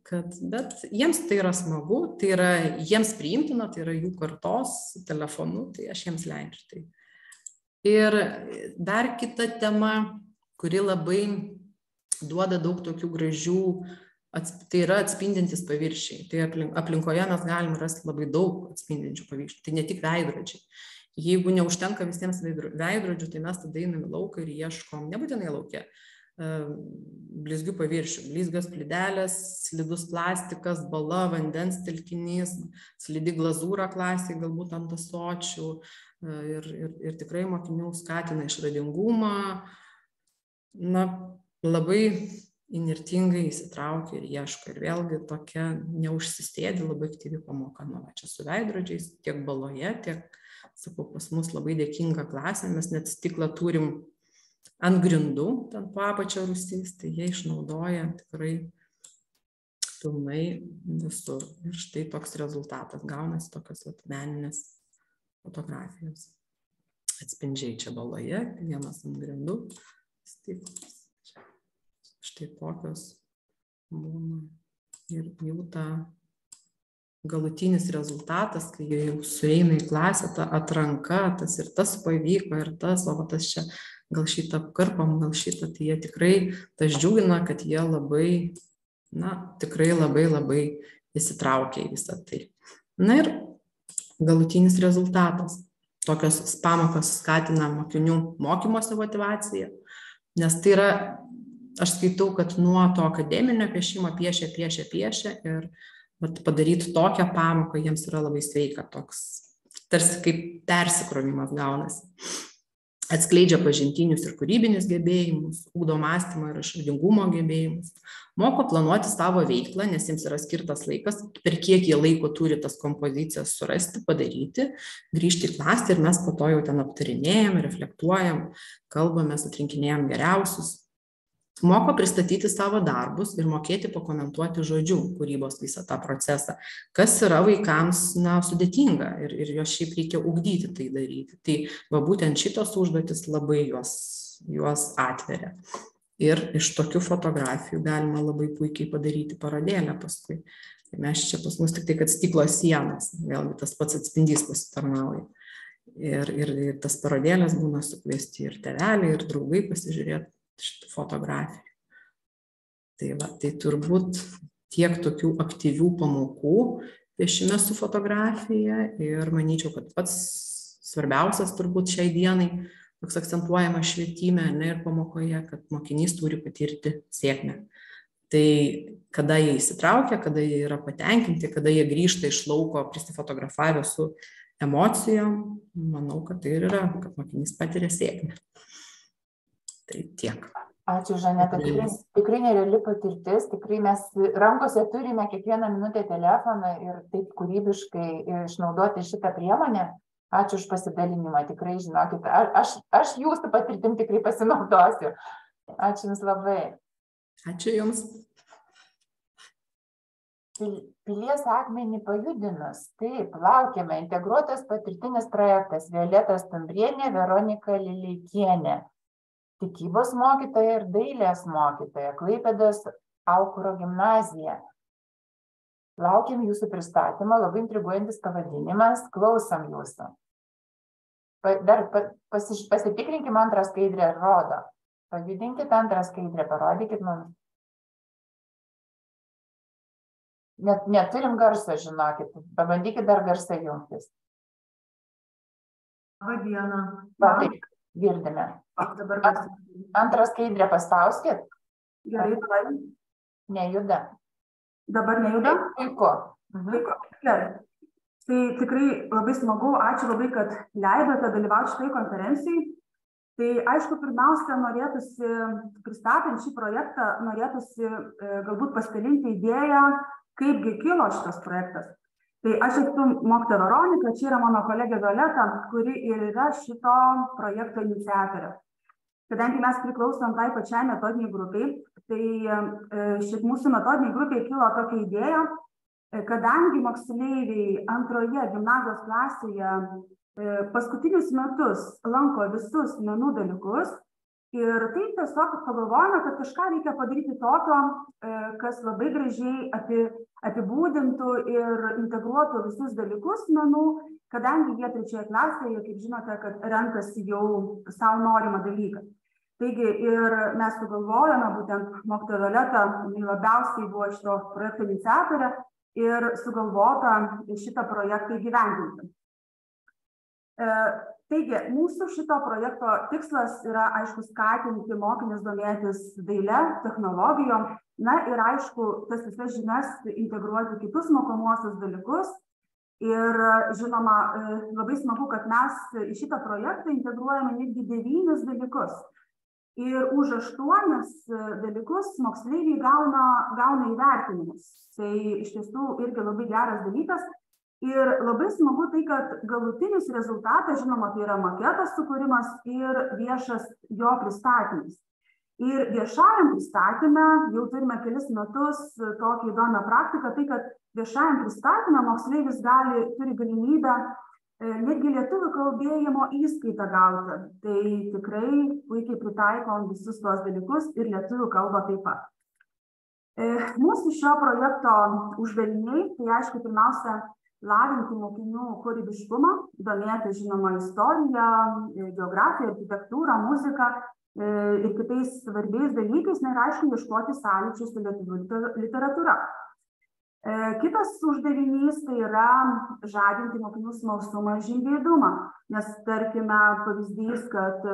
kad bet jiems tai yra smagu tai yra jiems priimtina tai yra jų kartos telefonu tai aš jiems leidžiu tai. Ir dar kita tema kuri labai duoda daug tokių gražių ats tai yra atspindintys paviršiai. Tai aplink aplinkoje mes galim rasti labai daug atspindinčių paviršių. Tai ne tik veidrodžiai. Jeigu neužtenka visiems veidro veidrodžių tai mes tada einam į lauką ir ieškom nebūtinai lauke blizgių paviršių. Blizgios plytelės slidus plastikas bala vandens telkinys slidi glazūra klasėj galbūt ant ąsočių ir ir ir tikrai mokinių skatina išradingumą. Na labai įnirtingai įsitraukia ir ieško. Ir vėlgi tokia neužsisėdi labai aktyvi pamoka. Nu va čia su veidrodžiais tiek baloje tiek sakau pas mus labai dėkinga klasė. Mes net stiklą turim ant grindų ten po apačia rūsys tai jie išnaudoja tikrai pilnai visur. Ir štai toks rezultatas. Gaunasi tokios vat meninės fotografijos. Atspindžiai čia baloje, vienas ant grindų. Štai tokios būna. Ir jau ta galutinis rezultatas, kai jie jau sueina į klasę, ta atranka, tas ir tas pavyko, ir tas, o tas čia gal šitą apkarpam, gal šitą, tai jie tikrai tas džiugina, kad jie labai, na, tikrai labai labai įsitraukia į visą tai. Na ir galutinis rezultatas. Tokios pamokos skatina mokinių mokymosi motivaciją, nes tai yra, aš skaitau, kad nuo to akademinio piešimo piešia, piešia, piešia ir vat padaryti tokią pamoką jiems yra labai sveika, toks tarsi kaip persikrovimas gaunasi. Atskleidžia pažintinius ir kūrybinius gebėjimus, ūkdo mąstymo ir išradingumo gebėjimus, moko planuoti savo veiklą, nes jiems yra skirtas laikas, per kiek jie laiko turi tas kompozicijas surasti, padaryti, grįžti į klasę ir mes po to jau ten aptarinėjom, reflektuojam, kalbamės, atrinkinėjom geriausius, moko pristatyti savo darbus ir mokėti pakomentuoti žodžiu kūrybos visą tą procesą, kas yra vaikams na, sudėtinga ir, ir juos šiaip reikia ugdyti tai daryti. Tai va būtent šitos užduotis labai juos, juos atveria. Ir iš tokių fotografijų galima labai puikiai padaryti parodėlę paskui. Tai mes čia pas mus tik tai, kad stiklo sienas, vėlgi tas pats atspindys pasitarnauja. Ir, ir, ir tas parodėlės būna sukviesti ir teveliai, ir draugai pasižiūrėti šitų fotografijų. Tai, va, tai turbūt tiek tokių aktyvių pamokų piešime su fotografija ir manyčiau, kad pats svarbiausias turbūt šiai dienai toks akcentuojamas švietime ne, ir pamokoje, kad mokinys turi patirti sėkmę. Tai kada jie įsitraukia, kada jie yra patenkinti, kada jie grįžta iš lauko prisifotografavę su emocijom, manau, kad tai ir yra, kad mokinys patiria sėkmę. Tai tiek. Ačiū, Žaneta. Tikrai, tikrai nereali patirtis. Tikrai mes rankose turime kiekvieną minutę telefoną ir taip kūrybiškai išnaudoti šitą priemonę. Ačiū už pasidalinimą. Tikrai, žinokit, aš, aš jūsų patirtim tikrai pasinaudosiu. Ačiū Jums labai. Ačiū Jums. Pilies akmenį pajudinus. Taip, laukiame. Integruotas patirtinis projektas. Violeta Stambrienė, Veronika Lileikienė tikybos mokytoja ir dailės mokytoja, Klaipėdos Aukuro gimnazija. Laukiam jūsų pristatymą, labai intriguojantis pavadinimas, klausom jūsų. Dar pasi, pasitikrinkim antrą skaidrę rodo. Pajudinkit antrą skaidrę, parodykit mums. Net, neturim garso, žinokit. Pabandykit dar garsą jungtis. Labą dieną. Taip, girdime. Dabar Antrą skaidrę paspauskit. Gerai, dabar. Nejuda. Dabar nejuda? Puiku. Puiku. Gerai. Tai tikrai labai smagu, ačiū labai, kad leidote dalyvauti šitai konferencijai. Tai aišku, pirmiausia, norėtųsi, pristatant šį projektą, norėtųsi galbūt pasidalinti idėją, kaipgi kilo šitas projektas. Tai aš esu mokytoja Veronika, čia yra mano kolegė Violeta, kuri ir yra šito projekto iniciatorė. Kadangi mes priklausom tai pačiai metodiniai grupiai tai šiaip mūsų metodinei grupei kilo tokia idėja kadangi moksleiviai antroje gimnazijos klasėje paskutinius metus lanko visus menų dalykus ir taip tiesiog pagalvojome kad kažką reikia padaryti tokio kas labai gražiai api apibūdintų ir integruotų visus dalykus menų kadangi jie trečioje klasėje kaip žinote kad renkasi jau sau norimą dalyką. Taigi ir mes sugalvojome būtent mokytoja violeta jinai labiausiai buvo šito projekto iniciatorė ir sugalvota šitą projektą įgyvendinti taigi mūsų šito projekto tikslas yra aišku skatinti mokinius domėtis daile technologijom. Na ir aišku tas visas žinias integruoti į kitus mokomuosius dalykus. Ir žinoma labai smagu kad mes į šitą projektą integruojame netgi devynis dalykus. Ir už aštuonis dalykus moksleiviai gauna gauna įvertinimus. Tai iš tiesų irgi labai geras dalykas ir labai smagu tai kad galutinis rezultatas žinoma tai yra maketo sukūrimas ir viešas jo pristatymas ir viešajam pristatyme jau turime kelis metus tokią įdomią praktiką tai kad viešajam pristatyme moksleivis gali turi galimybę netgi lietuvių kalbėjimo įskaitą gauti. Tai tikrai puikiai pritaikom visus tuos dalykus ir lietuvių kalbą taip pat. Mūsų šio projekto uždaviniai, tai aišku, pirmiausia, lavinti mokinių kūrybiškumą, domėti, žinoma, istoriją, geografiją, architektūrą, muziką ir kitais svarbiais dalykais, na ir aišku, ieškoti sąlyčių su lietuvių literatūra. Kitas uždavinys tai yra žadinti mokinių smalsumą žingeidumą, nes tarkime pavyzdys, kad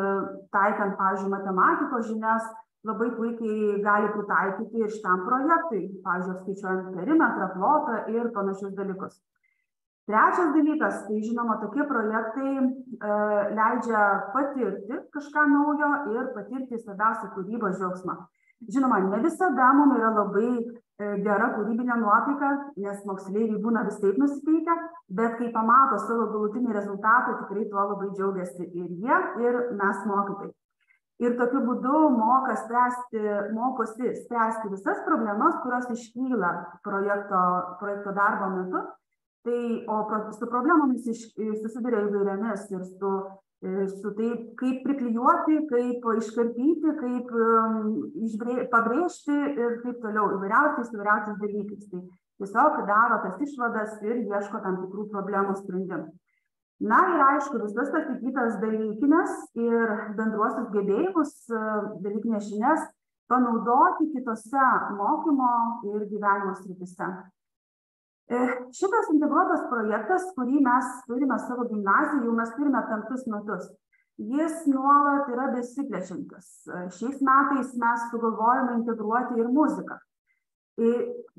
taikant, pavyzdžiui, matematikos žinias, labai puikiai gali pritaikyti ir šitam projektui, pavyzdžiui, skaičiuojant perimetrą, plotą ir panašius dalykus. Trečias dalykas, tai žinoma, tokie projektai e, leidžia patirti kažką naujo ir patirti svarbiausia kūrybos džiaugsmą. Žinoma, ne visada mums yra labai gera kūrybinė nuotaika, nes moksleiviai būna visaip nusiteikę, bet kai pamato savo galutinį rezultatą, tikrai tuo labai džiaugiasi ir jie, ir mes mokytojai. Ir tokiu būdu moka spręsti, mokosi spręsti visas problemas, kurios iškyla projekto, projekto darbo metu. Tai, o su problemomis iš, susiduria įvairiomis ir su su tai, kaip priklijuoti, kaip iškarpyti, kaip išbrė, pabrėžti ir taip toliau, įvairiausiais, įvairiausiais dalykais. Tai tiesiog daro tas išvadas ir ieško tam tikrų problemų sprendimų. Na ir aišku, visas tas įgytas dalykinės ir bendruosius gebėjimus, dalykinės žinias panaudoti kitose mokymo ir gyvenimo srityse. Šitas integruotas projektas, kurį mes turime savo gimnazijoje, jau mes turime penktus metus. Jis nuolat yra besiplečiantis. Šiais metais mes sugalvojame integruoti ir muziką.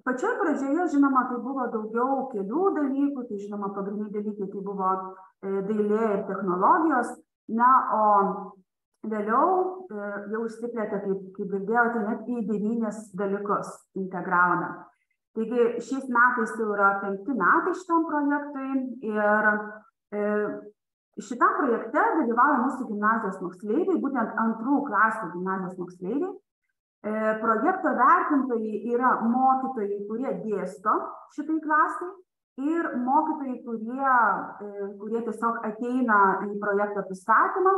Pačioje pradžioje, žinoma, tai buvo daugiau kelių dalykų, tai žinoma, pagrindiniai dalykai tai buvo dailė ir technologijos. Na, o vėliau jau išsiplėtė, kaip, kaip girdėjote, net į devynis dalykus integravome. Taigi šiais metais jau yra penkti metai šitam projektui ir e, šitam projekte dalyvauja mūsų gimnazijos moksleiviai, būtent antrų klasių gimnazijos moksleiviai. E, projekto vertintojai yra mokytojai, kurie dėsto šitai klasiai ir mokytojai, kurie, e, kurie tiesiog ateina į projekto pristatymą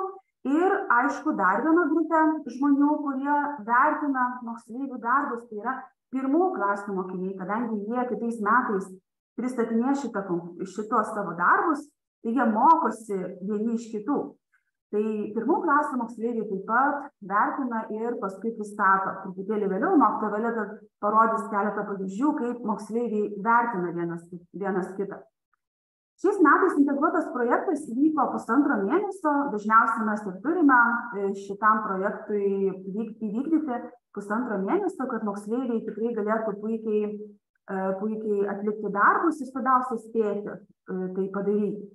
ir aišku dar viena grupė žmonių, kurie vertina moksleivių darbus, tai yra pirmų klasių mokiniai, kadangi jie kitais metais pristatinės šitą, šitos savo darbus, tai jie mokosi vieni iš kitų. Tai pirmų klasių moksleiviai taip pat vertina ir paskui pristato. Truputėlį vėliau mokytoja Violeta parodys keletą pavyzdžių, kaip moksleiviai vertina vienas, vienas kitą. Šiais metais integruotas projektas vyko pusantro mėnesio, dažniausiai mes ir turime šitam projektui įvykdyti pusantro mėnesio, kad moksleiviai tikrai galėtų puikiai, puikiai atlikti darbus ir svarbiausia spėti tai padaryti.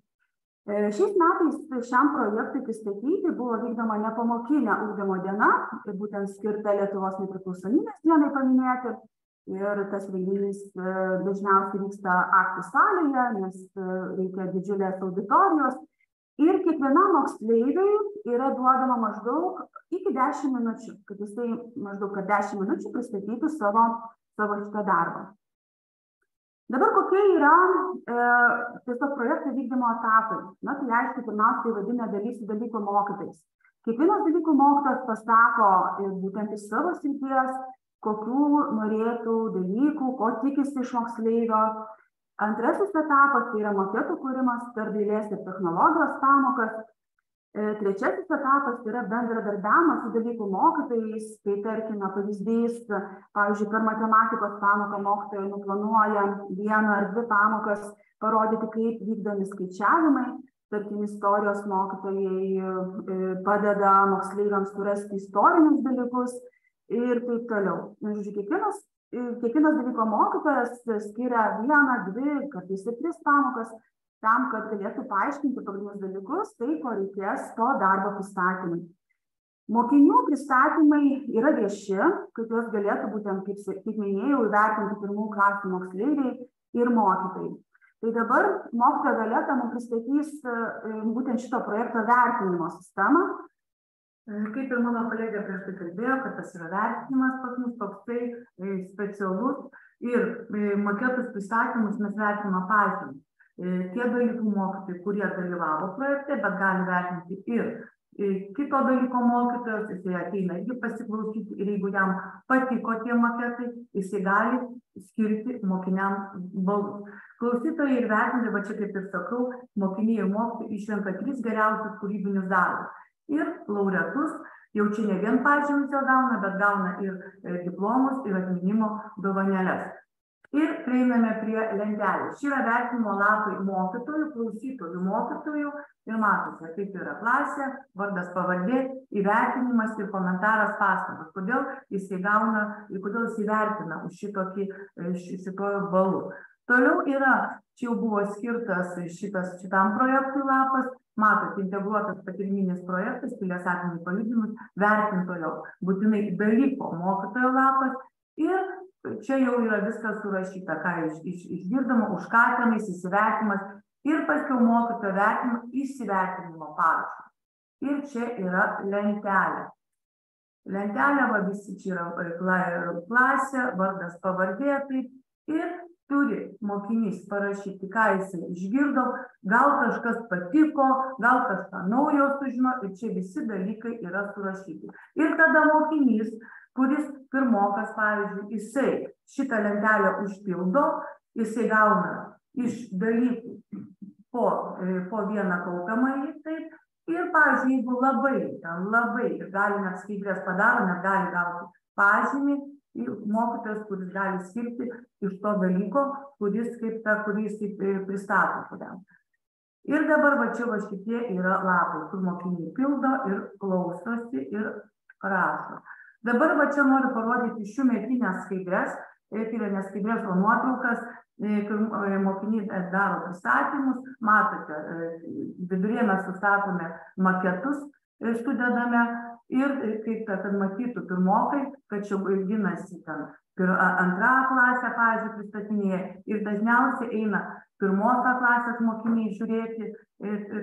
Šiais metais šiam projektui pristatyti buvo vykdoma nepamokinė ūkdymo diena, būtent skirta Lietuvos nepriklausomybės dienai paminėti. Ir tas renginys dažniausiai vyksta aktų salėje, nes reikia didžiulės auditorijos. Ir kiekvienam moksleiviui yra duodama maždaug iki 10 minučių, kad jisai maždaug per 10 minučių pristatytų savo, savo šitą darbą. Dabar kokie yra e, tiesiog projekto vykdymo etapai? Na, tai aišku, pirmiausiai vadina dalys dalykų mokytais. Kiekvienas dalykų mokytas pasako ir būtent iš savo srities, kokių norėtų dalykų, ko tikisi iš moksleivio. Antrasis etapas tai yra maketų kūrimas per dailės ir technologijos pamokas. Trečiasis etapas yra bendradarbiavimas su dalykų mokytojais, tai tarkime pavyzdys, pavyzdžiui, per matematikos pamoką mokytojai nuplanuoja vieną ar dvi pamokas parodyti, kaip vykdomi skaičiavimai, tarkim, istorijos mokytojai padeda moksleiviams surasti istorinius dalykus ir taip toliau. Žodžiu, kiekvienas, kiekvienas dalyko mokytojas skiria vieną, dvi, kartais ir tris pamokas tam, kad galėtų paaiškinti pagrindinius dalykus, tai ko reikės to darbo pristatymui. Mokinių pristatymai yra vieši, kad juos galėtų būtent, kaip, kaip minėjau, įvertinti pirmų klasių moksleiviai ir mokytojai. Tai dabar mokytoja Galėta mums pristatys būtent šito projekto vertinimo sistemą. Kaip ir mano kolegė prieš tai kalbėjo, kad tas yra vertinimas pas mus toksai specialus ir maketus pristatymus mes vertiname pažymį. tie dalykų mokytojai, kurie dalyvavo projekte, bet gali vertinti ir kito dalyko mokytojas, jisai ateina irgi pasiklausyti ir jeigu jam patiko tie maketai, jisai gali skirti mokiniams balus. Klausytojai ir vertinti, va čia kaip ir sakau, mokiniai ir mokytojai išrenka tris geriausius kūrybinius darbus. Ir laureatus jau čia ne vien pažymius jau gauna, bet gauna ir diplomus, ir atminimo dovanėlės. Ir prieiname prie lentelės. Čia yra vertinimo lapai mokytojų, klausytojų mokytojų ir matosi, kaip yra klasė, vardas pavardė, įvertinimas ir komentaras pastabas. Kodėl jis įgauna ir kodėl jis įvertina už šitokį, šitojo balų. Toliau yra, čia jau buvo skirtas šitas, šitam projektui lapas, matot, integruotas patyriminis projektas, pilies akmenį paliudimus, vertintojo būtinai dalyko mokytojo lapas ir čia jau yra viskas surašyta, ką iš, iš, išgirdoma, už ką tenais įsivertimas ir paskiau mokytojo vertinimo įsivertinimo parašas. Ir čia yra lentelė. Lentelė, va visi čia yra klasė, vardas pavardė, taip ir turi mokinys parašyti, ką jisai išgirdo, gal kažkas patiko, gal kažką naujo sužino ir čia visi dalykai yra surašyti. Ir tada mokinys kuris pirmokas, pavyzdžiui, jisai šitą lentelę užpildo, jisai gauna iš dalykų po, po vieną kaupiamąjį, taip, ir, pavyzdžiui, jeigu labai, ten labai, ir gali net skaidrės padaro, net gali gauti pažymį, mokytojas, kuris gali skirti iš to dalyko, kuris kaip ta, kuris pristato kuriam. Ir dabar va čia va šitie yra lapai, kur mokiniai pildo ir klausosi ir rašo. Dabar va čia noriu parodyti šių metinės skaidrės, tai yra neskaidrės, o nuotraukas, kur mokiniai daro pristatymus, matote, vidurėje mes sustatome maketus, sudedame ir kaip kad matytų pirmokai, kad čia ginasi ten antra klasė, pavyzdžiui, pristatinėja ir dažniausiai eina pirmos klasės mokiniai žiūrėti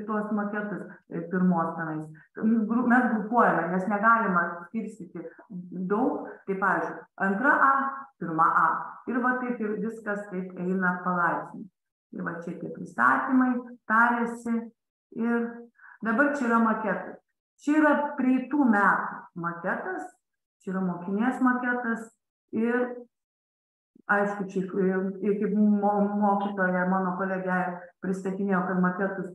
tuos maketus pirmos tenais. Mes grupuojame, nes negalima skirstyti daug, tai pavyzdžiui, antra A, pirma A. Ir va taip ir viskas taip eina palaipsniui. Ir va čia tie pristatymai, tarėsi ir dabar čia yra maketai. Čia yra prieitų metų maketas, čia yra mokinės maketas ir aišku, čia kaip mokytoja, mano kolegė pristatinėjo, kad maketus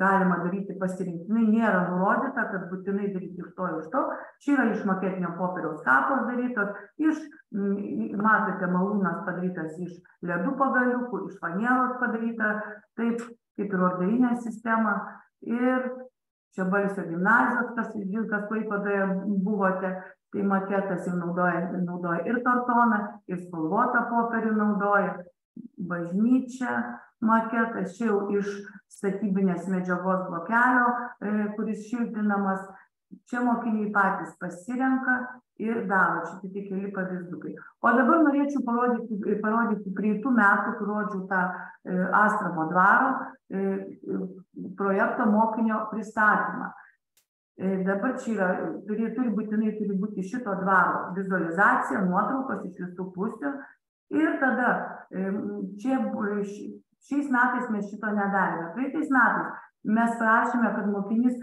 galima daryti pasirinktinai, nėra nurodyta, kad būtinai daryti iš to, iš to. Čia yra iš maketinio popieriaus kapos darytos, iš, matote, malūnas padarytas iš ledų pagaliukų, iš fanieros padaryta, taip kaip ir orderinė sistema. Ir čia balsio gimnazijos, kas, kas Klaipadoje buvote, tai maketas jau naudoja, naudoja ir kartoną, ir spalvotą popierių naudoja, bažnyčia maketas, čia jau iš statybinės medžiagos blokelio, kuris šiltinamas, čia mokiniai patys pasirenka ir daro, čia tik keli pavyzdukai. O dabar norėčiau parodyti, parodyti prieitų metų, kur rodžiau tą Astravo dvaro projekto mokinio pristatymą. Dabar čia yra, turi, turi būtinai turi būti šito dvaro vizualizacija, nuotraukos iš visų pusių. Ir tada čia šiais metais mes šito nedarėme. Praeitais metais mes prašėme, kad mokinys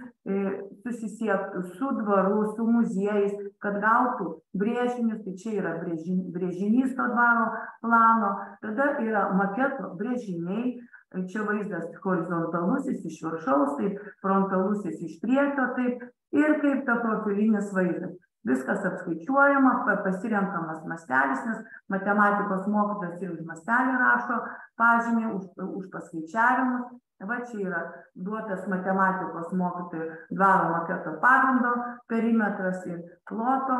susisiektų su dvaru, su muziejais, kad gautų brėžinius, tai čia yra brėžinys to dvaro plano, tada yra maketo brėžiniai, čia vaizdas horizontalusis iš viršaus, taip frontalusis iš priekio, taip ir kaip ta profilinis vaizdas. Viskas apskaičiuojama, pasirenkamas mastelis, nes matematikos mokytojas ir už mastelį rašo pažymį, už, už paskaičiavimus. Va čia yra duotas matematikos mokytojų dvaro maketo pagrindo perimetras ir ploto.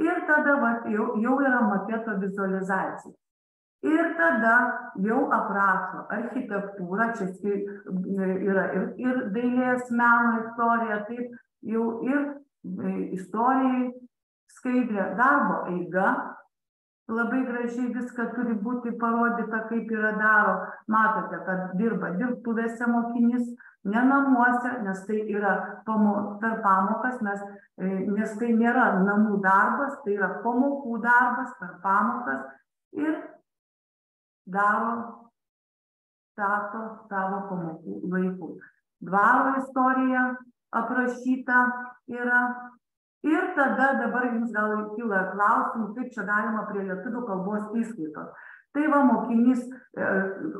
Ir tada va, jau, jau yra maketo vizualizacija. Ir tada jau aprašo architektūrą, čia yra ir, ir dailės meno istorija, taip jau ir istorijai skaidrė darbo eiga, labai gražiai viską turi būti parodyta, kaip yra daro. Matote, kad dirba dirbtuvėse mokinys, ne namuose, nes tai yra pamo, per pamokas, mes, nes tai nėra namų darbas, tai yra pamokų darbas per pamokas ir daro stato savo pamokų laikui. Dvaro istorija aprašyta yra. Ir tada dabar jums gal kyla klausimų, kaip čia galima prie lietuvių kalbos įskaitos. Tai va mokinys e,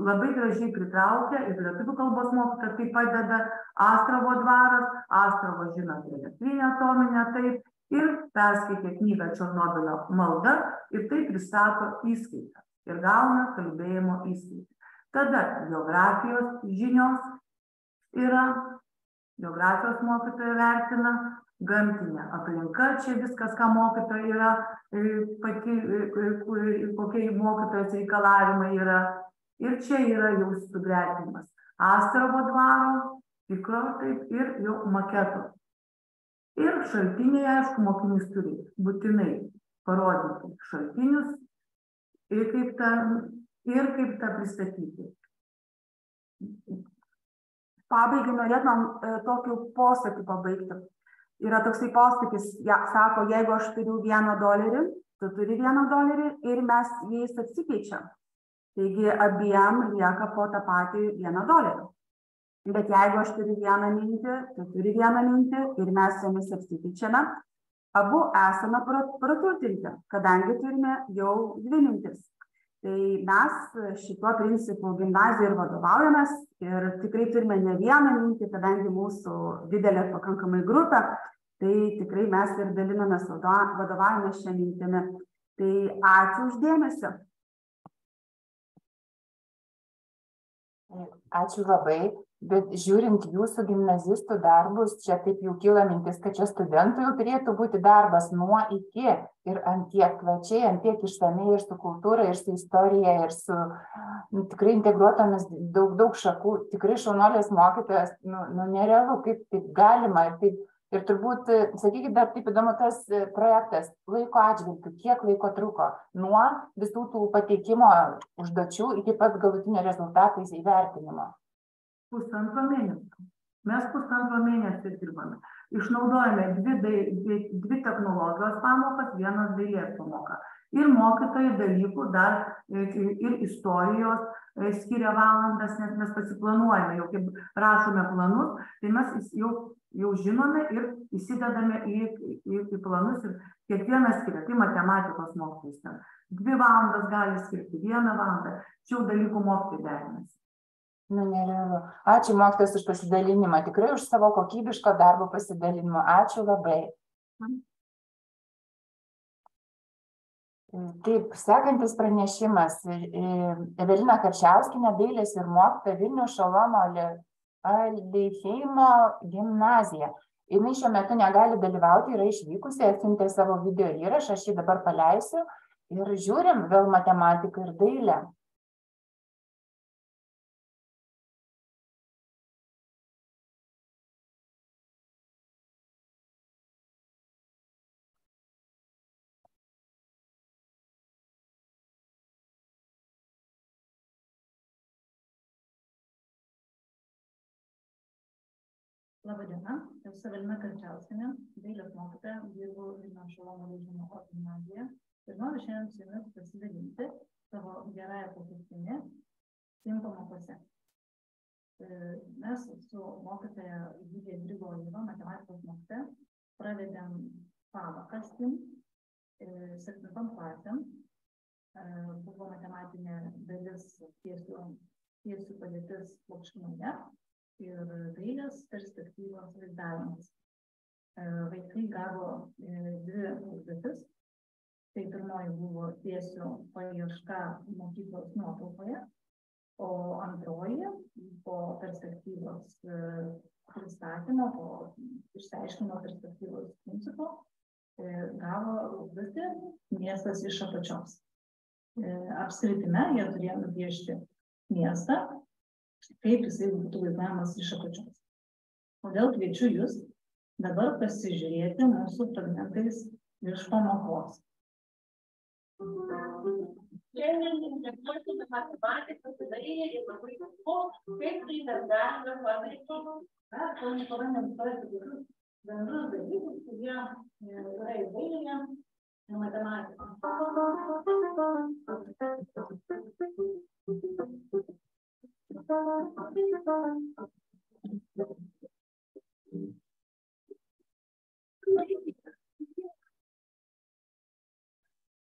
labai gražiai pritraukia ir lietuvių kalbos mokytoja tai padeda Astravo dvaras, Astravo žinote elektrinę atominę taip, ir perskaitė knygą Černobilio malda ir tai pristato įskaitą ir gauna kalbėjimo įskaitą. Tada geografijos žinios yra, geografijos mokytoja vertina, gamtinė aplinka, čia viskas, ką mokytoja yra, pati, kokie mokytojos reikalavimai yra. Ir čia yra jau sugretimas. Astravo dvaro, tikro taip ir jau maketo ir šaltiniai aišku mokinys turi būtinai parodyti šaltinius ir kaip tą ir kaip tą pristatyti pabaigai norėtumėm e, tokiu posakiu pabaigti. Yra toksai posakis ja, sako jeigu aš turiu vieną dolerį tu turi vieną dolerį ir mes jais apsikeičiam taigi abiem lieka po tą patį vieną dolerį. Bet jeigu aš turiu vieną mintį tu turi vieną mintį ir mes jomis apsikeičiame abu esame pra praturtinti kadangi turime jau dvi mintis. Tai mes šituo principu gimnazijoj ir vadovaujamės ir tikrai turime ne vieną mintį kadangi mūsų didelė pakankamai grupė tai tikrai mes ir dalinamės vadovaujamės šia mintimi. Tai ačiū už dėmesį Ačiū labai bet žiūrint jūsų gimnazistų darbus čia taip jau kyla mintis kad čia studentui jau turėtų būti darbas nuo iki ir ant tiek plačiai ant tiek išsamiai ir su kultūra ir su istorija ir su nu tikrai integruotomis daug daug šakų. Tikrai šaunuolės mokytojos nu nu nerealu kaip taip galima. Ir taip ir turbūt sakykit dar taip įdomu tas projektas laiko atžvilgiu kiek laiko truko nuo visų tų pateikimo užduočių iki pat galutinio rezultato įvertinimo pusantro mėnesio. Mes pusantro mėnesio dirbame. Išnaudojame dvi, dvi, dvi technologijos pamokas, vienas dailės pamoka. Ir mokytojai dalykų dar ir istorijos e, skiria valandas, nes mes pasiplanuojame, jau kaip rašome planus, tai mes jau, jau žinome ir įsidedame į, į, į planus ir kiekvienas skiria, tai matematikos mokytojas. Dvi valandas gali skirti, vieną valandą, čia jau dalykų mokytojai derinasi nu nerealu ačiū mokytojos už pasidalinimą. Tikrai už savo kokybiško darbo pasidalinimą. Ačiū labai. Taip sekantis pranešimas. Evelina karčiauskienė dailės ir mokytoja vilniaus šolomo aleichemo gimnazija. Jinai šiuo metu negali dalyvauti yra išvykusi atsiuntė savo video įrašą aš jį dabar paleisiu. Ir žiūrim vėl matematiką ir dailę Labą dieną, esu Evelina Karčiauskienė, dailės mokytoja, dirbu Vilniaus Šolomo Lūžimo gimnazijoje ir noriu šiandien su jumis pasidalinti savo gerąją patirtimi STEAM pamokose. Mes su mokytoja Gydė Grigorieva, matematikos mokytoja, pravedėm pamoką STEAM septintom klasėm. Buvo matematinė dalis tiesių, tiesių padėtis plokštumoje ir dailės perspektyvos vaizdavimas. Vaikai gavo dvi užduotis. Tai pirmoji buvo tiesių paieška mokyklos nuotraukoje, o antroji po perspektyvos pristatymo, po išsiaiškimo perspektyvos principo, gavo užduotį miestas iš apačios. Apskritime jie turėjo nupiešti miestą, kaip jisai būtų vaizdavimas iš apačios. Todėl kviečiu jūs dabar pasižiūrėti mūsų fragmentais iš pamokos. Šiandien integruosime matematiką su dailė ir labai svarbu, kaip tai mes galime padaryti. Na, to nepabandėm suprasti tokius bendrus dalykus, kurie yra ir dailėje, ir matematika.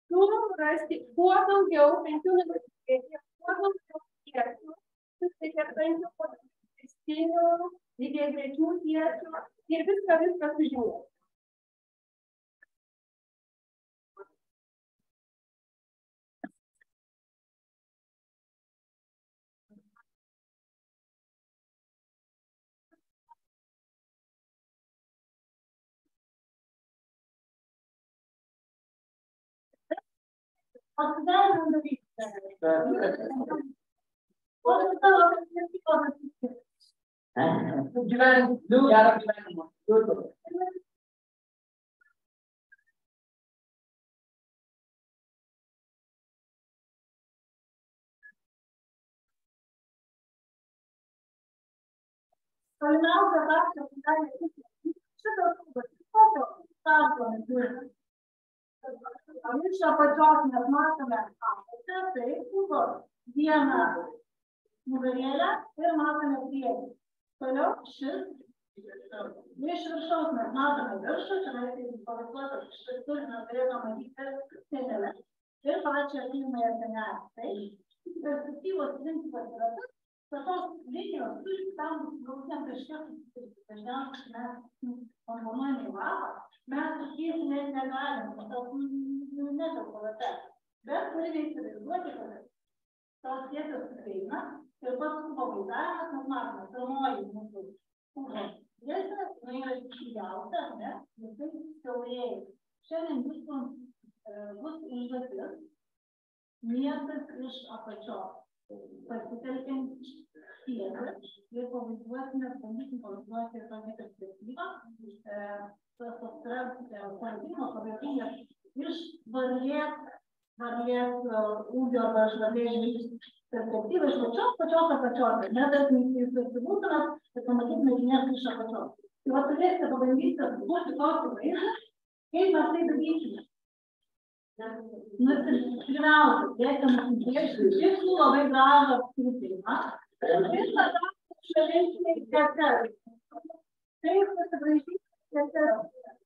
Turim rasti kuo daugiau penkių minučių, kuo daugiau tiesių, susikertančių podestinių, lygiai grečių tiesių ir viską, viską sužiūrėti. Pasidarom daryti. O tu tavo perspektyvos Gyvenimo, gero gyvenimo. Pirmiausia, raštas Iš apačios mes matome apačią, tai buvo viena nugarėlė ir matome priekį. Toliau šis. Iš viršaus mes matome viršų, čia mes pavaizduotas šitas turinio galėtume matyti senelę. Ir pačią pirmąją senelę. Tai perspektyvos principas yra tas, kad tos linijos turi tam gausiniam taške dažniausiai mes komponuojame į lapą, mes susieti net negalim, tas netelpa Bet turime įsivaizduoti, kad tos tiesios prieina ir pats kubo vaizdavimas, mes matome, pirmoji mūsų kubo tiesa, jinai yra iškiliausia, ne, jisai siaurėja. Šiandien jūsų bus užduotis miestas iš apačios. Pasitelkiant tiesą ir pavaizduosime, bandysim pavaizduoti tokią perspektyvą. Tas pavadinimas pavadinęs iš varlės, varlės ūgio arba švarlės žvilgsnis perspektyvą iš pačios pačios apačios. Ne, tarkim, pasibūtumėt ir pamatytumėt žinias iš apačios. Tai va turėsite pabandyti duoti tokį vaizdą, kaip mes tai darysime. Nu, pirmiausia, dėkite nusipiešti tikslų labai gražų apskritimą. Ir tada šalinsime ketes. Taip pasibražyti ketes.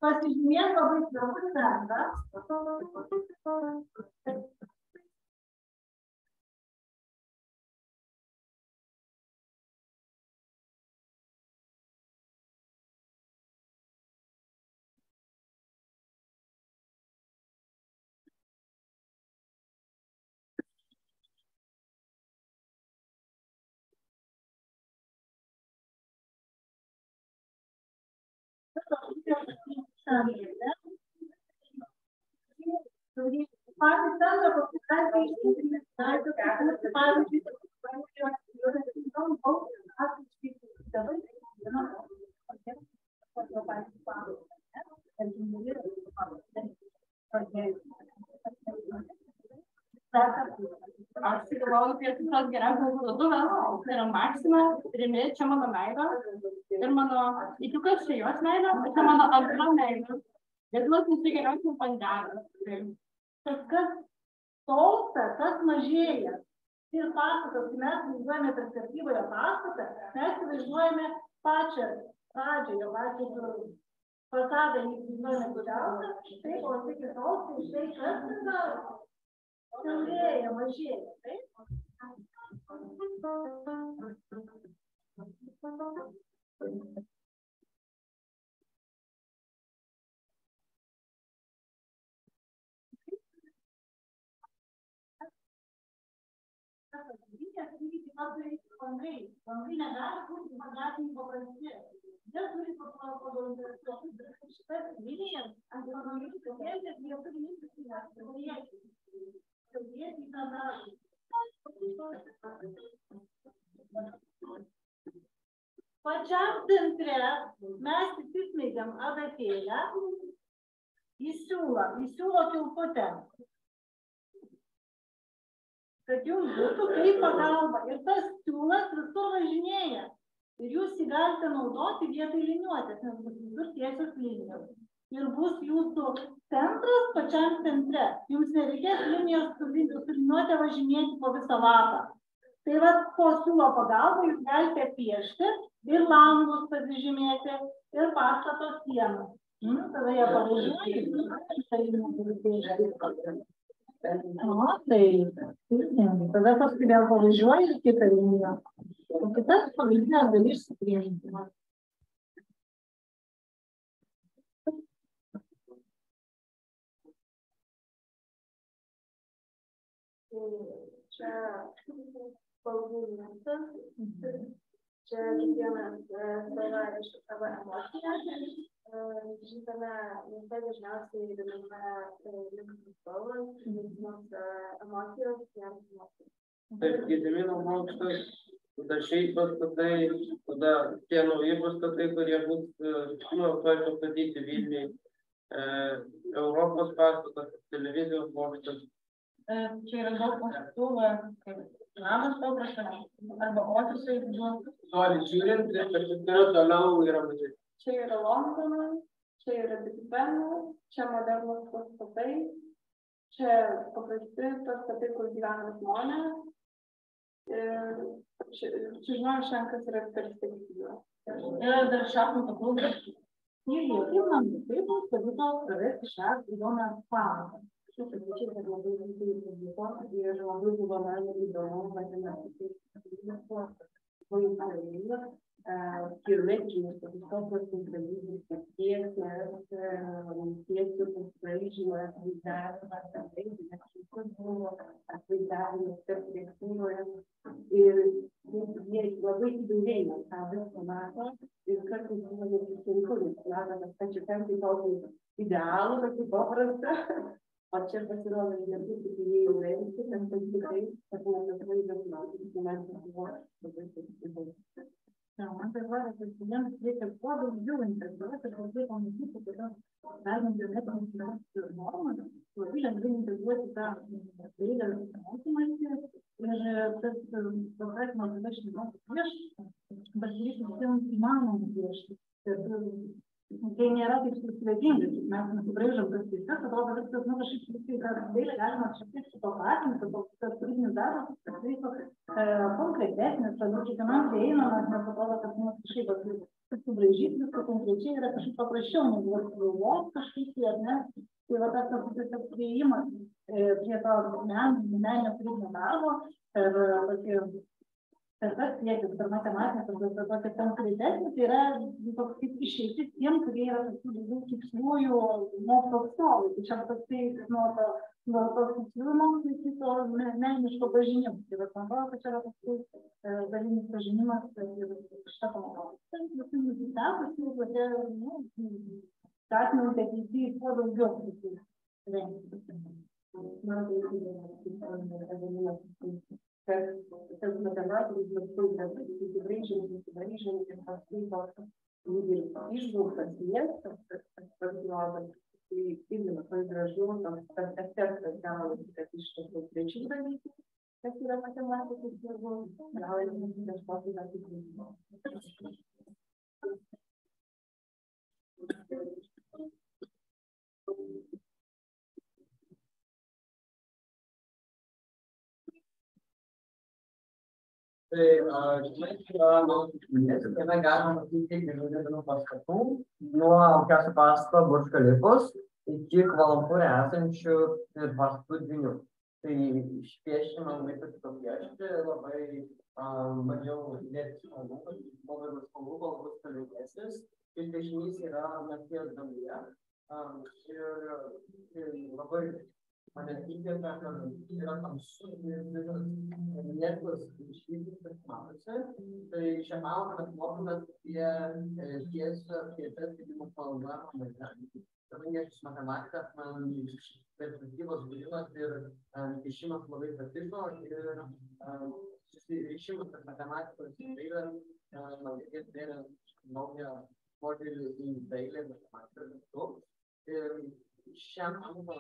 Pasižymėti labai svarbu centrą. Patys centro pasitraukė iš centrinės daiktų, pavyzdžiui, Aš sugalvojau apie tikros geriausios parduotuvės, tai yra Maxima, Rimi, čia mano meilė, ir mano įtikas čia jos meilė, čia mano antra meilė. Lietuvos mūsų geriausių panderas. Tas kas tolsta, tas mažėja. Ir pastatas, kai mes vaizduojame perspektyvoje pastatą, mes vaizduojame pačią pradžią, jo pačią fasadą, jį vaizduojame gudriausią, taip, o tik tolsta, iš tai kas yra siaurėja, mažėja, taip? Pačiam centre mes įsismeigėm adatėlę į siūlą, į siūlo kilputę. Kad jums būtų kaip pagalba. Ir tas siūlas visur važinėja. Ir jūs jį galite naudoti vietoj liniuotės, nes bus visur tiesios linijos. Ir bus jūsų centras pačiam centre. Jums nereikės linijos su liniuotė važinėti po visą lapą. Tai va, po siūlo pagalba jūs galite piešti ir langus pasižymėti, ir pastato sienas. Nu, tada jie pavažiuoja. O, tai. Tada paskui vėl pavažiuoji į kitą liniją. O kitas pagrindinės dalis supriešinimas. Čia miestas, čia kiekvienas reiškia savo emociją. Šitame mieste dažniausiai dominuoja linksmos spalvos, linksmos emocijos, jiems emocijos. Taip, Gedimino bokštas, tada šiaip pastatai, tada tie nauji pastatai, kurie bus, nu, tuoj pastatyti Vilniui. Europos pastatas, televizijos bokštas, Čia yra daug pastatų, kaip namas paprastas, arba ofisai. Toli žiūrint, tai yra toliau yra mažiau. Čia yra Londonas, čia yra Big Benas, čia modernus pastatai, čia paprasti pastatai, kur gyvena žmonės. Ir čia, čia žmonės šiandien, kas yra perspektyva. Yra dar šachmatų klubas. Ir jie taip namai, taip pavyko pravesti šią įdomią pamoką. Aš sakyčiau, kad labai rimtai pavyko ir labai buvo man įdomu matematikos vaizdavimas, geometrinis paprastas dalykas, kaip tiesmės, tiesių braižymas, vaizdavimas, atvaizdavimas buvo, atvaizdavimas perspektyvoje. Ir jie labai įvairiai mes tą viską mato ir kartais būna netgi sunku, nes matome, kad čia ten tai tokį idealų, tokį paprastą, O čia pasirodo, nebus tik įėjau rengti, bet tai tikrai, kad mes atvaizdas matome, mes buvo labai įdomu. Ja, man tai atrodo, kad studentams reikia kuo daugiau integruoti ir labai pamatyti, kodėl galima biometrinius normas labai lengvai integruoti tą dailę mokymąsi ir tas supratimas, kad aš žinau prieš, bet jis visiems įmanoma priešti. Tai nėra taip sudėtinga, kaip mes nusibraižom tas teises, atrodo viskas, nu kažkaip viskai tą dailę galima šiek tiek supapratinti, tas kūrybinis darbas pasidarytų e, konkretesnis, tada kiekvienam prieinamas, nes atrodo, kad mums kažkaip subraižyti viską konkrečiai yra kažkaip paprasčiau, negu galvos kažkaip tai, ar ne. Tai va tas toks tiesiog prieimas e, prie to meninio kūrybinio darbo per tokį tas siekis, per matematinę, per tokį konkretesnį, tai yra toks kaip išeitis tiem, kurie yra tokių daugiau tiksliųjų mokslo atstovai. Tai čia toksai nuo to, nuo to tiksliųjų mokslo iki to meniško pažinimo. Tai va, man atrodo, kad čia yra toksai dalinis pažinimas ir šitą pamoką. Tai visi nusitekusi ir tokia, nu, skatinant ateityje kuo daugiau tokių rengti. Man tai yra kad tas matematikos metodas įsibraižant, įsibraižant ir paskui toks lyg ir išbrauktas miestas, kas pasirodo, tai irgi labai gražu, toks tas efektas gaunasi, kad iš tų konkrečių dalykų, kas yra matematikos svarbu, gaunasi Tai žinai, jame galima matyti įvairių pastatų, nuo aukščiausio pastato Burj Khalifos iki Kvalampūrė esančių ir pastatų dvinių. Tai išpiešimą labai patiko piešti, labai mažiau įdėti spalvų, labai daug spalvų, kol bus spalvingesnis. Ir piešinys yra nakties danguje. Ir labai mane įkvėpė, kad yra tamsu ir netos išvystytas matosi. Tai šią pamoką mes mokomės apie tiesą, apie tas skaitymo spalvą. Kadangi aš iš matematikos, man perspektyvos būrimas ir piešimas labai patiko ir susirišimas tarp matematikos ir dailės reikės atvėrė naują požiūrį į dailę matematiką. Ir šią pamoką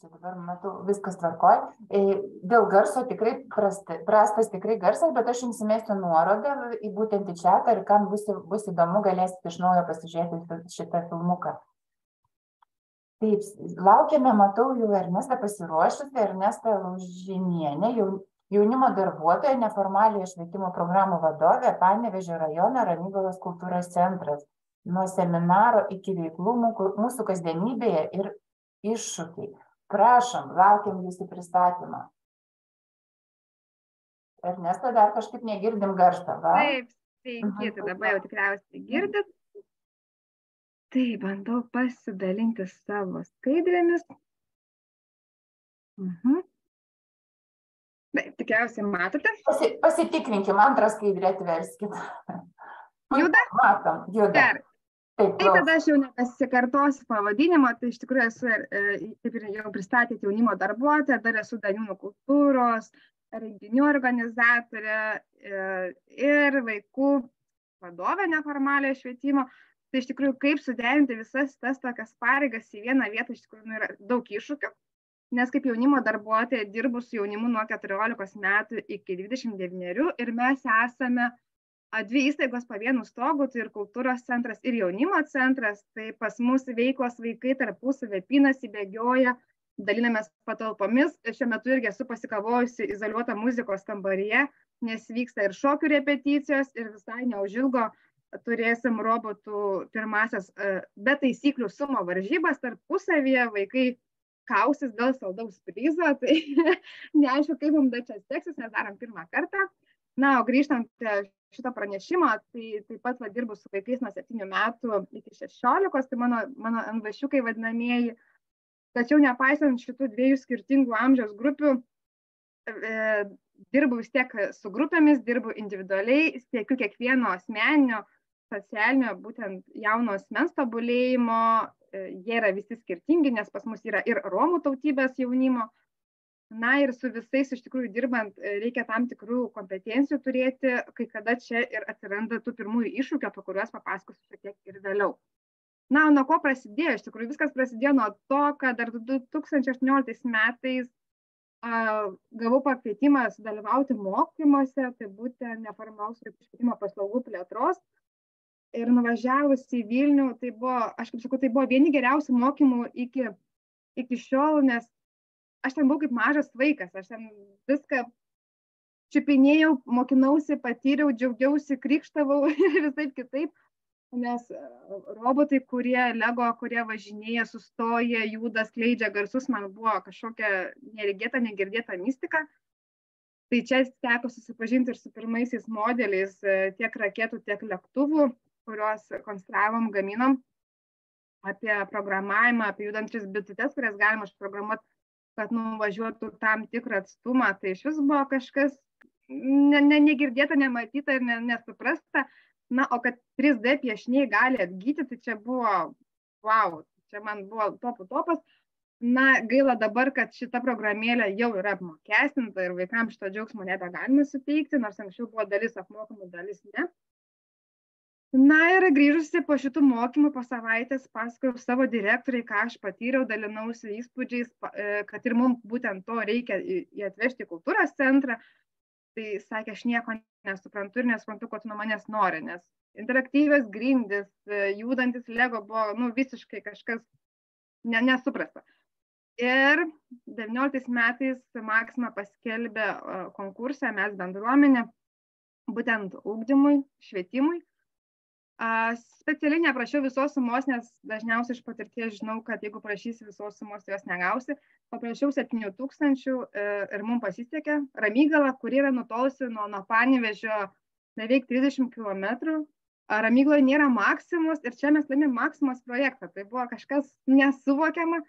čia dabar matau, viskas tvarkoj. E, dėl garso tikrai prasti, prastas tikrai garsas, bet aš jums įmėsiu nuorodą į būtent į čia, ir kam bus, bus įdomu, galėsite iš naujo pasižiūrėti šitą filmuką. Taip, laukiame, matau jau Ernestą pasiruošusi, Ernestą Laužinienę, jaunimo darbuotoja, neformaliojo švietimo programų vadovė, Panevežio rajono Ramygalos kultūros centras. Nuo seminaro iki veiklų mūsų kasdienybėje ir iššūkiai. Prašom, laukiam jūsų pristatymą. Ernesto, dar kažkaip negirdim garsą, va? Taip, sveiki, tai dabar jau tikriausiai girdit. Tai bandau pasidalinti savo skaidrėmis. Mhm. Taip, tikriausiai matote. Pasi, pasitikrinkim, antrą skaidrę atverskit. Juda? Matom, juda. Gerai. Tai tada aš jau nepasikartosiu pavadinimo, tai iš tikrųjų esu, kaip ir jau pristatėte, jaunimo darbuotoja, dar esu Daniūnų kultūros, renginių organizatorė ir vaikų vadovė neformaliojo švietimo. Tai iš tikrųjų, kaip suderinti visas tas tokias pareigas į vieną vietą, iš tikrųjų nu, yra daug iššūkių. Nes kaip jaunimo darbuotoja dirbu su jaunimu nuo 14 metų iki 29 ir mes esame dvi įstaigos po vienu stogu, tai ir kultūros centras, ir jaunimo centras, tai pas mus veiklos vaikai tarpusavė pinasi, bėgioja, dalinamės patalpomis. Šiuo metu irgi esu pasikavojusi izoliuotą muzikos kambaryje, nes vyksta ir šokių repeticijos, ir visai neužilgo turėsim robotų pirmasias be taisyklių sumo varžybas tarpusavyje, vaikai kausis dėl saldaus prizo, tai neaišku, kaip mums dar čia seksis, nes darom pirmą kartą. Na, o grįžtant prie šito pranešimo, tai taip pat va, dirbu su vaikais nuo 7 metų iki 16, tai mano, mano NVŠiukai vadinamieji. Tačiau nepaisant šitų dviejų skirtingų amžiaus grupių, e, dirbu vis tiek su grupėmis, dirbu individualiai, siekiu kiekvieno asmeninio, socialinio, būtent jauno asmens tobulėjimo. E, jie yra visi skirtingi, nes pas mus yra ir Romų tautybės jaunimo, na ir su visais iš tikrųjų dirbant reikia tam tikrų kompetencijų turėti, kai kada čia ir atsiranda tų pirmųjų iššūkių, apie kuriuos papasakosiu šiek tiek ir vėliau. Na, nuo ko prasidėjo? Iš tikrųjų viskas prasidėjo nuo to, kad dar 2018 metais a, gavau pakvietimą dalyvauti mokymuose, tai būtent neformalus švietimo paslaugų plėtros. Ir nuvažiavus į Vilnių, tai buvo, aš kaip sakau, tai buvo vieni geriausių mokymų iki, iki šiol, nes aš ten buvau kaip mažas vaikas, aš ten viską čiupinėjau, mokinausi, patyriau, džiaugiausi, krikštavau ir visai kitaip, nes robotai, kurie Lego, kurie važinėja, sustoja, juda, skleidžia garsus, man buvo kažkokia neregėta, negirdėta mistika. Tai čia teko susipažinti ir su pirmaisiais modeliais tiek raketų, tiek lėktuvų, kuriuos konstravom, gaminom, apie programavimą, apie judančias bitutes, kurias galima užprogramuoti kad nuvažiuotų tam tikrą atstumą, tai iš vis buvo kažkas ne, ne, negirdėta, nematyta ir ne, nesuprasta. Na, o kad 3D piešiniai gali atgyti, tai čia buvo, wow, čia man buvo topų topas. Na, gaila dabar, kad šita programėlė jau yra apmokestinta ir vaikams šito džiaugsmo nebegalime suteikti, nors anksčiau buvo dalis apmokamų, dalis ne na ir grįžusi po šitų mokymų po savaitės pasakojau savo direktoriai ką aš patyriau dalinausi įspūdžiais e, kad ir mum būtent to reikia jį atvežti į kultūros centrą. Tai sakė aš nieko nesuprantu ir nesuprantu ko tu nuo manęs nori nes interaktyvios grindys e, judantis lego buvo nu visiškai kažkas ne, nesuprasta. Ir devynioliktais metais maksima paskelbė e, konkursą mes bendruomenė būtent ugdymui švietimui Specialiai neprašiau visos sumos, nes dažniausiai iš patirties žinau, kad jeigu prašysi visos sumos, jos negausi. Paprašiau 7 tūkstančių e, ir mums pasisekė. Ramygala, kuri yra nutolusi nuo, nuo Panevežio beveik 30 km. Ramygloje nėra Maksimus ir čia mes laimėjome Maksimos projektą. Tai buvo kažkas nesuvokiama.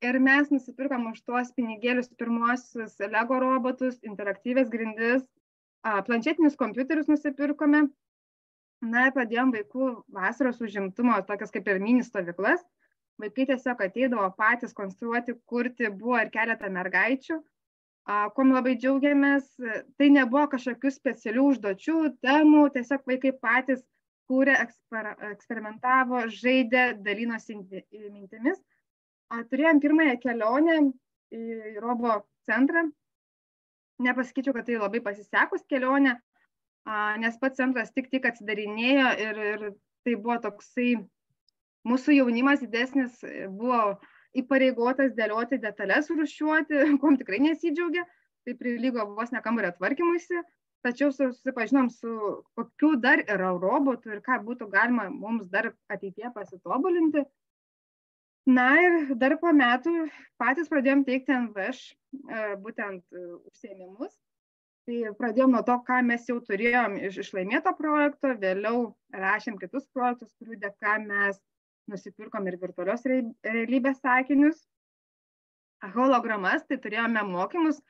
Ir mes nusipirkom už tuos pinigėlius pirmuosius Lego robotus, interaktyvės grindis, planšetinius kompiuterius nusipirkome. Na, pradėjom vaikų vasaros užimtumo, tokias kaip ir mini stovyklas. Vaikai tiesiog ateidavo patys konstruoti, kurti, buvo ir keletą mergaičių. Kuom labai džiaugiamės, tai nebuvo kažkokių specialių užduočių, temų, tiesiog vaikai patys kūrė, eksper, eksperimentavo, žaidė, dalinosi mintimis. Turėjom pirmąją kelionę į Robo centrą. Nepasakyčiau, kad tai labai pasisekus kelionė, nes pats centras tik tik atsidarinėjo ir, ir tai buvo toksai, mūsų jaunimas didesnis buvo įpareigotas dėlioti detalės rušiuoti, kuom tikrai nesidžiaugia, tai prilygo vos ne kambario tvarkymuisi, tačiau susipažinom su kokiu dar yra robotų ir ką būtų galima mums dar ateitie pasitobulinti. Na ir dar po metų patys pradėjom teikti NVŠ būtent užsiemimus tai pradėjom nuo to ką mes jau turėjom iš iš laimėto projekto vėliau rašėm kitus projektus kurių dėka mes nusipirkom ir virtualios realybės akinius hologramas tai turėjome mokymus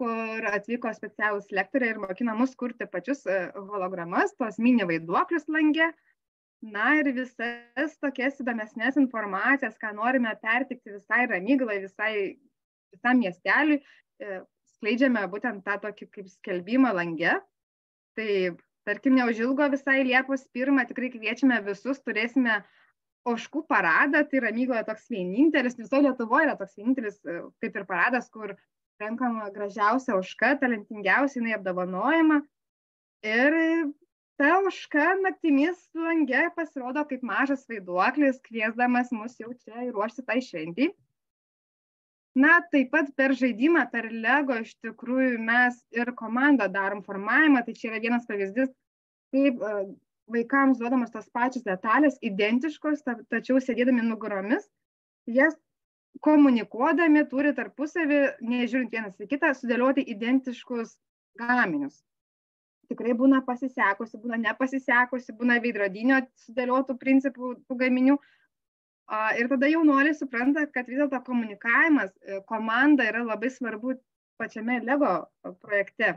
kur atvyko specialūs lektoriai ir mokino mus kurti pačius hologramas tuos mini vaiduoklius lange. Na ir visas tokias įdomesnes informacijas ką norime perteikti visai ramygalai visai visam miesteliui skleidžiame būtent tą tokį kaip skelbimą lange. Tai tarkim, neužilgo visai Liepos pirmą tikrai kviečiame visus, turėsime oškų paradą, tai Ramygoje toks vienintelis, visoje Lietuvoje yra toks vienintelis kaip ir paradas, kur renkama gražiausia oška, talentingiausia, jinai apdovanojama. Ir ta oška naktimis lange pasirodo kaip mažas vaiduoklis, kviesdamas mus jau čia ruošti tai šventį na taip pat per žaidimą per lego iš tikrųjų mes ir komanda darom formavimą. Tai čia yra vienas pavyzdys kaip vaikams duodamos tos pačios detalės identiškos tačiau sėdėdami nugaromis jas komunikuodami turi tarpusavy nežiūrint vienas į kitą sudėlioti identiškus gaminius. Tikrai būna pasisekusi būna nepasisekusi būna veidrodinio sudėliotų principų tų gaminių Ir tada jaunuoliai supranta, kad vis dėlto komunikavimas, e, komanda yra labai svarbu pačiame Lego projekte,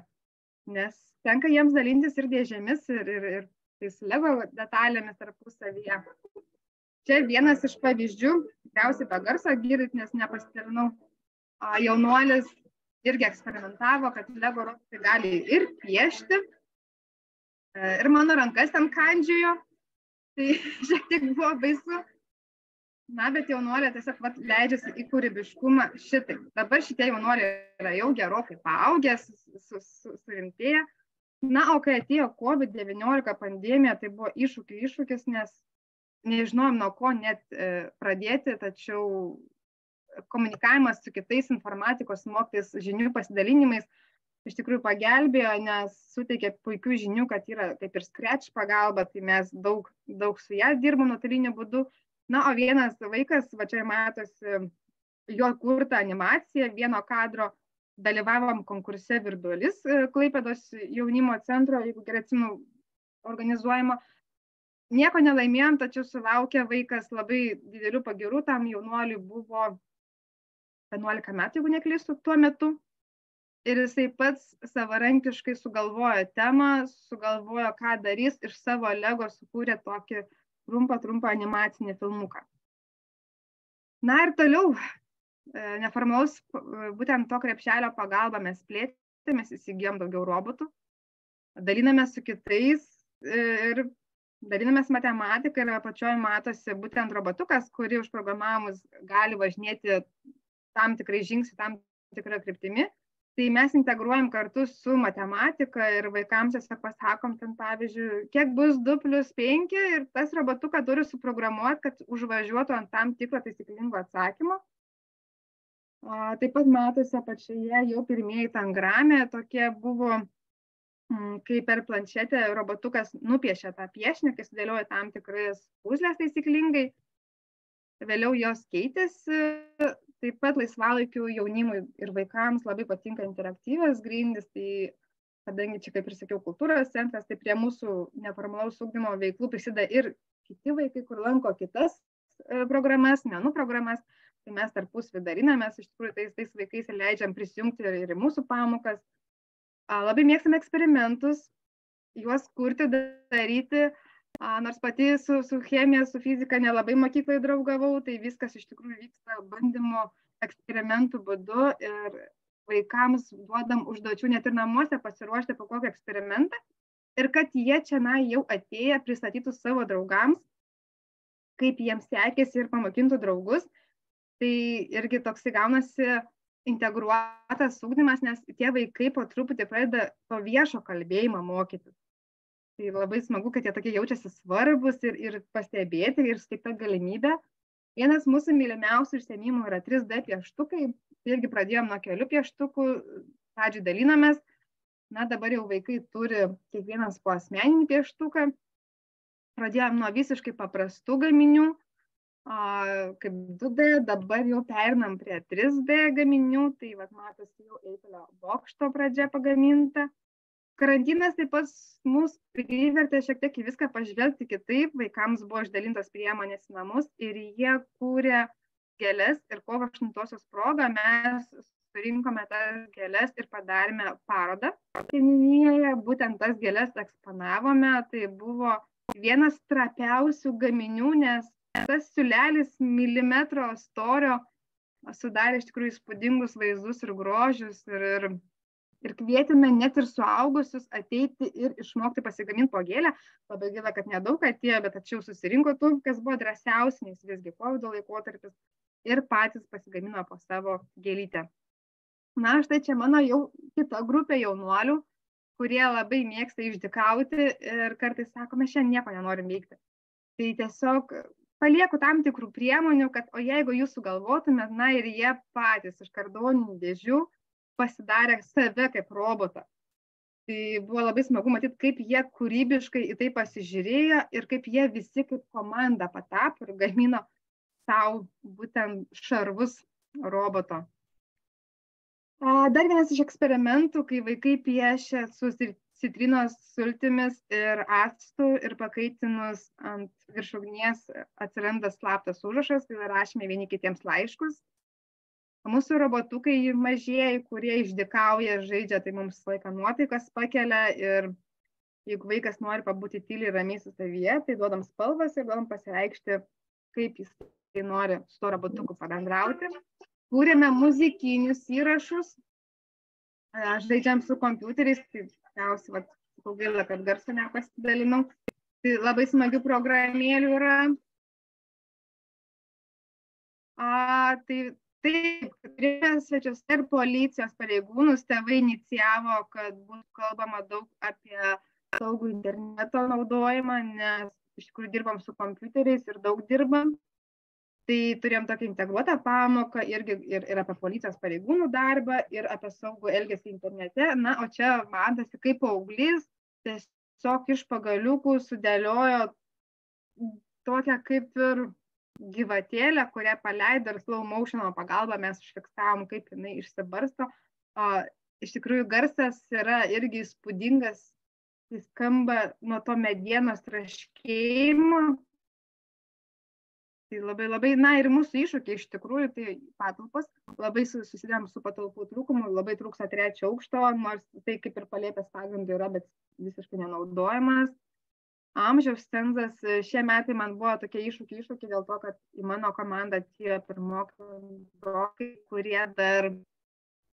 nes tenka jiems dalintis ir dėžėmis, ir, ir, ir tais Lego detalėmis tarpusavyje. Čia vienas iš pavyzdžių, tikriausiai be garso girdit, nes nepasitirinau. Jaunuolis irgi eksperimentavo, kad Lego robotai gali ir piešti, e, ir mano rankas ten kandžiojo, tai šiek tiek buvo baisu na bet jaunuoliai tiesiog vat leidžiasi į kūrybiškumą šitaip. Dabar šitie jaunuoliai yra jau gerokai paaugę su su su surimtėję. Na o kai atėjo covid devyniolika pandemija tai buvo iššūkių iššūkis nes nežinojom nuo ko net e, pradėti tačiau komunikavimas su kitais informatikos mokytojais žinių pasidalinimais iš tikrųjų pagelbėjo nes suteikė puikių žinių kad yra kaip ir scratch pagalba tai mes daug daug su ja dirbom nuotoliniu būdu na o vienas vaikas va čia matosi jo kurta animacija vieno kadro dalyvavom konkurse virtualis e, klaipėdos jaunimo centro jeigu gerai atsimenu organizuojamo. Nieko nelaimėjom tačiau sulaukė vaikas labai didelių pagyrų tam jaunuoliui buvo vienuolika metų jeigu neklystu tuo metu. Ir jisai pats savarankiškai sugalvojo temą sugalvojo ką darys iš savo lego sukūrė tokį trumpą, trumpą animacinį filmuką. Na ir toliau, e, neformalaus, būtent to krepšelio pagalba mes plėtėmės, įsigijom daugiau robotų, dalinamės su kitais e, ir dalinamės matematiką ir apačioje matosi būtent robotukas, kurį užprogramavimus gali važinėti tam tikrai žingsnių, tam tikrą kryptimį tai mes integruojam kartu su matematika ir vaikams tiesiog pasakom ten pavyzdžiui kiek bus du plius penki ir tas robotuką turi suprogramuot kad užvažiuotų ant tam tikro taisyklingo atsakymo. Taip pat matosi apačioje jau pirmieji tangramė tokie buvo mm, kai per planšetę robotukas nupiešia tą piešinį, kai sudėlioja tam tikras puzlės taisyklingai, vėliau jos keitėsi, taip pat laisvalaikiu jaunimui ir vaikams labai patinka interaktyvios grindys, tai kadangi čia, kaip ir sakiau, kultūros centras, tai prie mūsų neformalaus ugdymo veiklų prisideda ir kiti vaikai, kur lanko kitas e, programas, menų programas, tai mes tarpusvį darinamės, iš tikrųjų tais, tais vaikais leidžiam prisijungti ir, ir į mūsų pamokas. Labai mėgstame eksperimentus, juos kurti, daryti, nors pati su, su chemija, su fizika nelabai mokyklai draugavau, tai viskas iš tikrųjų vyksta bandymo eksperimentų būdu ir vaikams duodam užduočių net ir namuose pasiruošti po kokį eksperimentą ir kad jie čia na, jau atėję pristatytų savo draugams, kaip jiems sekėsi ir pamokintų draugus. Tai irgi toksai gaunasi integruotas ūkdymas, nes tie vaikai po truputį pradeda to viešo kalbėjimo mokytis. Tai labai smagu, kad jie tokie jaučiasi svarbus ir, ir pastebėti ir suteikta galimybė. Vienas mūsų mylimiausių užsiemimų yra 3D pieštukai. Tai irgi pradėjom nuo kelių pieštukų, pradžiui dalinomės, na dabar jau vaikai turi kiekvienas po asmeninį pieštuką. Pradėjom nuo visiškai paprastų gaminių, kaip 2D, dabar jau pernam prie 3D gaminių, tai vat, matosi jau Eifelio bokšto pradžia pagaminta. Karantinas taip pat mus privertė šiek tiek į viską pažvelgti kitaip, vaikams buvo išdalintos priemonės į namus ir jie kūrė gėlės ir kovo 8 progą mes surinkome tas gėles ir padarėme parodą. Seniūnijoje būtent tas gėles eksponavome, tai buvo vienas trapiausių gaminių, nes tas siulelis milimetro storio sudarė iš tikrųjų įspūdingus vaizdus ir grožius ir, ir, ir kvietėme net ir suaugusius ateiti ir išmokti pasigaminti gėlę. Labai gaila, kad nedaug atėjo, bet tačiau susirinko tų, kas buvo drąsiausi, nes visgi COVID laikotarpis ir patys pasigamino po savo gėlytę na štai čia mano jau kita grupė jaunuolių kurie labai mėgsta išdykauti ir kartais sako mes šiandien nieko nenorim veikti tai tiesiog palieku tam tikrų priemonių kad o jeigu jūs sugalvotumėt na ir jie patys iš kardoninių dėžių pasidarė save kaip robotą tai buvo labai smagu matyt kaip jie kūrybiškai į tai pasižiūrėjo ir kaip jie visi kaip komanda patapo ir gamino sau būtent šarvus roboto Dar vienas iš eksperimentų, kai vaikai piešia su citrinos sultimis ir actu ir pakaitinus ant virš ugnies atsiranda slaptas užrašas, tai rašome vieni kitiems laiškus. Mūsų robotukai mažieji, kurie išdikauja, žaidžia, tai mums laiką nuotaikas pakelia ir jeigu vaikas nori pabūti tyliai ramiai su savyje, tai duodam spalvas ir duodam pasireikšti, kaip jis tai nori su to robotuku pabendrauti kūrėme muzikinius įrašus, žaidžiam su kompiuteriais, tai tikriausiai, sakau gaila, kad garso nepasidalinau. Tai labai smagių programėlių yra. A, tai taip, turėjome svečiuose ir policijos pareigūnus, tėvai inicijavo, kad būtų kalbama daug apie saugų interneto naudojimą, nes iš tikrųjų dirbam su kompiuteriais ir daug dirbam tai turėjom tokią integruotą pamoką irgi ir, ir apie policijos pareigūnų darbą, ir apie saugų elgesį internete. Na, o čia matosi, kaip paauglys tiesiog iš pagaliukų sudėliojo tokią kaip ir gyvatėlę, kurią paleido ir slow motiono pagalba mes užfiksavom, kaip jinai išsibarsto. O, iš tikrųjų garsas yra irgi įspūdingas, jis skamba nuo to medienos traškėjimo, tai labai labai na ir mūsų iššūkiai iš tikrųjų tai patalpos. Labai susiduriam su patalpų trūkumu labai trūksta trečio aukšto nors tai kaip ir palėpės pagrindu yra bet visiškai nenaudojamas amžiaus cenzas šie metai man buvo tokie iššūkiai iššūkiai dėl to kad į mano komandą atėjo pirmokai kurie dar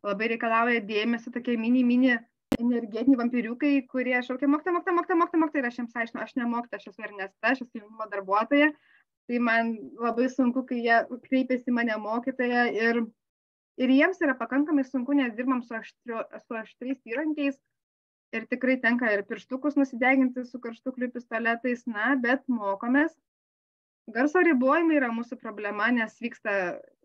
labai reikalauja dėmesio tokie mini mini energetiniai vampiriukai, kurie šaukia mokytoja, mokytoja, mokytoja, mokytoja, mokytoja ir aš jiems aiškinu, aš nemokytoja, aš esu Ernesta, aš esu jaunimo darbuotoja, tai man labai sunku, kai jie kreipiasi mane mokytoja ir, ir jiems yra pakankamai sunku, nes dirbam su, aštrio, su aštriais įrankiais ir tikrai tenka ir pirštukus nusideginti su karštuklių pistoletais, na, bet mokomės. Garso ribojimai yra mūsų problema, nes vyksta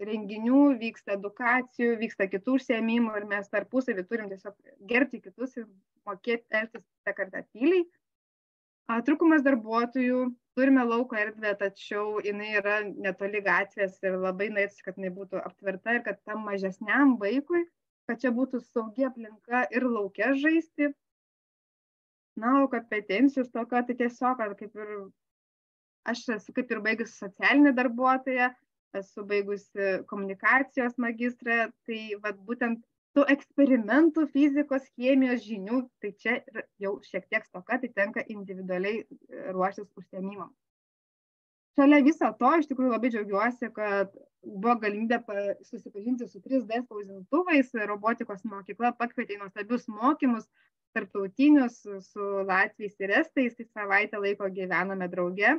renginių, vyksta edukacijų, vyksta kitų užsiemimų ir mes tarpusavį turim tiesiog gerbti kitus ir mokėti elgtis tą kartą tyliai. Trūkumas darbuotojų, turime lauko erdvę, tačiau jinai yra netoli gatvės ir labai norėtųsi, kad jinai būtų aptverta ir kad tam mažesniam vaikui, kad čia būtų saugi aplinka ir laukia žaisti. Na, o kompetencijos tokio, tai tiesiog, kaip ir aš esu kaip ir baigusi socialinė darbuotoja, esu baigusi komunikacijos magistrą, tai vat, būtent tų eksperimentų fizikos, chemijos žinių, tai čia jau šiek tiek stoka, tai tenka individualiai e, ruoštis užsiemimam. Šalia viso to, iš tikrųjų labai džiaugiuosi, kad buvo galimybė susipažinti su 3D spausdintuvais, robotikos mokykla pakvietė į nuostabius mokymus, tarptautinius su Latvijais ir Estais, tai savaitę laiko gyvename drauge,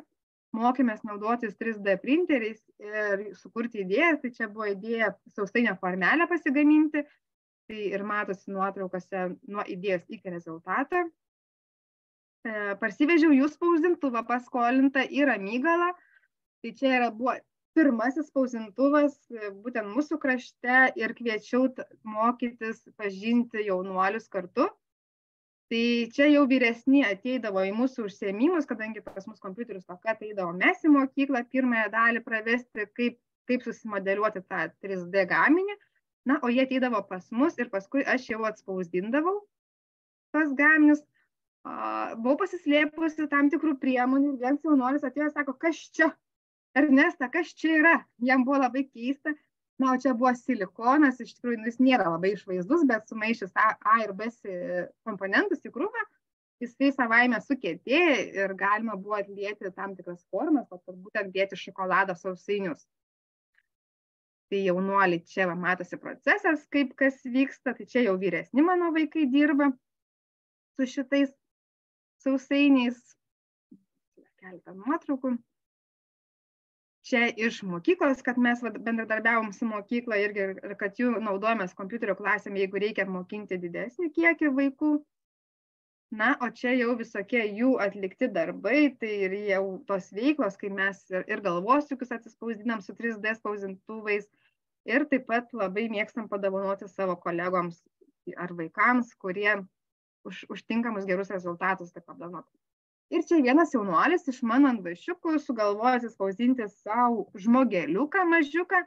mokėmės naudotis 3D printeriais ir sukurti idėjas, tai čia buvo idėja sausainio formelę pasigaminti, tai ir matosi nuotraukose nuo idėjos iki rezultato. E, parsivežiau jų spausdintuvą paskolintą į Ramygalą. Tai čia yra buvo pirmasis spausdintuvas e, būtent mūsų krašte ir kviečiau mokytis, pažinti jaunuolius kartu. Tai čia jau vyresni ateidavo į mūsų užsiemimus, kadangi pas mus kompiuterius tokia ateidavo mes į mokyklą pirmąją dalį pravesti, kaip, kaip susimodeliuoti tą 3D gaminį na o jie ateidavo pas mus ir paskui aš jau atspausdindavau tuos gaminius buvau pasislėpusi tam tikrų priemonių ir vienas jaunuolis atėjo sako, kas čia? Ernesta, kas čia yra? Jam buvo labai keista. Na, o čia buvo silikonas, iš tikrųjų, nu, jis nėra labai išvaizdus, bet sumaišęs A, A ir B komponentus į krūvą, jisai savaime sukietėjo ir galima buvo atlieti tam tikras formas, o būtent dėti šokolado sausainius tai jaunuoliai čia va matosi procesas, kaip kas vyksta, tai čia jau vyresni mano vaikai dirba su šitais sausainiais. Keletą nuotraukų. Čia iš mokyklos, kad mes va, bendradarbiavom su mokykla irgi ir kad jų naudojamės kompiuterio klasėm, jeigu reikia mokinti didesnį kiekį vaikų. Na, o čia jau visokie jų atlikti darbai, tai ir jau tos veiklos, kai mes ir, ir galvosiukus atsispausdinam su 3D spausdintuvais, ir taip pat labai mėgstam padovanoti savo kolegoms ar vaikams, kurie už, užtinkamus gerus rezultatus taip apdovanoti. Ir čia vienas jaunuolis iš mano anvašiukų sugalvojo atsispausdinti savo žmogeliuką mažiuką.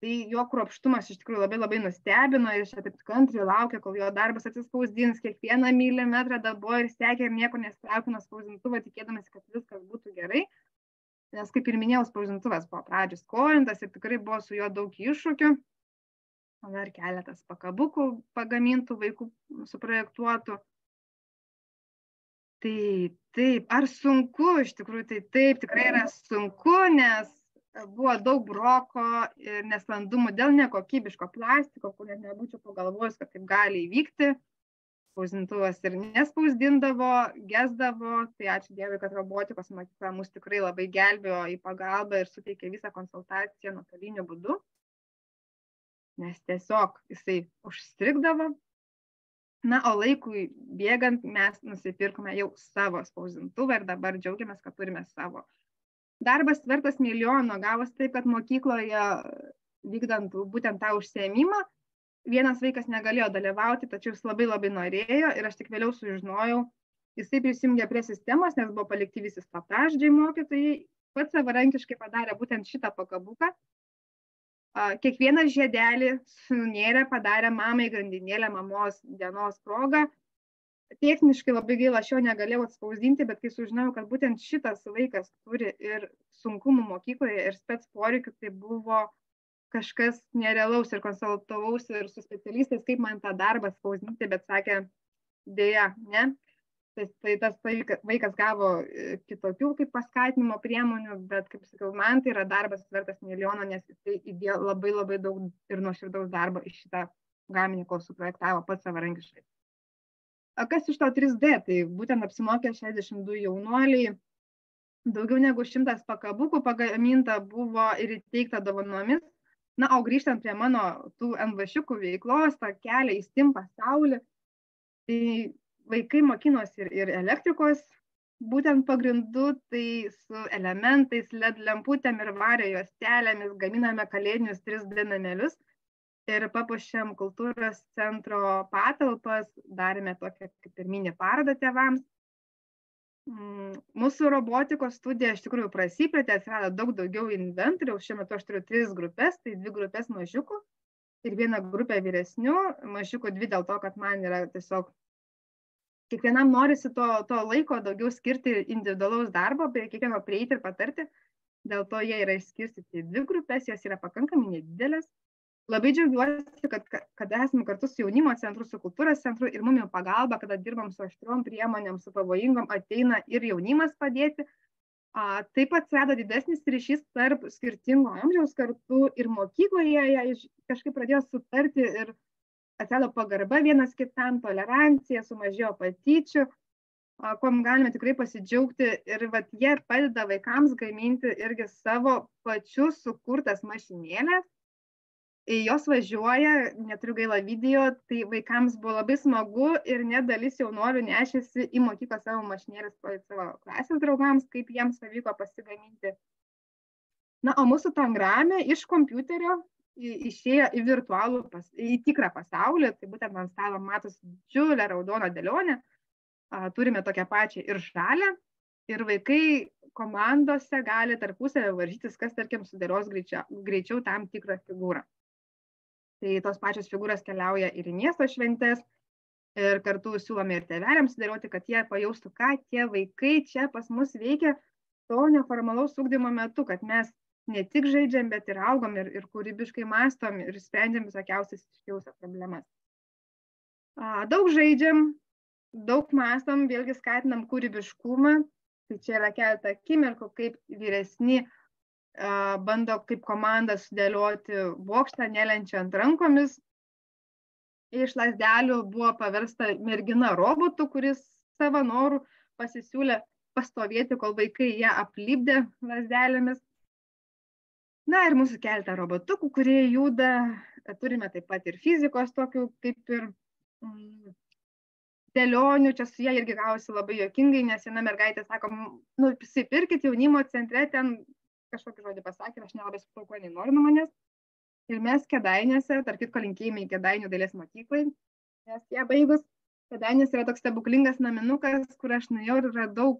Tai jo kruopštumas iš tikrųjų labai labai nustebino ir čia taip kantriai laukia, kol jo darbas atsispausdins kiekvieną milimetrą dabo ir sekė ir nieko nestraukė nuo spausdintuvo, tikėdamas, kad viskas būtų gerai. Nes kaip ir minėjau spausdintuvas buvo pradžioj skolintas ir tikrai buvo su juo daug iššūkių. Dar keletas pakabukų pagamintų vaikų suprojektuotų tai taip. Ar sunku iš tikrųjų tai taip tikrai yra sunku nes buvo daug broko ir nesklandumų dėl nekokybiško plastiko kur net nebūčiau pagalvojus kad taip gali įvykti. Spausdintuvas ir nespausdindavo, gesdavo, tai ačiū Dievui, kad robotikos mokykla mus tikrai labai gelbėjo į pagalbą ir suteikė visą konsultaciją nuotoliniu būdu, nes tiesiog jisai užstrigdavo. Na, o laikui bėgant mes nusipirkome jau savo spausdintuvą ir dabar džiaugiamės, kad turime savo. Darbas vertas milijono, gavosi taip, kad mokykloje vykdant būtent tą užsiemimą, vienas vaikas negalėjo dalyvauti, tačiau jis labai labai norėjo ir aš tik vėliau sužinojau, jisai prisijungė prie sistemos, nes buvo palikti visi slaptaždžiai mokytojai, pats savarankiškai padarė būtent šitą pakabuką. Kiekvieną žiedelį sunėrė, padarė mamai grandinėlę mamos dienos progą. Techniškai labai gaila, aš jo negalėjau atspausdinti, bet kai sužinojau, kad būtent šitas vaikas turi ir sunkumų mokykloje, ir spets poreikių, tai buvo kažkas nerealaus ir konsultavausi ir su specialistais, kaip man tą darbą spausdinti, bet sakė, dėja, ne. Tai, tai tas vaikas gavo e, kitokių kaip paskatinimo priemonių, bet, kaip sakiau, man tai yra darbas vertas milijono, nes jisai įdėjo labai labai daug ir nuoširdaus darbo iš šitą gaminį, kol suprojektavo pats savarankiškai. O kas iš to 3D? Tai būtent apsimokė 62 jaunuoliai, daugiau negu šimtas pakabukų pagaminta buvo ir įteikta dovanomis na o grįžtant prie mano tų nvašiukų veiklos tą kelią į stim pasaulį tai vaikai mokinosi ir, ir elektrikos būtent pagrindu tai su elementais led lemputėm ir vario juostelėmis gaminame kalėdinius 3D namelius ir papuošėm kultūros centro patalpas, darėme tokią kaip ir mini parodą tėvams. Mm, mūsų robotikos studija iš tikrųjų prasiplėtė, atsirado daug daugiau inventoriaus, šiuo metu aš turiu tris grupės, tai dvi grupės mažiukų ir vieną grupę vyresnių, mažiukų dvi dėl to, kad man yra tiesiog kiekvienam norisi to, to laiko daugiau skirti individualaus darbo, prie kiekvieno prieiti ir patarti, dėl to jie yra išskirstyti į dvi grupės, jos yra pakankamai nedidelės, labai džiaugiuosi kad kad esame kartu su jaunimo centru su kultūros centru ir mum jau pagalba kada dirbam su aštriom priemonėm su pavojingom ateina ir jaunimas padėti. A taip atsirado didesnis ryšys tarp skirtingo amžiaus kartų ir mokykloje jie kažkaip pradėjo sutarti ir atsirado pagarba vienas kitam tolerancija sumažėjo patyčių kuom galime tikrai pasidžiaugti ir vat jie padeda vaikams gaminti irgi savo pačių sukurtas mašinėles. Jos važiuoja neturiu gaila video tai vaikams buvo labai smagu ir net dalis jaunuolių nešėsi į mokyklą savo mašinėles parodyt savo klasės draugams kaip jiems pavyko pasigaminti. Na o mūsų tangramė iš kompiuterio išėjo į virtualų pas į tikrą pasaulį tai būtent ant stalo matosi didžiulė raudona dėlionė. A turime tokią pačią ir žalią ir vaikai komandose gali tarpusavyje varžytis kas tarkim sudėlios greičiau greičiau tam tikrą figūrą. Tai tos pačios figūros keliauja ir į miesto šventes ir kartu siūlome ir tėveliams sudėlioti, kad jie pajaustų, ką tie vaikai čia pas mus veikia to neformalaus ūkdymo metu, kad mes ne tik žaidžiam, bet ir augom ir, ir kūrybiškai mastom ir sprendžiam visokiausias iškiausias problemas. Daug žaidžiam, daug mastom, vėlgi skatinam kūrybiškumą, tai čia yra keletą akimirkų, kaip vyresni bando kaip komanda sudėlioti bokštą nelenčiant rankomis. Iš lasdelių buvo paversta mergina robotu, kuris savo norų pasisiūlė pastovėti, kol vaikai ją aplipdė lasdelėmis. Na ir mūsų keletą robotukų, kurie juda. Turime taip pat ir fizikos tokių kaip ir mm, dėlionių, čia su jie irgi gausi labai jokingai, nes viena mergaitė sako, nu, prisipirkit jaunimo centre, ten kažkokį žodį pasakė, aš nelabai supratau, ko jinai nori nuo manęs. Ir mes kedainėse, tarp kitko linkėjimai kedainių dailės mokyklai, nes ją baigus, kedainės yra toks stebuklingas naminukas, kur aš nuėjau ir radau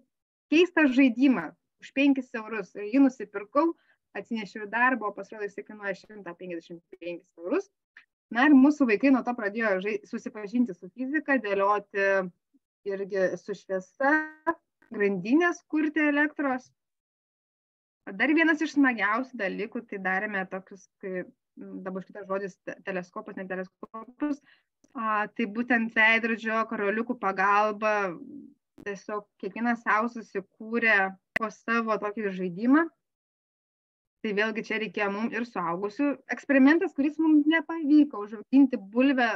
keistą žaidimą už 5 eurus. Ir jį nusipirkau, atsinešiau į darbą, o pasirodo jis kainuoja 155 eurus. Na ir mūsų vaikai nuo to pradėjo susipažinti su fizika, dėlioti irgi su šviesa, grandinės kurti elektros dar vienas iš smagiausių dalykų tai darėme tokius kai dabar šitas žodis teleskopas ne teleskopus a tai būtent veidrodžio karoliukų pagalba tiesiog kiekvienas sau susikūrė po savo tokį žaidimą tai vėlgi čia reikėjo mum ir suaugusių eksperimentas kuris mum nepavyko užauginti bulvę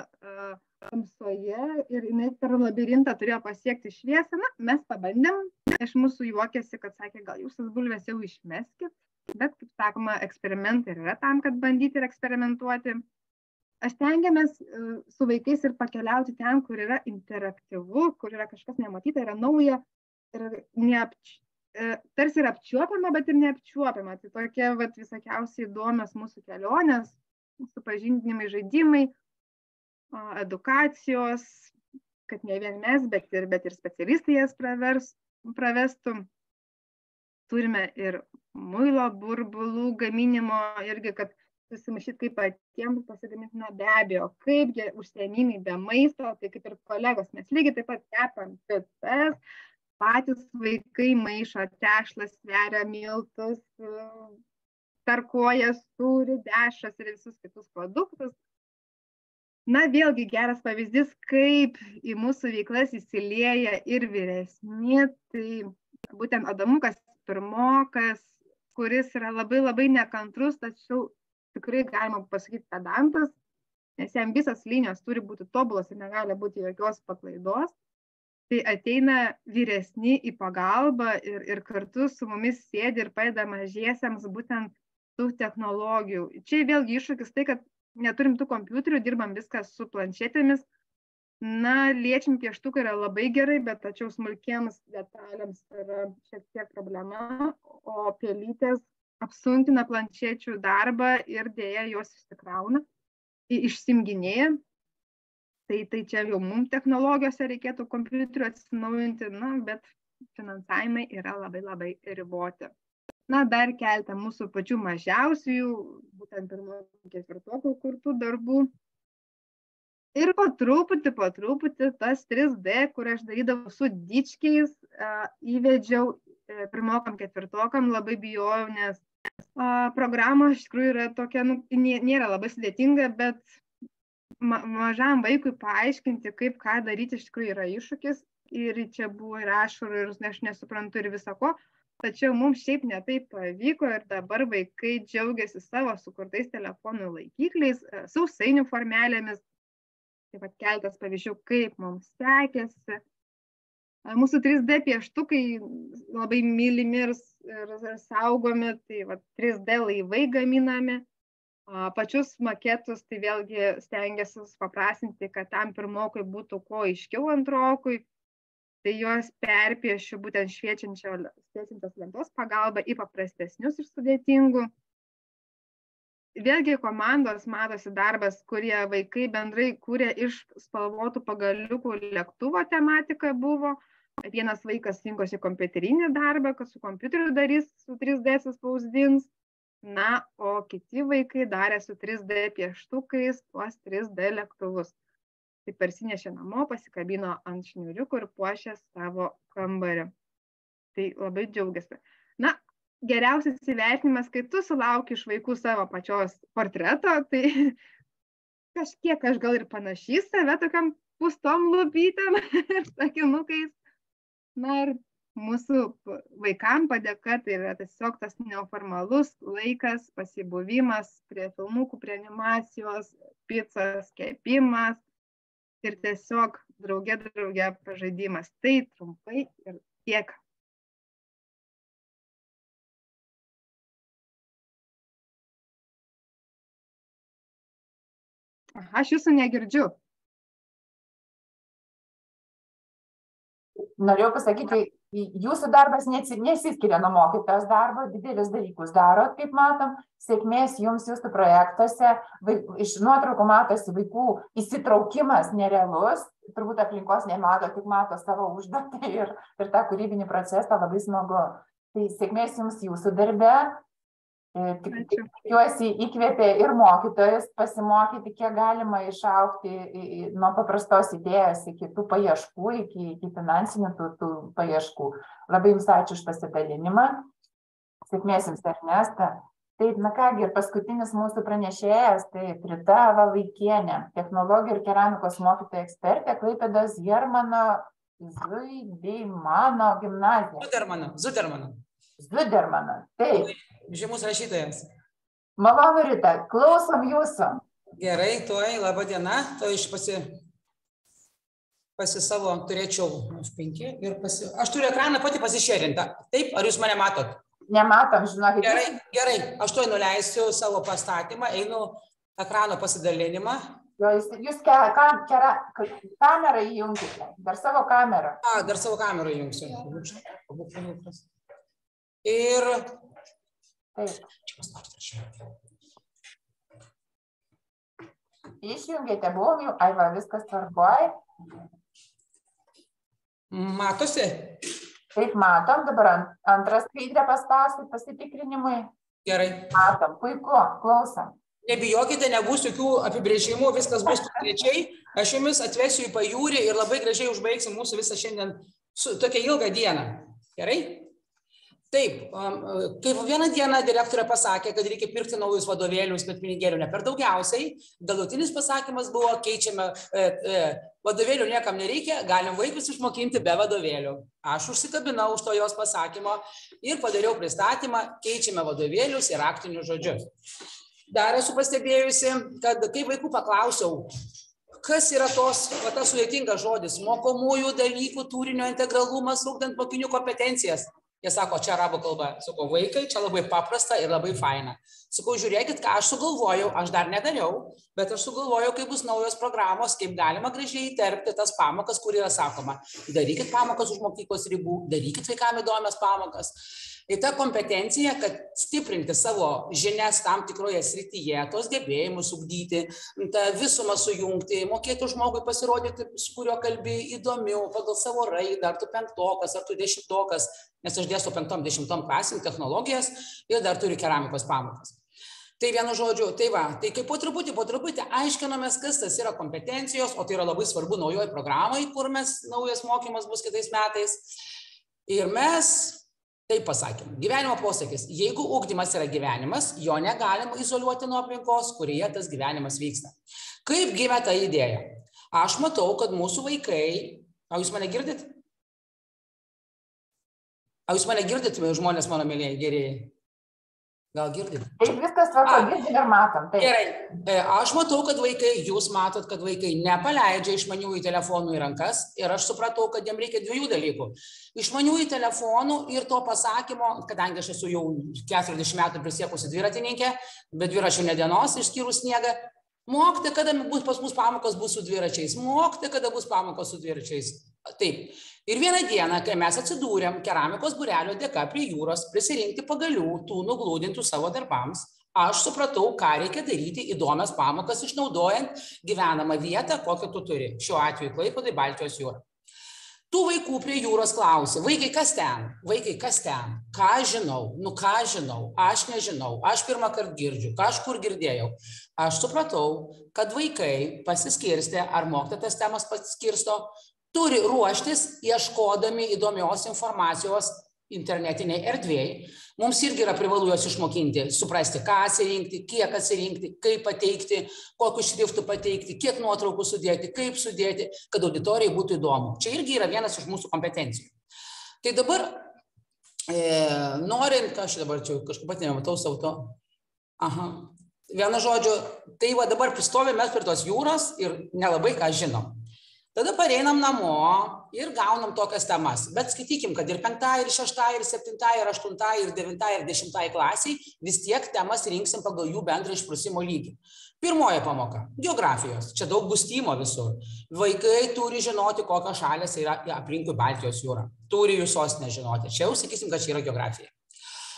tamsoje ir jinai per labirintą turėjo pasiekti šviesą. Na, mes pabandėm, iš mūsų juokėsi, kad sakė, gal jūs tas bulves jau išmeskit, bet, kaip sakoma, eksperimentai yra tam, kad bandyti ir eksperimentuoti. Aš tengiamės e, su vaikais ir pakeliauti ten, kur yra interaktyvu, kur yra kažkas nematyta, yra nauja ir neapč... E, tarsi ir apčiuopiama, bet ir neapčiuopiama. Tai tokie vat, visokiausiai įdomios mūsų kelionės, supažindinimai, žaidimai, edukacijos, kad ne vien mes, bet ir, bet ir specialistai jas pravers, pravestų. Turime ir muilo burbulų gaminimo irgi, kad susimaišyti kaip patiems pasigaminti, na be abejo, kaipgi užsienimai be maisto, tai kaip ir kolegos, mes lygiai taip pat kepam picas, patys vaikai maišo tešlas, sveria miltus, tarkuoja sūrį, dešas ir visus kitus produktus, na vėlgi geras pavyzdys kaip į mūsų veiklas įsilieja ir vyresni. Tai būtent adamukas pirmokas kuris yra labai labai nekantrus tačiau tikrai galima pasakyt pedantas nes jam visos linijos turi būti tobulos ir negali būti jokios paklaidos tai ateina vyresni į pagalbą ir, ir kartu su mumis sėdi ir padeda mažiesiems būtent tų technologijų. Čia vėlgi iššūkis tai, kad neturim tų kompiuterių, dirbam viską su planšetėmis. Na, liečiam pieštukai yra labai gerai, bet tačiau smulkiems detalėms yra šiek tiek problema, o pelytės apsunkina planšečių darbą ir dėja jos išsikrauna, išsimginėja. Tai, tai čia jau mums technologijose reikėtų kompiuterių atsinaujinti, na, bet finansavimai yra labai labai riboti. Na dar keletą mūsų pačių mažiausiųjų būtent pirmokų ketvirtokų kurtų darbų. Ir po truputį po truputį tas 3D, kur aš darydavau su dičkiais, įvedžiau e, pirmokam, ketvirtokam, labai bijojau, nes Programa iš tikrųjų yra tokia, nu, nėra labai sudėtinga, bet ma mažam vaikui paaiškinti, kaip ką daryti, iš tikrųjų yra iššūkis. Ir čia buvo ir ašarų, ir aš nesuprantu ir visako. Tačiau mums šiaip netaip pavyko ir dabar vaikai džiaugiasi savo sukurtais telefonų laikikliais, sausainių formelėmis. Taip pat keltas pavyzdžių, kaip mums sekėsi. Mūsų 3D pieštukai labai mylimi ir, ir, ir saugomi, tai va, 3D laivai gaminami. Pačius maketus tai vėlgi stengiasi paprasinti, kad tam pirmokui būtų kuo aiškiau antrokui. Tai juos perpiešiu būtent šviečiančios lentos pagalba į paprastesnius ir sudėtingų. Vėlgi komandos matosi darbas, kurie vaikai bendrai kūrė iš spalvotų pagaliukų lėktuvo tematika buvo. Vienas vaikas rinkosi kompiuterinį darbą, kad su kompiuteriu darys, su 3D suspausdins na o kiti vaikai darė su 3D pieštukais tuos 3D lėktuvus. Tai parsinešė namo, pasikabino ant šniuriukų ir puošė savo kambarį. Tai labai džiaugiasi. Na, geriausias įvertinimas, kai tu sulauki iš vaikų savo pačios portreto, tai kažkiek aš gal ir panašiai save tokiam pustom lupytėm ir sakinukais. Na ir mūsų vaikam padėka tai yra tiesiog tas neformalus laikas, pasibuvimas prie filmukų, prie animacijos, picos kepimas ir tiesiog draugė draugė pažaidimas. Tai trumpai ir tiek. Aha, aš jūsų negirdžiu. Norėjau pasakyti, jūsų darbas nesiskiria nuo mokytojos darbo, didelius dalykus darot, kaip matom, sėkmės jums jūsų projektuose, vaik, iš nuotraukų matosi vaikų įsitraukimas nerealus, turbūt aplinkos nemato, tik mato savo užduotį ir, ir tą kūrybinį procesą, labai smagu. Tai sėkmės jums jūsų darbe, tikiuosi įkvėpė ir mokytojus pasimokyti, kiek galima išaukti nuo paprastos idėjos iki tų paieškų, iki, iki finansinių tų, tų paieškų. Labai Jums ačiū už pasidalinimą. Sėkmės Jums, Ernesta. Taip, na kągi, ir paskutinis mūsų pranešėjas, tai Rita Valaikienė, technologijų ir keramikos mokytoja ekspertė, Klaipėdos Germano Zuidimano gimnazija. Zudermano, Zudermano. Zudermano, taip. Žymus rašytojas. Malonu, Rita, klausom jūsų. Gerai, tuoj, laba diena, to iš pasi, pasi savo turėčiau F5 ir pasi... Aš turiu ekraną pati pasišėrintą. Taip, ar jūs mane matot? Nematom, žinokit. Gerai, gerai, aš tuoj nuleisiu savo pastatymą, einu ekrano pasidalinimą. Jo, jūs, jūs ke, ka, kera, kamerą įjungite, dar savo kamerą. A, dar savo kamerą įjungsiu. Ir. Taip. Išjungėte, buvom jau, ai va, viskas tvarkoj. Matosi? Taip, matom, dabar antras skaidrė paspausti pasitikrinimui. Gerai. Matom, puiku, klausom. Nebijokite, nebus jokių apibrėžimų, viskas bus konkrečiai. Aš jumis atvesiu į pajūrį ir labai gražiai užbaigsim mūsų visą šiandien su tokia ilgą dieną. Gerai? Taip, kaip vieną dieną direktorė pasakė, kad reikia pirkti naujus vadovėlius, bet pinigėlių ne per daugiausiai, galutinis pasakymas buvo, keičiame e, e, vadovėlių niekam nereikia, galim vaikus išmokinti be vadovėlių. Aš užsikabinau už to jos pasakymo ir padariau pristatymą, keičiame vadovėlius ir aktinius žodžius. Dar esu pastebėjusi, kad kai vaikų paklausiau, kas yra tos, va, tas sudėtingas žodis, mokomųjų dalykų turinio integralumas, ūkdant mokinių kompetencijas. Jie sako, čia arabų kalba. Sakau, vaikai, čia labai paprasta ir labai faina. Sakau, žiūrėkit, ką aš sugalvojau, aš dar nedariau, bet aš sugalvojau, kaip bus naujos programos, kaip galima gražiai įterpti tas pamokas, kur yra sakoma. Darykit pamokas už mokyklos ribų, darykit vaikam įdomias pamokas. Tai ta kompetencija, kad stiprinti savo žinias tam tikroje srityje, tos gebėjimus ugdyti, tą visumą sujungti, mokėti žmogui pasirodyti, su kuriuo kalbi įdomiau, pagal savo raidą, ar tu penktokas, ar tu dešimtokas, nes aš dėstu penktom, dešimtom klasim technologijas ir dar turiu keramikos pamokas. Tai vienu žodžiu, tai va, tai kaip po truputį, po truputį aiškinamės, kas tas yra kompetencijos, o tai yra labai svarbu naujoji programai, kur mes naujas mokymas bus kitais metais. Ir mes Taip pasakėm. Gyvenimo posakis. Jeigu ūkdymas yra gyvenimas, jo negalima izoliuoti nuo aplinkos, kurioje tas gyvenimas vyksta. Kaip gimė ta idėja? Aš matau, kad mūsų vaikai, o jūs mane girdit? O jūs mane girdit, žmonės mano mėlyje gerieji? Gal girdit? Taip, viskas tvarko, girdim ir matom. Taip. Gerai, E, aš matau, kad vaikai, jūs matot, kad vaikai nepaleidžia išmaniųjų telefonų į rankas ir aš supratau, kad jiems reikia dviejų dalykų. Išmaniųjų telefonų ir to pasakymo, kadangi aš esu jau 40 metų prisiekusi dviratininkė, bet dviračių nedienos išskyrus sniegą, mokti, kada bus pas mus pamokos bus su dviračiais, mokti, kada bus pamokos su dviračiais. Taip. Ir vieną dieną, kai mes atsidūrėm keramikos burelio dėka prie jūros, prisirinkti pagalių tų nuglūdintų savo darbams, aš supratau, ką reikia daryti įdomias pamokas, išnaudojant gyvenamą vietą, kokią tu turi. Šiuo atveju Klaipėdai Baltijos jūra. Tų vaikų prie jūros klausia, vaikai kas ten, vaikai kas ten, ką žinau, nu ką žinau, aš nežinau, aš pirmą kartą girdžiu, kažkur girdėjau. Aš supratau, kad vaikai pasiskirstė, ar mokytas temas pasiskirsto, turi ruoštis ieškodami įdomios informacijos internetiniai erdvėjai. Mums irgi yra privalu juos išmokinti, suprasti, ką atsirinkti, kiek atsirinkti, kaip pateikti, kokiu šriftu pateikti, kiek nuotraukų sudėti, kaip sudėti, kad auditorijai būtų įdomu. Čia irgi yra vienas iš mūsų kompetencijų. Tai dabar, e, norint, aš dabar čia kažkaip pat nematau savo to. Aha. Vienu žodžiu, tai va dabar pristovėme prie tos jūros ir nelabai ką žinom. Tada pareinam namo ir gaunam tokias temas. Bet skaitykim, kad ir penktai, ir šeštai, ir septintai, ir aštuntai, ir devintai, ir dešimtai klasiai vis tiek temas rinksim pagal jų bendrą išprusimo lygį. Pirmoji pamoka - geografijos. Čia daug bustimo visur. Vaikai turi žinoti, kokios šalės yra aplinkui Baltijos jūrą. Turi jų sostinę žinoti. Čia jau sakysim, kad čia yra geografija.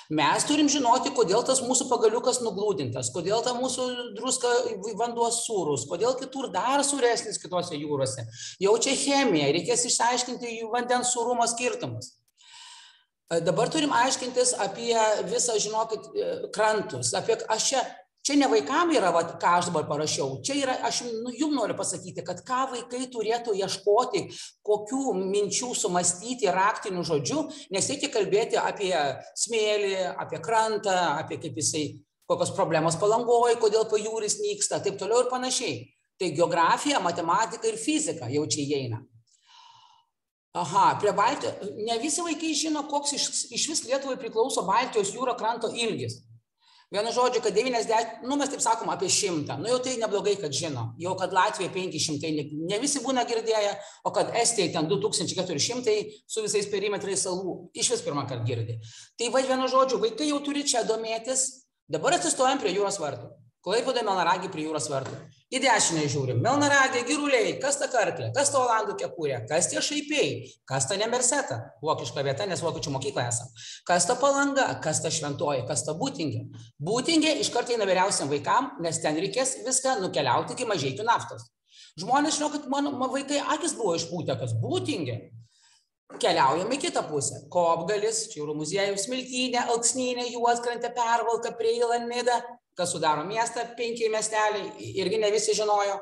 Mes turim žinoti, kodėl tas mūsų pagaliukas nuglūdintas, kodėl ta mūsų druska vanduo sūrus, kodėl kitur dar suresnis kitose jūrose. Jau čia chemija, reikės išsiaiškinti jų vandens sūrumo skirtumus. Dabar turim aiškintis apie visą, žinokit, krantus, apie, aš čia, čia ne vaikam yra, va, ką aš dabar parašiau, čia yra, aš nu, jums noriu pasakyti, kad ką vaikai turėtų ieškoti, kokių minčių sumastyti raktinių žodžių, nes reikia kalbėti apie smėlį, apie krantą, apie kaip jisai, kokios problemos palangoja, kodėl pajūris nyksta, taip toliau ir panašiai. Tai geografija, matematika ir fizika jau čia įeina. Aha, prie Baltijos, ne visi vaikai žino, koks iš, iš vis Lietuvai priklauso Baltijos jūro kranto ilgis. Vienu žodžiu, kad 90, nu mes taip sakom apie 100, nu jau tai neblogai, kad žino, jau kad Latvija 500, ne, visi būna girdėję, o kad Estija ten 2400 su visais perimetrais salų, iš vis pirmą kartą girdė. Tai va, vienu žodžiu, vaikai jau turi čia domėtis, dabar atsistojam prie jūros vartų. Klaipėdė Melnaragį prie jūros vartų. Į dešinę žiūrim. Melnaragė, giruliai, kas ta karklė, kas ta olandų kepurė, kas tie šaipiai, kas ta nemerseta, vokiška vieta, nes vokiečių mokykla esam. Kas ta palanga, kas ta šventoji, kas ta būtingė. Būtingė iš karto eina vyriausiam vaikam, nes ten reikės viską nukeliauti iki mažiekių naftos. Žmonės žino, kad mano vaikai akis buvo išpūtę, kas būtingė. Keliaujam į kitą pusę. Kopgalis, Čiūrų muziejus, Smiltynė, Alksnynė, Juoskrantė, Pervalka, Preila, Nida, kas sudaro miestą, penki miesteliai, irgi ne visi žinojo.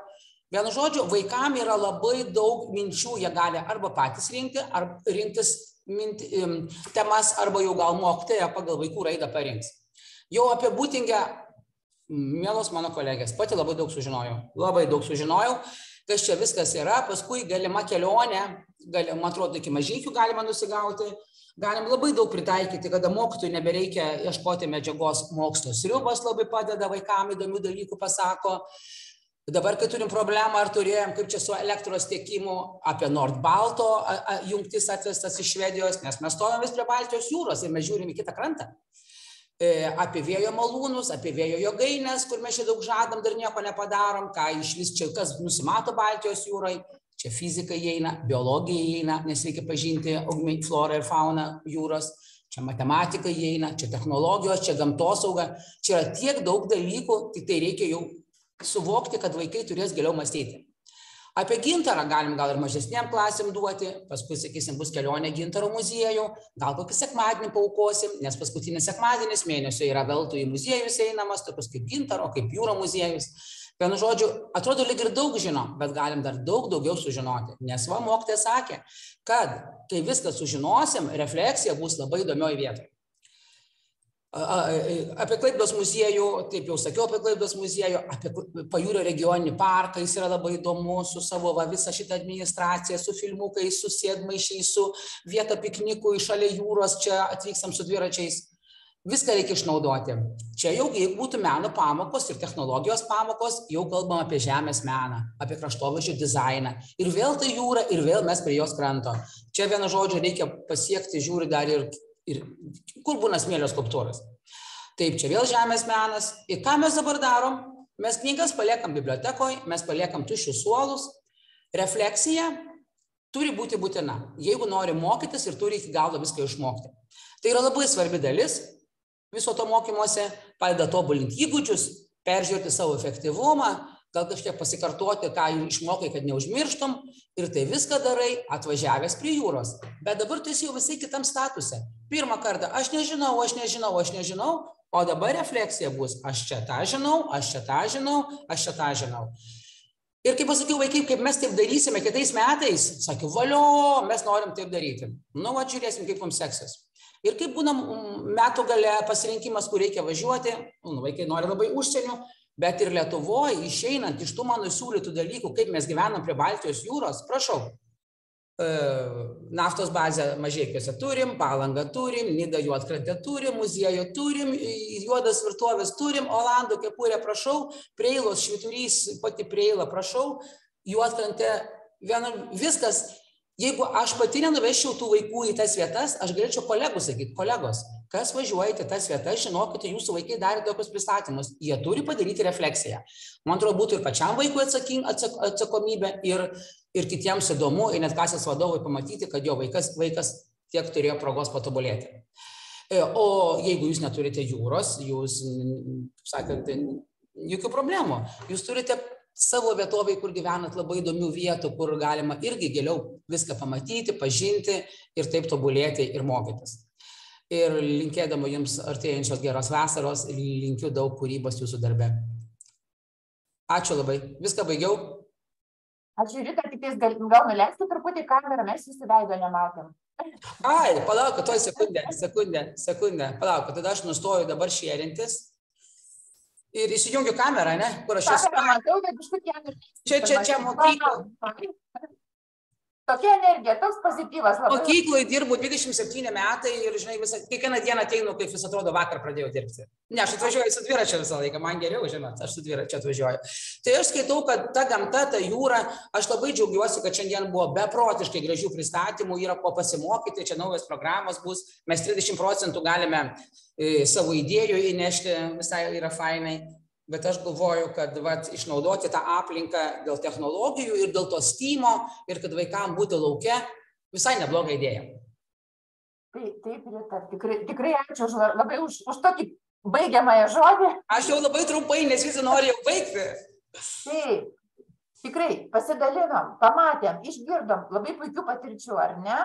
Vienu žodžiu, vaikam yra labai daug minčių, jie gali arba patys rinkti, ar rinktis minti, temas, arba jau gal mokytoja pagal vaikų raidą parinks. Jau apie būtingę, mielos mano kolegės, pati labai daug sužinojau, labai daug sužinojau, kas čia viskas yra, paskui galima kelionė, gali, man atrodo, iki mažykių galima nusigauti, galim labai daug pritaikyti, kada mokytojų nebereikia ieškoti medžiagos mokslo. Sriubas labai padeda vaikam įdomių dalykų pasako. Dabar, kai turim problemą, ar turėjom, kaip čia su elektros tiekimu, apie Nordbalto jungtis atvestas iš Švedijos, nes mes stovim vis prie Baltijos jūros ir mes žiūrim į kitą krantą. E, apie vėjo malūnus, apie vėjo jogainės, kur mes čia daug žadam, dar nieko nepadarom, ką iš vis čia, kas nusimato Baltijos jūrai, čia fizika įeina, biologija įeina, nes reikia pažinti florą ir fauną jūros, čia matematika įeina, čia technologijos, čia gamtosauga, čia yra tiek daug dalykų, tik tai reikia jau suvokti, kad vaikai turės giliau mąstyti. Apie gintarą galim gal ir mažesniem klasėm duoti, paskui, sakysim, bus kelionė gintaro muziejų, gal kokį sekmadienį paukosim, nes paskutinis sekmadienis mėnesio yra veltui į muziejus einamas, tokius kaip gintaro, kaip jūro muziejus. Vienu žodžiu, atrodo lyg ir daug žino, bet galim dar daug daugiau sužinoti. Nes va mokytė sakė, kad kai viską sužinosim, refleksija bus labai įdomioje vietoje apie Klaipdos muziejų, taip jau sakiau apie Klaipdos muziejų, apie Pajūrio regioninį parką, jis yra labai įdomus su savo va, visą šitą administraciją, su filmukais, su sėdmaišiais, su vieta piknikui šalia jūros, čia atvykstam su dviračiais. Viską reikia išnaudoti. Čia jau, jeigu būtų meno pamokos ir technologijos pamokos, jau kalbam apie žemės meną, apie kraštovaizdžio dizainą. Ir vėl tai jūra, ir vėl mes prie jos kranto. Čia vienu žodžiu reikia pasiekti, žiūri dar ir ir kur būna smėlio skulptūros. Taip, čia vėl žemės menas. Ir ką mes dabar darom? Mes knygas paliekam bibliotekoje, mes paliekam tuščius suolus. Refleksija turi būti būtina, jeigu nori mokytis ir turi iki galo viską išmokti. Tai yra labai svarbi dalis viso to mokymuose, padeda tobulinti įgūdžius, peržiūrėti savo efektyvumą, gal kažkiek pasikartoti, ką išmokai, kad neužmirštum ir tai viską darai atvažiavęs prie jūros. Bet dabar tu esi jau visai kitam statuse. Pirmą kartą aš nežinau, aš nežinau, aš nežinau, o dabar refleksija bus, aš čia tą žinau, aš čia tą žinau, aš čia tą žinau. Ir kaip pasakiau, vaikai, kaip mes taip darysime kitais metais, sakiau, valio, mes norim taip daryti. Nu, va, žiūrėsim, kaip mums seksis. Ir kaip būna metų gale pasirinkimas, kur reikia važiuoti, nu, vaikai nori labai užsienio, bet ir Lietuvoje, išeinant iš tų mano siūlytų dalykų, kaip mes gyvenam prie Baltijos jūros, prašau, e, naftos bazę mažiekiuose turim, palangą turim, nidą juodkrantę turim, muziejų turim, juodas virtuovės turim, Olandų kepurę prašau, prieilos šviturys, pati prieila prašau, juodkrantė, viena, viskas. Jeigu aš pati nenuvesčiau tų vaikų į tas vietas, aš galėčiau kolegų sakyti, kolegos, kas važiuojate tas vietas, žinokite, jūsų vaikai darė tokius pristatymus, jie turi padaryti refleksiją. Man atrodo, būtų ir pačiam vaikui atsaking, atsak, atsakomybė, ir, ir kitiems įdomu, ir net klasės vadovui pamatyti, kad jo vaikas, vaikas tiek turėjo progos patobulėti. E, o jeigu jūs neturite jūros, jūs, sakant, jokių problemų. Jūs turite savo vietovėj kur gyvenat labai įdomių vietų kur galima irgi giliau viską pamatyti pažinti ir taip tobulėti ir mokytis ir linkėdama jums artėjančios geros vasaros linkiu daug kūrybos jūsų darbe. Ačiū labai. Viską baigiau. Aš žiūriu, kad tik gal, gal nuleisti truputį kamerą, mes jūsų veido nematėm. Ai, palauk, toj sekundę, sekundę, sekundę, palauk, tada aš nustoju dabar šėrintis. Ir įsijungiu kamerą, ne, kur aš esu. Čia, čia, čia mokykla. Tokia energija, toks pozityvas. Labai... Mokykloje dirbu 27 metai ir, žinai, visą, kiekvieną dieną ateinu, kaip vis atrodo, vakar pradėjau dirbti. Ne, aš atvažiuoju su dviračiu visą laiką, man geriau, žinot, aš su dviračiu atvažiuoju. Tai aš skaitau, kad ta gamta, ta jūra, aš labai džiaugiuosi, kad šiandien buvo beprotiškai gražių pristatymų, yra ko pasimokyti, čia naujas programos bus, mes 30 procentų galime e, savo idėjų įnešti, visai yra fainai bet aš galvoju kad vat išnaudoti tą aplinką dėl technologijų ir dėl to stimo ir kad vaikam būti lauke visai nebloga idėja. Taip, taip, Rita, tikrai, tikrai ačiū už, labai už, už tokį baigiamąją žodį. Aš jau labai trumpai, nes visi nori jau baigti. Taip, tikrai pasidalinom, pamatėm, išgirdom labai puikių patirčių, ar ne?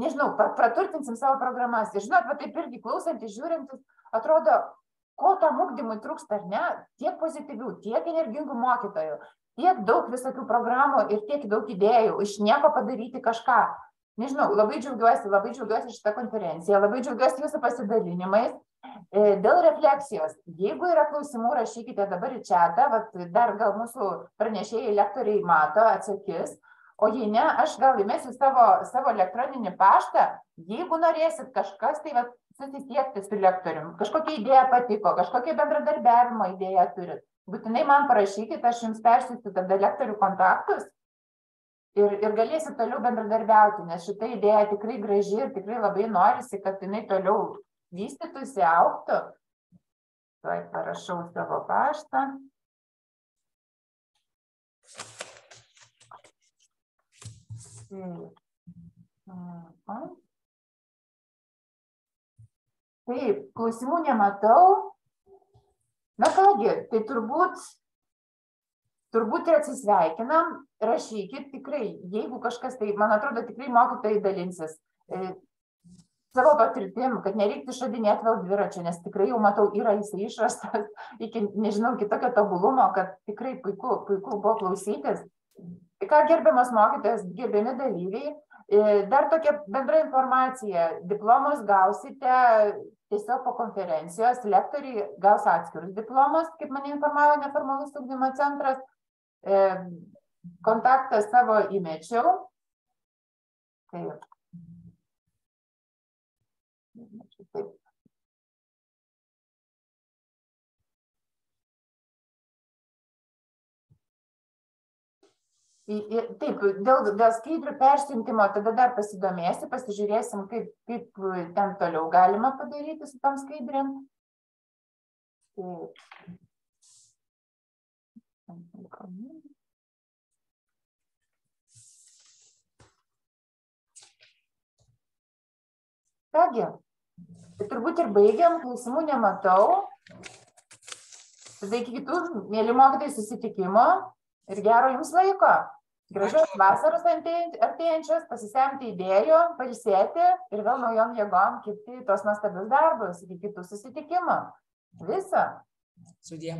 Nežinau, praturtinsim savo programas. Ir žinot, va taip irgi klausantis, žiūrintis, atrodo, ko tam ugdymui trūksta ar ne? Tiek pozityvių tiek energingų mokytojų tiek daug visokių programų ir tiek daug idėjų iš nieko padaryti kažką. Nežinau labai džiaugiuosi labai džiaugiuosi šita konferencija labai džiaugiuosi jūsų pasidalinimais. E, Dėl refleksijos, jeigu yra klausimų, rašykite dabar į čatą, vat, dar gal mūsų pranešėjai lektoriai mato, atsakys, o jei ne, aš gal įmesiu savo, savo elektroninį paštą, jeigu norėsit kažkas, tai vat, susisiekti su lektorium. Kažkokia idėja patiko kažkokią bendradarbiavimo idėją turit. Būtinai man parašykit aš jums persiųsiu tada lektorių kontaktus ir ir galėsit toliau bendradarbiauti nes šita idėja tikrai graži ir tikrai labai norisi kad jinai toliau vystytųsi augtų. Tuoj parašau savo paštą. Aha. Taip, klausimų nematau. Na kągi, tai turbūt turbūt ir atsisveikinam, rašykit tikrai, jeigu kažkas tai, man atrodo, tikrai mokytojai dalinsis e, savo patirtim, kad nereiktų išradinėti vėl dviračio, nes tikrai jau matau, yra jisai išrastas iki, nežinau, kitokio tobulumo, kad tikrai puiku, puiku buvo klausytis. Tai ką gerbiamas mokytojas, gerbiami dalyviai, e, dar tokia bendra informacija, diplomus gausite tiesiog po konferencijos, lektoriai gaus atskirus diplomus, kaip mane informavo neformalus ugdymo centras, e, kontaktą savo įmečiau. Taip. Taip, dėl, dėl skaidrių persiuntimo tada dar pasidomėsi, pasižiūrėsim, kaip, kaip ten toliau galima padaryti su tam skaidrėm. Kągi, tai turbūt ir baigiam, klausimų nematau. Tada iki kitų, mėly mokytojai, susitikimo ir gero jums laiko. Gražios vasaros artėjančios, pasisemti idėjų, pailsėti ir vėl naujom jėgom kiti tos nuostabius darbus iki kitų susitikimų. Visą. Sudie.